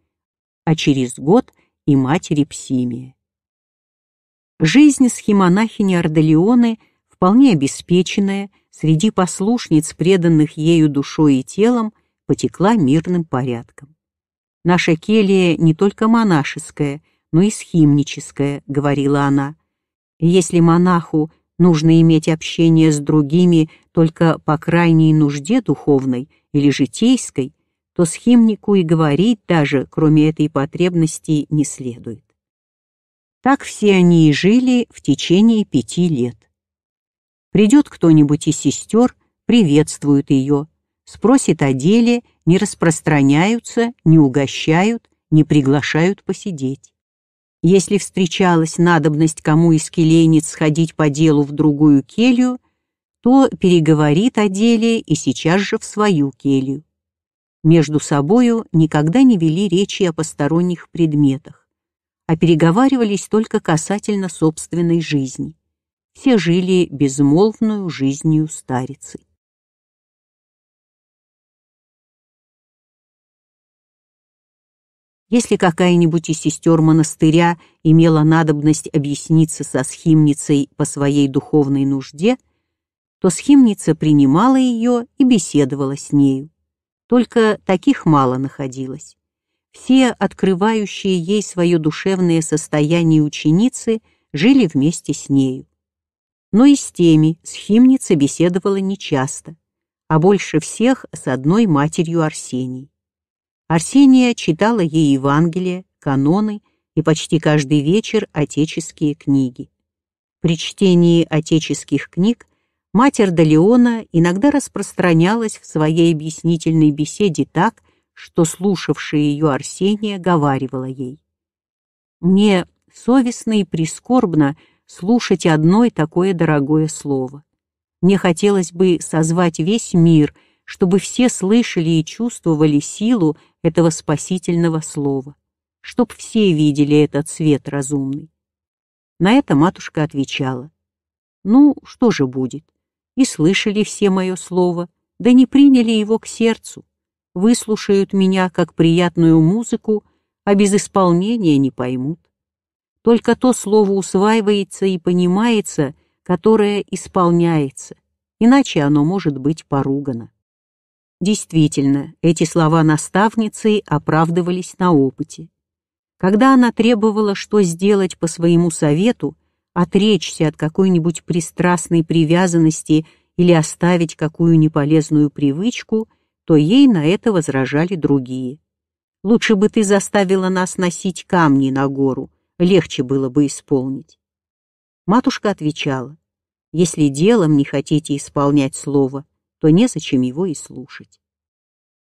а через год и мать Репсимия. Жизнь схимонахини Ардалионы, вполне обеспеченная, среди послушниц, преданных ею душой и телом, потекла мирным порядком. Наша келья не только монашеская, но и схимническая, говорила она, если монаху нужно иметь общение с другими только по крайней нужде духовной или житейской, то схимнику и говорить даже, кроме этой потребности, не следует. Так все они и жили в течение пяти лет. Придет кто-нибудь из сестер, приветствует ее, спросит о деле, не распространяются, не угощают, не приглашают посидеть. Если встречалась надобность кому из келейниц сходить по делу в другую келью, то переговорит о деле и сейчас же в свою келью. Между собою никогда не вели речи о посторонних предметах, а переговаривались только касательно собственной жизни. Все жили безмолвную жизнью старицы. Если какая-нибудь из сестер монастыря имела надобность объясниться со схимницей по своей духовной нужде, то схимница принимала ее и беседовала с нею. Только таких мало находилось. Все открывающие ей свое душевное состояние ученицы жили вместе с нею. Но и с теми схимница беседовала нечасто, а больше всех с одной матерью Арсенией. Арсения читала ей Евангелие, каноны и почти каждый вечер отеческие книги. При чтении отеческих книг Матерь Далеона иногда распространялась в своей объяснительной беседе так, что слушавшая ее Арсения говаривала ей. «Мне совестно и прискорбно слушать одной такое дорогое слово. Мне хотелось бы созвать весь мир — чтобы все слышали и чувствовали силу этого спасительного слова, чтоб все видели этот свет разумный. На это матушка отвечала, «Ну, что же будет? И слышали все мое слово, да не приняли его к сердцу, выслушают меня как приятную музыку, а без исполнения не поймут. Только то слово усваивается и понимается, которое исполняется, иначе оно может быть поругано. Действительно, эти слова наставницы оправдывались на опыте. Когда она требовала, что сделать по своему совету, отречься от какой-нибудь пристрастной привязанности или оставить какую неполезную привычку, то ей на это возражали другие. «Лучше бы ты заставила нас носить камни на гору, легче было бы исполнить». Матушка отвечала, «Если делом не хотите исполнять слово, то незачем его и слушать.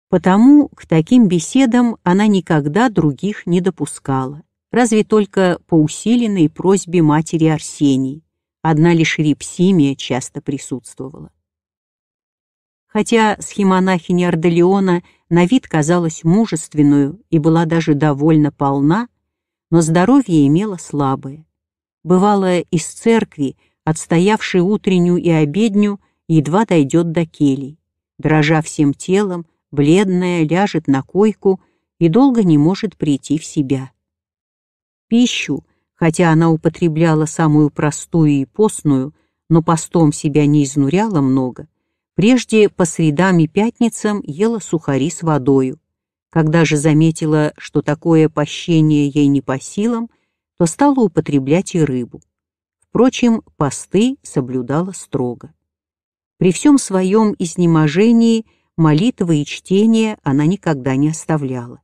Потому к таким беседам она никогда других не допускала, разве только по усиленной просьбе матери Арсении, одна лишь Репсимия часто присутствовала. Хотя схемонахиня Арделеона на вид казалась мужественную и была даже довольно полна, но здоровье имела слабое. Бывало, из церкви, отстоявшей утреннюю и обедню, едва дойдет до келий. Дрожа всем телом, бледная, ляжет на койку и долго не может прийти в себя. Пищу, хотя она употребляла самую простую и постную, но постом себя не изнуряла много, прежде по средам и пятницам ела сухари с водою. Когда же заметила, что такое пощение ей не по силам, то стала употреблять и рыбу. Впрочем, посты соблюдала строго. При всем своем изнеможении молитвы и чтения она никогда не оставляла.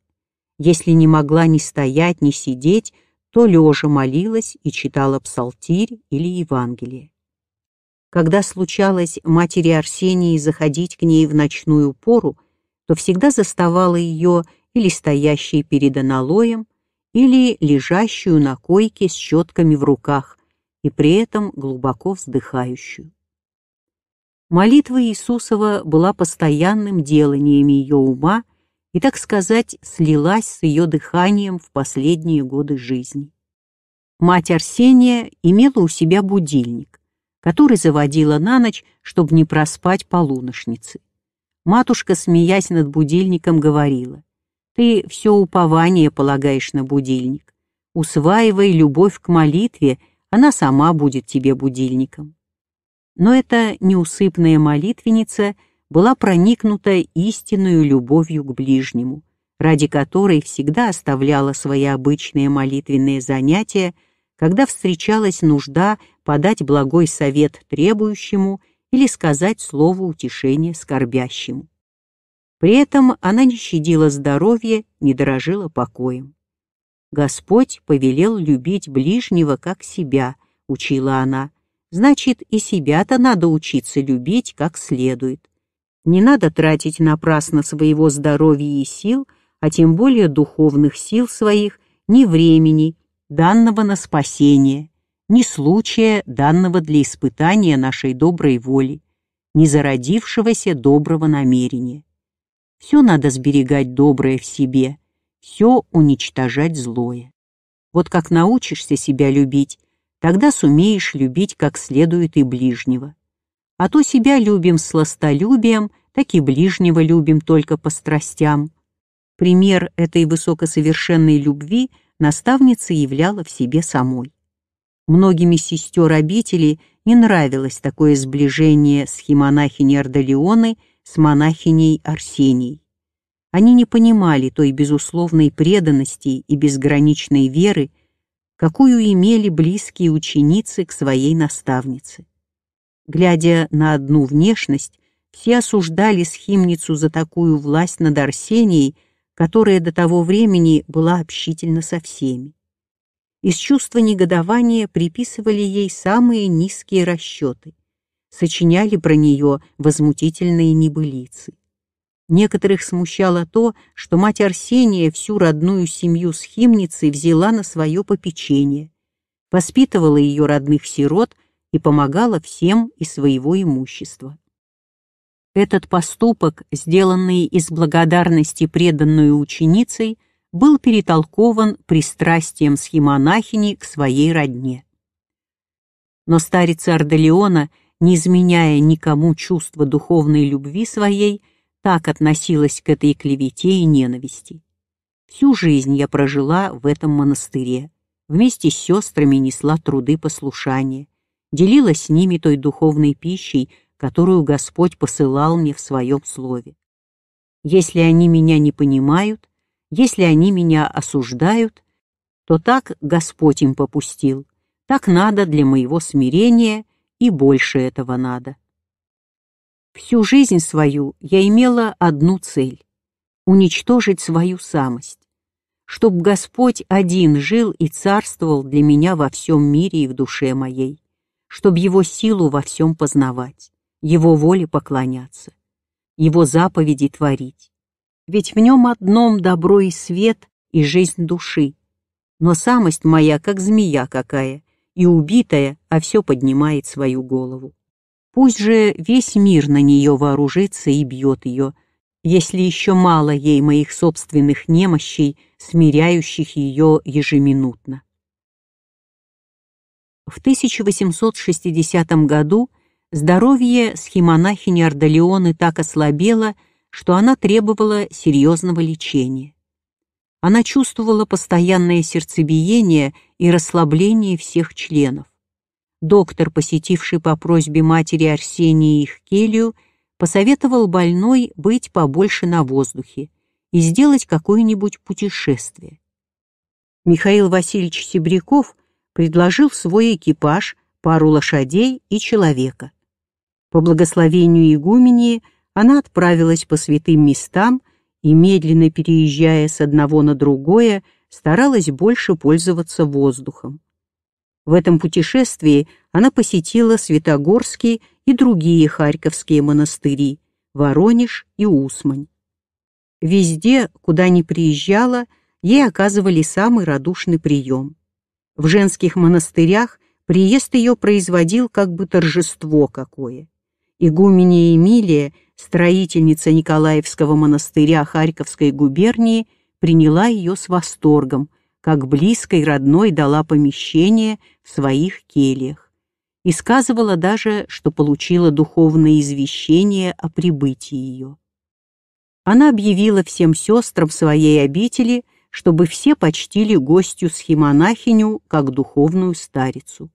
Если не могла ни стоять, ни сидеть, то лежа молилась и читала псалтирь или Евангелие. Когда случалось матери Арсении заходить к ней в ночную пору, то всегда заставала ее или стоящей перед аналоем, или лежащую на койке с щетками в руках и при этом глубоко вздыхающую. Молитва Иисусова была постоянным деланием ее ума и, так сказать, слилась с ее дыханием в последние годы жизни. Мать Арсения имела у себя будильник, который заводила на ночь, чтобы не проспать полуношницы. Матушка, смеясь над будильником, говорила, «Ты все упование полагаешь на будильник. Усваивай любовь к молитве, она сама будет тебе будильником». Но эта неусыпная молитвенница – была проникнута истинную любовью к ближнему, ради которой всегда оставляла свои обычные молитвенные занятия, когда встречалась нужда подать благой совет требующему или сказать слово утешения скорбящему. При этом она не щадила здоровья, не дорожила покоем. Господь повелел любить ближнего как себя, учила она. Значит, и себя-то надо учиться любить как следует. Не надо тратить напрасно своего здоровья и сил, а тем более духовных сил своих, ни времени, данного на спасение, ни случая, данного для испытания нашей доброй воли, ни зародившегося доброго намерения. Все надо сберегать доброе в себе, все уничтожать злое. Вот как научишься себя любить, тогда сумеешь любить как следует и ближнего а то себя любим сластолюбием, так и ближнего любим только по страстям. Пример этой высокосовершенной любви наставница являла в себе самой. Многими сестер обители не нравилось такое сближение схемонахини Ардалионы с монахиней Арсенией. Они не понимали той безусловной преданности и безграничной веры, какую имели близкие ученицы к своей наставнице. Глядя на одну внешность, все осуждали схимницу за такую власть над Арсенией, которая до того времени была общительна со всеми. Из чувства негодования приписывали ей самые низкие расчеты, сочиняли про нее возмутительные небылицы. Некоторых смущало то, что мать Арсения всю родную семью схимницы взяла на свое попечение, воспитывала ее родных сирот и помогала всем из своего имущества. Этот поступок, сделанный из благодарности преданную ученицей, был перетолкован пристрастием схемонахини к своей родне. Но старица Арделеона, не изменяя никому чувства духовной любви своей, так относилась к этой клевете и ненависти. Всю жизнь я прожила в этом монастыре, вместе с сестрами несла труды послушания, делилась с ними той духовной пищей, которую Господь посылал мне в своем слове. Если они меня не понимают, если они меня осуждают, то так Господь им попустил, так надо для моего смирения и больше этого надо. Всю жизнь свою я имела одну цель — уничтожить свою самость, чтоб Господь один жил и царствовал для меня во всем мире и в душе моей чтобы его силу во всем познавать, его воле поклоняться, его заповеди творить. Ведь в нем одном добро и свет, и жизнь души. Но самость моя, как змея какая, и убитая, а все поднимает свою голову. Пусть же весь мир на нее вооружится и бьет ее, если еще мало ей моих собственных немощей, смиряющих ее ежеминутно. В 1860 году здоровье схемонахини Ардалеоны так ослабело, что она требовала серьезного лечения. Она чувствовала постоянное сердцебиение и расслабление всех членов. доктор, посетивший по просьбе матери Арсении их келью, посоветовал больной быть побольше на воздухе и сделать какое-нибудь путешествие. Михаил Васильевич Себряков предложил свой экипаж, пару лошадей и человека. По благословению игумении она отправилась по святым местам и, медленно переезжая с одного на другое, старалась больше пользоваться воздухом. В этом путешествии она посетила Святогорский и другие харьковские монастыри, Воронеж и Усмань. Везде, куда ни приезжала, ей оказывали самый радушный прием. В женских монастырях приезд ее производил как бы торжество какое. Игуменя Эмилия, строительница Николаевского монастыря Харьковской губернии, приняла ее с восторгом, как близкой родной дала помещение в своих кельях. И сказывала даже, что получила духовное извещение о прибытии ее. Она объявила всем сестрам своей обители, чтобы все почтили гостью схемонахиню как духовную старицу.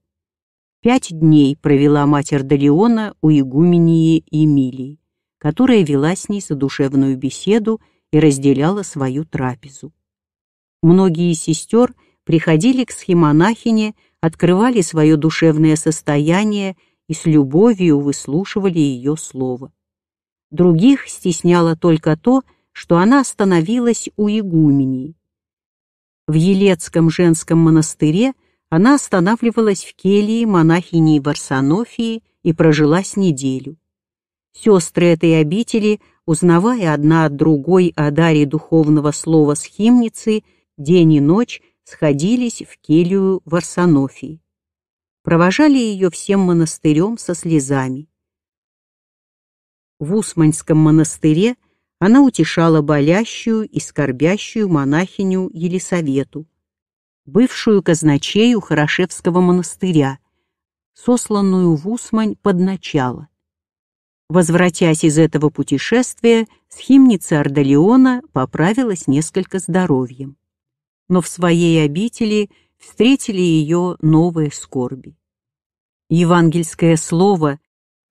Пять дней провела матерь Далеона у игумении Эмилии, которая вела с ней задушевную беседу и разделяла свою трапезу. Многие сестер приходили к схемонахине, открывали свое душевное состояние и с любовью выслушивали ее слово. Других стесняло только то, что она остановилась у игумении. В Елецком женском монастыре она останавливалась в келье монахини Варсонофии и прожила с неделю. Сестры этой обители, узнавая одна от другой о даре духовного слова схимницы, день и ночь сходились в келью Варсонофии. Провожали ее всем монастырем со слезами. В Усманском монастыре она утешала болящую и скорбящую монахиню Елисавету, бывшую казначею Хорошевского монастыря, сосланную в Усмань под начало. Возвратясь из этого путешествия, схимница Ардалиона поправилась несколько здоровьем. Но в своей обители встретили ее новые скорби. Евангельское слово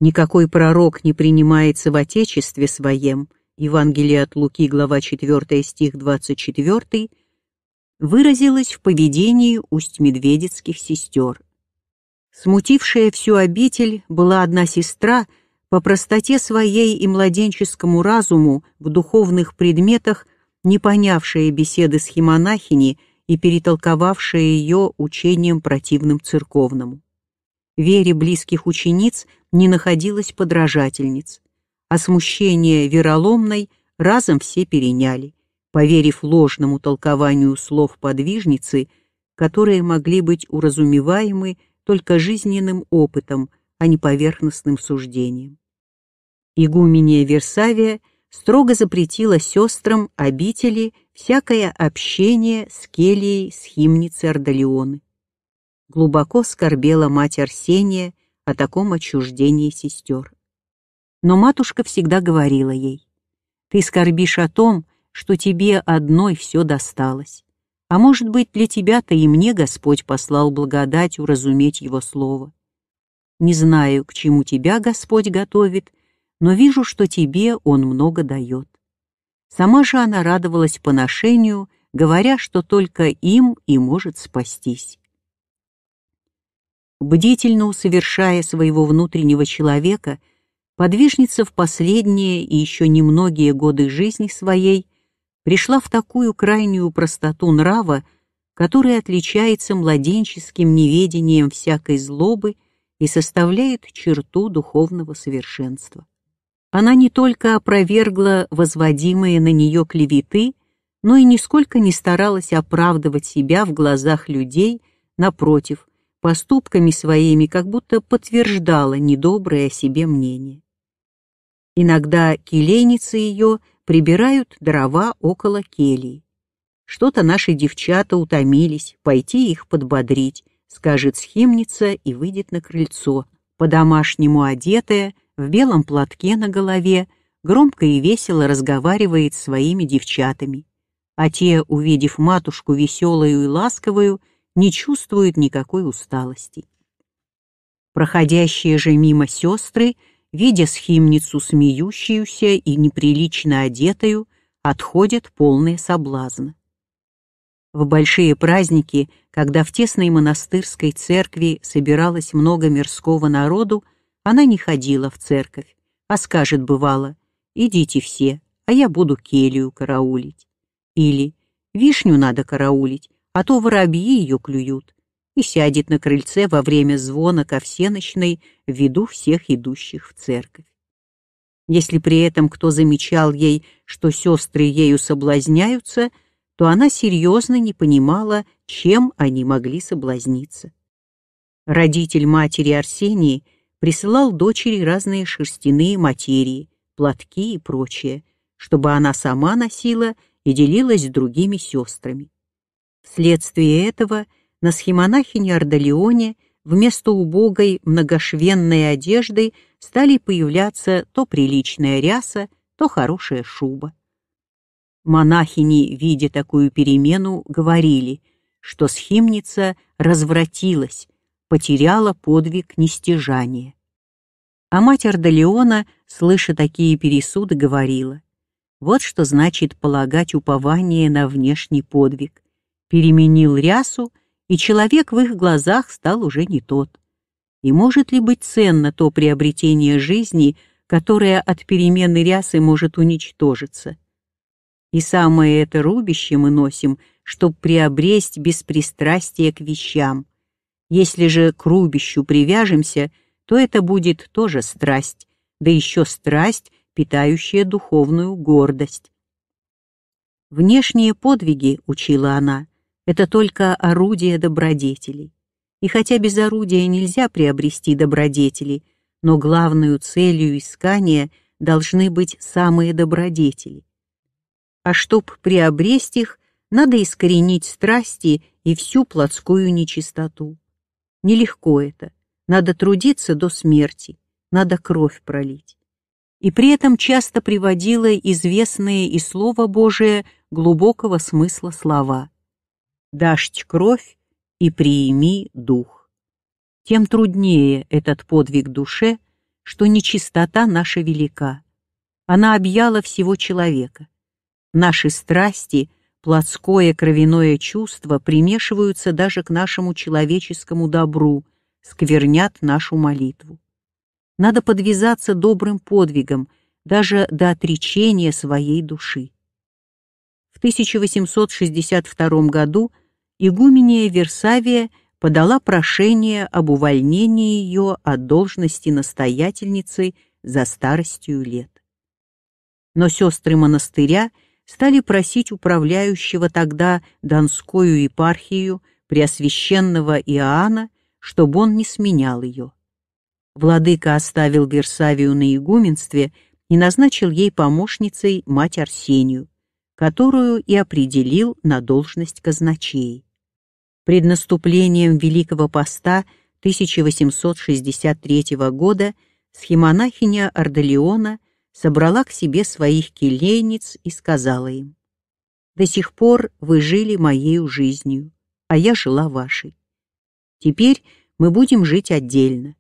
Никакой пророк не принимается в Отечестве своем, Евангелие от Луки, глава 4, стих 24, выразилось в поведении усть-медведецких сестер. Смутившая всю обитель была одна сестра, по простоте своей и младенческому разуму в духовных предметах, не понявшая беседы с химонахини и перетолковавшая ее учением противным церковному вере близких учениц не находилось подражательниц, а смущение вероломной разом все переняли, поверив ложному толкованию слов подвижницы, которые могли быть уразумеваемы только жизненным опытом, а не поверхностным суждением. Игуменья Версавия строго запретила сестрам обители всякое общение с кельей схимницы Ордолеоны. Глубоко скорбела мать Арсения о таком отчуждении сестер. Но матушка всегда говорила ей, «Ты скорбишь о том, что тебе одной все досталось. А может быть, для тебя-то и мне Господь послал благодать уразуметь Его Слово. Не знаю, к чему тебя Господь готовит, но вижу, что тебе Он много дает». Сама же она радовалась поношению, говоря, что только им и может спастись бдительно усовершая своего внутреннего человека, подвижница в последние и еще немногие годы жизни своей пришла в такую крайнюю простоту нрава, которая отличается младенческим неведением всякой злобы и составляет черту духовного совершенства. Она не только опровергла возводимые на нее клеветы, но и нисколько не старалась оправдывать себя в глазах людей, напротив – поступками своими как будто подтверждала недоброе о себе мнение. Иногда келейницы ее прибирают дрова около келии. Что-то наши девчата утомились, пойти их подбодрить, скажет схимница и выйдет на крыльцо, по-домашнему одетая, в белом платке на голове, громко и весело разговаривает с своими девчатами. А те, увидев матушку веселую и ласковую, не чувствует никакой усталости. Проходящие же мимо сестры, видя схимницу смеющуюся и неприлично одетую, отходят полные соблазна. В большие праздники, когда в тесной монастырской церкви собиралось много мирского народу, она не ходила в церковь, а скажет бывало, идите все, а я буду келью караулить. Или вишню надо караулить, а то воробьи ее клюют, и сядет на крыльце во время звона ко всеночной в виду всех идущих в церковь. Если при этом кто замечал ей, что сестры ею соблазняются, то она серьезно не понимала, чем они могли соблазниться. Родитель матери Арсении присылал дочери разные шерстяные материи, платки и прочее, чтобы она сама носила и делилась с другими сестрами. Вследствие этого на схемонахине Ардалионе вместо убогой многошвенной одежды стали появляться то приличная ряса, то хорошая шуба. Монахини, видя такую перемену, говорили, что схимница развратилась, потеряла подвиг нестяжания. А мать Ардалиона, слыша такие пересуды, говорила, вот что значит полагать упование на внешний подвиг. Переменил рясу, и человек в их глазах стал уже не тот. И может ли быть ценно то приобретение жизни, которое от перемены рясы может уничтожиться? И самое это рубище мы носим, чтобы приобресть беспристрастие к вещам. Если же к рубищу привяжемся, то это будет тоже страсть, да еще страсть, питающая духовную гордость. Внешние подвиги, учила она, это только орудие добродетелей. И хотя без орудия нельзя приобрести добродетели, но главную целью искания должны быть самые добродетели. А чтоб приобрести их, надо искоренить страсти и всю плотскую нечистоту. Нелегко это, надо трудиться до смерти, надо кровь пролить. И при этом часто приводила известные и Слово Божие глубокого смысла слова «Дашь кровь, и приими дух. Тем труднее этот подвиг душе, что нечистота наша велика. Она объяла всего человека. Наши страсти, плотское кровяное чувство примешиваются даже к нашему человеческому добру, сквернят нашу молитву. Надо подвязаться добрым подвигом, даже до отречения своей души. В 1862 году игумения Версавия подала прошение об увольнении ее от должности настоятельницы за старостью лет. Но сестры монастыря стали просить управляющего тогда Донскую епархию Преосвященного Иоанна, чтобы он не сменял ее. Владыка оставил Версавию на игуменстве и назначил ей помощницей мать Арсению, которую и определил на должность казначей. Пред наступлением Великого Поста 1863 года схемонахиня Ордолеона собрала к себе своих келейниц и сказала им, «До сих пор вы жили моею жизнью, а я жила вашей. Теперь мы будем жить отдельно.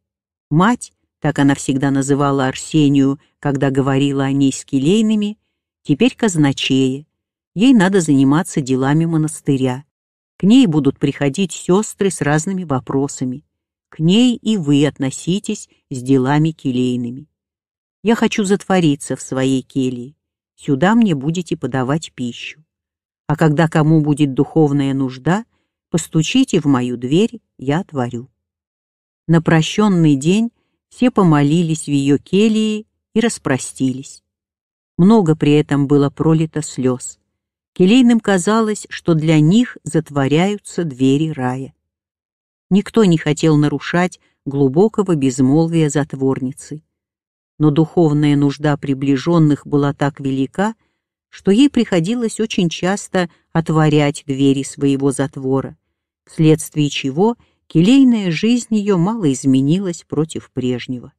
Мать, так она всегда называла Арсению, когда говорила о ней с келейными, теперь казначея. Ей надо заниматься делами монастыря. К ней будут приходить сестры с разными вопросами. К ней и вы относитесь с делами келейными. Я хочу затвориться в своей келье. Сюда мне будете подавать пищу. А когда кому будет духовная нужда, постучите в мою дверь, я отворю. На прощенный день все помолились в ее келье и распростились. Много при этом было пролито слез. Келейным казалось, что для них затворяются двери рая. Никто не хотел нарушать глубокого безмолвия затворницы. Но духовная нужда приближенных была так велика, что ей приходилось очень часто отворять двери своего затвора, вследствие чего келейная жизнь ее мало изменилась против прежнего.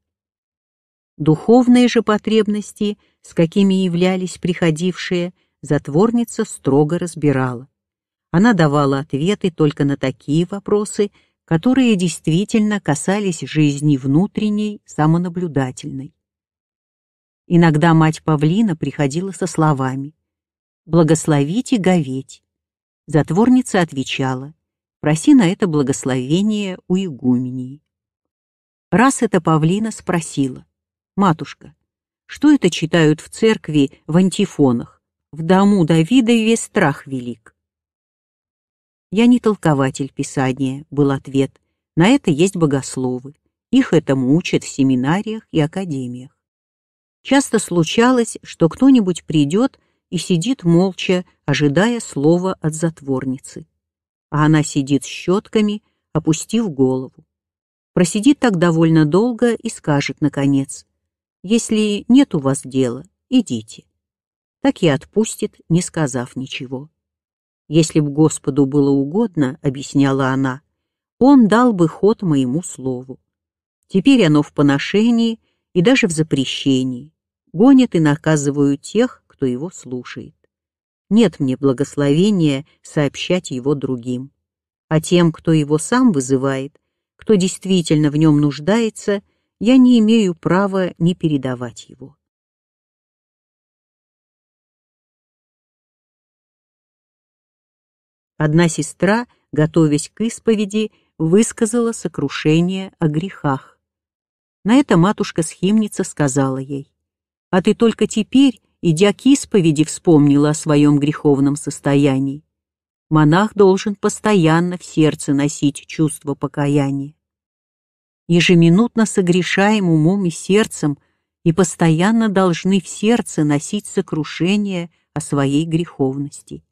Духовные же потребности, с какими являлись приходившие, затворница строго разбирала. Она давала ответы только на такие вопросы, которые действительно касались жизни внутренней, самонаблюдательной. Иногда мать Павлина приходила со словами «Благословите говеть». Затворница отвечала «Проси на это благословение у игумении». Раз это Павлина спросила «Матушка, что это читают в церкви в антифонах? В дому Давида весь страх велик». «Я не толкователь Писания», — был ответ. «На это есть богословы. Их этому учат в семинариях и академиях. Часто случалось, что кто-нибудь придет и сидит молча, ожидая слова от затворницы. А она сидит с щетками, опустив голову. Просидит так довольно долго и скажет, наконец, «Если нет у вас дела, идите». Так и отпустит, не сказав ничего. Если б Господу было угодно, объясняла она, он дал бы ход моему слову. Теперь оно в поношении и даже в запрещении гонят и наказывают тех, кто его слушает. Нет мне благословения сообщать его другим. А тем, кто его сам вызывает, кто действительно в нем нуждается, я не имею права не передавать его. Одна сестра, готовясь к исповеди, высказала сокрушение о грехах. На это матушка-схимница сказала ей, а ты только теперь, идя к исповеди, вспомнила о своем греховном состоянии. Монах должен постоянно в сердце носить чувство покаяния. Ежеминутно согрешаем умом и сердцем и постоянно должны в сердце носить сокрушение о своей греховности.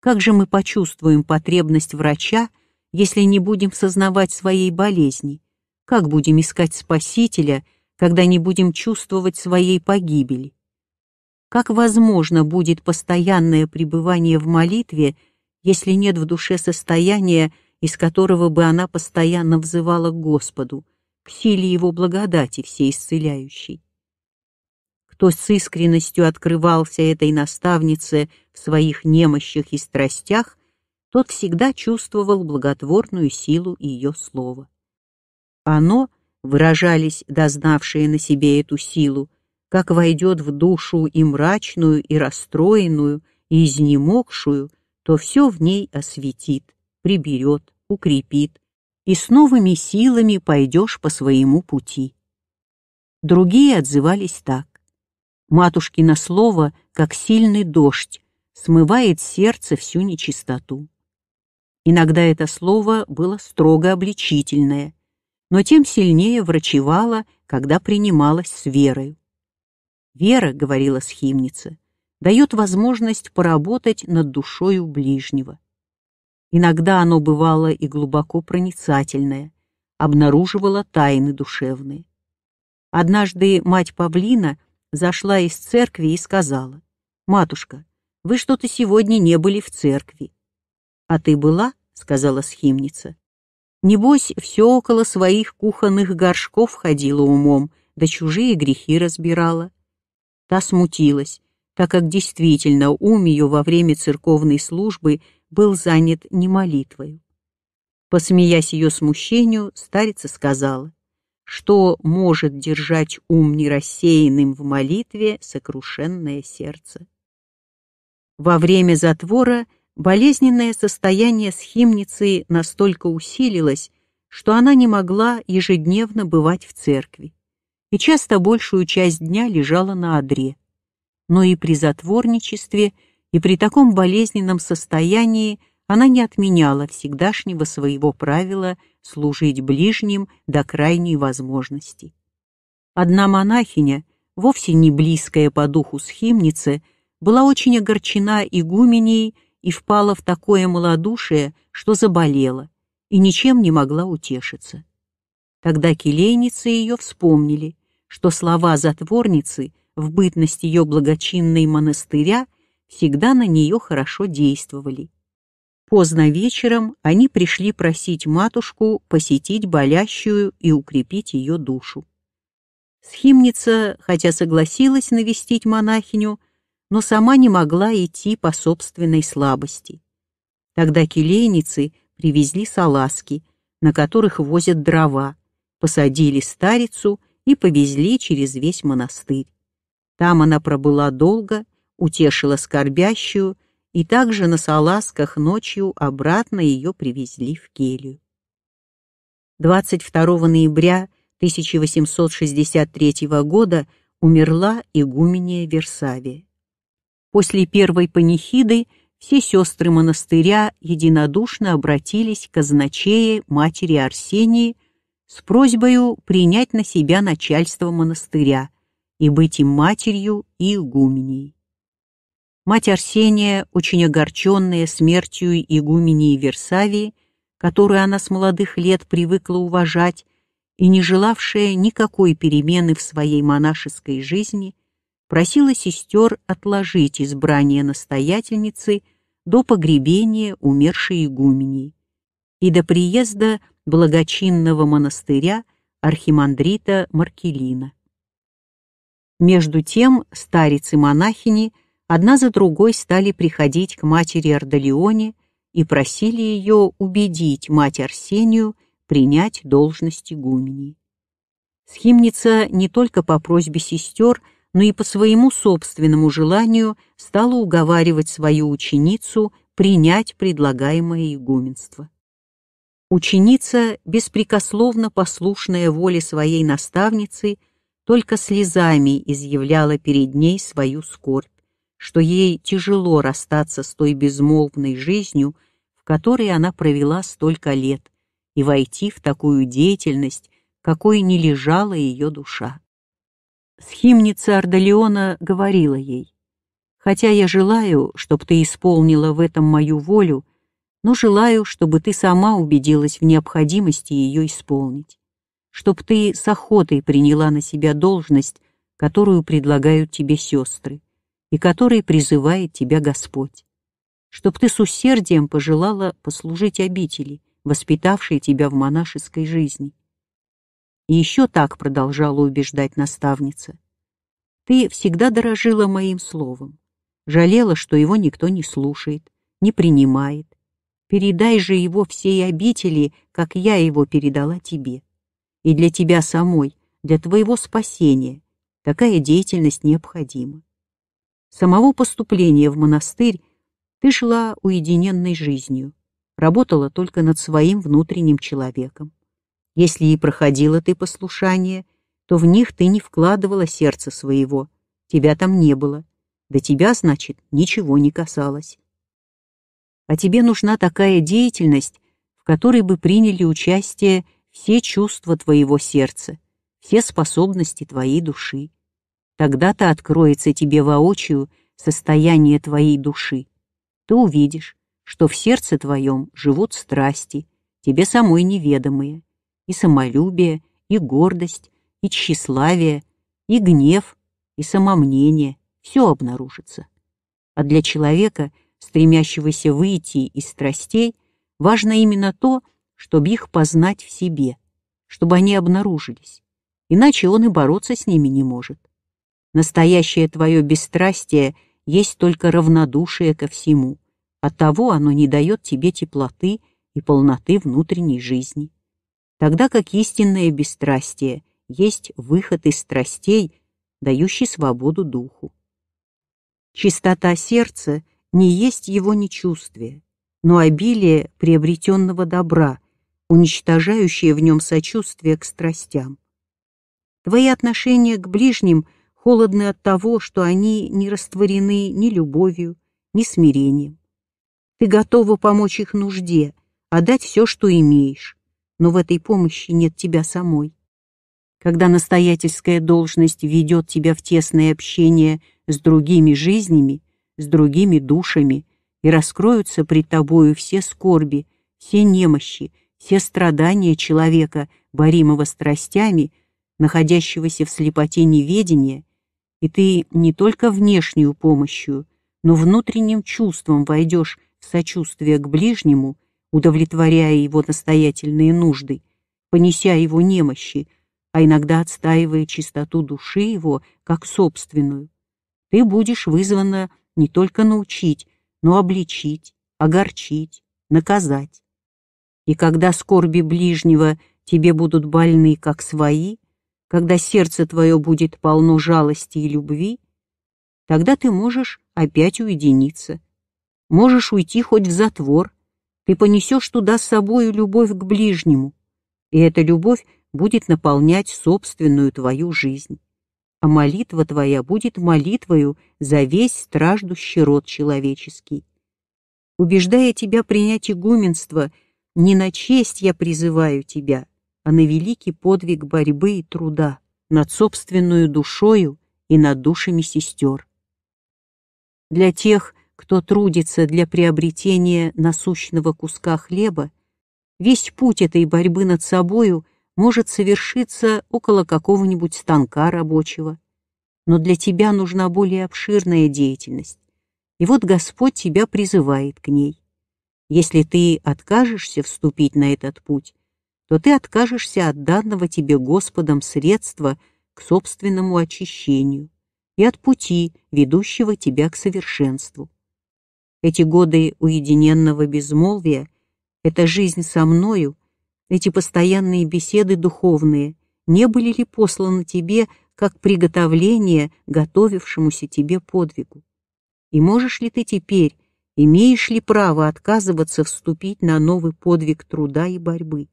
Как же мы почувствуем потребность врача, если не будем сознавать своей болезни? Как будем искать Спасителя, когда не будем чувствовать своей погибели? Как возможно будет постоянное пребывание в молитве, если нет в душе состояния, из которого бы она постоянно взывала к Господу, к силе Его благодати всеисцеляющей? Кто с искренностью открывался этой наставнице в своих немощах и страстях, тот всегда чувствовал благотворную силу ее слова. Оно — выражались дознавшие на себе эту силу, как войдет в душу и мрачную, и расстроенную, и изнемогшую, то все в ней осветит, приберет, укрепит, и с новыми силами пойдешь по своему пути. Другие отзывались так. Матушкино слово, как сильный дождь, смывает сердце всю нечистоту. Иногда это слово было строго обличительное, но тем сильнее врачевала, когда принималась с верой. «Вера, — говорила схимница, — дает возможность поработать над душою ближнего. Иногда оно бывало и глубоко проницательное, обнаруживало тайны душевные. Однажды мать Павлина зашла из церкви и сказала, «Матушка, вы что-то сегодня не были в церкви». «А ты была?» — сказала схимница. Небось, все около своих кухонных горшков ходила умом, да чужие грехи разбирала. Та смутилась, так как действительно ум ее во время церковной службы был занят не молитвой. Посмеясь ее смущению, старица сказала, что может держать ум нерассеянным в молитве сокрушенное сердце. Во время затвора Болезненное состояние схимницы настолько усилилось, что она не могла ежедневно бывать в церкви и часто большую часть дня лежала на одре. Но и при затворничестве, и при таком болезненном состоянии она не отменяла всегдашнего своего правила служить ближним до крайней возможности. Одна монахиня, вовсе не близкая по духу схимницы, была очень огорчена игуменей и впала в такое малодушие, что заболела и ничем не могла утешиться. Тогда келейницы ее вспомнили, что слова затворницы в бытность ее благочинной монастыря всегда на нее хорошо действовали. Поздно вечером они пришли просить матушку посетить болящую и укрепить ее душу. Схимница, хотя согласилась навестить монахиню, но сама не могла идти по собственной слабости. Тогда келейницы привезли салазки, на которых возят дрова, посадили старицу и повезли через весь монастырь. Там она пробыла долго, утешила скорбящую, и также на салазках ночью обратно ее привезли в келью. 22 ноября 1863 года умерла игуменья Версавия. После первой панихиды все сестры монастыря единодушно обратились к казначее матери Арсении с просьбой принять на себя начальство монастыря и быть им матерью и игуменей. Мать Арсения, очень огорченная смертью игумении Версавии, которую она с молодых лет привыкла уважать и не желавшая никакой перемены в своей монашеской жизни, просила сестер отложить избрание настоятельницы до погребения умершей игумени и до приезда благочинного монастыря архимандрита Маркелина. Между тем старицы-монахини одна за другой стали приходить к матери Ардалионе и просили ее убедить мать Арсению принять должность игумени. Схимница не только по просьбе сестер, но и по своему собственному желанию стала уговаривать свою ученицу принять предлагаемое игуменство. Ученица, беспрекословно послушная воле своей наставницы, только слезами изъявляла перед ней свою скорбь, что ей тяжело расстаться с той безмолвной жизнью, в которой она провела столько лет, и войти в такую деятельность, какой не лежала ее душа. Схимница Ардалиона говорила ей, «Хотя я желаю, чтобы ты исполнила в этом мою волю, но желаю, чтобы ты сама убедилась в необходимости ее исполнить, чтобы ты с охотой приняла на себя должность, которую предлагают тебе сестры, и которой призывает тебя Господь, чтоб ты с усердием пожелала послужить обители, воспитавшей тебя в монашеской жизни, и еще так продолжала убеждать наставница. Ты всегда дорожила моим словом, жалела, что его никто не слушает, не принимает. Передай же его всей обители, как я его передала тебе. И для тебя самой, для твоего спасения, такая деятельность необходима. Самого поступления в монастырь ты шла уединенной жизнью, работала только над своим внутренним человеком. Если и проходила ты послушание, то в них ты не вкладывала сердце своего, тебя там не было, до тебя, значит, ничего не касалось. А тебе нужна такая деятельность, в которой бы приняли участие все чувства твоего сердца, все способности твоей души. Тогда-то откроется тебе воочию состояние твоей души. Ты увидишь, что в сердце твоем живут страсти, тебе самой неведомые, и самолюбие, и гордость, и тщеславие, и гнев, и самомнение, все обнаружится. А для человека, стремящегося выйти из страстей, важно именно то, чтобы их познать в себе, чтобы они обнаружились, иначе он и бороться с ними не может. Настоящее твое бесстрастие есть только равнодушие ко всему, оттого оно не дает тебе теплоты и полноты внутренней жизни тогда как истинное бесстрастие есть выход из страстей, дающий свободу духу. Чистота сердца не есть его нечувствие, но обилие приобретенного добра, уничтожающее в нем сочувствие к страстям. Твои отношения к ближним холодны от того, что они не растворены ни любовью, ни смирением. Ты готова помочь их нужде, отдать все, что имеешь, но в этой помощи нет тебя самой. Когда настоятельская должность ведет тебя в тесное общение с другими жизнями, с другими душами, и раскроются пред тобою все скорби, все немощи, все страдания человека, боримого страстями, находящегося в слепоте неведения, и ты не только внешнюю помощью, но внутренним чувством войдешь в сочувствие к ближнему – удовлетворяя его настоятельные нужды, понеся его немощи, а иногда отстаивая чистоту души его как собственную. Ты будешь вызвана не только научить, но обличить, огорчить, наказать. И когда скорби ближнего тебе будут больны, как свои, когда сердце твое будет полно жалости и любви, тогда ты можешь опять уединиться. Можешь уйти хоть в затвор. Ты понесешь туда с собою любовь к ближнему, и эта любовь будет наполнять собственную твою жизнь. А молитва твоя будет молитвою за весь страждущий род человеческий. Убеждая тебя принять игуменство, не на честь я призываю тебя, а на великий подвиг борьбы и труда над собственную душою и над душами сестер. Для тех, кто трудится для приобретения насущного куска хлеба, весь путь этой борьбы над собою может совершиться около какого-нибудь станка рабочего. Но для тебя нужна более обширная деятельность, и вот Господь тебя призывает к ней. Если ты откажешься вступить на этот путь, то ты откажешься от данного тебе Господом средства к собственному очищению и от пути, ведущего тебя к совершенству. Эти годы уединенного безмолвия, эта жизнь со мною, эти постоянные беседы духовные, не были ли посланы тебе как приготовление готовившемуся тебе подвигу? И можешь ли ты теперь, имеешь ли право отказываться вступить на новый подвиг труда и борьбы?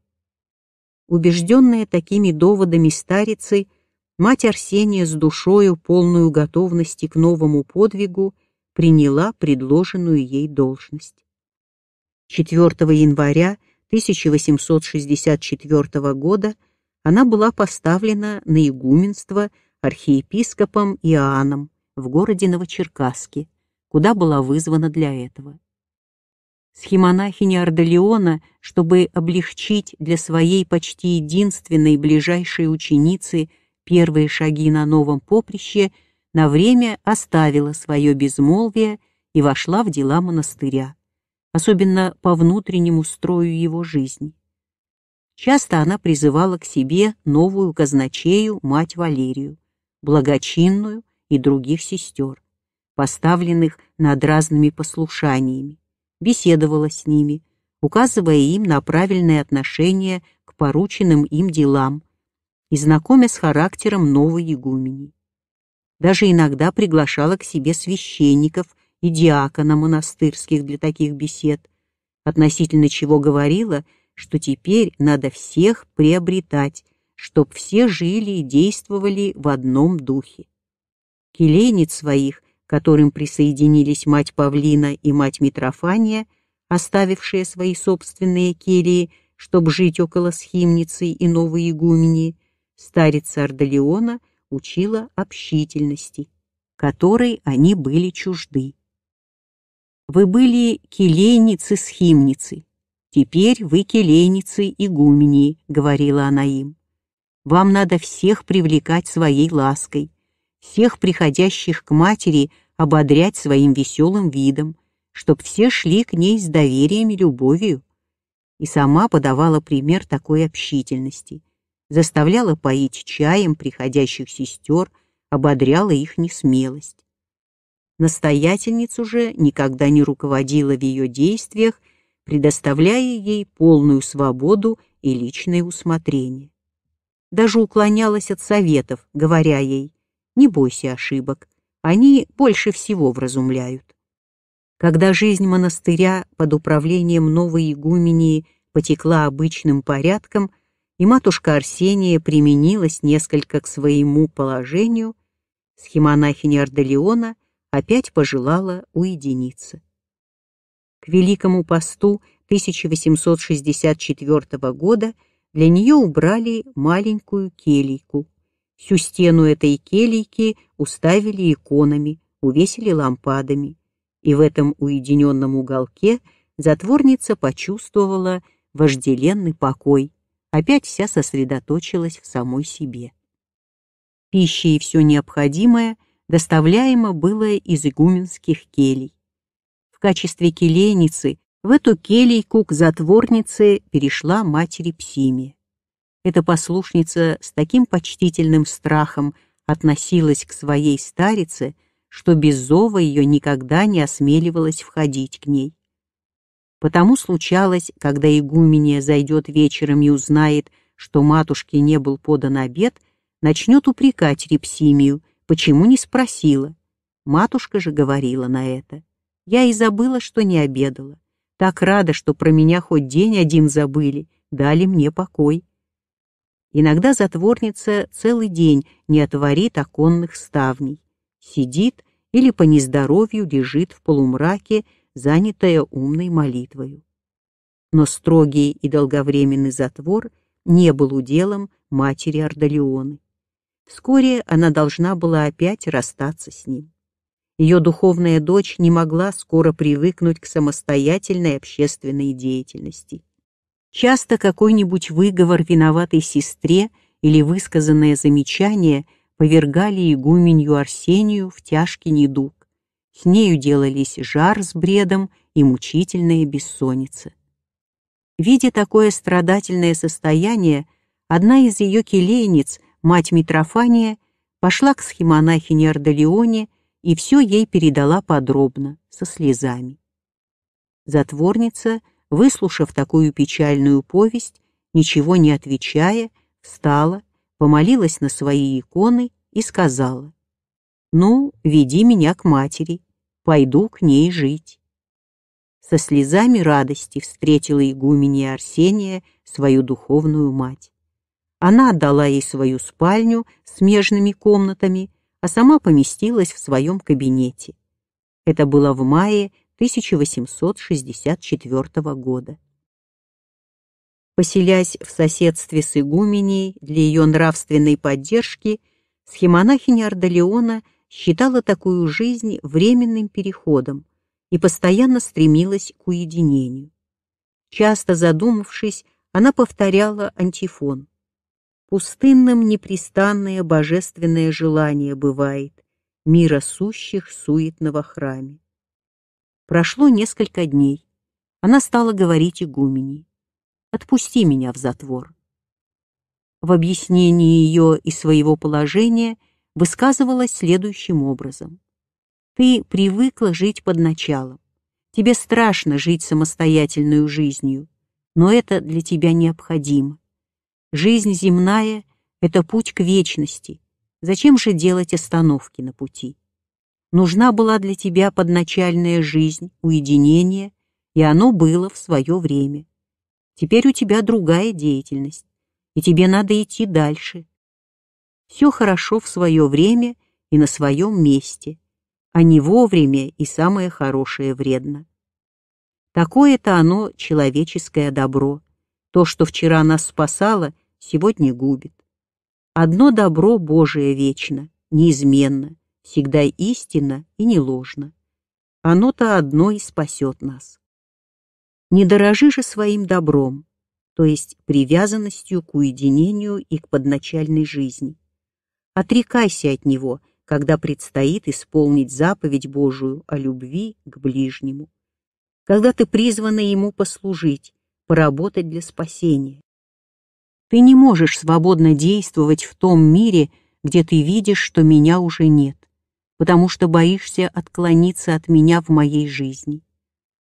Убежденная такими доводами старицей, мать Арсения с душою, полную готовности к новому подвигу, приняла предложенную ей должность. 4 января 1864 года она была поставлена на игуменство архиепископом Иоанном в городе Новочеркасске, куда была вызвана для этого. Схемонахиня Ардалиона, чтобы облегчить для своей почти единственной ближайшей ученицы первые шаги на новом поприще, на время оставила свое безмолвие и вошла в дела монастыря, особенно по внутреннему строю его жизни. Часто она призывала к себе новую казначею мать Валерию, благочинную и других сестер, поставленных над разными послушаниями, беседовала с ними, указывая им на правильное отношение к порученным им делам и знакомя с характером новой игумени. Даже иногда приглашала к себе священников и диакона монастырских для таких бесед, относительно чего говорила, что теперь надо всех приобретать, чтоб все жили и действовали в одном духе. Келейниц своих которым присоединились мать Павлина и мать Митрофания, оставившие свои собственные келии, чтобы жить около схимницы и новой игумени, старица Ардалиона учила общительности, которой они были чужды. Вы были келейницы-схимницы, теперь вы келейницы игумени, говорила она им. Вам надо всех привлекать своей лаской, всех приходящих к матери ободрять своим веселым видом, чтоб все шли к ней с доверием и любовью. И сама подавала пример такой общительности, заставляла поить чаем приходящих сестер, ободряла их несмелость. Настоятельницу же никогда не руководила в ее действиях, предоставляя ей полную свободу и личное усмотрение. Даже уклонялась от советов, говоря ей не бойся ошибок, они больше всего вразумляют. Когда жизнь монастыря под управлением новой игумении потекла обычным порядком, и матушка Арсения применилась несколько к своему положению, схемонахиня Ардалиона опять пожелала уединиться. К Великому посту 1864 года для нее убрали маленькую келийку, Всю стену этой келийки уставили иконами, увесили лампадами, и в этом уединенном уголке затворница почувствовала вожделенный покой, опять вся сосредоточилась в самой себе. Пища и все необходимое доставляемо было из игуменских келей. В качестве келейницы в эту келейку к затворнице перешла матери Псимия. Эта послушница с таким почтительным страхом относилась к своей старице, что без зова ее никогда не осмеливалась входить к ней. Потому случалось, когда игуменья зайдет вечером и узнает, что матушке не был подан обед, начнет упрекать Репсимию, почему не спросила. Матушка же говорила на это. Я и забыла, что не обедала. Так рада, что про меня хоть день один забыли, дали мне покой. Иногда затворница целый день не отворит оконных ставней, сидит или по нездоровью лежит в полумраке, занятая умной молитвою. Но строгий и долговременный затвор не был уделом матери Ардалионы. Вскоре она должна была опять расстаться с ним. Ее духовная дочь не могла скоро привыкнуть к самостоятельной общественной деятельности. Часто какой-нибудь выговор виноватой сестре или высказанное замечание повергали игуменью Арсению в тяжкий недуг. С нею делались жар с бредом и мучительная бессонница. Видя такое страдательное состояние, одна из ее келейниц, мать Митрофания, пошла к схемонахине Ардалионе и все ей передала подробно, со слезами. Затворница — выслушав такую печальную повесть, ничего не отвечая, встала, помолилась на свои иконы и сказала, «Ну, веди меня к матери, пойду к ней жить». Со слезами радости встретила игуменья Арсения свою духовную мать. Она отдала ей свою спальню с смежными комнатами, а сама поместилась в своем кабинете. Это было в мае 1864 года. Поселясь в соседстве с игуменей для ее нравственной поддержки, схемонахиня Ардалеона считала такую жизнь временным переходом и постоянно стремилась к уединению. Часто задумавшись, она повторяла антифон. «Пустынным непрестанное божественное желание бывает, мира сущих суетного храме». Прошло несколько дней. Она стала говорить игумени. «Отпусти меня в затвор». В объяснении ее и своего положения высказывалась следующим образом. «Ты привыкла жить под началом. Тебе страшно жить самостоятельной жизнью, но это для тебя необходимо. Жизнь земная — это путь к вечности. Зачем же делать остановки на пути?» Нужна была для тебя подначальная жизнь, уединение, и оно было в свое время. Теперь у тебя другая деятельность, и тебе надо идти дальше. Все хорошо в свое время и на своем месте, а не вовремя и самое хорошее вредно. Такое-то оно человеческое добро. То, что вчера нас спасало, сегодня губит. Одно добро Божие вечно, неизменно, всегда истинно и не ложно. Оно-то одно и спасет нас. Не дорожи же своим добром, то есть привязанностью к уединению и к подначальной жизни. Отрекайся от него, когда предстоит исполнить заповедь Божию о любви к ближнему, когда ты призвана ему послужить, поработать для спасения. Ты не можешь свободно действовать в том мире, где ты видишь, что меня уже нет потому что боишься отклониться от меня в моей жизни.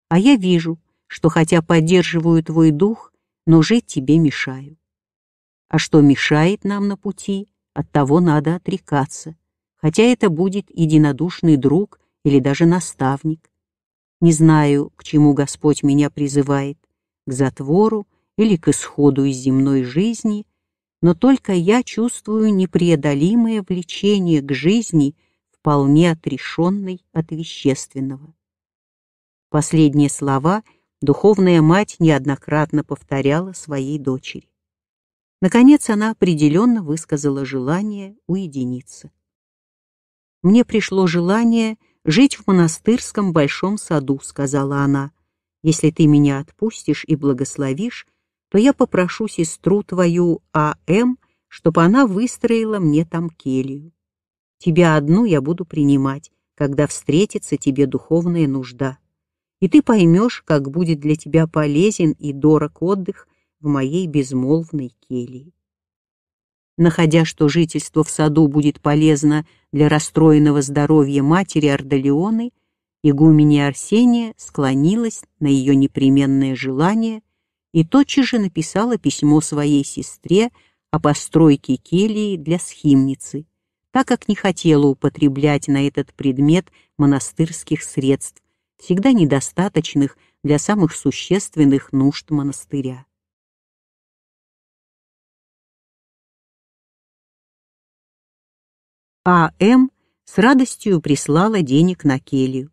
А я вижу, что хотя поддерживаю твой дух, но жить тебе мешаю. А что мешает нам на пути, от того надо отрекаться, хотя это будет единодушный друг или даже наставник. Не знаю, к чему Господь меня призывает, к затвору или к исходу из земной жизни, но только я чувствую непреодолимое влечение к жизни вполне отрешенный от вещественного. Последние слова духовная мать неоднократно повторяла своей дочери. Наконец она определенно высказала желание уединиться. «Мне пришло желание жить в монастырском большом саду», — сказала она. «Если ты меня отпустишь и благословишь, то я попрошу сестру твою А.М., чтобы она выстроила мне там келью. Тебя одну я буду принимать, когда встретится тебе духовная нужда. И ты поймешь, как будет для тебя полезен и дорог отдых в моей безмолвной келье. Находя, что жительство в саду будет полезно для расстроенного здоровья матери Ардалионы, игуменя Арсения склонилась на ее непременное желание и тотчас же написала письмо своей сестре о постройке келии для схимницы, так как не хотела употреблять на этот предмет монастырских средств, всегда недостаточных для самых существенных нужд монастыря. А.М. с радостью прислала денег на келью.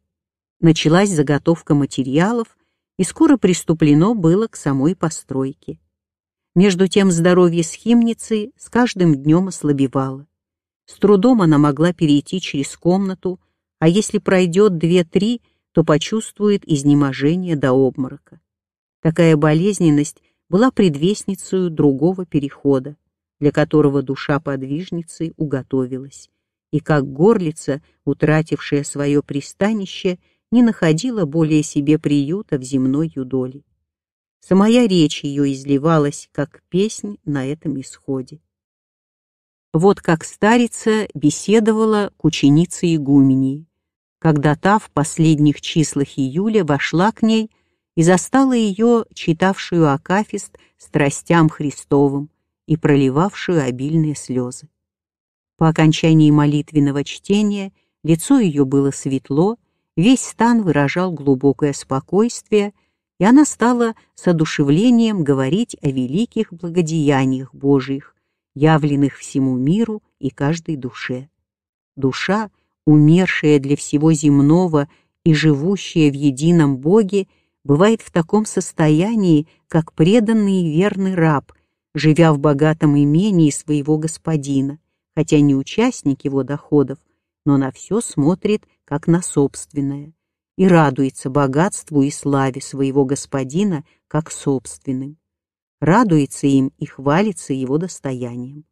Началась заготовка материалов, и скоро приступлено было к самой постройке. Между тем здоровье схимницы с каждым днем ослабевало. С трудом она могла перейти через комнату, а если пройдет две-три, то почувствует изнеможение до обморока. Такая болезненность была предвестницей другого перехода, для которого душа подвижницы уготовилась, и как горлица, утратившая свое пристанище, не находила более себе приюта в земной юдоле. Самая речь ее изливалась, как песнь на этом исходе. Вот как старица беседовала к ученице игумении, когда та в последних числах июля вошла к ней и застала ее, читавшую Акафист страстям Христовым и проливавшую обильные слезы. По окончании молитвенного чтения лицо ее было светло, весь стан выражал глубокое спокойствие, и она стала с одушевлением говорить о великих благодеяниях Божиих, явленных всему миру и каждой душе. Душа, умершая для всего земного и живущая в едином Боге, бывает в таком состоянии, как преданный и верный раб, живя в богатом имении своего господина, хотя не участник его доходов, но на все смотрит, как на собственное, и радуется богатству и славе своего господина, как собственным радуется им и хвалится его достоянием.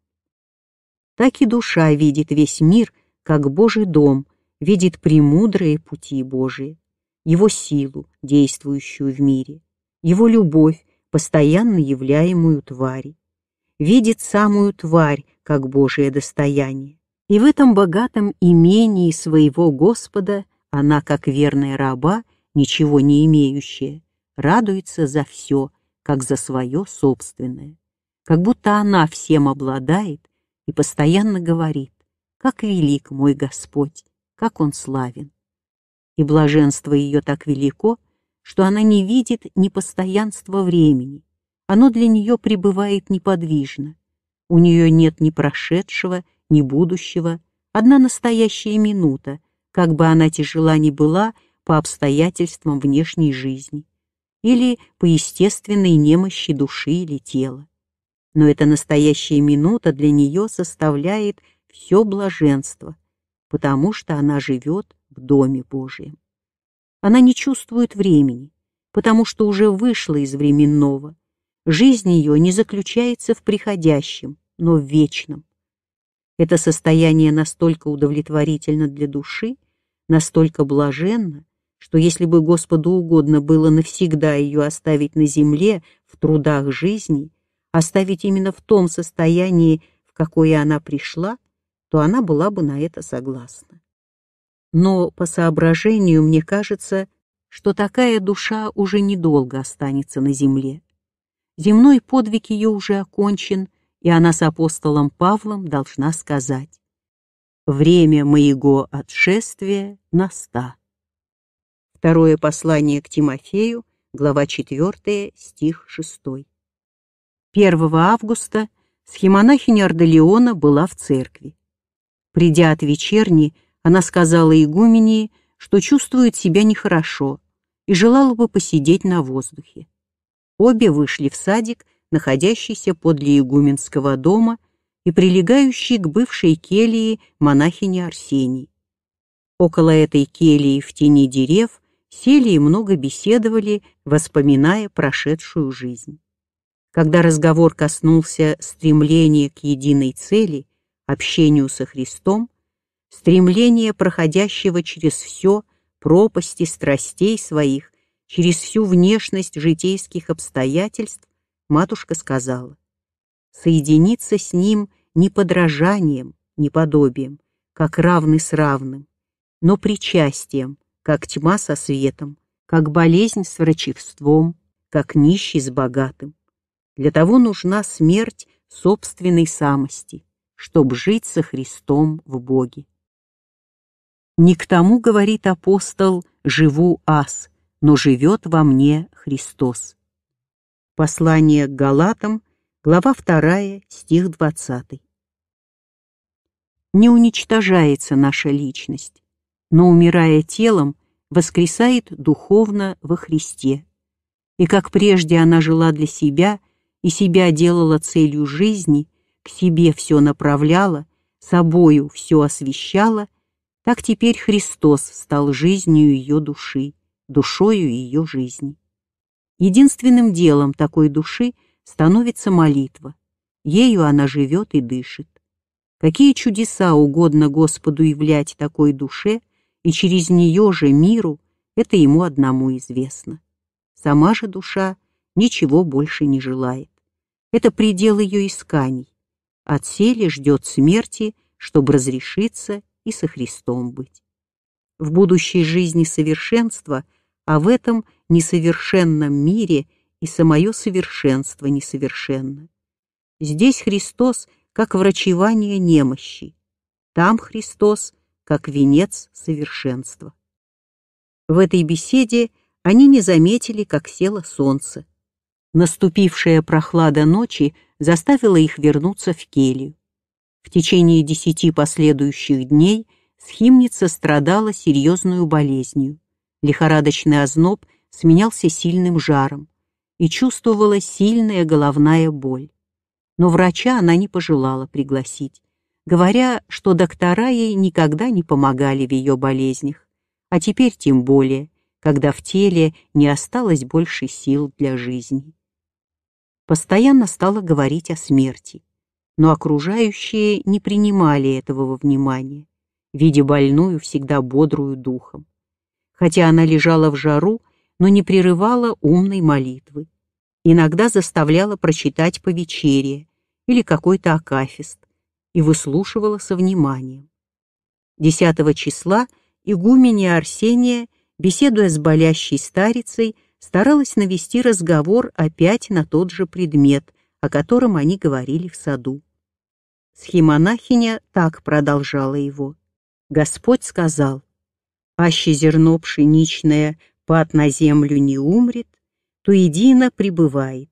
Так и душа видит весь мир, как Божий дом, видит премудрые пути Божии, его силу, действующую в мире, его любовь, постоянно являемую твари, видит самую тварь, как Божие достояние. И в этом богатом имении своего Господа она, как верная раба, ничего не имеющая, радуется за все, как за свое собственное, как будто она всем обладает и постоянно говорит, как велик мой Господь, как Он славен. И блаженство ее так велико, что она не видит непостоянства времени, оно для нее пребывает неподвижно. У нее нет ни прошедшего, ни будущего, одна настоящая минута, как бы она тяжела ни была по обстоятельствам внешней жизни или по естественной немощи души или тела. Но эта настоящая минута для нее составляет все блаженство, потому что она живет в Доме Божьем. Она не чувствует времени, потому что уже вышла из временного. Жизнь ее не заключается в приходящем, но вечном. Это состояние настолько удовлетворительно для души, настолько блаженно, что если бы Господу угодно было навсегда ее оставить на земле в трудах жизни, оставить именно в том состоянии, в какое она пришла, то она была бы на это согласна. Но по соображению мне кажется, что такая душа уже недолго останется на земле. Земной подвиг ее уже окончен, и она с апостолом Павлом должна сказать «Время моего отшествия наста». Второе послание к Тимофею, глава 4, стих 6. 1 августа схемонахиня Ордолеона была в церкви. Придя от вечерни, она сказала игумении, что чувствует себя нехорошо и желала бы посидеть на воздухе. Обе вышли в садик, находящийся подле игуменского дома и прилегающий к бывшей келье монахини Арсении. Около этой кельи в тени дерев сели и много беседовали, воспоминая прошедшую жизнь. Когда разговор коснулся стремления к единой цели, общению со Христом, стремления, проходящего через все пропасти страстей своих, через всю внешность житейских обстоятельств, матушка сказала, соединиться с ним не подражанием, не подобием, как равный с равным, но причастием, как тьма со светом, как болезнь с врачевством, как нищий с богатым. Для того нужна смерть собственной самости, чтобы жить со Христом в Боге. Не к тому, говорит апостол, живу ас, но живет во мне Христос. Послание к Галатам, глава 2, стих 20. Не уничтожается наша личность, но, умирая телом, воскресает духовно во Христе. И как прежде она жила для себя и себя делала целью жизни, к себе все направляла, собою все освещала, так теперь Христос стал жизнью ее души, душою ее жизни. Единственным делом такой души становится молитва. Ею она живет и дышит. Какие чудеса угодно Господу являть такой душе, и через нее же миру, это ему одному известно. Сама же душа ничего больше не желает. Это предел ее исканий. От сели ждет смерти, чтобы разрешиться и со Христом быть. В будущей жизни совершенства – а в этом несовершенном мире и самое совершенство несовершенно. Здесь Христос как врачевание немощи, там Христос как венец совершенства. В этой беседе они не заметили, как село солнце. Наступившая прохлада ночи заставила их вернуться в келью. В течение десяти последующих дней схимница страдала серьезную болезнью. Лихорадочный озноб сменялся сильным жаром, и чувствовала сильная головная боль. Но врача она не пожелала пригласить, говоря, что доктора ей никогда не помогали в ее болезнях, а теперь тем более, когда в теле не осталось больше сил для жизни. Постоянно стала говорить о смерти, но окружающие не принимали этого во внимание, видя больную всегда бодрую духом хотя она лежала в жару, но не прерывала умной молитвы. Иногда заставляла прочитать по вечере или какой-то акафист и выслушивала со вниманием. 10 числа игуменя Арсения, беседуя с болящей старицей, старалась навести разговор опять на тот же предмет, о котором они говорили в саду. Схимонахиня так продолжала его. Господь сказал, аще зерно пшеничное пад на землю не умрет, то едино пребывает,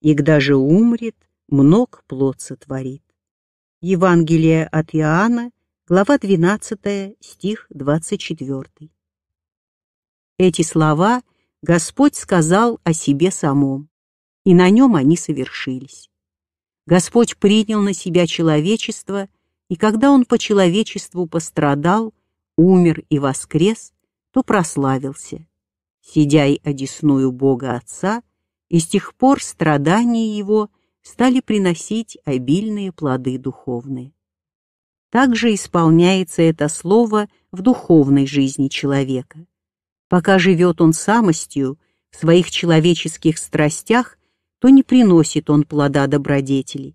и когда же умрет, мног плод сотворит. Евангелие от Иоанна, глава 12, стих 24. Эти слова Господь сказал о себе самом, и на нем они совершились. Господь принял на себя человечество, и когда Он по человечеству пострадал, умер и воскрес, то прославился, сидя и одесную Бога Отца, и с тех пор страдания его стали приносить обильные плоды духовные. Также исполняется это слово в духовной жизни человека. Пока живет он самостью, в своих человеческих страстях, то не приносит он плода добродетелей.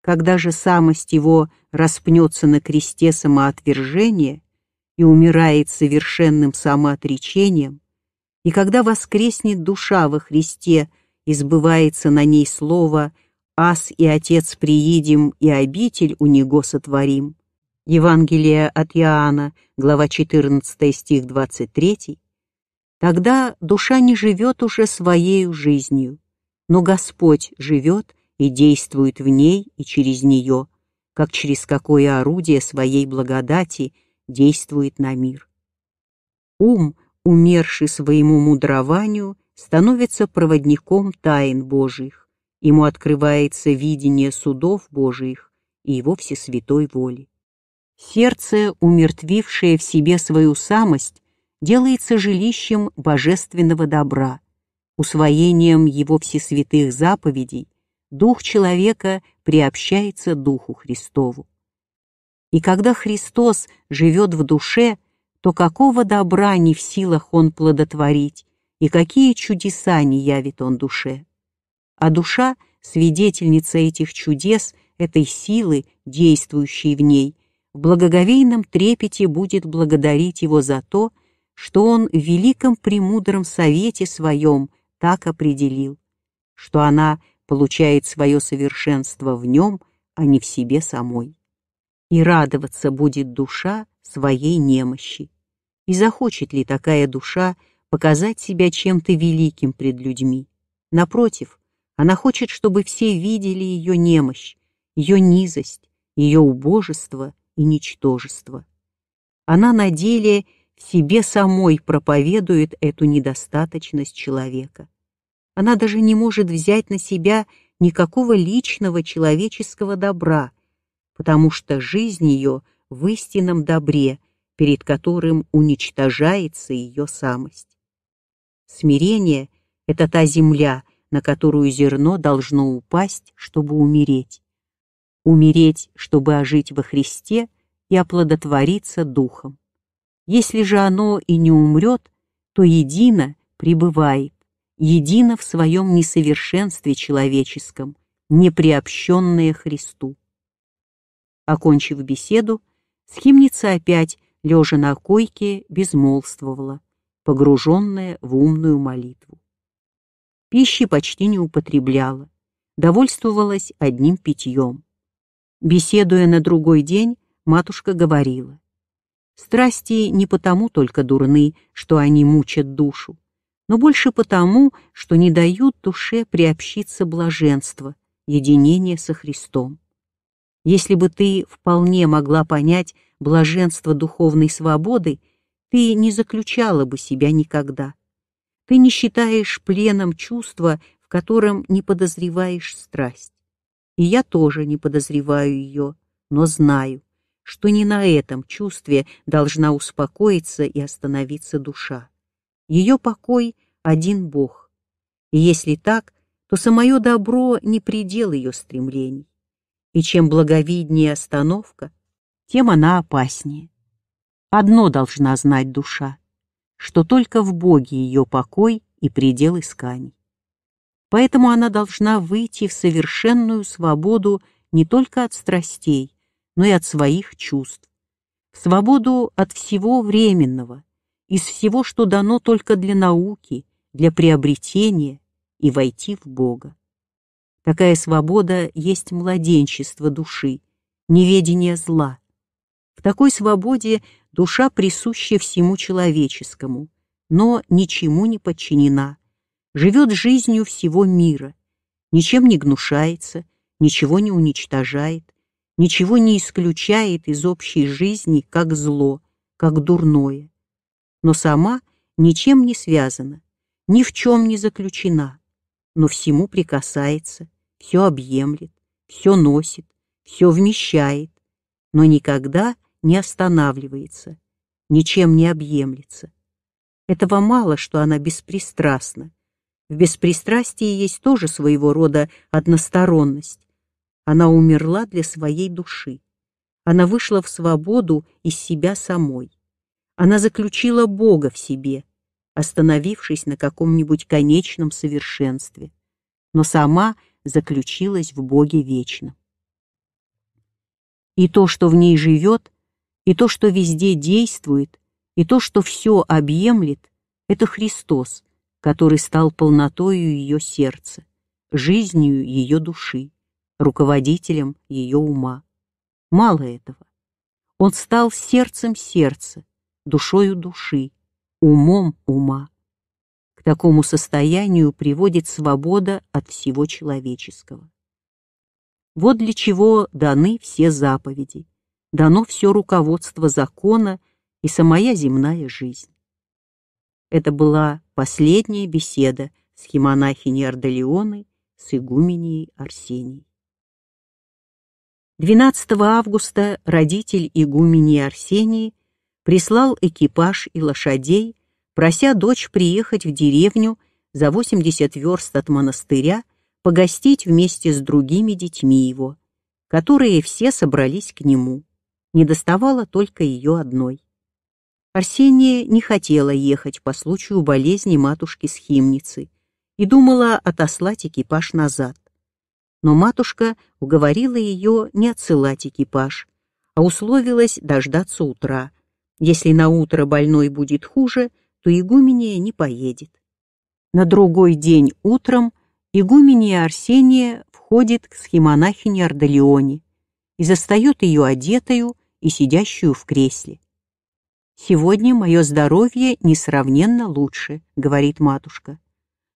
Когда же самость его распнется на кресте самоотвержения, и умирает совершенным самоотречением, и когда воскреснет душа во Христе и сбывается на ней слово «Ас и Отец приидем, и обитель у Него сотворим», Евангелие от Иоанна, глава 14, стих 23, тогда душа не живет уже своей жизнью, но Господь живет и действует в ней и через нее, как через какое орудие своей благодати – действует на мир. Ум, умерший своему мудрованию, становится проводником тайн Божьих, ему открывается видение судов Божьих и его всесвятой воли. Сердце, умертвившее в себе свою самость, делается жилищем божественного добра, усвоением его всесвятых заповедей, дух человека приобщается Духу Христову. И когда Христос живет в душе, то какого добра не в силах Он плодотворить, и какие чудеса не явит Он душе. А душа, свидетельница этих чудес, этой силы, действующей в ней, в благоговейном трепете будет благодарить Его за то, что он в великом премудром совете своем так определил, что она получает свое совершенство в нем, а не в себе самой. И радоваться будет душа своей немощи. И захочет ли такая душа показать себя чем-то великим пред людьми? Напротив, она хочет, чтобы все видели ее немощь, ее низость, ее убожество и ничтожество. Она на деле в себе самой проповедует эту недостаточность человека. Она даже не может взять на себя никакого личного человеческого добра, потому что жизнь ее в истинном добре, перед которым уничтожается ее самость. Смирение — это та земля, на которую зерно должно упасть, чтобы умереть. Умереть, чтобы ожить во Христе и оплодотвориться духом. Если же оно и не умрет, то едино пребывает, едино в своем несовершенстве человеческом, не приобщенное Христу. Окончив беседу, схимница опять, лежа на койке, безмолвствовала, погруженная в умную молитву. Пищи почти не употребляла, довольствовалась одним питьем. Беседуя на другой день, матушка говорила, «Страсти не потому только дурны, что они мучат душу, но больше потому, что не дают душе приобщиться блаженства, единения со Христом. Если бы ты вполне могла понять блаженство духовной свободы, ты не заключала бы себя никогда. Ты не считаешь пленом чувства, в котором не подозреваешь страсть. И я тоже не подозреваю ее, но знаю, что не на этом чувстве должна успокоиться и остановиться душа. Ее покой — один Бог. И если так, то самое добро не предел ее стремлений. И чем благовиднее остановка, тем она опаснее. Одно должна знать душа что только в Боге ее покой и предел исканий. Поэтому она должна выйти в совершенную свободу не только от страстей, но и от своих чувств, в свободу от всего временного, из всего, что дано только для науки, для приобретения и войти в Бога. Такая свобода есть младенчество души, неведение зла. В такой свободе душа присуща всему человеческому, но ничему не подчинена, живет жизнью всего мира, ничем не гнушается, ничего не уничтожает, ничего не исключает из общей жизни как зло, как дурное, но сама ничем не связана, ни в чем не заключена, но всему прикасается, все объемлет, все носит, все вмещает, но никогда не останавливается, ничем не объемлется. Этого мало, что она беспристрастна. В беспристрастии есть тоже своего рода односторонность. Она умерла для своей души. Она вышла в свободу из себя самой. Она заключила Бога в себе, остановившись на каком-нибудь конечном совершенстве, но сама заключилась в Боге вечном. И то, что в ней живет, и то, что везде действует, и то, что все объемлет, это Христос, который стал полнотою ее сердца, жизнью ее души, руководителем ее ума. Мало этого. Он стал сердцем сердца, душою души, умом ума. К такому состоянию приводит свобода от всего человеческого. Вот для чего даны все заповеди дано все руководство закона и самая земная жизнь. Это была последняя беседа с химонахиней Арделеоной с игуменей Арсенией. 12 августа родитель игумени Арсении прислал экипаж и лошадей, прося дочь приехать в деревню за 80 верст от монастыря погостить вместе с другими детьми его, которые все собрались к нему не доставало только ее одной. Арсения не хотела ехать по случаю болезни матушки Схимницы и думала отослать экипаж назад. Но матушка уговорила ее не отсылать экипаж, а условилась дождаться утра, Если на утро больной будет хуже, то игумения не поедет. На другой день утром игумения Арсения входит к схемонахине Ардалионе и застает ее одетую и сидящую в кресле. «Сегодня мое здоровье несравненно лучше», — говорит матушка.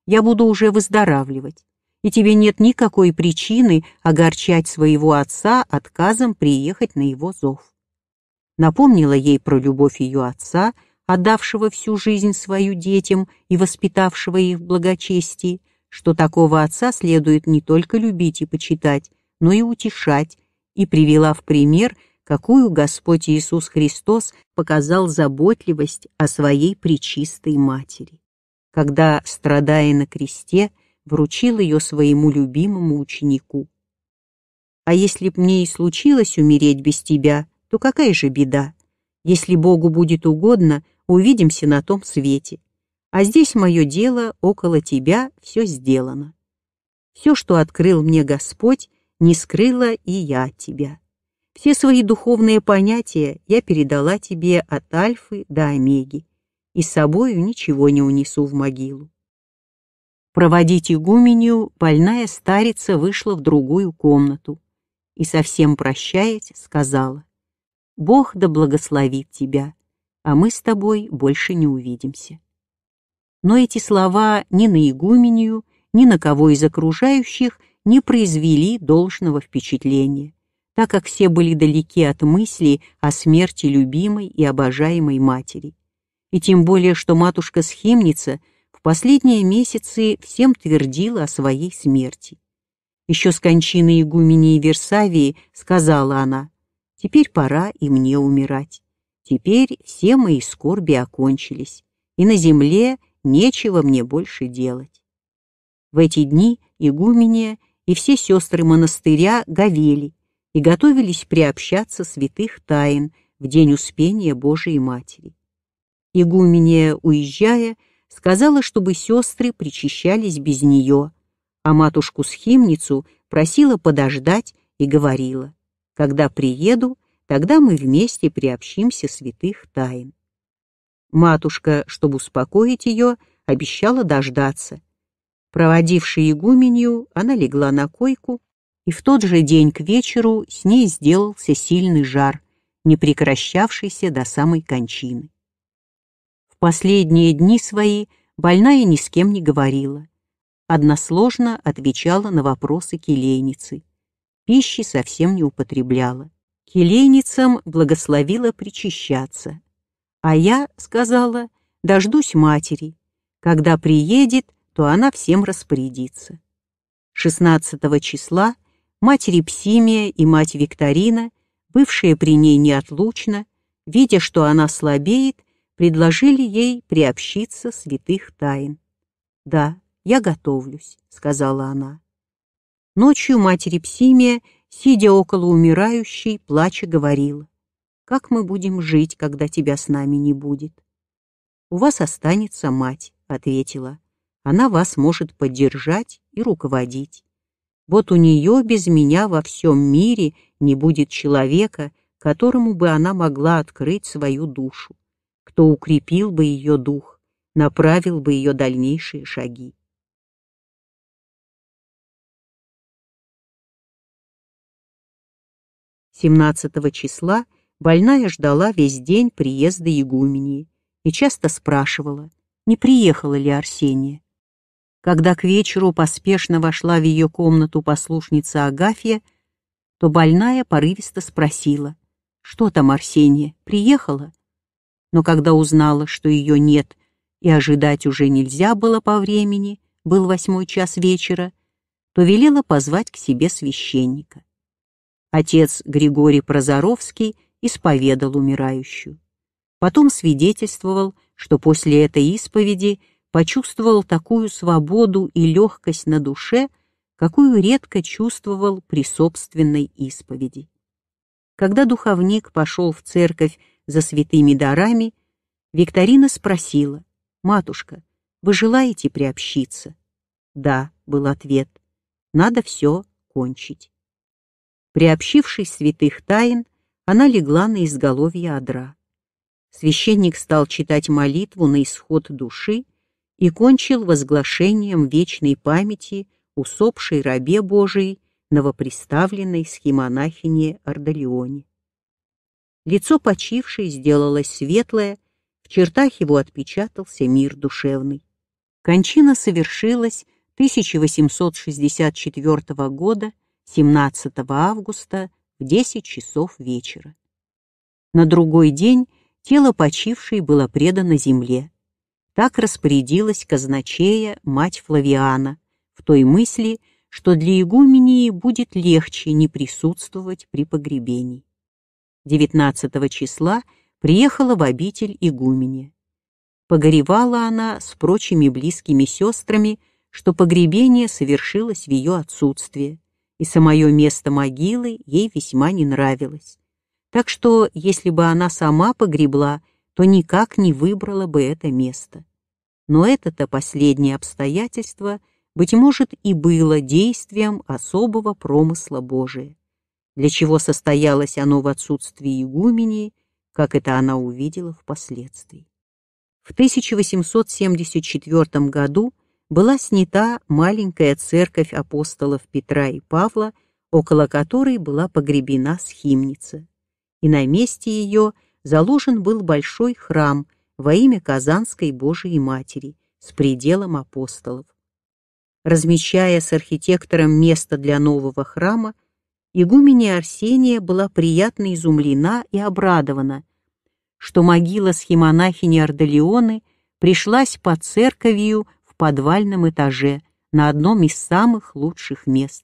«Я буду уже выздоравливать, и тебе нет никакой причины огорчать своего отца отказом приехать на его зов». Напомнила ей про любовь ее отца, отдавшего всю жизнь свою детям и воспитавшего их в благочестии, что такого отца следует не только любить и почитать, но и утешать, и привела в пример – какую Господь Иисус Христос показал заботливость о своей пречистой матери, когда, страдая на кресте, вручил ее своему любимому ученику. А если б мне и случилось умереть без тебя, то какая же беда? Если Богу будет угодно, увидимся на том свете. А здесь мое дело, около тебя все сделано. Все, что открыл мне Господь, не скрыла и я от тебя. Все свои духовные понятия я передала тебе от альфы до омеги, и с собою ничего не унесу в могилу. Проводить игуменью больная старица вышла в другую комнату и, совсем прощаясь, сказала, «Бог да благословит тебя, а мы с тобой больше не увидимся». Но эти слова ни на игуменью, ни на кого из окружающих не произвели должного впечатления так как все были далеки от мысли о смерти любимой и обожаемой матери. И тем более, что матушка-схимница в последние месяцы всем твердила о своей смерти. Еще с кончины игумении Версавии сказала она, «Теперь пора и мне умирать. Теперь все мои скорби окончились, и на земле нечего мне больше делать». В эти дни игумения и все сестры монастыря говели, и готовились приобщаться святых тайн в день Успения Божией Матери. Игумения, уезжая, сказала, чтобы сестры причащались без нее, а матушку-схимницу просила подождать и говорила, «Когда приеду, тогда мы вместе приобщимся святых тайн». Матушка, чтобы успокоить ее, обещала дождаться. Проводившая игуменью, она легла на койку и в тот же день к вечеру с ней сделался сильный жар, не прекращавшийся до самой кончины. В последние дни свои больная ни с кем не говорила, односложно отвечала на вопросы келейницы, пищи совсем не употребляла. Келейницам благословила причащаться, а я, сказала, дождусь матери, когда приедет, то она всем распорядится. 16 числа Матери Псимия и мать Викторина, бывшие при ней неотлучно, видя, что она слабеет, предложили ей приобщиться святых тайн. «Да, я готовлюсь», — сказала она. Ночью матери Псимия, сидя около умирающей, плача говорила, «Как мы будем жить, когда тебя с нами не будет?» «У вас останется мать», — ответила. «Она вас может поддержать и руководить. Вот у нее без меня во всем мире не будет человека, которому бы она могла открыть свою душу, кто укрепил бы ее дух, направил бы ее дальнейшие шаги. Семнадцатого числа больная ждала весь день приезда игумении и часто спрашивала, не приехала ли Арсения. Когда к вечеру поспешно вошла в ее комнату послушница Агафья, то больная порывисто спросила, что там Арсения, приехала? Но когда узнала, что ее нет и ожидать уже нельзя было по времени, был восьмой час вечера, то велела позвать к себе священника. Отец Григорий Прозоровский исповедал умирающую. Потом свидетельствовал, что после этой исповеди – почувствовал такую свободу и легкость на душе, какую редко чувствовал при собственной исповеди. Когда духовник пошел в церковь за святыми дарами, Викторина спросила, «Матушка, вы желаете приобщиться?» «Да», — был ответ, — «надо все кончить». Приобщившись святых тайн, она легла на изголовье одра. священник стал читать молитву на исход души и кончил возглашением вечной памяти усопшей рабе Божией, новоприставленной схемонахине Ордолеоне. Лицо почившей сделалось светлое, в чертах его отпечатался мир душевный. Кончина совершилась 1864 года, 17 августа, в 10 часов вечера. На другой день тело почившей было предано земле. Так распорядилась казначея мать Флавиана, в той мысли, что для игумении будет легче не присутствовать при погребении. 19 числа приехала в обитель игуменя. Погоревала она с прочими близкими сестрами, что погребение совершилось в ее отсутствие, и самое место могилы ей весьма не нравилось. Так что, если бы она сама погребла, то никак не выбрала бы это место. Но это-то последнее обстоятельство, быть может, и было действием особого промысла Божия. Для чего состоялось оно в отсутствии игумени, как это она увидела впоследствии. В 1874 году была снята маленькая церковь апостолов Петра и Павла, около которой была погребена схимница, и на месте ее заложен был большой храм во имя Казанской Божией Матери с пределом апостолов. Размещая с архитектором место для нового храма, игуменя Арсения была приятно изумлена и обрадована – что могила схемонахини Ордолеоны пришлась под церковью в подвальном этаже на одном из самых лучших мест.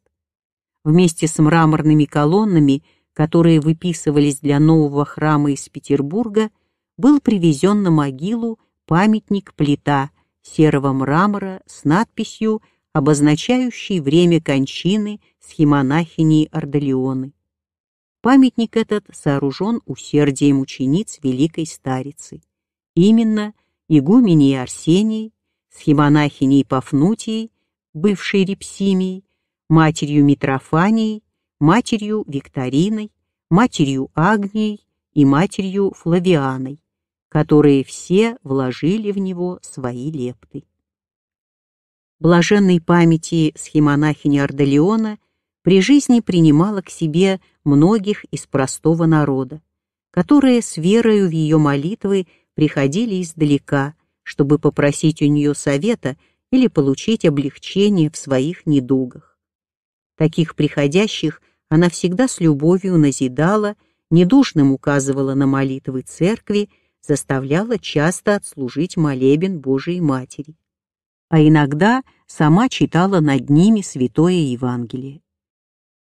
Вместе с мраморными колоннами, которые выписывались для нового храма из Петербурга, был привезен на могилу памятник-плита серого мрамора с надписью, обозначающей время кончины схемонахини Ордолеоны. Памятник этот сооружен усердием учениц Великой Старицы. Именно игуменей Арсений, схемонахиней Пафнутией, бывшей Репсимией, матерью Митрофанией, матерью Викториной, матерью Агнией и матерью Флавианой, которые все вложили в него свои лепты. Блаженной памяти схемонахини Ордолеона при жизни принимала к себе многих из простого народа, которые с верою в ее молитвы приходили издалека, чтобы попросить у нее совета или получить облегчение в своих недугах. Таких приходящих она всегда с любовью назидала, недушным указывала на молитвы церкви, заставляла часто отслужить молебен Божией Матери. А иногда сама читала над ними Святое Евангелие.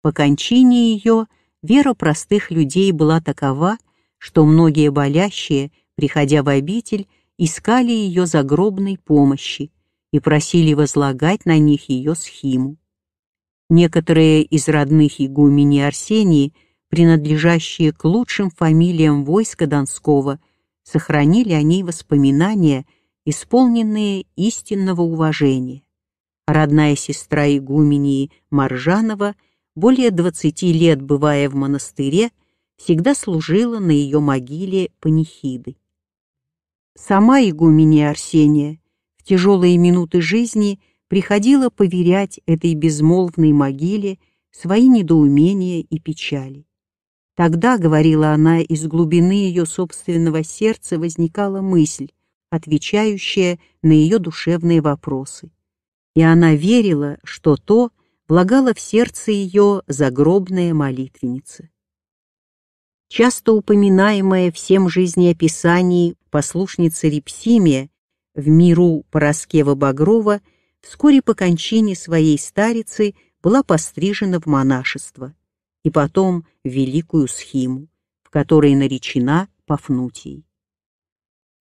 По кончине ее вера простых людей была такова, что многие болящие, приходя в обитель, искали ее загробной помощи и просили возлагать на них ее схиму. Некоторые из родных игумени Арсении, принадлежащие к лучшим фамилиям войска Донского, сохранили о ней воспоминания, исполненные истинного уважения. Родная сестра игумении Маржанова – более двадцати лет бывая в монастыре, всегда служила на ее могиле панихиды. Сама игуменя Арсения в тяжелые минуты жизни приходила поверять этой безмолвной могиле свои недоумения и печали. Тогда, говорила она, из глубины ее собственного сердца возникала мысль, отвечающая на ее душевные вопросы. И она верила, что то, влагала в сердце ее загробная молитвенница. Часто упоминаемая всем жизнеописании послушница Репсимия в миру Пороскева-Багрова вскоре по кончине своей старицы была пострижена в монашество и потом в великую схиму, в которой наречена Пафнутией.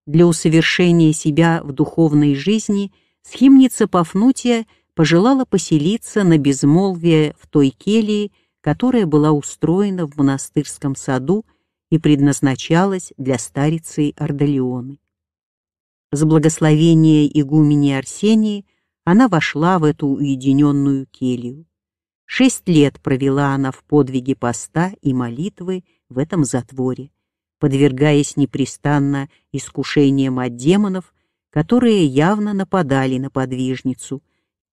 Для усовершения себя в духовной жизни схимница Пафнутия – пожелала поселиться на безмолвие в той келье, которая была устроена в монастырском саду и предназначалась для старицы Ордолеоны. С благословения игумени Арсении она вошла в эту уединенную келью. Шесть лет провела она в подвиге поста и молитвы в этом затворе, подвергаясь непрестанно искушениям от демонов, которые явно нападали на подвижницу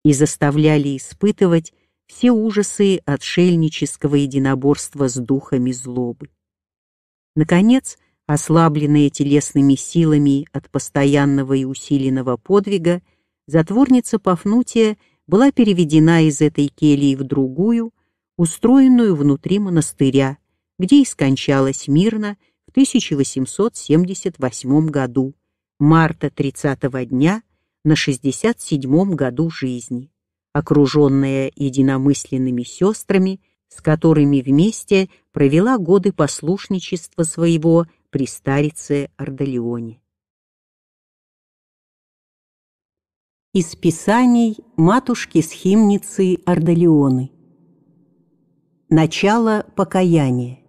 и заставляли испытывать все ужасы отшельнического единоборства с духами злобы. Наконец, ослабленная телесными силами от постоянного и усиленного подвига, затворница Пафнутия была переведена из этой кельи в другую, устроенную внутри монастыря, где и скончалась мирно в 1878 году, марта 30 дня на 67 году жизни, окруженная единомысленными сестрами, с которыми вместе провела годы послушничества своего при старице Ордолеоне. Из писаний матушки-схимницы Ордолеоны. Начало покаяния.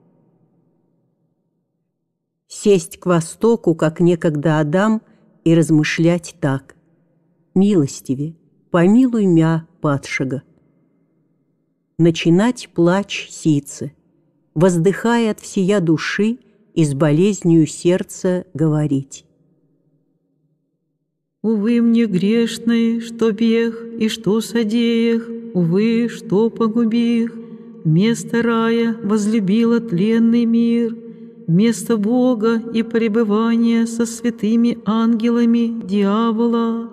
Сесть к востоку, как некогда Адам, и размышлять так. Милостиве, помилуй мя, падшего. Начинать плач сицы, воздыхая от всея души и с болезнью сердца говорить.
Увы мне грешный, что бег и что содеях, увы, что погубих, Вместо рая возлюбила тленный мир, Вместо Бога и пребывания со святыми ангелами дьявола,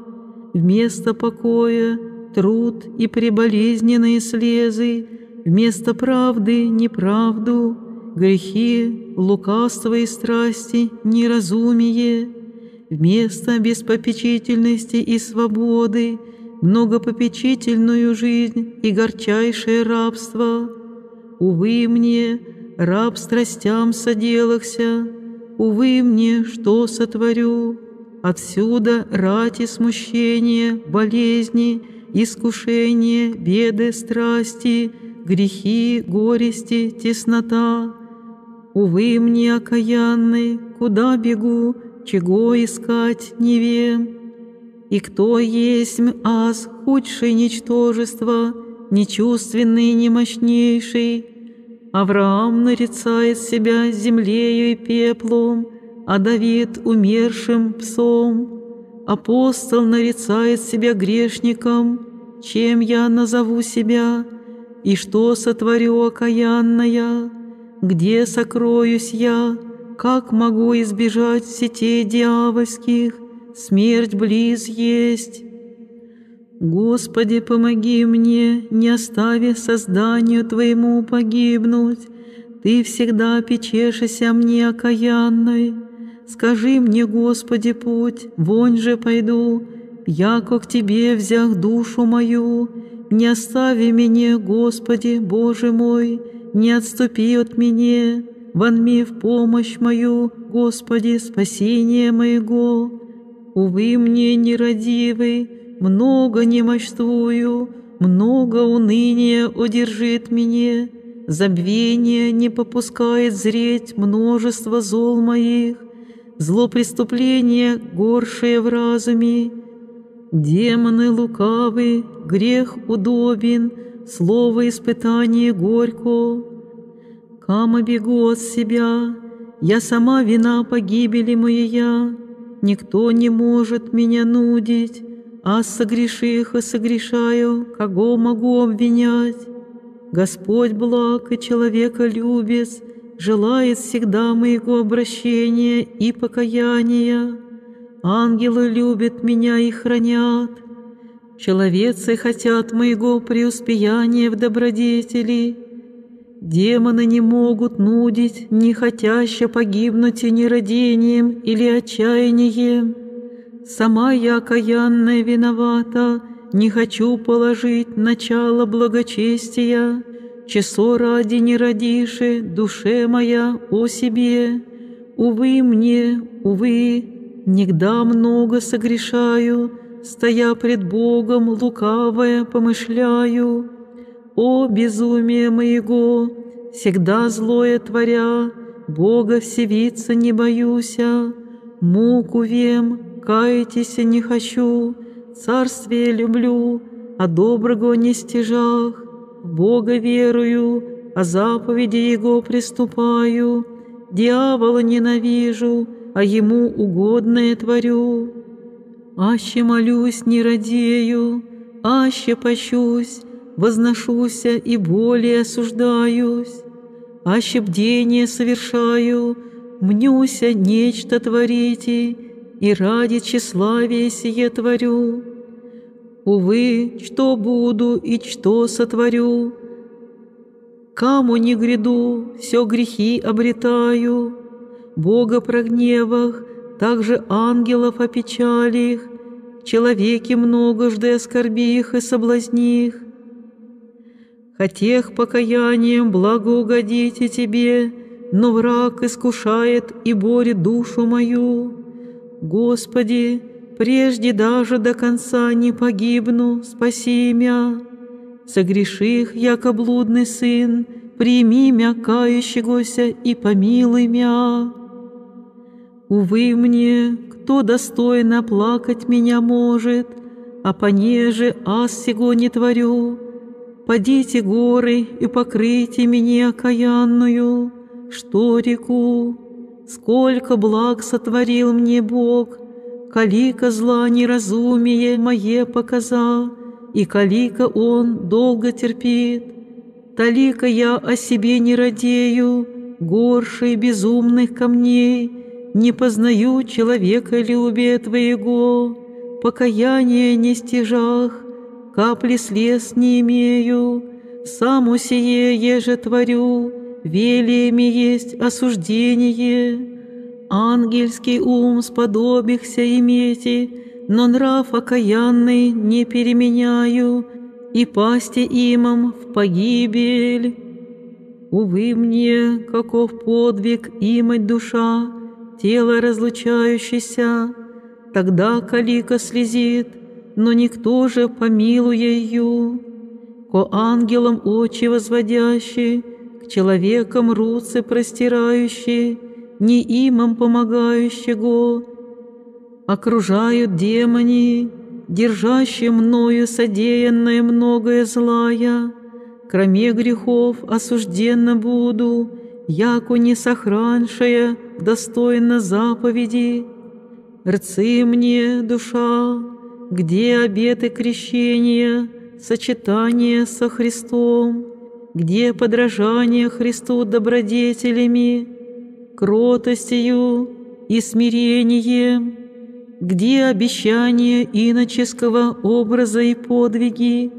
Вместо покоя труд и преболезненные слезы, Вместо правды неправду, грехи, лукавство и страсти, неразумие, Вместо беспопечительности и свободы, многопопечительную жизнь и горчайшее рабство — Увы мне, раб страстям соделахся, Увы мне, что сотворю, Отсюда рати смущения, болезни, искушения, беды, страсти, грехи, горести, теснота. Увы мне, окаянный, куда бегу, чего искать не вем. И кто есть аз худшее ничтожество, нечувственный немощнейший. Авраам нарицает себя землею и пеплом, а Давид умершим псом. Апостол нарицает себя грешником, чем я назову себя, и что сотворю окаянная, где сокроюсь я, как могу избежать сетей дьявольских, смерть близ есть». Господи, помоги мне, не остави созданию Твоему погибнуть. Ты всегда печешься мне окаянной. Скажи мне, Господи, путь, вонь же пойду, яко к Тебе взях душу мою. Не остави меня, Господи, Боже мой, не отступи от меня, вонми в помощь мою, Господи, спасение моего. Увы мне нерадивый, много немощствую, много уныния одержит мне, забвение не попускает зреть множество зол моих, зло преступления горшее в разуме, демоны лукавы, грех удобен, слово испытание горько. Кама бегу от себя, я сама вина погибели моя, никто не может меня нудить, а согреших и согрешаю, кого могу обвинять? Господь благ и человека любит, желает всегда моего обращения и покаяния. Ангелы любят меня и хранят. Человецы хотят моего преуспеяния в добродетели. Демоны не могут нудить, не хотяще погибнуть и нерадением или отчаянием. Сама я окаянная виновата, Не хочу положить начало благочестия, Часо ради не родиши, душе моя о себе. Увы мне, увы, Нигда много согрешаю, Стоя пред Богом лукавое помышляю. О, безумие моего, всегда злое творя, Бога всевиться не боюся, муку вем, кайтесь не хочу, царствие люблю, а доброго не стяжах, в Бога верую, а заповеди Его приступаю, дьявола ненавижу, а ему угодное творю. Аще молюсь, не радею, аще пощусь, возношуся и более осуждаюсь, аще бдение совершаю, мнюся нечто творите, и ради тщеславия сие творю. Увы, что буду и что сотворю, Кому не гряду, все грехи обретаю, Бога прогневах, также ангелов опечалих, Человеки многожды оскорби их и соблазни их. Хотех покаянием благоугодите тебе, Но враг искушает и борет душу мою. Господи, прежде даже до конца не погибну, спаси меня. Согреших, яко блудный сын, прими мя кающегося и помилуй мя. Увы мне, кто достойно плакать меня может, а понеже аз сего не творю, Подите горы и покройте меня окаянную, что реку, сколько благ сотворил мне Бог, калика зла неразумие мое показал, и калика он долго терпит. Талика я о себе не радею, горше безумных камней, не познаю человека любия Твоего, покаяние не стяжах, капли слез не имею, сам сие еже творю, велиями есть осуждение. Ангельский ум сподобихся имейте, но нрав окаянный не переменяю, и пасти имам в погибель. Увы мне, каков подвиг имать душа, тело разлучающееся, тогда калика слезит, но никто же помилуя ее. Ко ангелам очи возводящие, к человекам руцы простирающие, не имам помогающего, окружают демони, держащие мною содеянное многое злая, кроме грехов осужденно буду, яко не сохраншая достойно заповеди. Рцы мне, душа, где обеты крещения, сочетание со Христом, где подражание Христу добродетелями, кротостью и смирением, где обещание иноческого образа и подвиги,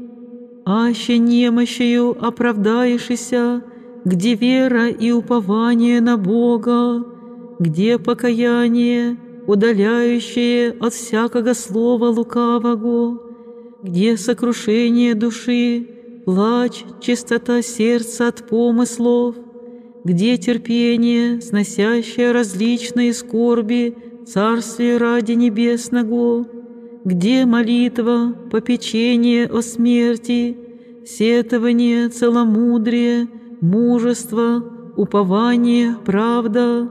аще немощью оправдаешься, где вера и упование на Бога, где покаяние, удаляющее от всякого слова лукавого, где сокрушение души, плач, чистота сердца от помыслов, где терпение, сносящее различные скорби, царствие ради небесного, где молитва, попечение о смерти, сетование, целомудрие, мужество, упование, правда,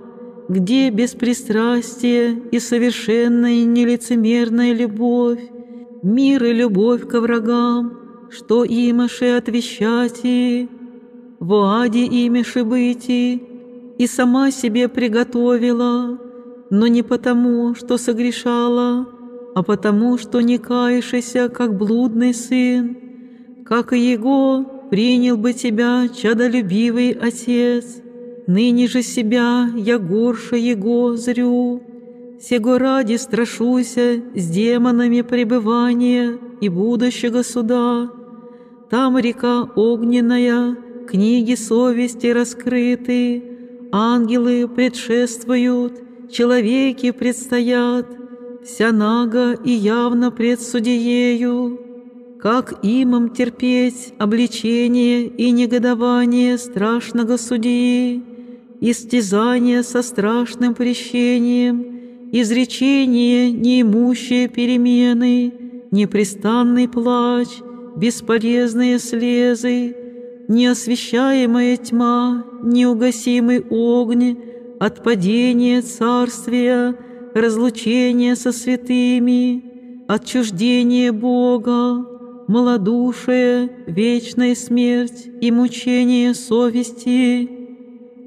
где беспристрастие и совершенная нелицемерная любовь, мир и любовь ко врагам, что имаше отвещать и в аде имеше быти, и сама себе приготовила, но не потому, что согрешала, а потому, что не каешься, как блудный сын, как и его принял бы тебя чадолюбивый отец. Ныне же себя я горше его зрю, сего ради страшуся с демонами пребывания и будущего суда. Там река огненная, книги совести раскрыты, ангелы предшествуют, человеки предстоят, вся нага и явно пред судьею, как имам терпеть обличение и негодование страшного судьи, истязание со страшным прещением, изречение неимущие перемены, непрестанный плач, бесполезные слезы, неосвещаемая тьма, неугасимый огонь, отпадение царствия, разлучение со святыми, отчуждение Бога, малодушие, вечная смерть и мучение совести.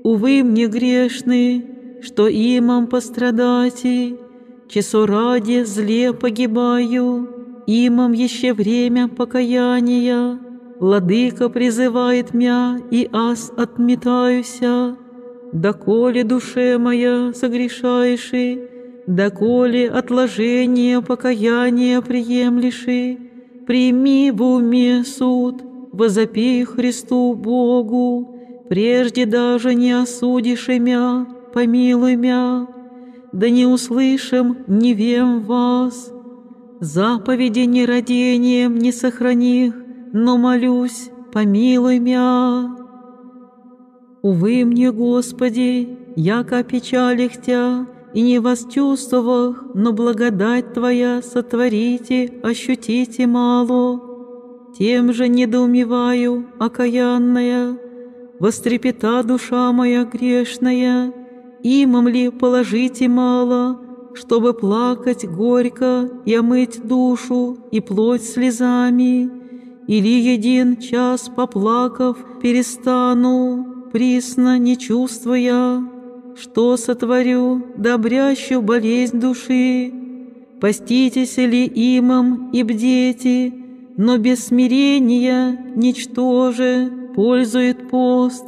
увы мне грешны, что имам пострадати, часо ради зле погибаю, имам еще время покаяния, Владыка призывает мя, и ас отметаюся, доколе душе моя согрешаеши, доколе отложение покаяния приемлеши, прими в уме суд, возопи Христу Богу, прежде даже не осудишь имя, помилуй мя, да не услышим, не вем вас. Заповеди не родением не сохраних, но молюсь, помилуй мя. Увы мне, Господи, яко печалих Тя, и не восчувствовах, но благодать Твоя сотворите, ощутите мало. Тем же недоумеваю, окаянная, вострепета душа моя грешная, имам ли положите мало, чтобы плакать горько и омыть душу и плоть слезами, или един час поплакав перестану, присно не чувствуя, что сотворю, добрящую болезнь души. Поститесь ли имам и бдете, но без смирения ничтоже пользует пост.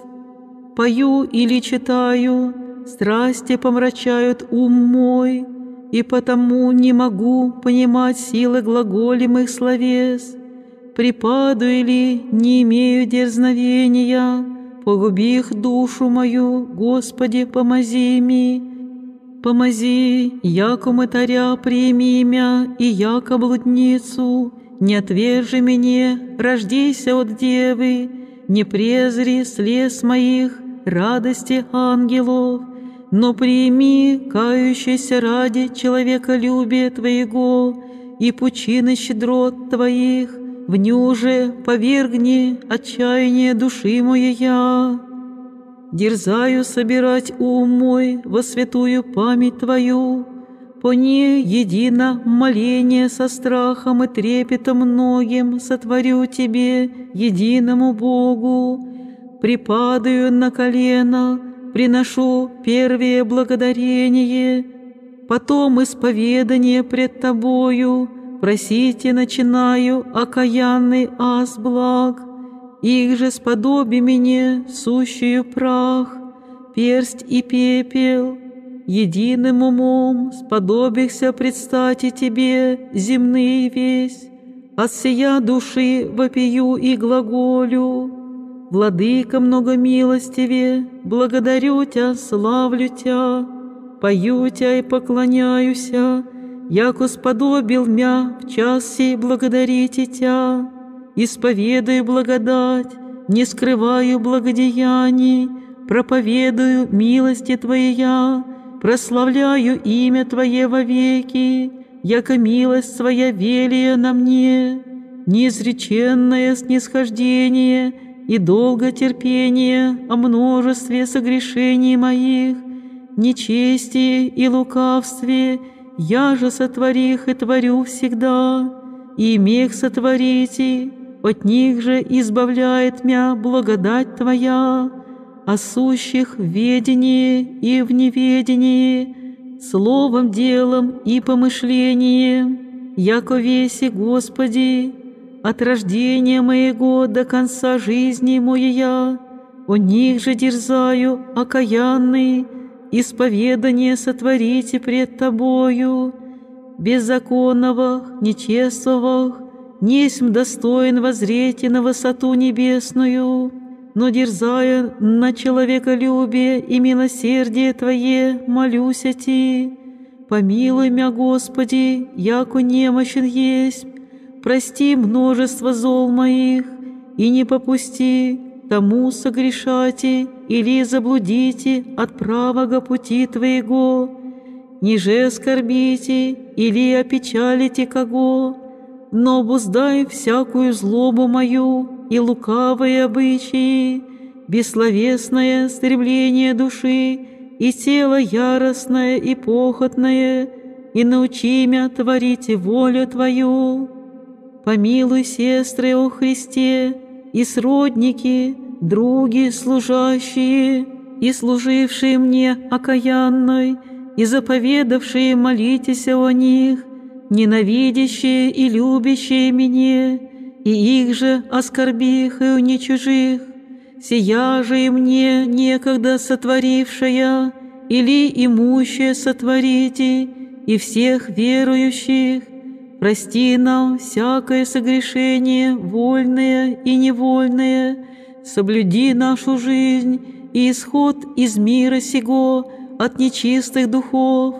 Пою или читаю, страсти помрачают ум мой, и потому не могу понимать силы глаголемых словес. Припаду или не имею дерзновения, погуби их душу мою, Господи, помози ми. Помози, яко мытаря прими имя, и яко блудницу, не отвержи меня, рождейся от девы, не презри слез моих, радости ангелов, но прими кающийся ради человеколюбия Твоего и пучины щедрот Твоих, в нюже повергни отчаяние души моя. Дерзаю собирать ум мой во святую память Твою, по ней едино моление со страхом и трепетом многим сотворю Тебе, единому Богу. Припадаю на колено, приношу первое благодарение, потом исповедание пред Тобою, просите начинаю окаянный аз благ, их же сподоби мне сущую прах, персть и пепел, единым умом сподобихся предстати тебе земный весь, от сия души вопию и глаголю, Владыка многомилостиве, благодарю Тя, славлю Тя, пою Тя и поклоняюся, яко сподобил мя в час сей благодарите Тя, исповедую благодать, не скрываю благодеяний, проповедую милости Твоя, прославляю имя Твое вовеки, яко милость Твоя велия на мне, неизреченное снисхождение и долготерпение о множестве согрешений моих, нечестии и лукавстве, я же сотворих и творю всегда, и мех сотворите, от них же избавляет мя благодать Твоя, о сущих в ведении и в неведении, словом, делом и помышлением, яко веси Господи, от рождения моего до конца жизни моя, о них же дерзаю, окаянный, исповедание сотворите пред Тобою, беззаконного, нечестного, несмь достоин возрете на высоту небесную, но дерзая на человеколюбие и милосердие Твое, молюсь о Ти. Помилуй мя, Господи, яко немощен есть, прости множество зол моих, и не попусти тому согрешати или заблудите от правого пути Твоего, ниже скорбите или опечалите кого, но обуздай всякую злобу мою и лукавые обычаи, бессловесное стремление души и тело яростное и похотное, и научи меня творить волю Твою. Помилуй, сестры, о Христе, и сродники, други служащие, и служившие мне окаянной, и заповедавшие молитесь о них, ненавидящие и любящие меня, и их же оскорбих и уничужих, сия же и мне некогда сотворившая, или имущее сотворите, и всех верующих, прости нам всякое согрешение, вольное и невольное, соблюди нашу жизнь и исход из мира сего от нечистых духов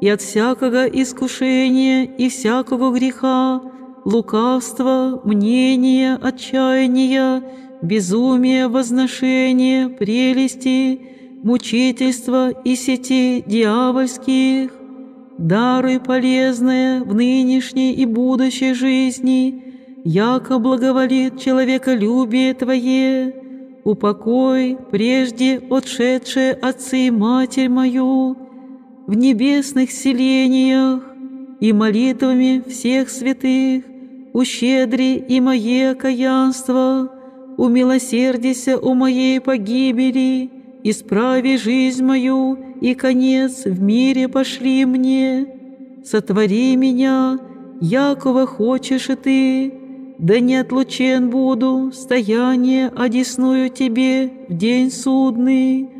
и от всякого искушения и всякого греха, лукавства, мнения, отчаяния, безумия, возношения, прелести, мучительства и сети дьявольских, даруй полезное в нынешней и будущей жизни, яко благоволит человеколюбие Твое, упокой прежде отшедшие отцы и матерь мою в небесных селениях и молитвами всех святых, ущедри и мое окаянство, умилосердися о моей погибели, исправи жизнь мою, и конец в мире пошли мне. Сотвори меня, якого хочешь и ты, да не отлучен буду, стояние одесную Тебе в день судный.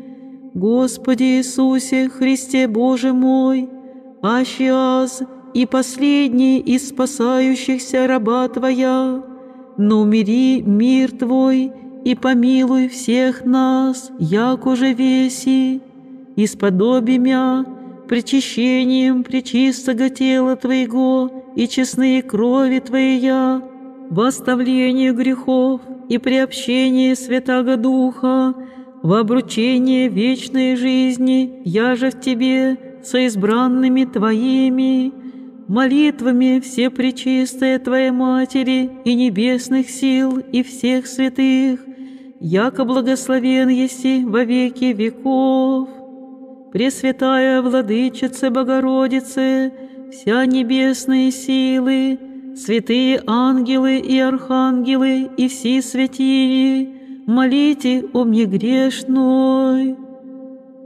Господи Иисусе, Христе Боже мой, аще аз и последний из спасающихся раба Твоя, но умери мир Твой и помилуй всех нас, як уже веси, исподоби мя причащением пречистого тела Твоего и честные крови Твоя, в оставлении грехов и приобщении Святаго Духа, в обручение вечной жизни, я же в Тебе со избранными Твоими, молитвами все пречистая Твоя Матери и небесных сил и всех святых, яко благословен еси во веки веков. Пресвятая Владычица Богородице, вся небесные силы, святые ангелы и архангелы и все святые, молите о мне грешной.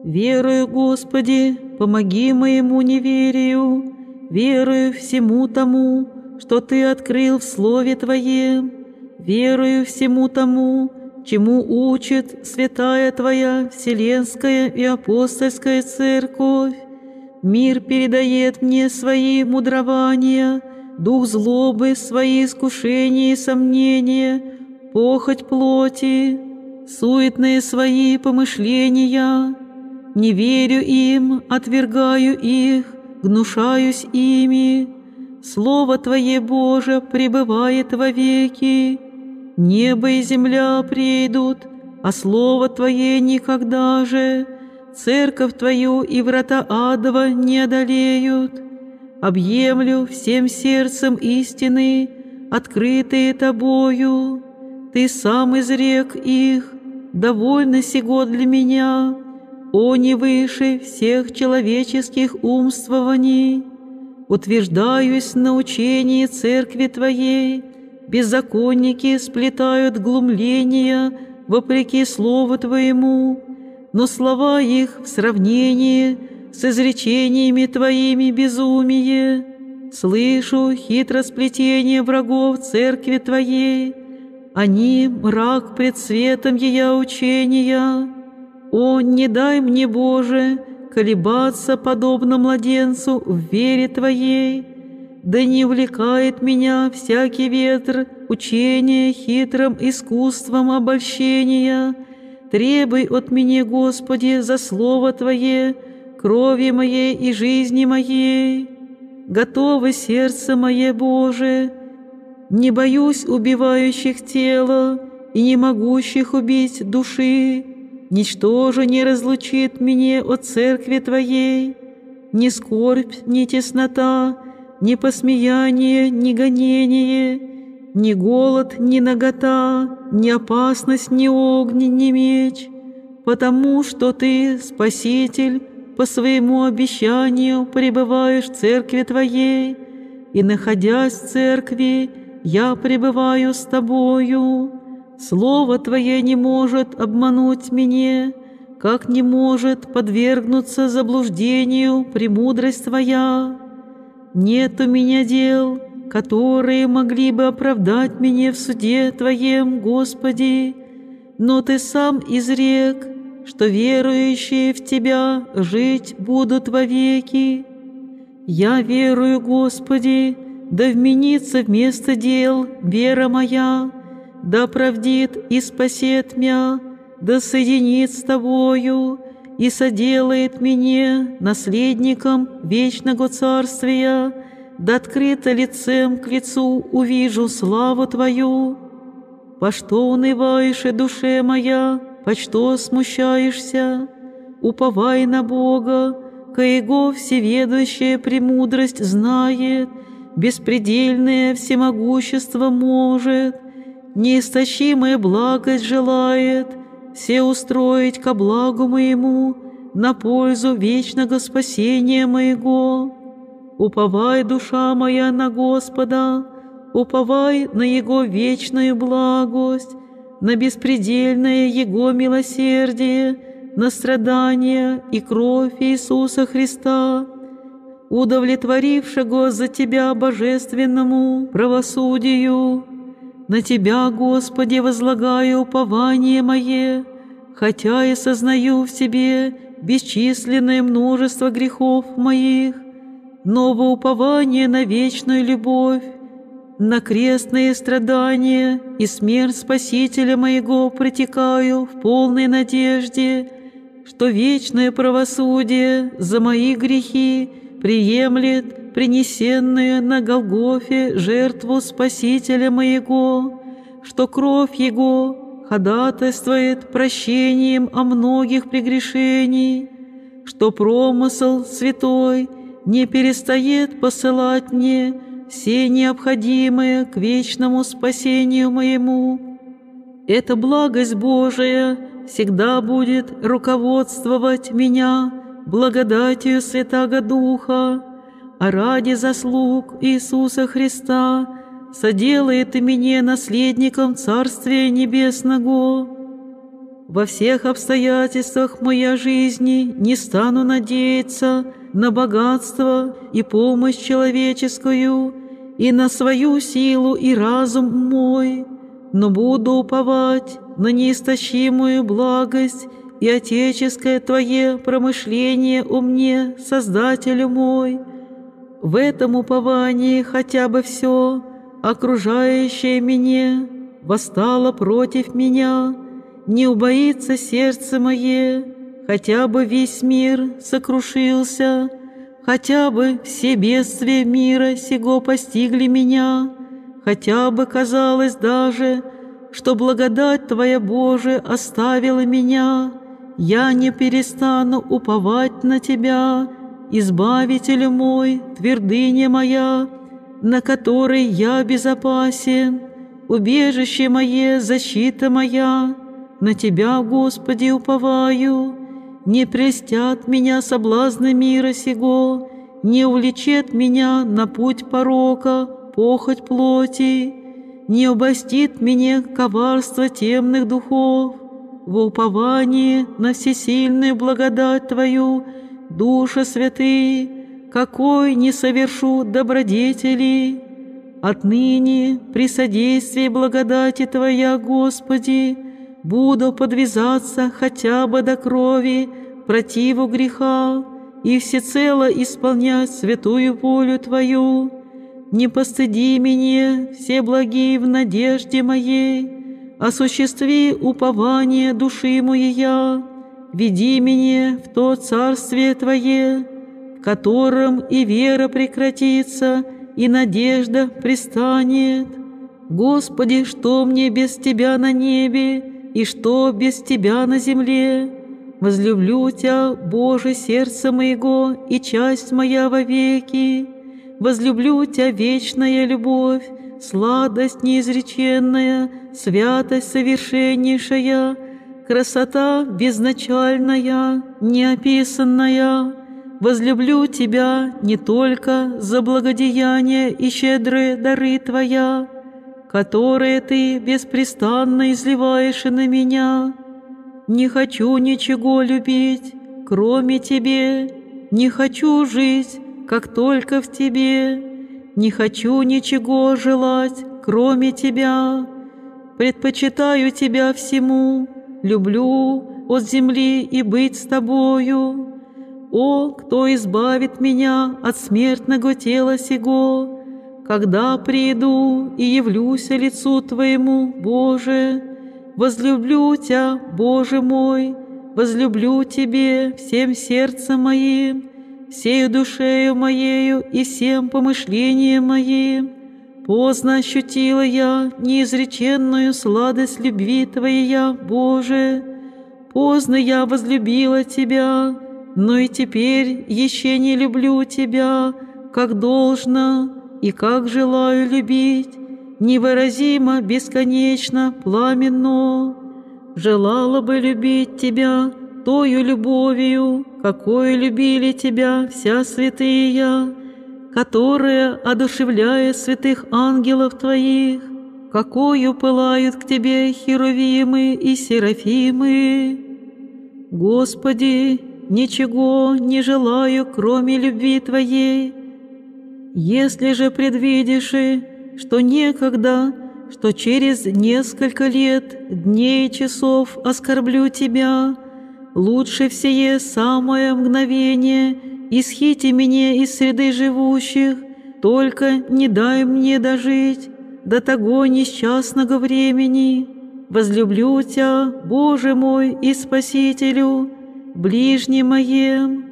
Верую, Господи, помоги моему неверию, верую всему тому, что Ты открыл в Слове Твоем, верую всему тому, чему учит святая Твоя Вселенская и Апостольская Церковь. Мир передает мне свои мудрования – дух злобы, свои искушения и сомнения, похоть плоти, суетные свои помышления. Не верю им, отвергаю их, гнушаюсь ими. Слово Твое, Боже, пребывает вовеки. Небо и земля придут, а Слово Твое никогда же. Церковь Твою и врата адова не одолеют объемлю всем сердцем истины, открытые тобою. Ты сам изрек их, довольно сего для меня, о не выше всех человеческих умствований. Утверждаюсь на учении церкви Твоей, беззаконники сплетают глумления вопреки Слову Твоему, но слова их в сравнении – с изречениями Твоими безумие, слышу хитросплетение врагов церкви Твоей, они мрак пред светом ее учения. О, не дай мне, Боже, колебаться подобно младенцу в вере Твоей, да не увлекает меня всякий ветр учения хитрым искусством обольщения. Требуй от меня, Господи, за Слово Твое, крови моей и жизни моей. Готово сердце мое, Боже, не боюсь убивающих тело и не могущих убить души. Ничто же не разлучит меня от церкви Твоей, ни скорбь, ни теснота, ни посмеяние, ни гонение, ни голод, ни нагота, ни опасность, ни огонь, ни меч, потому что Ты, Спаситель, по своему обещанию пребываешь в церкви Твоей, и, находясь в церкви, я пребываю с Тобою. Слово Твое не может обмануть меня, как не может подвергнуться заблуждению премудрость Твоя. Нет у меня дел, которые могли бы оправдать меня в суде Твоем, Господи, но Ты сам изрек, что верующие в Тебя жить будут вовеки. Я верую, Господи, да вменится вместо дел вера моя, да оправдит и спасет мя, да соединит с Тобою и соделает меня наследником вечного царствия, да открыто лицем к лицу увижу славу Твою. По что унываешь, душе моя, по что смущаешься? Уповай на Бога, Коего всеведущая премудрость знает, беспредельное всемогущество может, неистощимая благость желает, все устроить ко благу моему, на пользу вечного спасения моего. Уповай, душа моя, на Господа, уповай на Его вечную благость, на беспредельное Его милосердие, на страдания и кровь Иисуса Христа, удовлетворившего за Тебя божественному правосудию. На Тебя, Господи, возлагаю упование мое, хотя и сознаю в себе бесчисленное множество грехов моих, но во упование на вечную любовь, на крестные страдания и смерть Спасителя моего протекаю в полной надежде, что вечное правосудие за мои грехи приемлет принесенную на Голгофе жертву Спасителя моего, что кровь Его ходатайствует прощением о многих прегрешений, что промысл святой не перестает посылать мне все необходимые к вечному спасению моему. Эта благость Божия всегда будет руководствовать меня благодатью Святаго Духа, а ради заслуг Иисуса Христа соделает и меня наследником Царствия Небесного. Во всех обстоятельствах моей жизни не стану надеяться на богатство и помощь человеческую, и на свою силу и разум мой, но буду уповать на неистощимую благость и отеческое Твое промышление у мне, Создателю мой. В этом уповании хотя бы все, окружающее меня, восстало против меня, не убоится сердце мое, хотя бы весь мир сокрушился, хотя бы все бедствия мира сего постигли меня, хотя бы казалось даже, что благодать Твоя Божия оставила меня, я не перестану уповать на Тебя, Избавитель мой, твердыня моя, на которой я безопасен, убежище мое, защита моя, на Тебя, Господи, уповаю, не престят меня соблазны мира сего, не увлечет меня на путь порока, похоть плоти, не обостит меня коварство темных духов, во уповании на всесильную благодать Твою, Душа святые, какой не совершу добродетели. Отныне при содействии благодати Твоя, Господи, буду подвязаться хотя бы до крови противу греха и всецело исполнять святую волю Твою. Не постыди меня, все благие в надежде моей, осуществи упование души моя, веди меня в то царствие Твое, в котором и вера прекратится, и надежда пристанет. Господи, что мне без Тебя на небе, и что без Тебя на земле? Возлюблю Тебя, Боже, сердце моего и часть моя вовеки. Возлюблю Тебя, вечная любовь, сладость неизреченная, святость совершеннейшая, красота безначальная, неописанная. Возлюблю Тебя не только за благодеяния и щедрые дары Твоя, которые Ты беспрестанно изливаешь на меня, не хочу ничего любить, кроме Тебе, не хочу жить, как только в Тебе, не хочу ничего желать, кроме Тебя, предпочитаю Тебя всему, люблю от земли и быть с Тобою. О, кто избавит меня от смертного тела сего, когда приду и явлюсь лицу Твоему, Боже, возлюблю Тебя, Боже мой, возлюблю Тебе всем сердцем моим, всею душею моею и всем помышлением моим. Поздно ощутила я неизреченную сладость любви Твоей, Боже, поздно я возлюбила Тебя, но и теперь еще не люблю Тебя, как должно и как желаю любить, невыразимо, бесконечно, пламенно. Желала бы любить Тебя тою любовью, какой любили Тебя вся святые, которая, одушевляя святых ангелов Твоих, какою пылают к Тебе херувимы и серафимы. Господи, ничего не желаю, кроме любви Твоей. Если же предвидишь, что некогда, что через несколько лет, дней и часов оскорблю Тебя, лучше всее самое мгновение исхити меня из среды живущих, только не дай мне дожить до того несчастного времени. Возлюблю Тебя, Боже мой и Спасителю, ближним моим.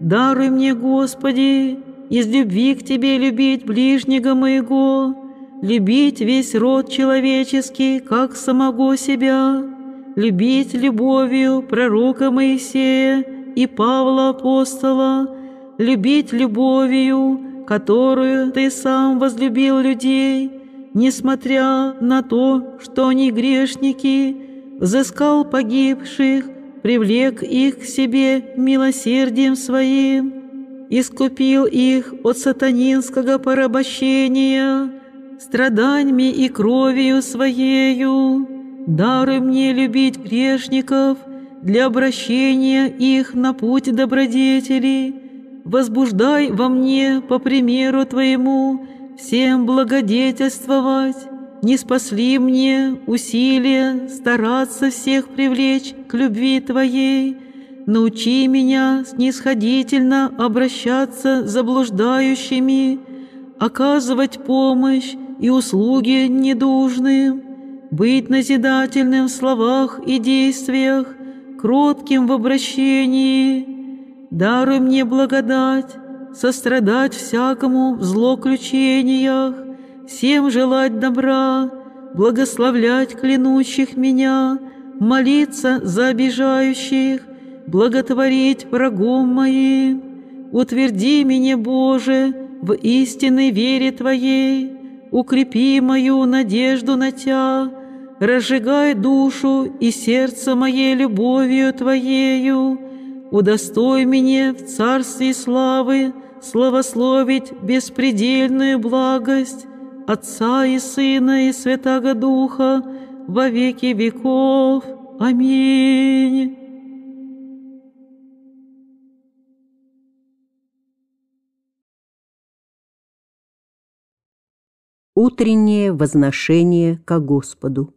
Даруй мне, Господи, из любви к Тебе любить ближнего моего, любить весь род человеческий, как самого себя, любить любовью пророка Моисея и Павла Апостола, любить любовью, которую Ты сам возлюбил людей, несмотря на то, что они грешники, взыскал погибших, привлек их к себе милосердием Своим, искупил их от сатанинского порабощения, страданиями и кровью Своею. Даруй мне любить грешников для обращения их на путь добродетели. Возбуждай во мне, по примеру Твоему, всем благодетельствовать, не спасли мне усилия стараться всех привлечь к любви Твоей, научи меня снисходительно обращаться с заблуждающими, оказывать помощь и услуги недужным, быть назидательным в словах и действиях, кротким в обращении. Даруй мне благодать, сострадать всякому в злоключениях, всем желать добра, благословлять клянущих меня, молиться за обижающих, благотворить врагом моим. Утверди меня, Боже, в истинной вере Твоей, укрепи мою надежду на Тя, разжигай душу и сердце моей любовью Твоею, удостой меня в царстве славы славословить беспредельную благость Отца и Сына и Святаго Духа во веки веков. Аминь.
Утреннее возношение ко Господу.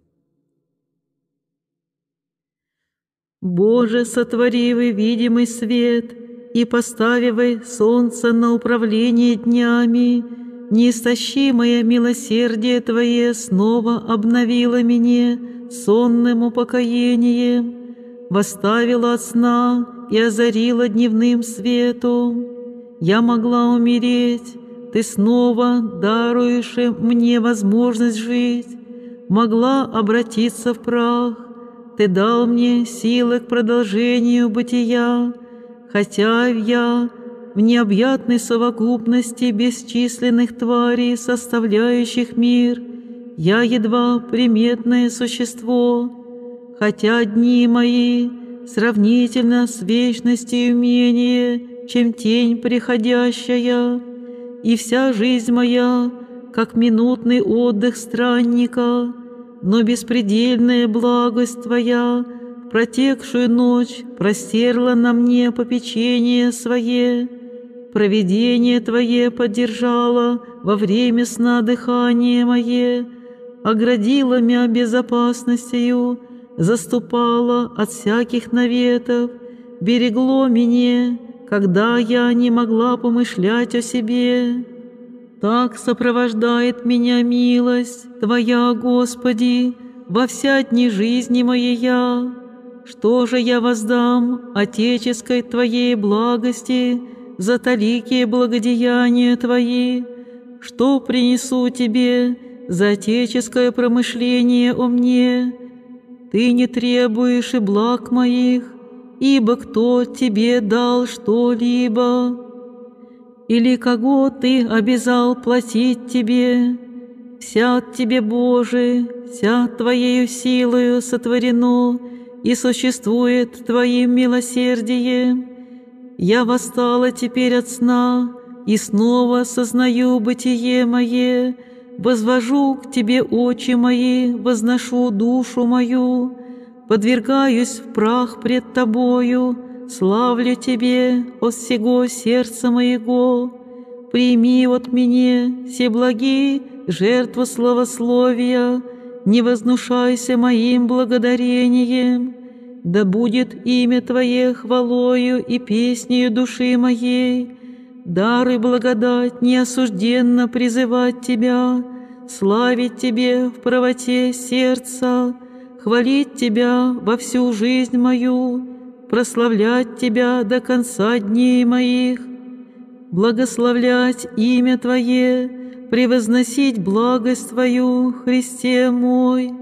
Боже, сотворивый видимый свет и поставивай солнце на управление днями, неистощимое милосердие Твое снова обновило меня сонным упокоением, восставило от сна и озарило дневным светом. Я могла умереть, Ты снова даруешь мне возможность жить, могла обратиться в прах, Ты дал мне силы к продолжению бытия, хотя я в необъятной совокупности бесчисленных тварей, составляющих мир, я едва приметное существо, хотя дни мои сравнительно с вечностью менее, чем тень приходящая, и вся жизнь моя, как минутный отдых странника, но беспредельная благость Твоя протекшую ночь простерла на мне попечение свое, провидение Твое поддержало во время сна дыхание мое, оградила меня безопасностью, заступала от всяких наветов, берегло меня, когда я не могла помышлять о себе. Так сопровождает меня милость Твоя, Господи, во вся дни жизни моей Что же я воздам Отеческой Твоей благости за таликие благодеяния Твои? Что принесу Тебе за отеческое промышление о мне? Ты не требуешь и благ моих, ибо кто Тебе дал что-либо? Или кого Ты обязал платить Тебе? Вся Тебе, Боже, вся Твоею силою сотворено и существует Твоим милосердием. Я восстала теперь от сна и снова сознаю бытие мое, возвожу к Тебе очи мои, возношу душу мою, подвергаюсь в прах пред Тобою, славлю Тебе от всего сердца моего, прими от меня все благие жертву славословия, не вознушайся моим благодарением, да будет имя Твое хвалою и песнею души моей, дары благодать неосужденно призывать Тебя, славить Тебе в правоте сердца, хвалить Тебя во всю жизнь мою, прославлять Тебя до конца дней моих, благословлять имя Твое, превозносить благость Твою, Христе мой.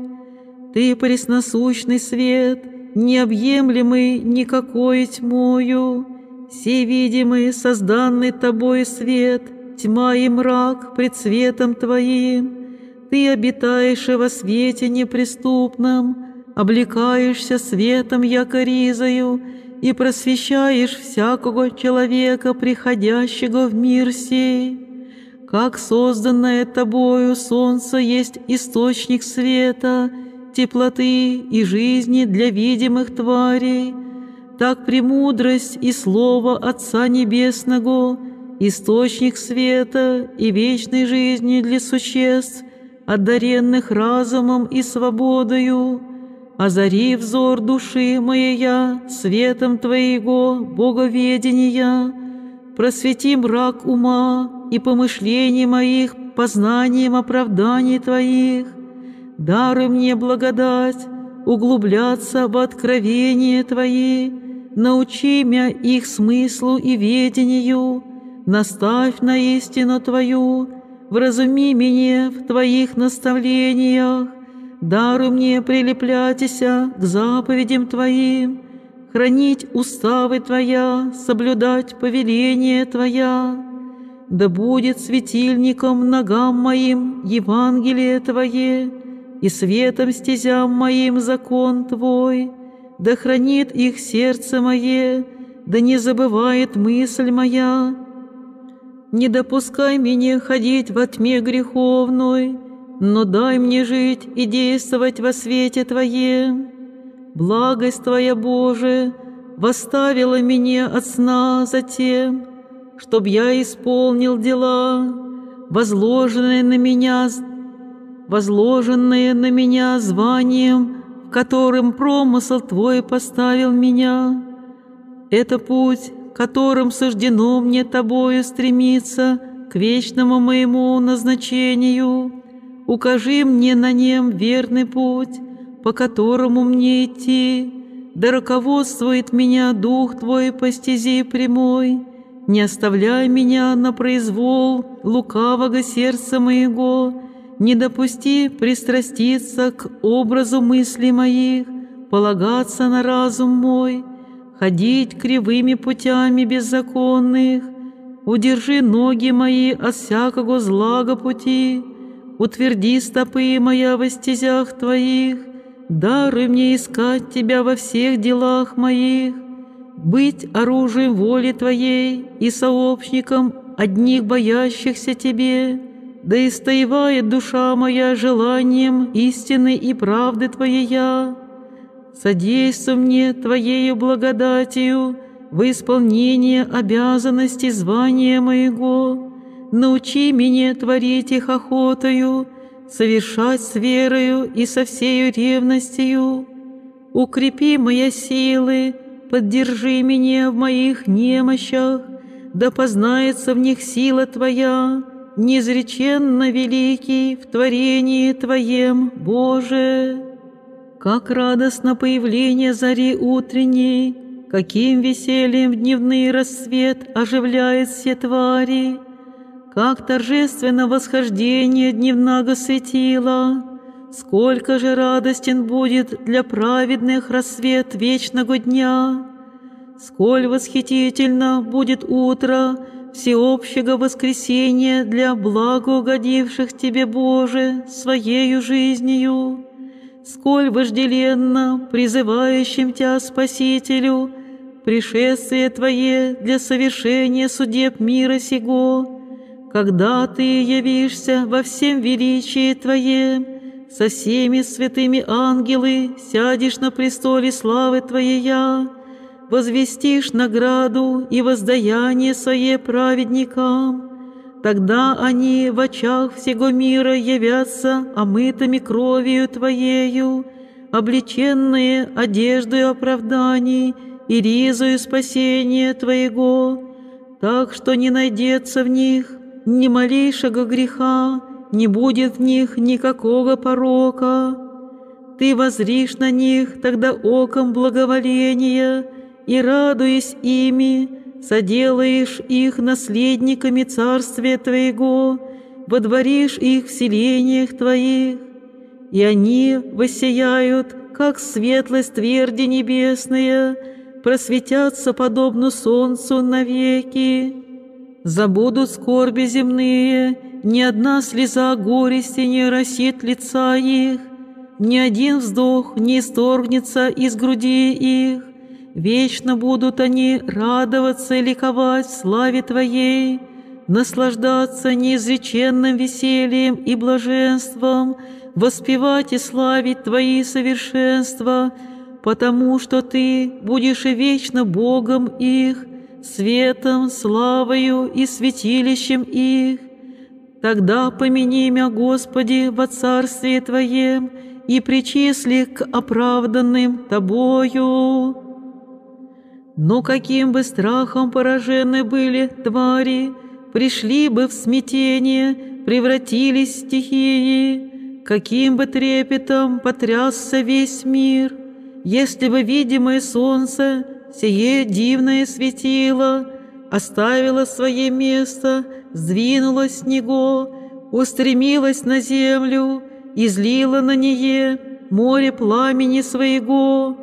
Ты пресносущный свет, необъемлемый никакой тьмою, всевидимый, созданный Тобой свет, тьма и мрак пред светом Твоим. Ты обитаешь во свете неприступном, облекаешься светом якоризою и просвещаешь всякого человека, приходящего в мир сей. Как созданное тобою солнце есть источник света, теплоты и жизни для видимых тварей, так премудрость и слово Отца Небесного, источник света и вечной жизни для существ, одаренных разумом и свободою, озари взор души моя светом Твоего боговедения, просвети мрак ума и помышлений моих познанием оправданий Твоих. Даруй мне благодать углубляться в откровение Твои, научи меня их смыслу и ведению, наставь на истину Твою, вразуми меня в Твоих наставлениях, даруй мне прилепляться к заповедям Твоим, хранить уставы Твоя, соблюдать повеление Твоя. Да будет светильником ногам моим Евангелие Твое, и светом стезям моим закон Твой, да хранит их сердце мое, да не забывает мысль моя. Не допускай меня ходить во тьме греховной, но дай мне жить и действовать во свете Твоем. Благость Твоя, Боже, восставила меня от сна затем, чтоб я исполнил дела, возложенные на меня, возложенные на меня званием, в которым промысл Твой поставил меня. Это путь, которым суждено мне Тобою стремиться к вечному моему назначению. Укажи мне на нем верный путь, по которому мне идти, да руководствует меня Дух Твой по стези прямой. Не оставляй меня на произвол лукавого сердца моего, не допусти пристраститься к образу мыслей моих, полагаться на разум мой, ходить кривыми путями беззаконных, удержи ноги мои от всякого злага пути, утверди стопы моя во стезях Твоих, Даруй мне искать Тебя во всех делах моих, быть оружием воли Твоей и сообщником одних боящихся Тебе, да истоевает душа моя желанием истины и правды Твоей. содействуй мне Твоею благодатью в исполнение обязанностей звания моего. Научи меня творить их охотою, совершать с верою и со всею ревностью. Укрепи мои силы, поддержи меня в моих немощах, да познается в них сила Твоя, неизреченно великий в творении Твоем, Боже. Как радостно появление зари утренней, каким весельем дневный рассвет оживляет все твари, как торжественно восхождение дневного светила, сколько же радостен будет для праведных рассвет вечного дня, сколь восхитительно будет утро всеобщего воскресения для благоугодивших Тебе, Боже, Своею жизнью, сколь вожделенно призывающим Тебя, Спасителю, пришествие Твое для совершения судеб мира сего, когда Ты явишься во всем величии Твоем, со всеми святыми ангелы сядешь на престоле славы Твоя, возвестишь награду и воздаяние Свое праведникам, тогда они в очах всего мира явятся омытыми кровью Твоею, облеченные одеждой оправданий и ризою спасения Твоего, так что не найдется в них ни малейшего греха, не будет в них никакого порока. Ты возришь на них тогда оком благоволения, и, радуясь ими, соделаешь их наследниками Царствия Твоего, водворишь их в селениях Твоих, и они воссияют, как светлость тверди небесная, просветятся подобно солнцу навеки. Забудут скорби земные, ни одна слеза горести не росит лица их, ни один вздох не исторгнется из груди их. Вечно будут они радоваться и ликовать славе Твоей, наслаждаться неизреченным весельем и блаженством, воспевать и славить Твои совершенства, потому что Ты будешь и вечно Богом их, светом, славою и святилищем их. Тогда помяни меня, Господи, во Царстве Твоем и причисли к оправданным Тобою. Но каким бы страхом поражены были твари, пришли бы в смятение, превратились в стихии, каким бы трепетом потрясся весь мир, если бы видимое солнце сие дивное светило, оставило свое место, сдвинулось с него, устремилось на землю, излило на нее море пламени своего,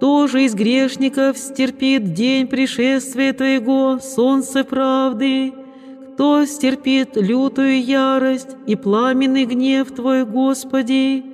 тоже из грешников стерпит день пришествия Твоего, солнце правды, кто стерпит лютую ярость и пламенный гнев Твой, Господи,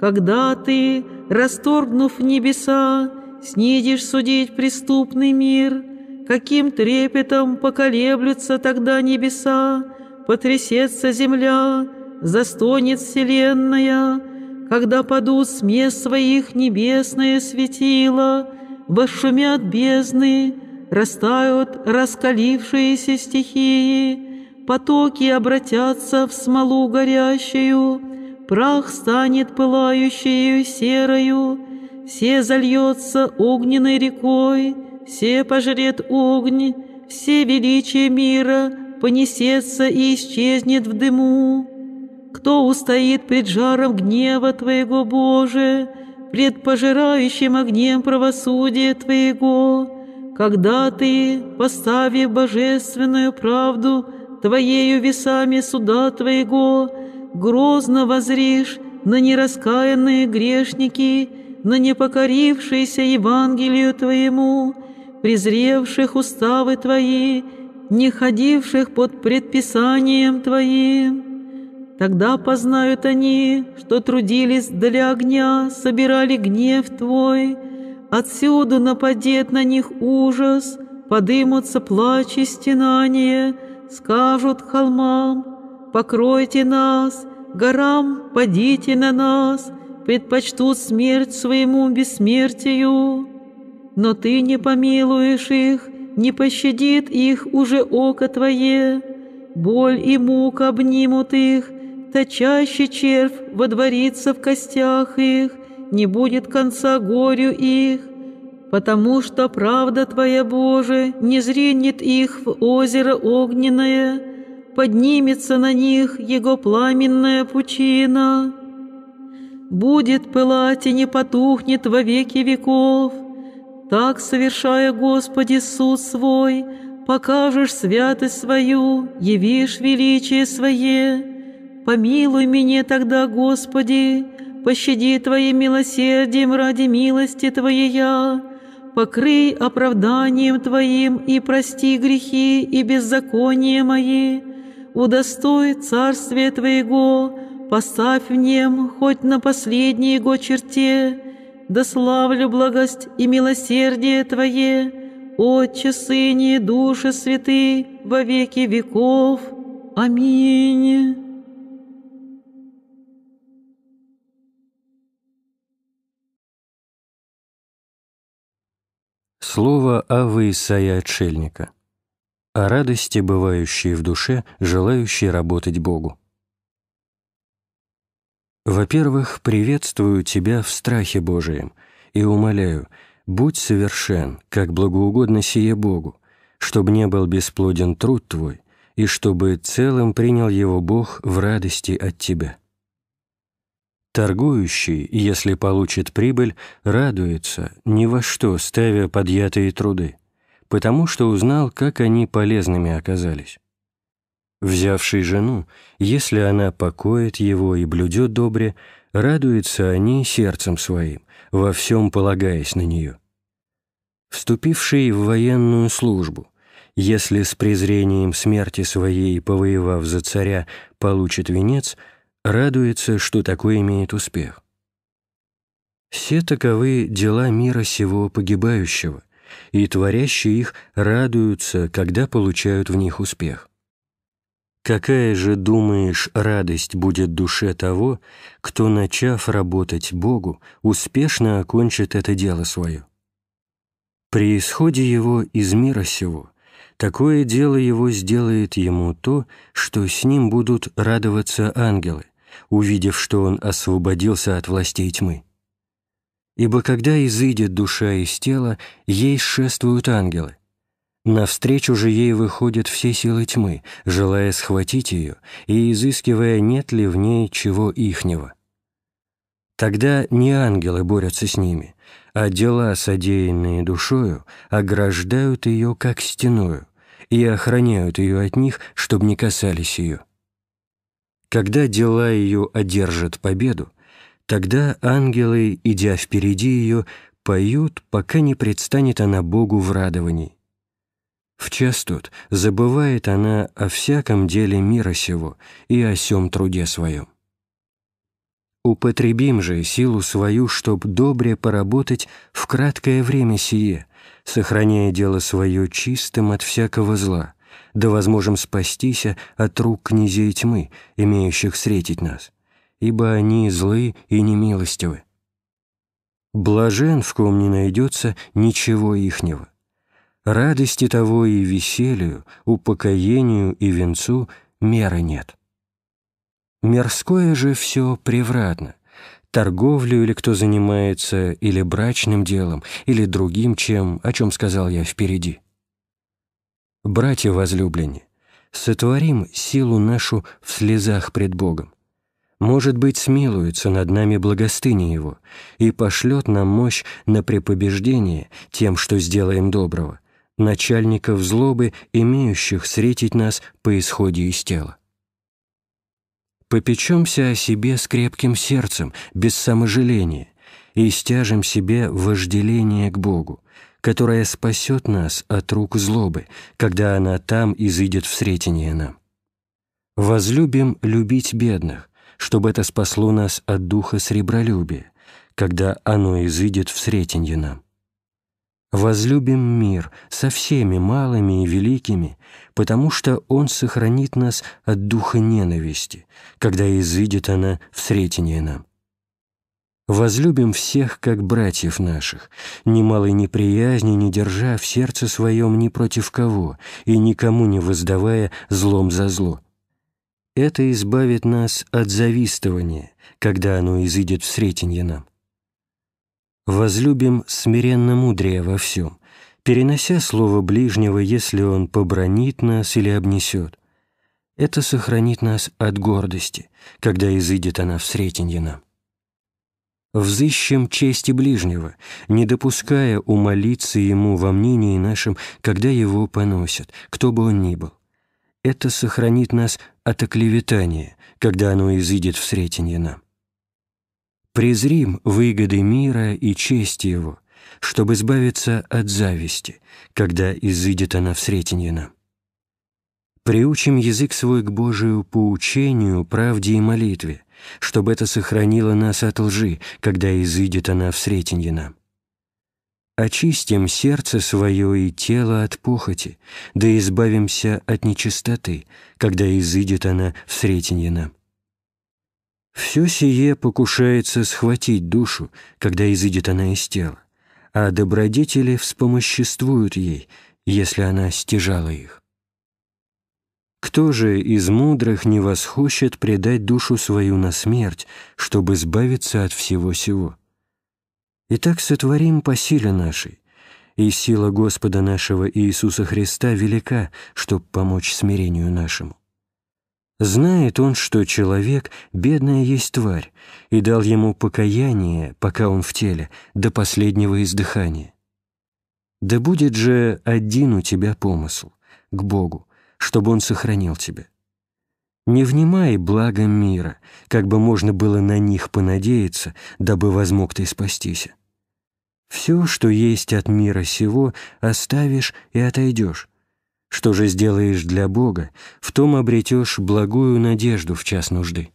когда Ты, расторгнув небеса, снидишь судить преступный мир, каким трепетом поколеблются тогда небеса, потрясется земля, застонет вселенная, когда падут с мест своих небесные светила, вошумят бездны, растают раскалившиеся стихии, потоки обратятся в смолу горящую, прах станет пылающей серою, все зальется огненной рекой, все пожрет огонь, все величие мира понесется и исчезнет в дыму. Кто устоит пред жаром гнева Твоего, Боже, пред пожирающим огнем правосудия Твоего, когда Ты, поставив божественную правду Твоею весами суда Твоего, грозно возришь на нераскаянные грешники на непокорившиеся Евангелию Твоему, презревших уставы Твои, не ходивших под предписанием Твоим. Тогда познают они, что трудились для огня, собирали гнев Твой, отсюда нападет на них ужас, подымутся плач и стенания, скажут холмам, покройте нас, горам, падите на нас, предпочтут смерть своему бессмертию, но Ты не помилуешь их, не пощадит их уже око Твое, боль и мука обнимут их, точащий червь водворится в костях их, не будет конца горю их, потому что правда Твоя, Боже, не зренет их в озеро огненное, поднимется на них Его пламенная пучина. Будет пылать и не потухнет во веки веков. Так, совершая, Господи, суд свой, покажешь святость свою, явишь величие свое. Помилуй меня тогда, Господи, пощади Твоим милосердием ради милости Твоей я, покрый оправданием Твоим и прости грехи и беззакония мои, удостой царствия Твоего, поставь в нем хоть на последней его черте, да славлю благость и милосердие Твое, Отче, Сыне, Душе Святый, во веки веков. Аминь.
Слово Авы Исаия Отшельника. О радости, бывающей в душе, желающей работать Богу. Во-первых, приветствую тебя в страхе Божием и умоляю, будь совершен, как благоугодно сие Богу, чтобы не был бесплоден труд твой, и чтобы целым принял его Бог в радости от тебя. Торгующий, если получит прибыль, радуется, ни во что ставя подъятые труды, потому что узнал, как они полезными оказались. Взявший жену, если она покоит его и блюдет добре, радуется о ней сердцем своим, во всем полагаясь на нее. Вступивший в военную службу, если с презрением смерти своей, повоевав за царя, получит венец – радуется, что такой имеет успех. Все таковы дела мира сего погибающего, и творящие их радуются, когда получают в них успех. Какая же, думаешь, радость будет душе того, кто, начав работать Богу, успешно окончит это дело свое? При исходе его из мира сего такое дело его сделает ему то, что с ним будут радоваться ангелы, увидев, что он освободился от властей тьмы. Ибо когда изыдет душа из тела, ей шествуют ангелы. Навстречу же ей выходят все силы тьмы, желая схватить ее и изыскивая, нет ли в ней чего ихнего. Тогда не ангелы борются с ними, а дела, содеянные душою, ограждают ее как стеною и охраняют ее от них, чтобы не касались ее. Когда дела ее одержат победу, тогда ангелы, идя впереди ее, поют, пока не предстанет она Богу в радовании. В час тот забывает она о всяком деле мира сего и о сем труде своем. Употребим же силу свою, чтоб добре поработать в краткое время сие, сохраняя дело свое чистым от всякого зла, да возможем спастися от рук князей тьмы, имеющих встретить нас, ибо они злы и немилостивы. Блажен, в ком не найдется ничего ихнего. Радости того и веселью, упокоению и венцу меры нет. Мирское же все превратно. Торговлю или кто занимается, или брачным делом, или другим чем, о чем сказал я впереди – Братья возлюбленные, сотворим силу нашу в слезах пред Богом. Может быть, смилуется над нами благостыня Его и пошлет нам мощь на препобеждение тем, что сделаем доброго, начальников злобы, имеющих встретить нас по исходе из тела. Попечемся о себе с крепким сердцем, без саможаления, и стяжем себе вожделение к Богу, которая спасет нас от рук злобы, когда она там изыдет в сретение нам. Возлюбим любить бедных, чтобы это спасло нас от духа сребролюбия, когда оно изыдет в сретенье нам. Возлюбим мир со всеми малыми и великими, потому что он сохранит нас от духа ненависти, когда изыдет она в сретение нам. Возлюбим всех, как братьев наших, немалой неприязни не держа в сердце своем ни против кого и никому не воздавая злом за зло. Это избавит нас от завистования, когда оно изыдет в сретенье нам. Возлюбим смиренно мудрее во всем, перенося слово ближнего, если он побронит нас или обнесет. Это сохранит нас от гордости, когда изыдет она в сретенье нам взыщем чести ближнего, не допуская умолиться ему во мнении нашем, когда его поносят, кто бы он ни был. Это сохранит нас от оклеветания, когда оно изыдет в сретенье нам. Презрим выгоды мира и чести его, чтобы избавиться от зависти, когда изыдет она в сретенье нам. Приучим язык свой к Божию поучению, правде и молитве, чтобы это сохранило нас от лжи, когда изыдет она в сретенье нам. Очистим сердце свое и тело от похоти, да избавимся от нечистоты, когда изыдет она в сретенье нам. Все сие покушается схватить душу, когда изыдет она из тела, а добродетели вспомоществуют ей, если она стяжала их. Кто же из мудрых не восхочет предать душу свою на смерть, чтобы избавиться от всего сего? Итак, сотворим по силе нашей, и сила Господа нашего Иисуса Христа велика, чтоб помочь смирению нашему. Знает он, что человек — бедная есть тварь, и дал ему покаяние, пока он в теле, до последнего издыхания. Да будет же один у тебя помысл — к Богу, чтобы Он сохранил тебя. Не внимай благом мира, как бы можно было на них понадеяться, дабы возмог ты спастися. Все, что есть от мира сего, оставишь и отойдешь. Что же сделаешь для Бога, в том обретешь благую надежду в час нужды.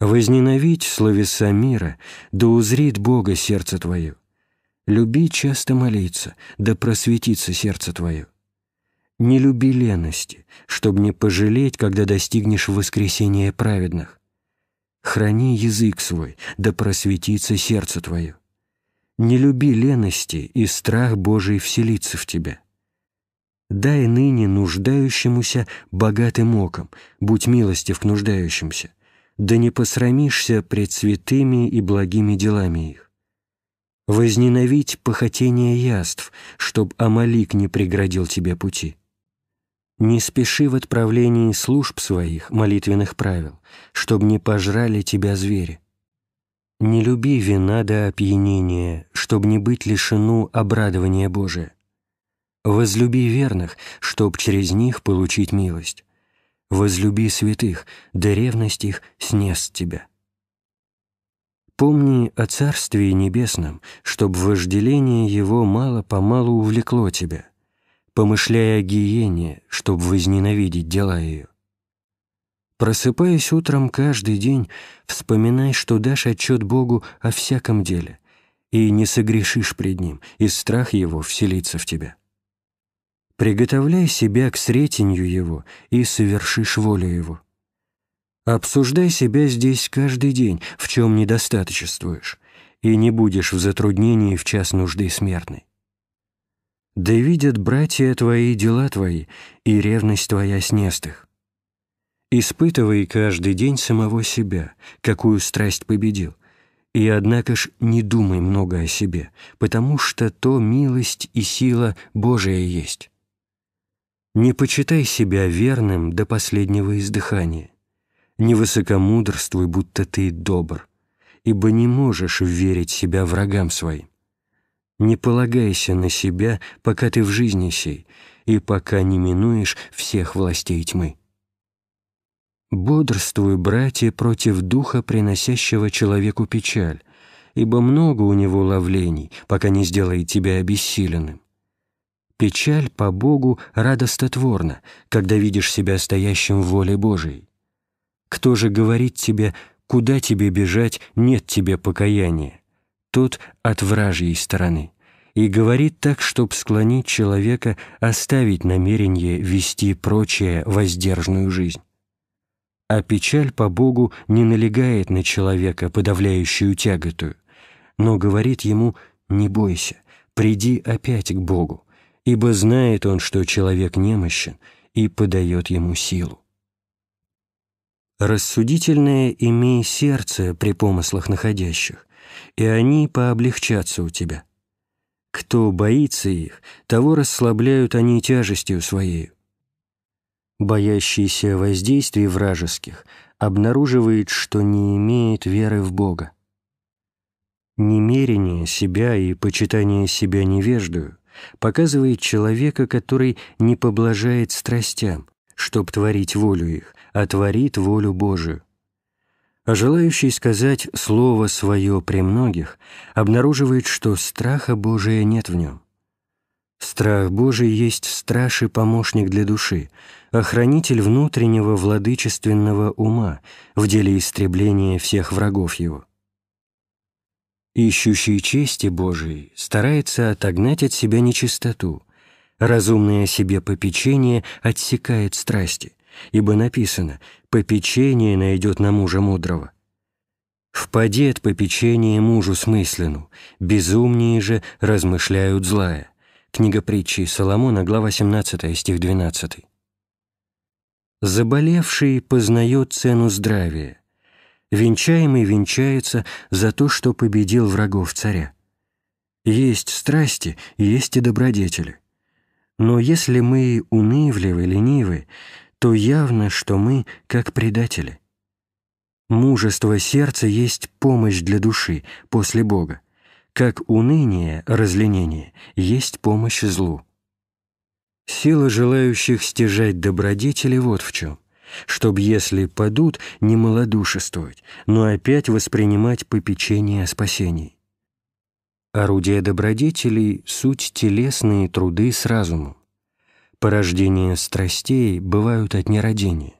Возненавидь словеса мира, да узрит Бога сердце твое. Люби часто молиться, да просветится сердце твое. Не люби лености, чтобы не пожалеть, когда достигнешь воскресения праведных. Храни язык свой, да просветится сердце твое. Не люби лености, и страх Божий вселится в тебя. Дай ныне нуждающемуся богатым оком, будь милостив к нуждающимся, да не посрамишься пред святыми и благими делами их. Возненавидь похотение яств, чтоб Амалик не преградил тебе пути. Не спеши в отправлении служб своих, молитвенных правил, чтобы не пожрали тебя звери. Не люби вина до опьянения, чтобы не быть лишену обрадования Божия. Возлюби верных, чтоб через них получить милость. Возлюби святых, да ревность их снест тебя. Помни о Царстве Небесном, чтоб вожделение его мало-помалу увлекло тебя помышляя о гиене, чтобы возненавидеть дела ее. Просыпаясь утром каждый день, вспоминай, что дашь отчет Богу о всяком деле, и не согрешишь пред Ним, и страх Его вселится в тебя. Приготовляй себя к сретенью Его и совершишь волю Его. Обсуждай себя здесь каждый день, в чем недостаточествуешь, и не будешь в затруднении в час нужды смертной. Да видят братья твои дела твои, и ревность твоя снест их. Испытывай каждый день самого себя, какую страсть победил, и, однако ж, не думай много о себе, потому что то милость и сила Божия есть. Не почитай себя верным до последнего издыхания, не высокомудрствуй, будто ты добр, ибо не можешь верить себя врагам своим. Не полагайся на себя, пока ты в жизни сей, и пока не минуешь всех властей тьмы. Бодрствуй, братья, против духа, приносящего человеку печаль, ибо много у него ловлений, пока не сделает тебя обессиленным. Печаль по Богу радостотворна, когда видишь себя стоящим в воле Божией. Кто же говорит тебе, куда тебе бежать, нет тебе покаяния? тот от вражьей стороны, и говорит так, чтоб склонить человека оставить намерение вести прочее воздержную жизнь. А печаль по Богу не налегает на человека, подавляющую тяготую, но говорит ему «не бойся, приди опять к Богу, ибо знает он, что человек немощен, и подает ему силу». Рассудительное имей сердце при помыслах находящих, и они пооблегчатся у тебя. Кто боится их, того расслабляют они тяжестью своей. Боящийся воздействий вражеских обнаруживает, что не имеет веры в Бога. Немерение себя и почитание себя невеждою показывает человека, который не поблажает страстям, чтоб творить волю их, а творит волю Божию. А желающий сказать слово свое при многих обнаруживает, что страха Божия нет в нем. Страх Божий есть страж и помощник для души, охранитель внутреннего владычественного ума в деле истребления всех врагов его ищущий чести Божией, старается отогнать от себя нечистоту. Разумное себе попечение отсекает страсти, ибо написано «попечение найдет на мужа мудрого». «Впади от попечения мужу смысленну, безумнее же размышляют злая». Книга притчи Соломона, глава 17, стих 12. «Заболевший познает цену здравия, венчаемый венчается за то, что победил врагов царя. Есть страсти, есть и добродетели. Но если мы унывливы, ленивы, то явно, что мы как предатели. Мужество сердца есть помощь для души после Бога, как уныние, разленение есть помощь злу. Сила желающих стяжать добродетели вот в чем чтобы, если падут, не малодушествовать, но опять воспринимать попечение о спасении. Орудия добродетелей — суть телесные труды с разумом. Порождения страстей бывают от нерадения.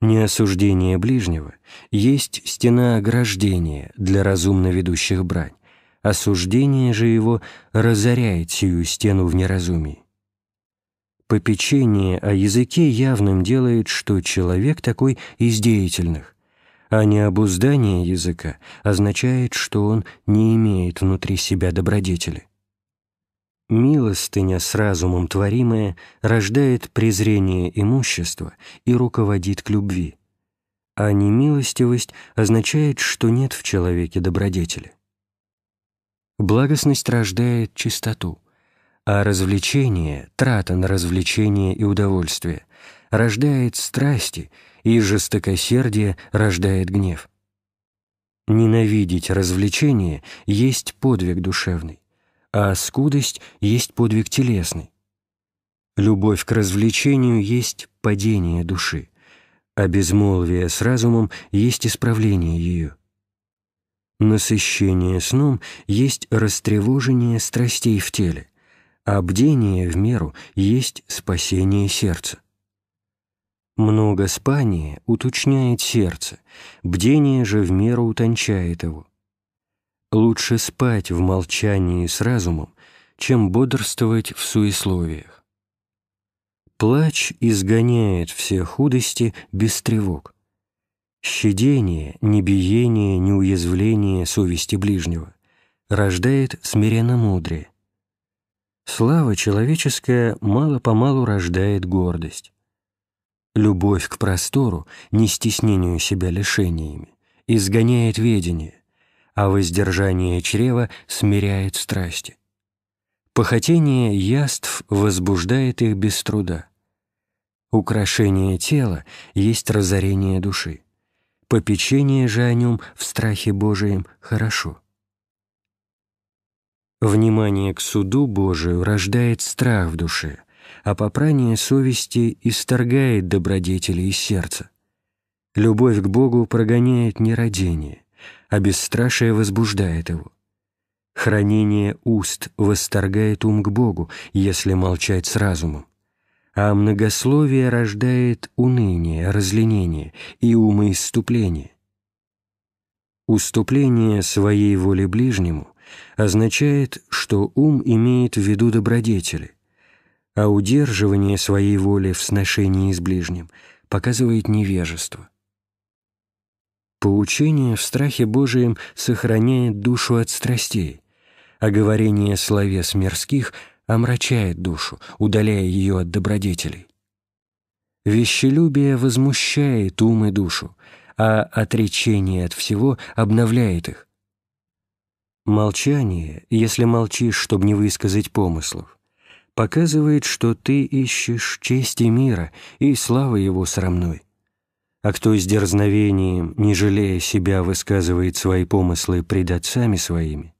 Неосуждение ближнего есть стена ограждения для разумно ведущих брань, осуждение же его разоряет сию стену в неразумии. Попечение о языке явным делает, что человек такой из деятельных, а необуздание языка означает, что он не имеет внутри себя добродетели. Милостыня с разумом творимая рождает презрение имущества и руководит к любви, а немилостивость означает, что нет в человеке добродетели. Благостность рождает чистоту – а развлечение, трата на развлечение и удовольствие, рождает страсти, и жестокосердие рождает гнев. Ненавидеть развлечение есть подвиг душевный, а скудость есть подвиг телесный. Любовь к развлечению есть падение души, а безмолвие с разумом есть исправление ее. Насыщение сном есть растревожение страстей в теле, а бдение в меру есть спасение сердца. Много спания уточняет сердце, бдение же в меру утончает его. Лучше спать в молчании с разумом, чем бодрствовать в суесловиях. Плач изгоняет все худости без тревог. Щадение, небиение, неуязвление совести ближнего рождает смиренно мудрее. Слава человеческая мало-помалу рождает гордость. Любовь к простору, не стеснению себя лишениями, изгоняет ведение, а воздержание чрева смиряет страсти. Похотение яств возбуждает их без труда. Украшение тела есть разорение души. Попечение же о нем в страхе Божием хорошо. Внимание к суду Божию рождает страх в душе, а попрание совести исторгает добродетели из сердца. Любовь к Богу прогоняет нерадение, а бесстрашие возбуждает его. Хранение уст восторгает ум к Богу, если молчать с разумом, а многословие рождает уныние, разленение и умоиступление. Уступление своей воле ближнему означает, что ум имеет в виду добродетели, а удерживание своей воли в сношении с ближним показывает невежество. Поучение в страхе Божием сохраняет душу от страстей, а говорение словес мирских омрачает душу, удаляя ее от добродетелей. Вещелюбие возмущает ум и душу, а отречение от всего обновляет их. Молчание, если молчишь, чтобы не высказать помыслов, показывает, что ты ищешь чести мира и славы его срамной. А кто с дерзновением, не жалея себя, высказывает свои помыслы пред отцами своими,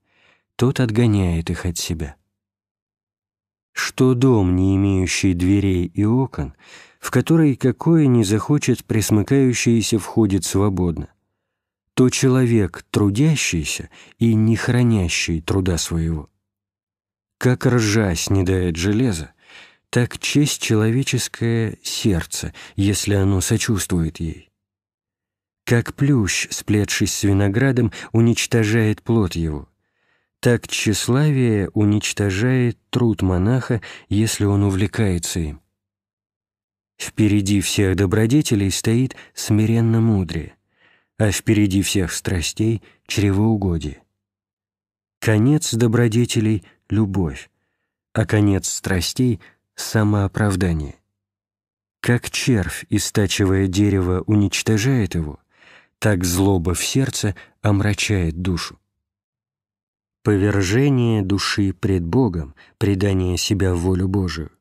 тот отгоняет их от себя. Что дом, не имеющий дверей и окон, в который какое не захочет присмыкающийся входит свободно, то человек, трудящийся и не хранящий труда своего. Как ржа снедает железо, так честь человеческое сердце, если оно сочувствует ей. Как плющ, сплетшись с виноградом, уничтожает плод его, так тщеславие уничтожает труд монаха, если он увлекается им. Впереди всех добродетелей стоит смиренно мудрее, а впереди всех страстей — чревоугодие. Конец добродетелей — любовь, а конец страстей — самооправдание. Как червь, истачивая дерево, уничтожает его, так злоба в сердце омрачает душу. Повержение души пред Богом, предание себя в волю Божию,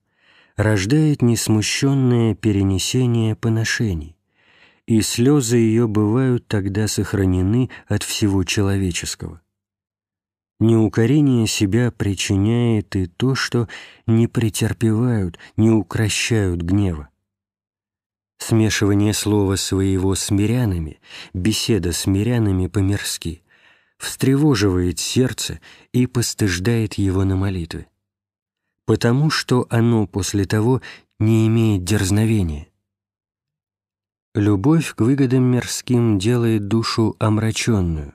рождает несмущенное перенесение поношений, и слезы ее бывают тогда сохранены от всего человеческого. Неукорение себя причиняет и то, что не претерпевают, не укращают гнева. Смешивание слова своего с мирянами, беседа с мирянами по-мирски, встревоживает сердце и постыждает его на молитве потому что оно после того не имеет дерзновения. Любовь к выгодам мирским делает душу омраченную,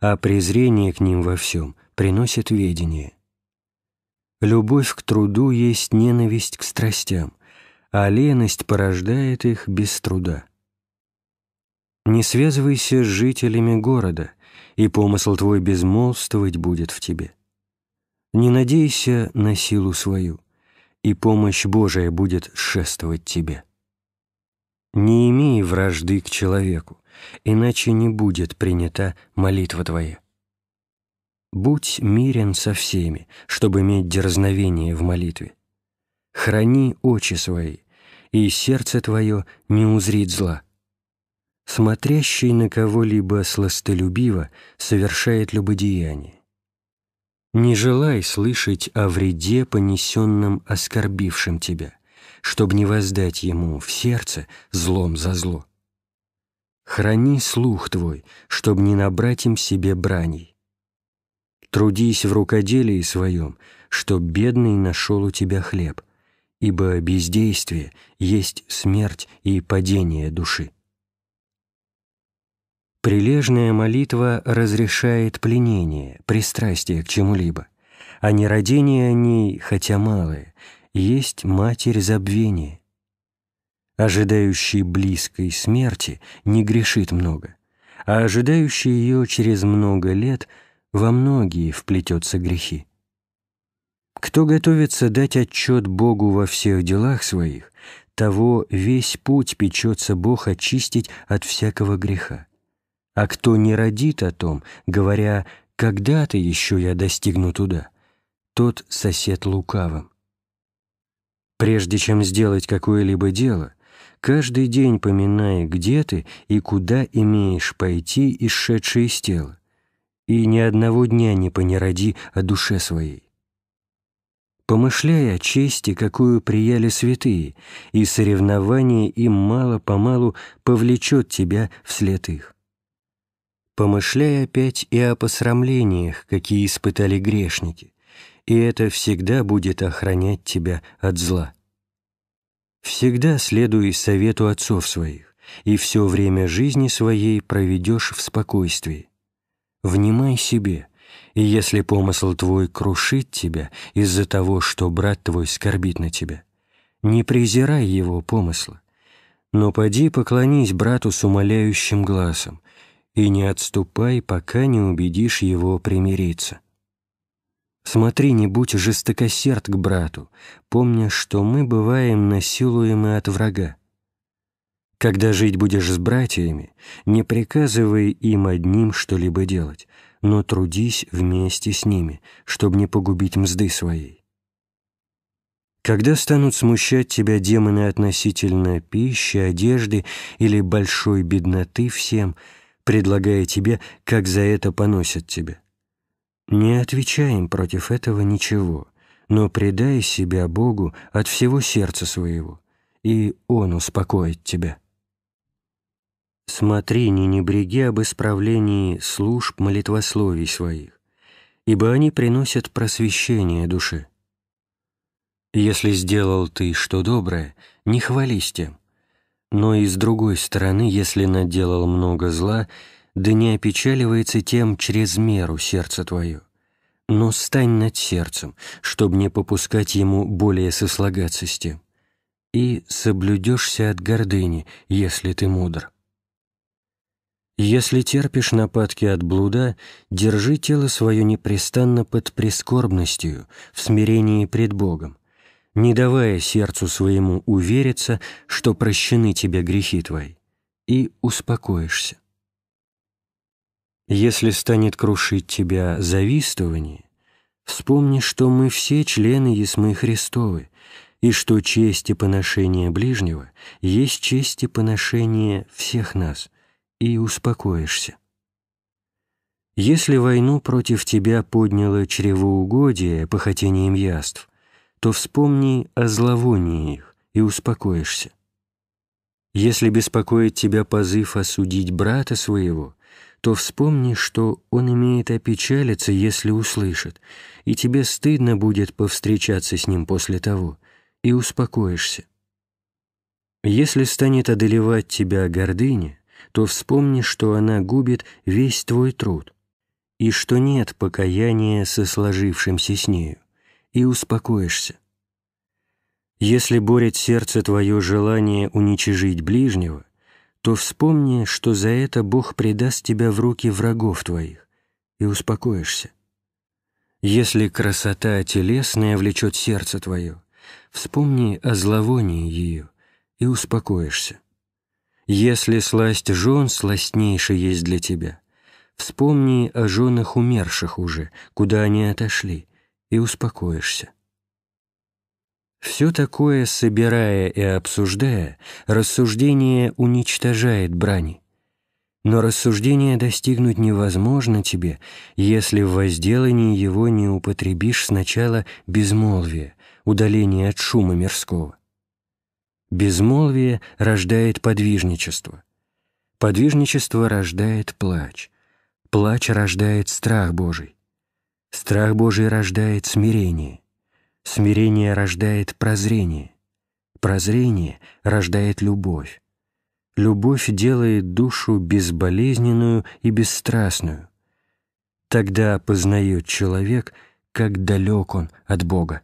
а презрение к ним во всем приносит ведение. Любовь к труду есть ненависть к страстям, а леность порождает их без труда. Не связывайся с жителями города, и помысл твой безмолвствовать будет в тебе. Не надейся на силу свою, и помощь Божия будет шествовать тебе. Не имей вражды к человеку, иначе не будет принята молитва твоя. Будь мирен со всеми, чтобы иметь дерзновение в молитве. Храни очи свои, и сердце твое не узрит зла. Смотрящий на кого-либо сластолюбиво совершает любодеяние. Не желай слышать о вреде, понесенном оскорбившим тебя, чтобы не воздать ему в сердце злом за зло. Храни слух твой, чтобы не набрать им себе браней. Трудись в рукоделии своем, чтоб бедный нашел у тебя хлеб, ибо бездействие есть смерть и падение души. Прилежная молитва разрешает пленение, пристрастие к чему-либо, а нерадение о ней, хотя малое, есть матерь забвения. Ожидающий близкой смерти не грешит много, а ожидающий ее через много лет во многие вплетется грехи. Кто готовится дать отчет Богу во всех делах своих, того весь путь печется Бог очистить от всякого греха. А кто не родит о том, говоря «когда-то еще я достигну туда», тот сосед лукавым. Прежде чем сделать какое-либо дело, каждый день поминай, где ты и куда имеешь пойти, исшедший из тела, и ни одного дня не понероди о душе своей. Помышляй о чести, какую прияли святые, и соревнование им мало-помалу повлечет тебя вслед их. Помышляй опять и о посрамлениях, какие испытали грешники, и это всегда будет охранять тебя от зла. Всегда следуй совету отцов своих, и все время жизни своей проведешь в спокойствии. Внимай себе, и если помысл твой крушит тебя из-за того, что брат твой скорбит на тебя, не презирай его помысла, Но поди поклонись брату с умоляющим глазом, и не отступай, пока не убедишь его примириться. Смотри, не будь жестокосерд к брату, помня, что мы бываем насилуемы от врага. Когда жить будешь с братьями, не приказывай им одним что-либо делать, но трудись вместе с ними, чтобы не погубить мзды своей. Когда станут смущать тебя демоны относительно пищи, одежды или большой бедноты всем, предлагая тебе, как за это поносят тебя, не отвечай им против этого ничего, но предай себя Богу от всего сердца своего, и Он успокоит тебя. Смотри, не небреги об исправлении служб молитвословий своих, ибо они приносят просвещение душе. Если сделал ты что доброе, не хвались тем. Но и с другой стороны, если наделал много зла, да не опечаливается тем через меру сердце твое. Но стань над сердцем, чтобы не попускать ему более сослагаться с тем. И соблюдешься от гордыни, если ты мудр. Если терпишь нападки от блуда, держи тело свое непрестанно под прискорбностью, в смирении пред Богом, не давая сердцу своему увериться, что прощены тебе грехи твои, и успокоишься. Если станет крушить тебя завистование, вспомни, что мы все члены Есмы Христовы, и что честь и поношение ближнего есть честь и поношение всех нас, и успокоишься. Если войну против тебя подняло чревоугодие похотением яств, то вспомни о зловонии их и успокоишься. Если беспокоит тебя позыв осудить брата своего, то вспомни, что он имеет опечалиться, если услышит, и тебе стыдно будет повстречаться с ним после того, и успокоишься. Если станет одолевать тебя гордыня, то вспомни, что она губит весь твой труд, и что нет покаяния со сложившимся с нею, и успокоишься. Если борет сердце твое желание уничижить ближнего, то вспомни, что за это Бог предаст тебя в руки врагов твоих, и успокоишься. Если красота телесная влечет сердце твое, вспомни о зловонии ее, и успокоишься. Если сласть жен сластнейшая есть для тебя, вспомни о женах умерших уже, куда они отошли, и успокоишься. Все такое, собирая и обсуждая, рассуждение уничтожает брани. Но рассуждение достигнуть невозможно тебе, если в возделании его не употребишь сначала безмолвие, удаление от шума мирского. Безмолвие рождает подвижничество. Подвижничество рождает плач. Плач рождает страх Божий. Страх Божий рождает смирение. Смирение рождает прозрение. Прозрение рождает любовь. Любовь делает душу безболезненную и бесстрастную. Тогда познает человек, как далек он от Бога.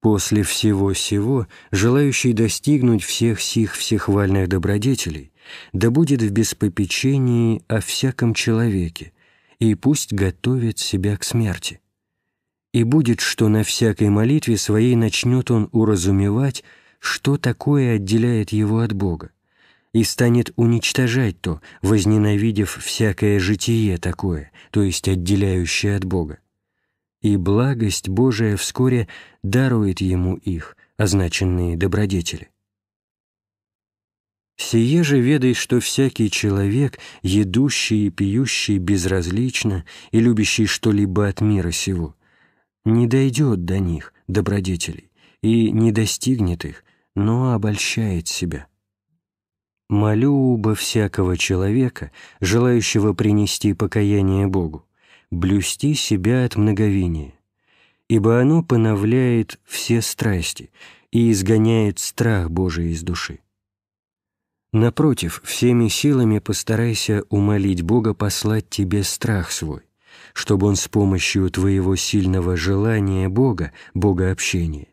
После всего сего, желающий достигнуть всех сих всехвальных добродетелей, да будет в беспопечении о всяком человеке, и пусть готовит себя к смерти. И будет, что на всякой молитве своей начнет он уразумевать, что такое отделяет его от Бога, и станет уничтожать то, возненавидев всякое житие такое, то есть отделяющее от Бога и благость Божия вскоре дарует ему их, означенные добродетели. Сие же ведай, что всякий человек, едущий и пьющий безразлично и любящий что-либо от мира сего, не дойдет до них, добродетелей, и не достигнет их, но обольщает себя. Молю оба всякого человека, желающего принести покаяние Богу, блюсти себя от многовения, ибо оно поновляет все страсти и изгоняет страх Божий из души. Напротив, всеми силами постарайся умолить Бога послать тебе страх свой, чтобы Он с помощью твоего сильного желания Бога, Бога общения,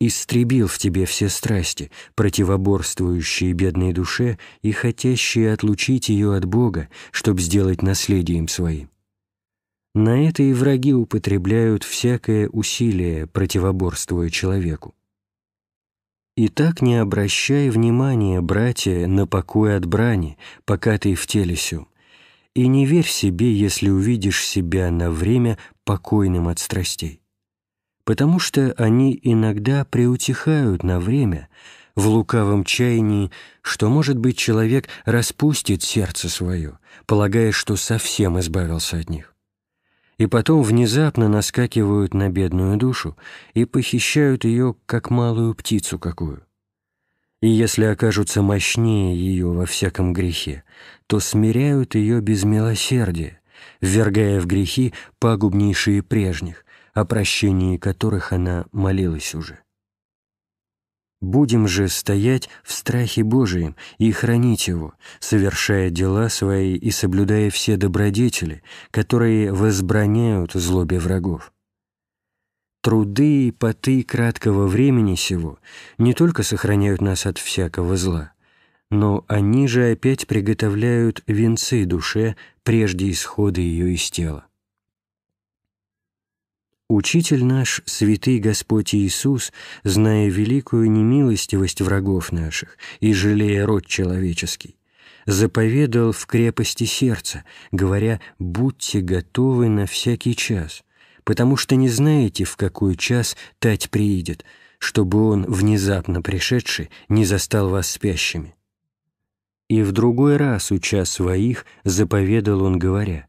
истребил в тебе все страсти, противоборствующие бедной душе и хотящие отлучить ее от Бога, чтобы сделать наследием своим. На это и враги употребляют всякое усилие, противоборствуя человеку. Итак, не обращай внимания, братья, на покой от брани, пока ты в теле сём, и не верь себе, если увидишь себя на время покойным от страстей потому что они иногда приутихают на время в лукавом чаянии, что, может быть, человек распустит сердце свое, полагая, что совсем избавился от них. И потом внезапно наскакивают на бедную душу и похищают ее, как малую птицу какую. И если окажутся мощнее ее во всяком грехе, то смиряют ее без милосердия, ввергая в грехи пагубнейшие прежних, о прощении которых она молилась уже. Будем же стоять в страхе Божием и хранить Его, совершая дела свои и соблюдая все добродетели, которые возбраняют злобе врагов. Труды и поты краткого времени сего не только сохраняют нас от всякого зла, но они же опять приготовляют венцы душе прежде исхода ее из тела. Учитель наш, святый Господь Иисус, зная великую немилостивость врагов наших и жалея род человеческий, заповедал в крепости сердца, говоря «будьте готовы на всякий час, потому что не знаете, в какой час тать приидет, чтобы он, внезапно пришедший, не застал вас спящими». И в другой раз, уча своих, заповедал он, говоря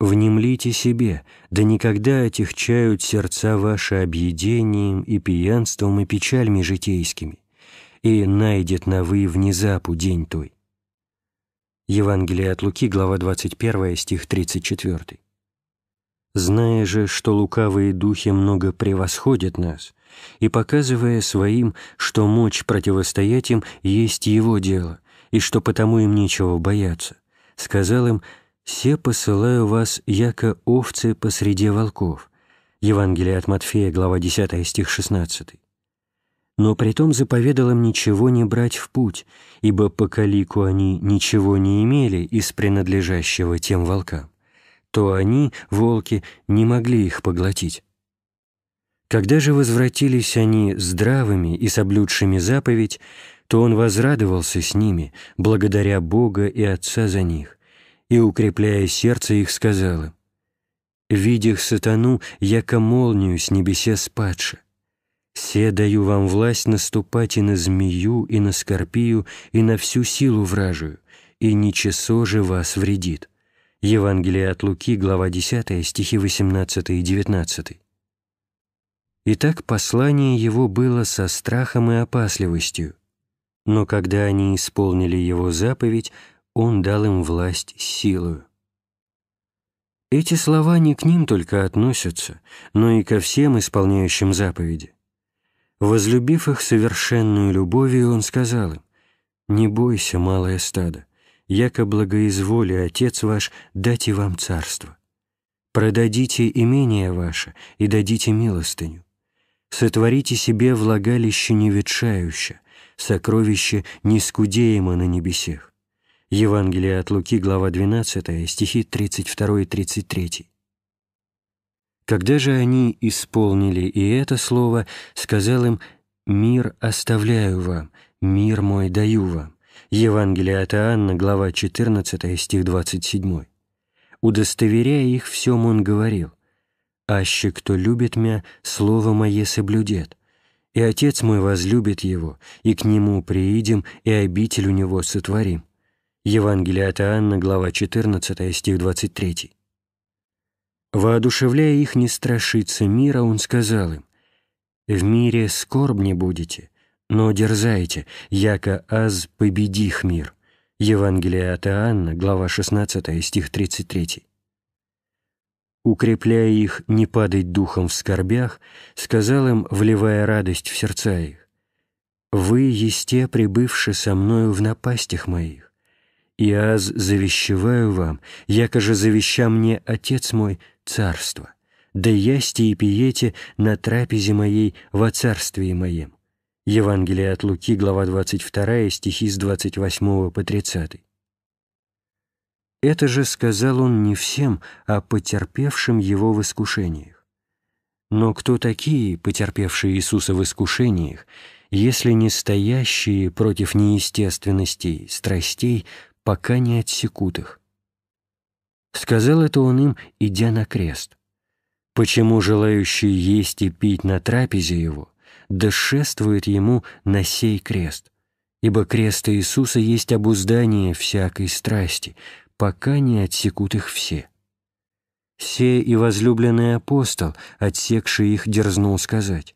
Внемлите себе, да никогда отягчают сердца ваши объедением и пьянством и печальми житейскими, и найдет на вы внезапу день той. Евангелие от Луки, глава 21, стих 34. «Зная же, что лукавые духи много превосходят нас, и показывая своим, что мочь противостоять им есть его дело, и что потому им нечего бояться, сказал им, «Се посылаю вас, яко овцы посреди волков». Евангелие от Матфея, глава 10, стих 16. Но притом заповедал им ничего не брать в путь, ибо по калику они ничего не имели из принадлежащего тем волкам, то они, волки, не могли их поглотить. Когда же возвратились они здравыми и соблюдшими заповедь, то он возрадовался с ними, благодаря Бога и Отца за них, и, укрепляя сердце их, сказала, «Видях сатану, яко молнию с небесе спадше. Се даю вам власть наступать и на змею, и на скорпию, и на всю силу вражию, и ничесо же вас вредит». Евангелие от Луки, глава 10, стихи 18 и 19. Итак, послание его было со страхом и опасливостью, но когда они исполнили его заповедь, он дал им власть силою. Эти слова не к ним только относятся, но и ко всем исполняющим заповеди. Возлюбив их совершенную любовью, он сказал им, «Не бойся, малое стадо, яко благоизволи Отец ваш дать и вам царство. Продадите имение ваше и дадите милостыню. Сотворите себе влагалище неветшающее, сокровище нескудеемо на небесех. Евангелие от Луки, глава 12, стихи 32 и 33. Когда же они исполнили и это слово, сказал им «Мир оставляю вам, мир мой даю вам». Евангелие от Иоанна, глава 14, стих 27. Удостоверяя их всем, он говорил «Аще кто любит мя, слово мое соблюдет, и Отец мой возлюбит его, и к нему приидем, и обитель у него сотворим». Евангелие от Иоанна, глава 14, стих 23. Воодушевляя их не страшиться мира, он сказал им, «В мире скорбни будете, но дерзайте, яко аз победих мир». Евангелие от Иоанна, глава 16, стих 33. Укрепляя их не падать духом в скорбях, сказал им, вливая радость в сердца их, «Вы, есте, прибывши со мною в напастях моих, и аз завещеваю вам, яко же завеща мне Отец мой царство, да ясте и пиете на трапезе моей во царствии моем». Евангелие от Луки, глава 22, стихи с 28 по 30. Это же сказал он не всем, а потерпевшим его в искушениях. Но кто такие, потерпевшие Иисуса в искушениях, если не стоящие против неестественностей, страстей, пока не отсекут их? Сказал это он им, идя на крест. Почему желающие есть и пить на трапезе его, да шествует ему на сей крест? Ибо крест Иисуса есть обуздание всякой страсти, пока не отсекут их все. Се и возлюбленный апостол, отсекший их, дерзнул сказать,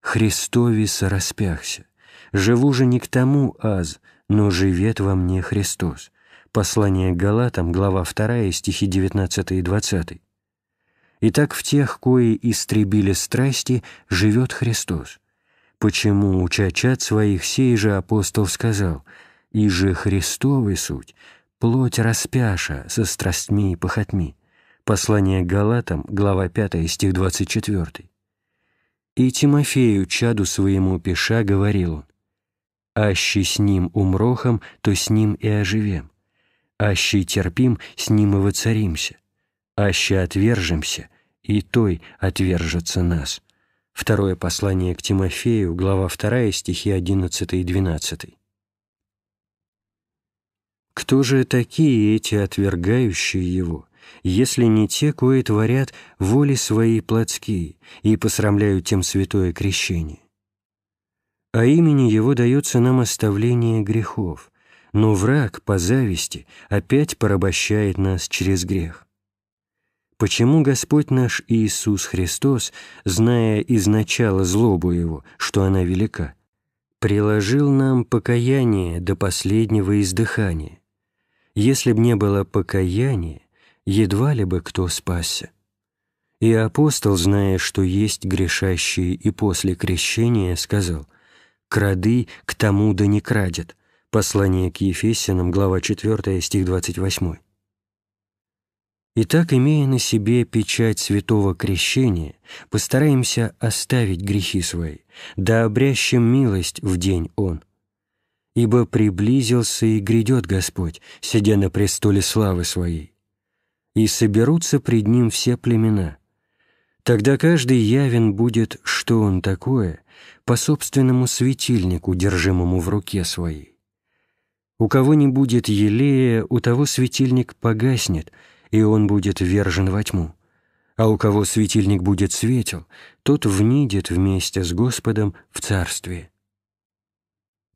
«Христови распяхся, живу же не к тому аз, но живет во мне Христос». Послание к Галатам, глава 2, стихи 19 и 20. Итак, в тех, кои истребили страсти, живет Христос. Почему, уча чад своих, сей же апостол сказал, «И же Христовый суть, плоть распяша со страстьми и похотьми». Послание к Галатам, глава 5, стих 24. И Тимофею, чаду своему пиша, говорил он, «Аще с ним умрохом, то с ним и оживем, аще терпим, с ним и воцаримся, аще отвержемся, и той отвержется нас». Второе послание к Тимофею, глава 2, стихи 11 и 12. Кто же такие эти отвергающие его, если не те, кои творят воли свои плотские и посрамляют тем святое крещение? А имени его дается нам оставление грехов, но враг по зависти опять порабощает нас через грех. Почему Господь наш Иисус Христос, зная изначала злобу Его, что она велика, приложил нам покаяние до последнего издыхания, если б не было покаяния, едва ли бы кто спасся. И апостол, зная, что есть грешащие и после крещения, сказал «Крады к тому да не крадет». Послание к Ефесянам, глава 4, стих 28. Итак, имея на себе печать святого крещения, постараемся оставить грехи свои, да обрящем милость в день Он – ибо приблизился и грядет Господь, сидя на престоле славы Своей. И соберутся пред Ним все племена. Тогда каждый явен будет, что Он такое, по собственному светильнику, держимому в руке Своей. У кого не будет елея, у того светильник погаснет, и он будет вержен во тьму. А у кого светильник будет светел, тот внидет вместе с Господом в Царствие.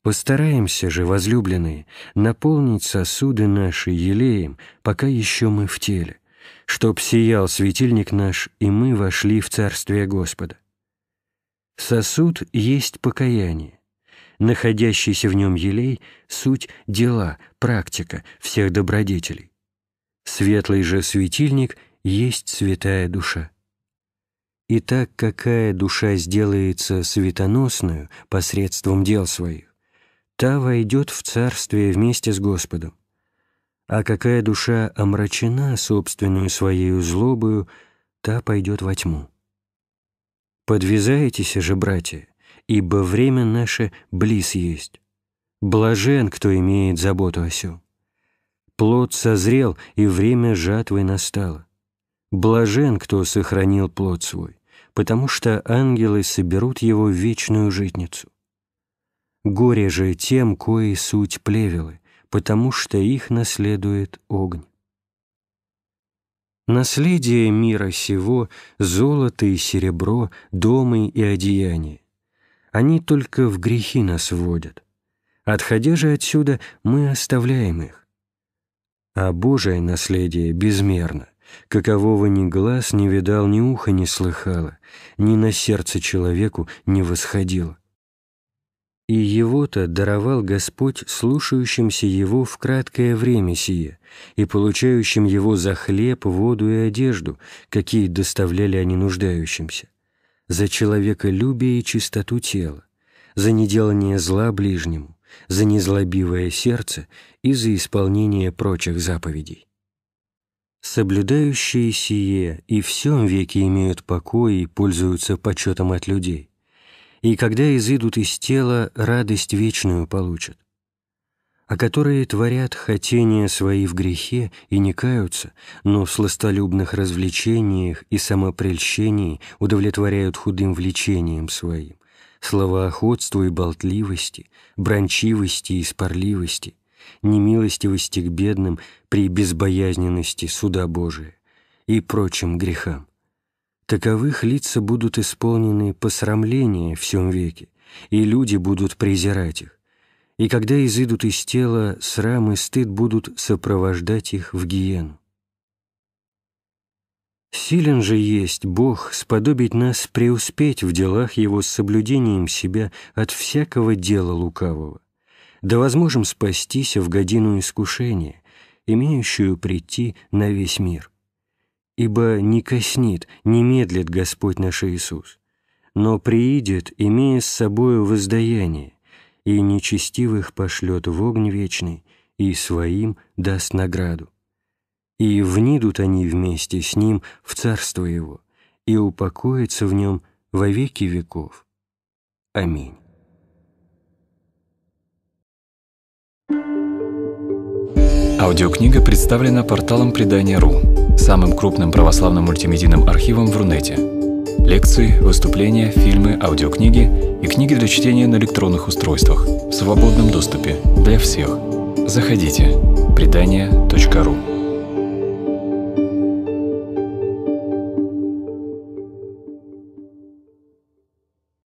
Постараемся же, возлюбленные, наполнить сосуды наши елеем, пока еще мы в теле, чтоб сиял светильник наш, и мы вошли в Царствие Господа. Сосуд есть покаяние. Находящийся в нем елей — суть дела, практика всех добродетелей. Светлый же светильник есть святая душа. Итак, какая душа сделается светоносную посредством дел своих, та войдет в царствие вместе с Господом. А какая душа омрачена собственную своей злобою, та пойдет во тьму. Подвязайтесь же, братья, ибо время наше близ есть. Блажен, кто имеет заботу о сём. Плод созрел, и время жатвы настало. Блажен, кто сохранил плод свой, потому что ангелы соберут его в вечную житницу. Горе же тем, кои суть плевелы, потому что их наследует огонь. Наследие мира сего — золото и серебро, домы и одеяния. Они только в грехи нас вводят. Отходя же отсюда, мы оставляем их. А Божие наследие безмерно, какового ни глаз не видал, ни ухо не слыхало, ни на сердце человеку не восходило. И его-то даровал Господь слушающимся Его в краткое время сие и получающим Его за хлеб, воду и одежду, какие доставляли они нуждающимся, за человеколюбие и чистоту тела, за неделание зла ближнему, за незлобивое сердце и за исполнение прочих заповедей. Соблюдающие сие и всем веке имеют покой и пользуются почетом от людей, и когда изыдут из тела, радость вечную получат а которые творят хотения свои в грехе и не каются, но в сластолюбных развлечениях и самопрельщении удовлетворяют худым влечением своим, словоохотству и болтливости, брончивости и спорливости, немилостивости к бедным при безбоязненности суда Божия и прочим грехам. Таковых лица будут исполнены посрамления в всем веке, и люди будут презирать их, и когда изыдут из тела, срам и стыд будут сопровождать их в гиену. Силен же есть Бог сподобить нас преуспеть в делах Его с соблюдением себя от всякого дела лукавого, да возможем спастись в годину искушения, имеющую прийти на весь мир. Ибо не коснит, не медлит Господь наш Иисус, но приидет, имея с собою воздаяние, и нечестивых пошлет в огонь вечный, и своим даст награду. И внидут они вместе с ним в царство его, и упокоятся в нем во веки веков. Аминь.
Аудиокнига представлена порталом Предания.ру, самым крупным православным мультимедийным архивом в Рунете. Лекции, выступления, фильмы, аудиокниги и книги для чтения на электронных устройствах в свободном доступе для всех. Заходите. Предания.ру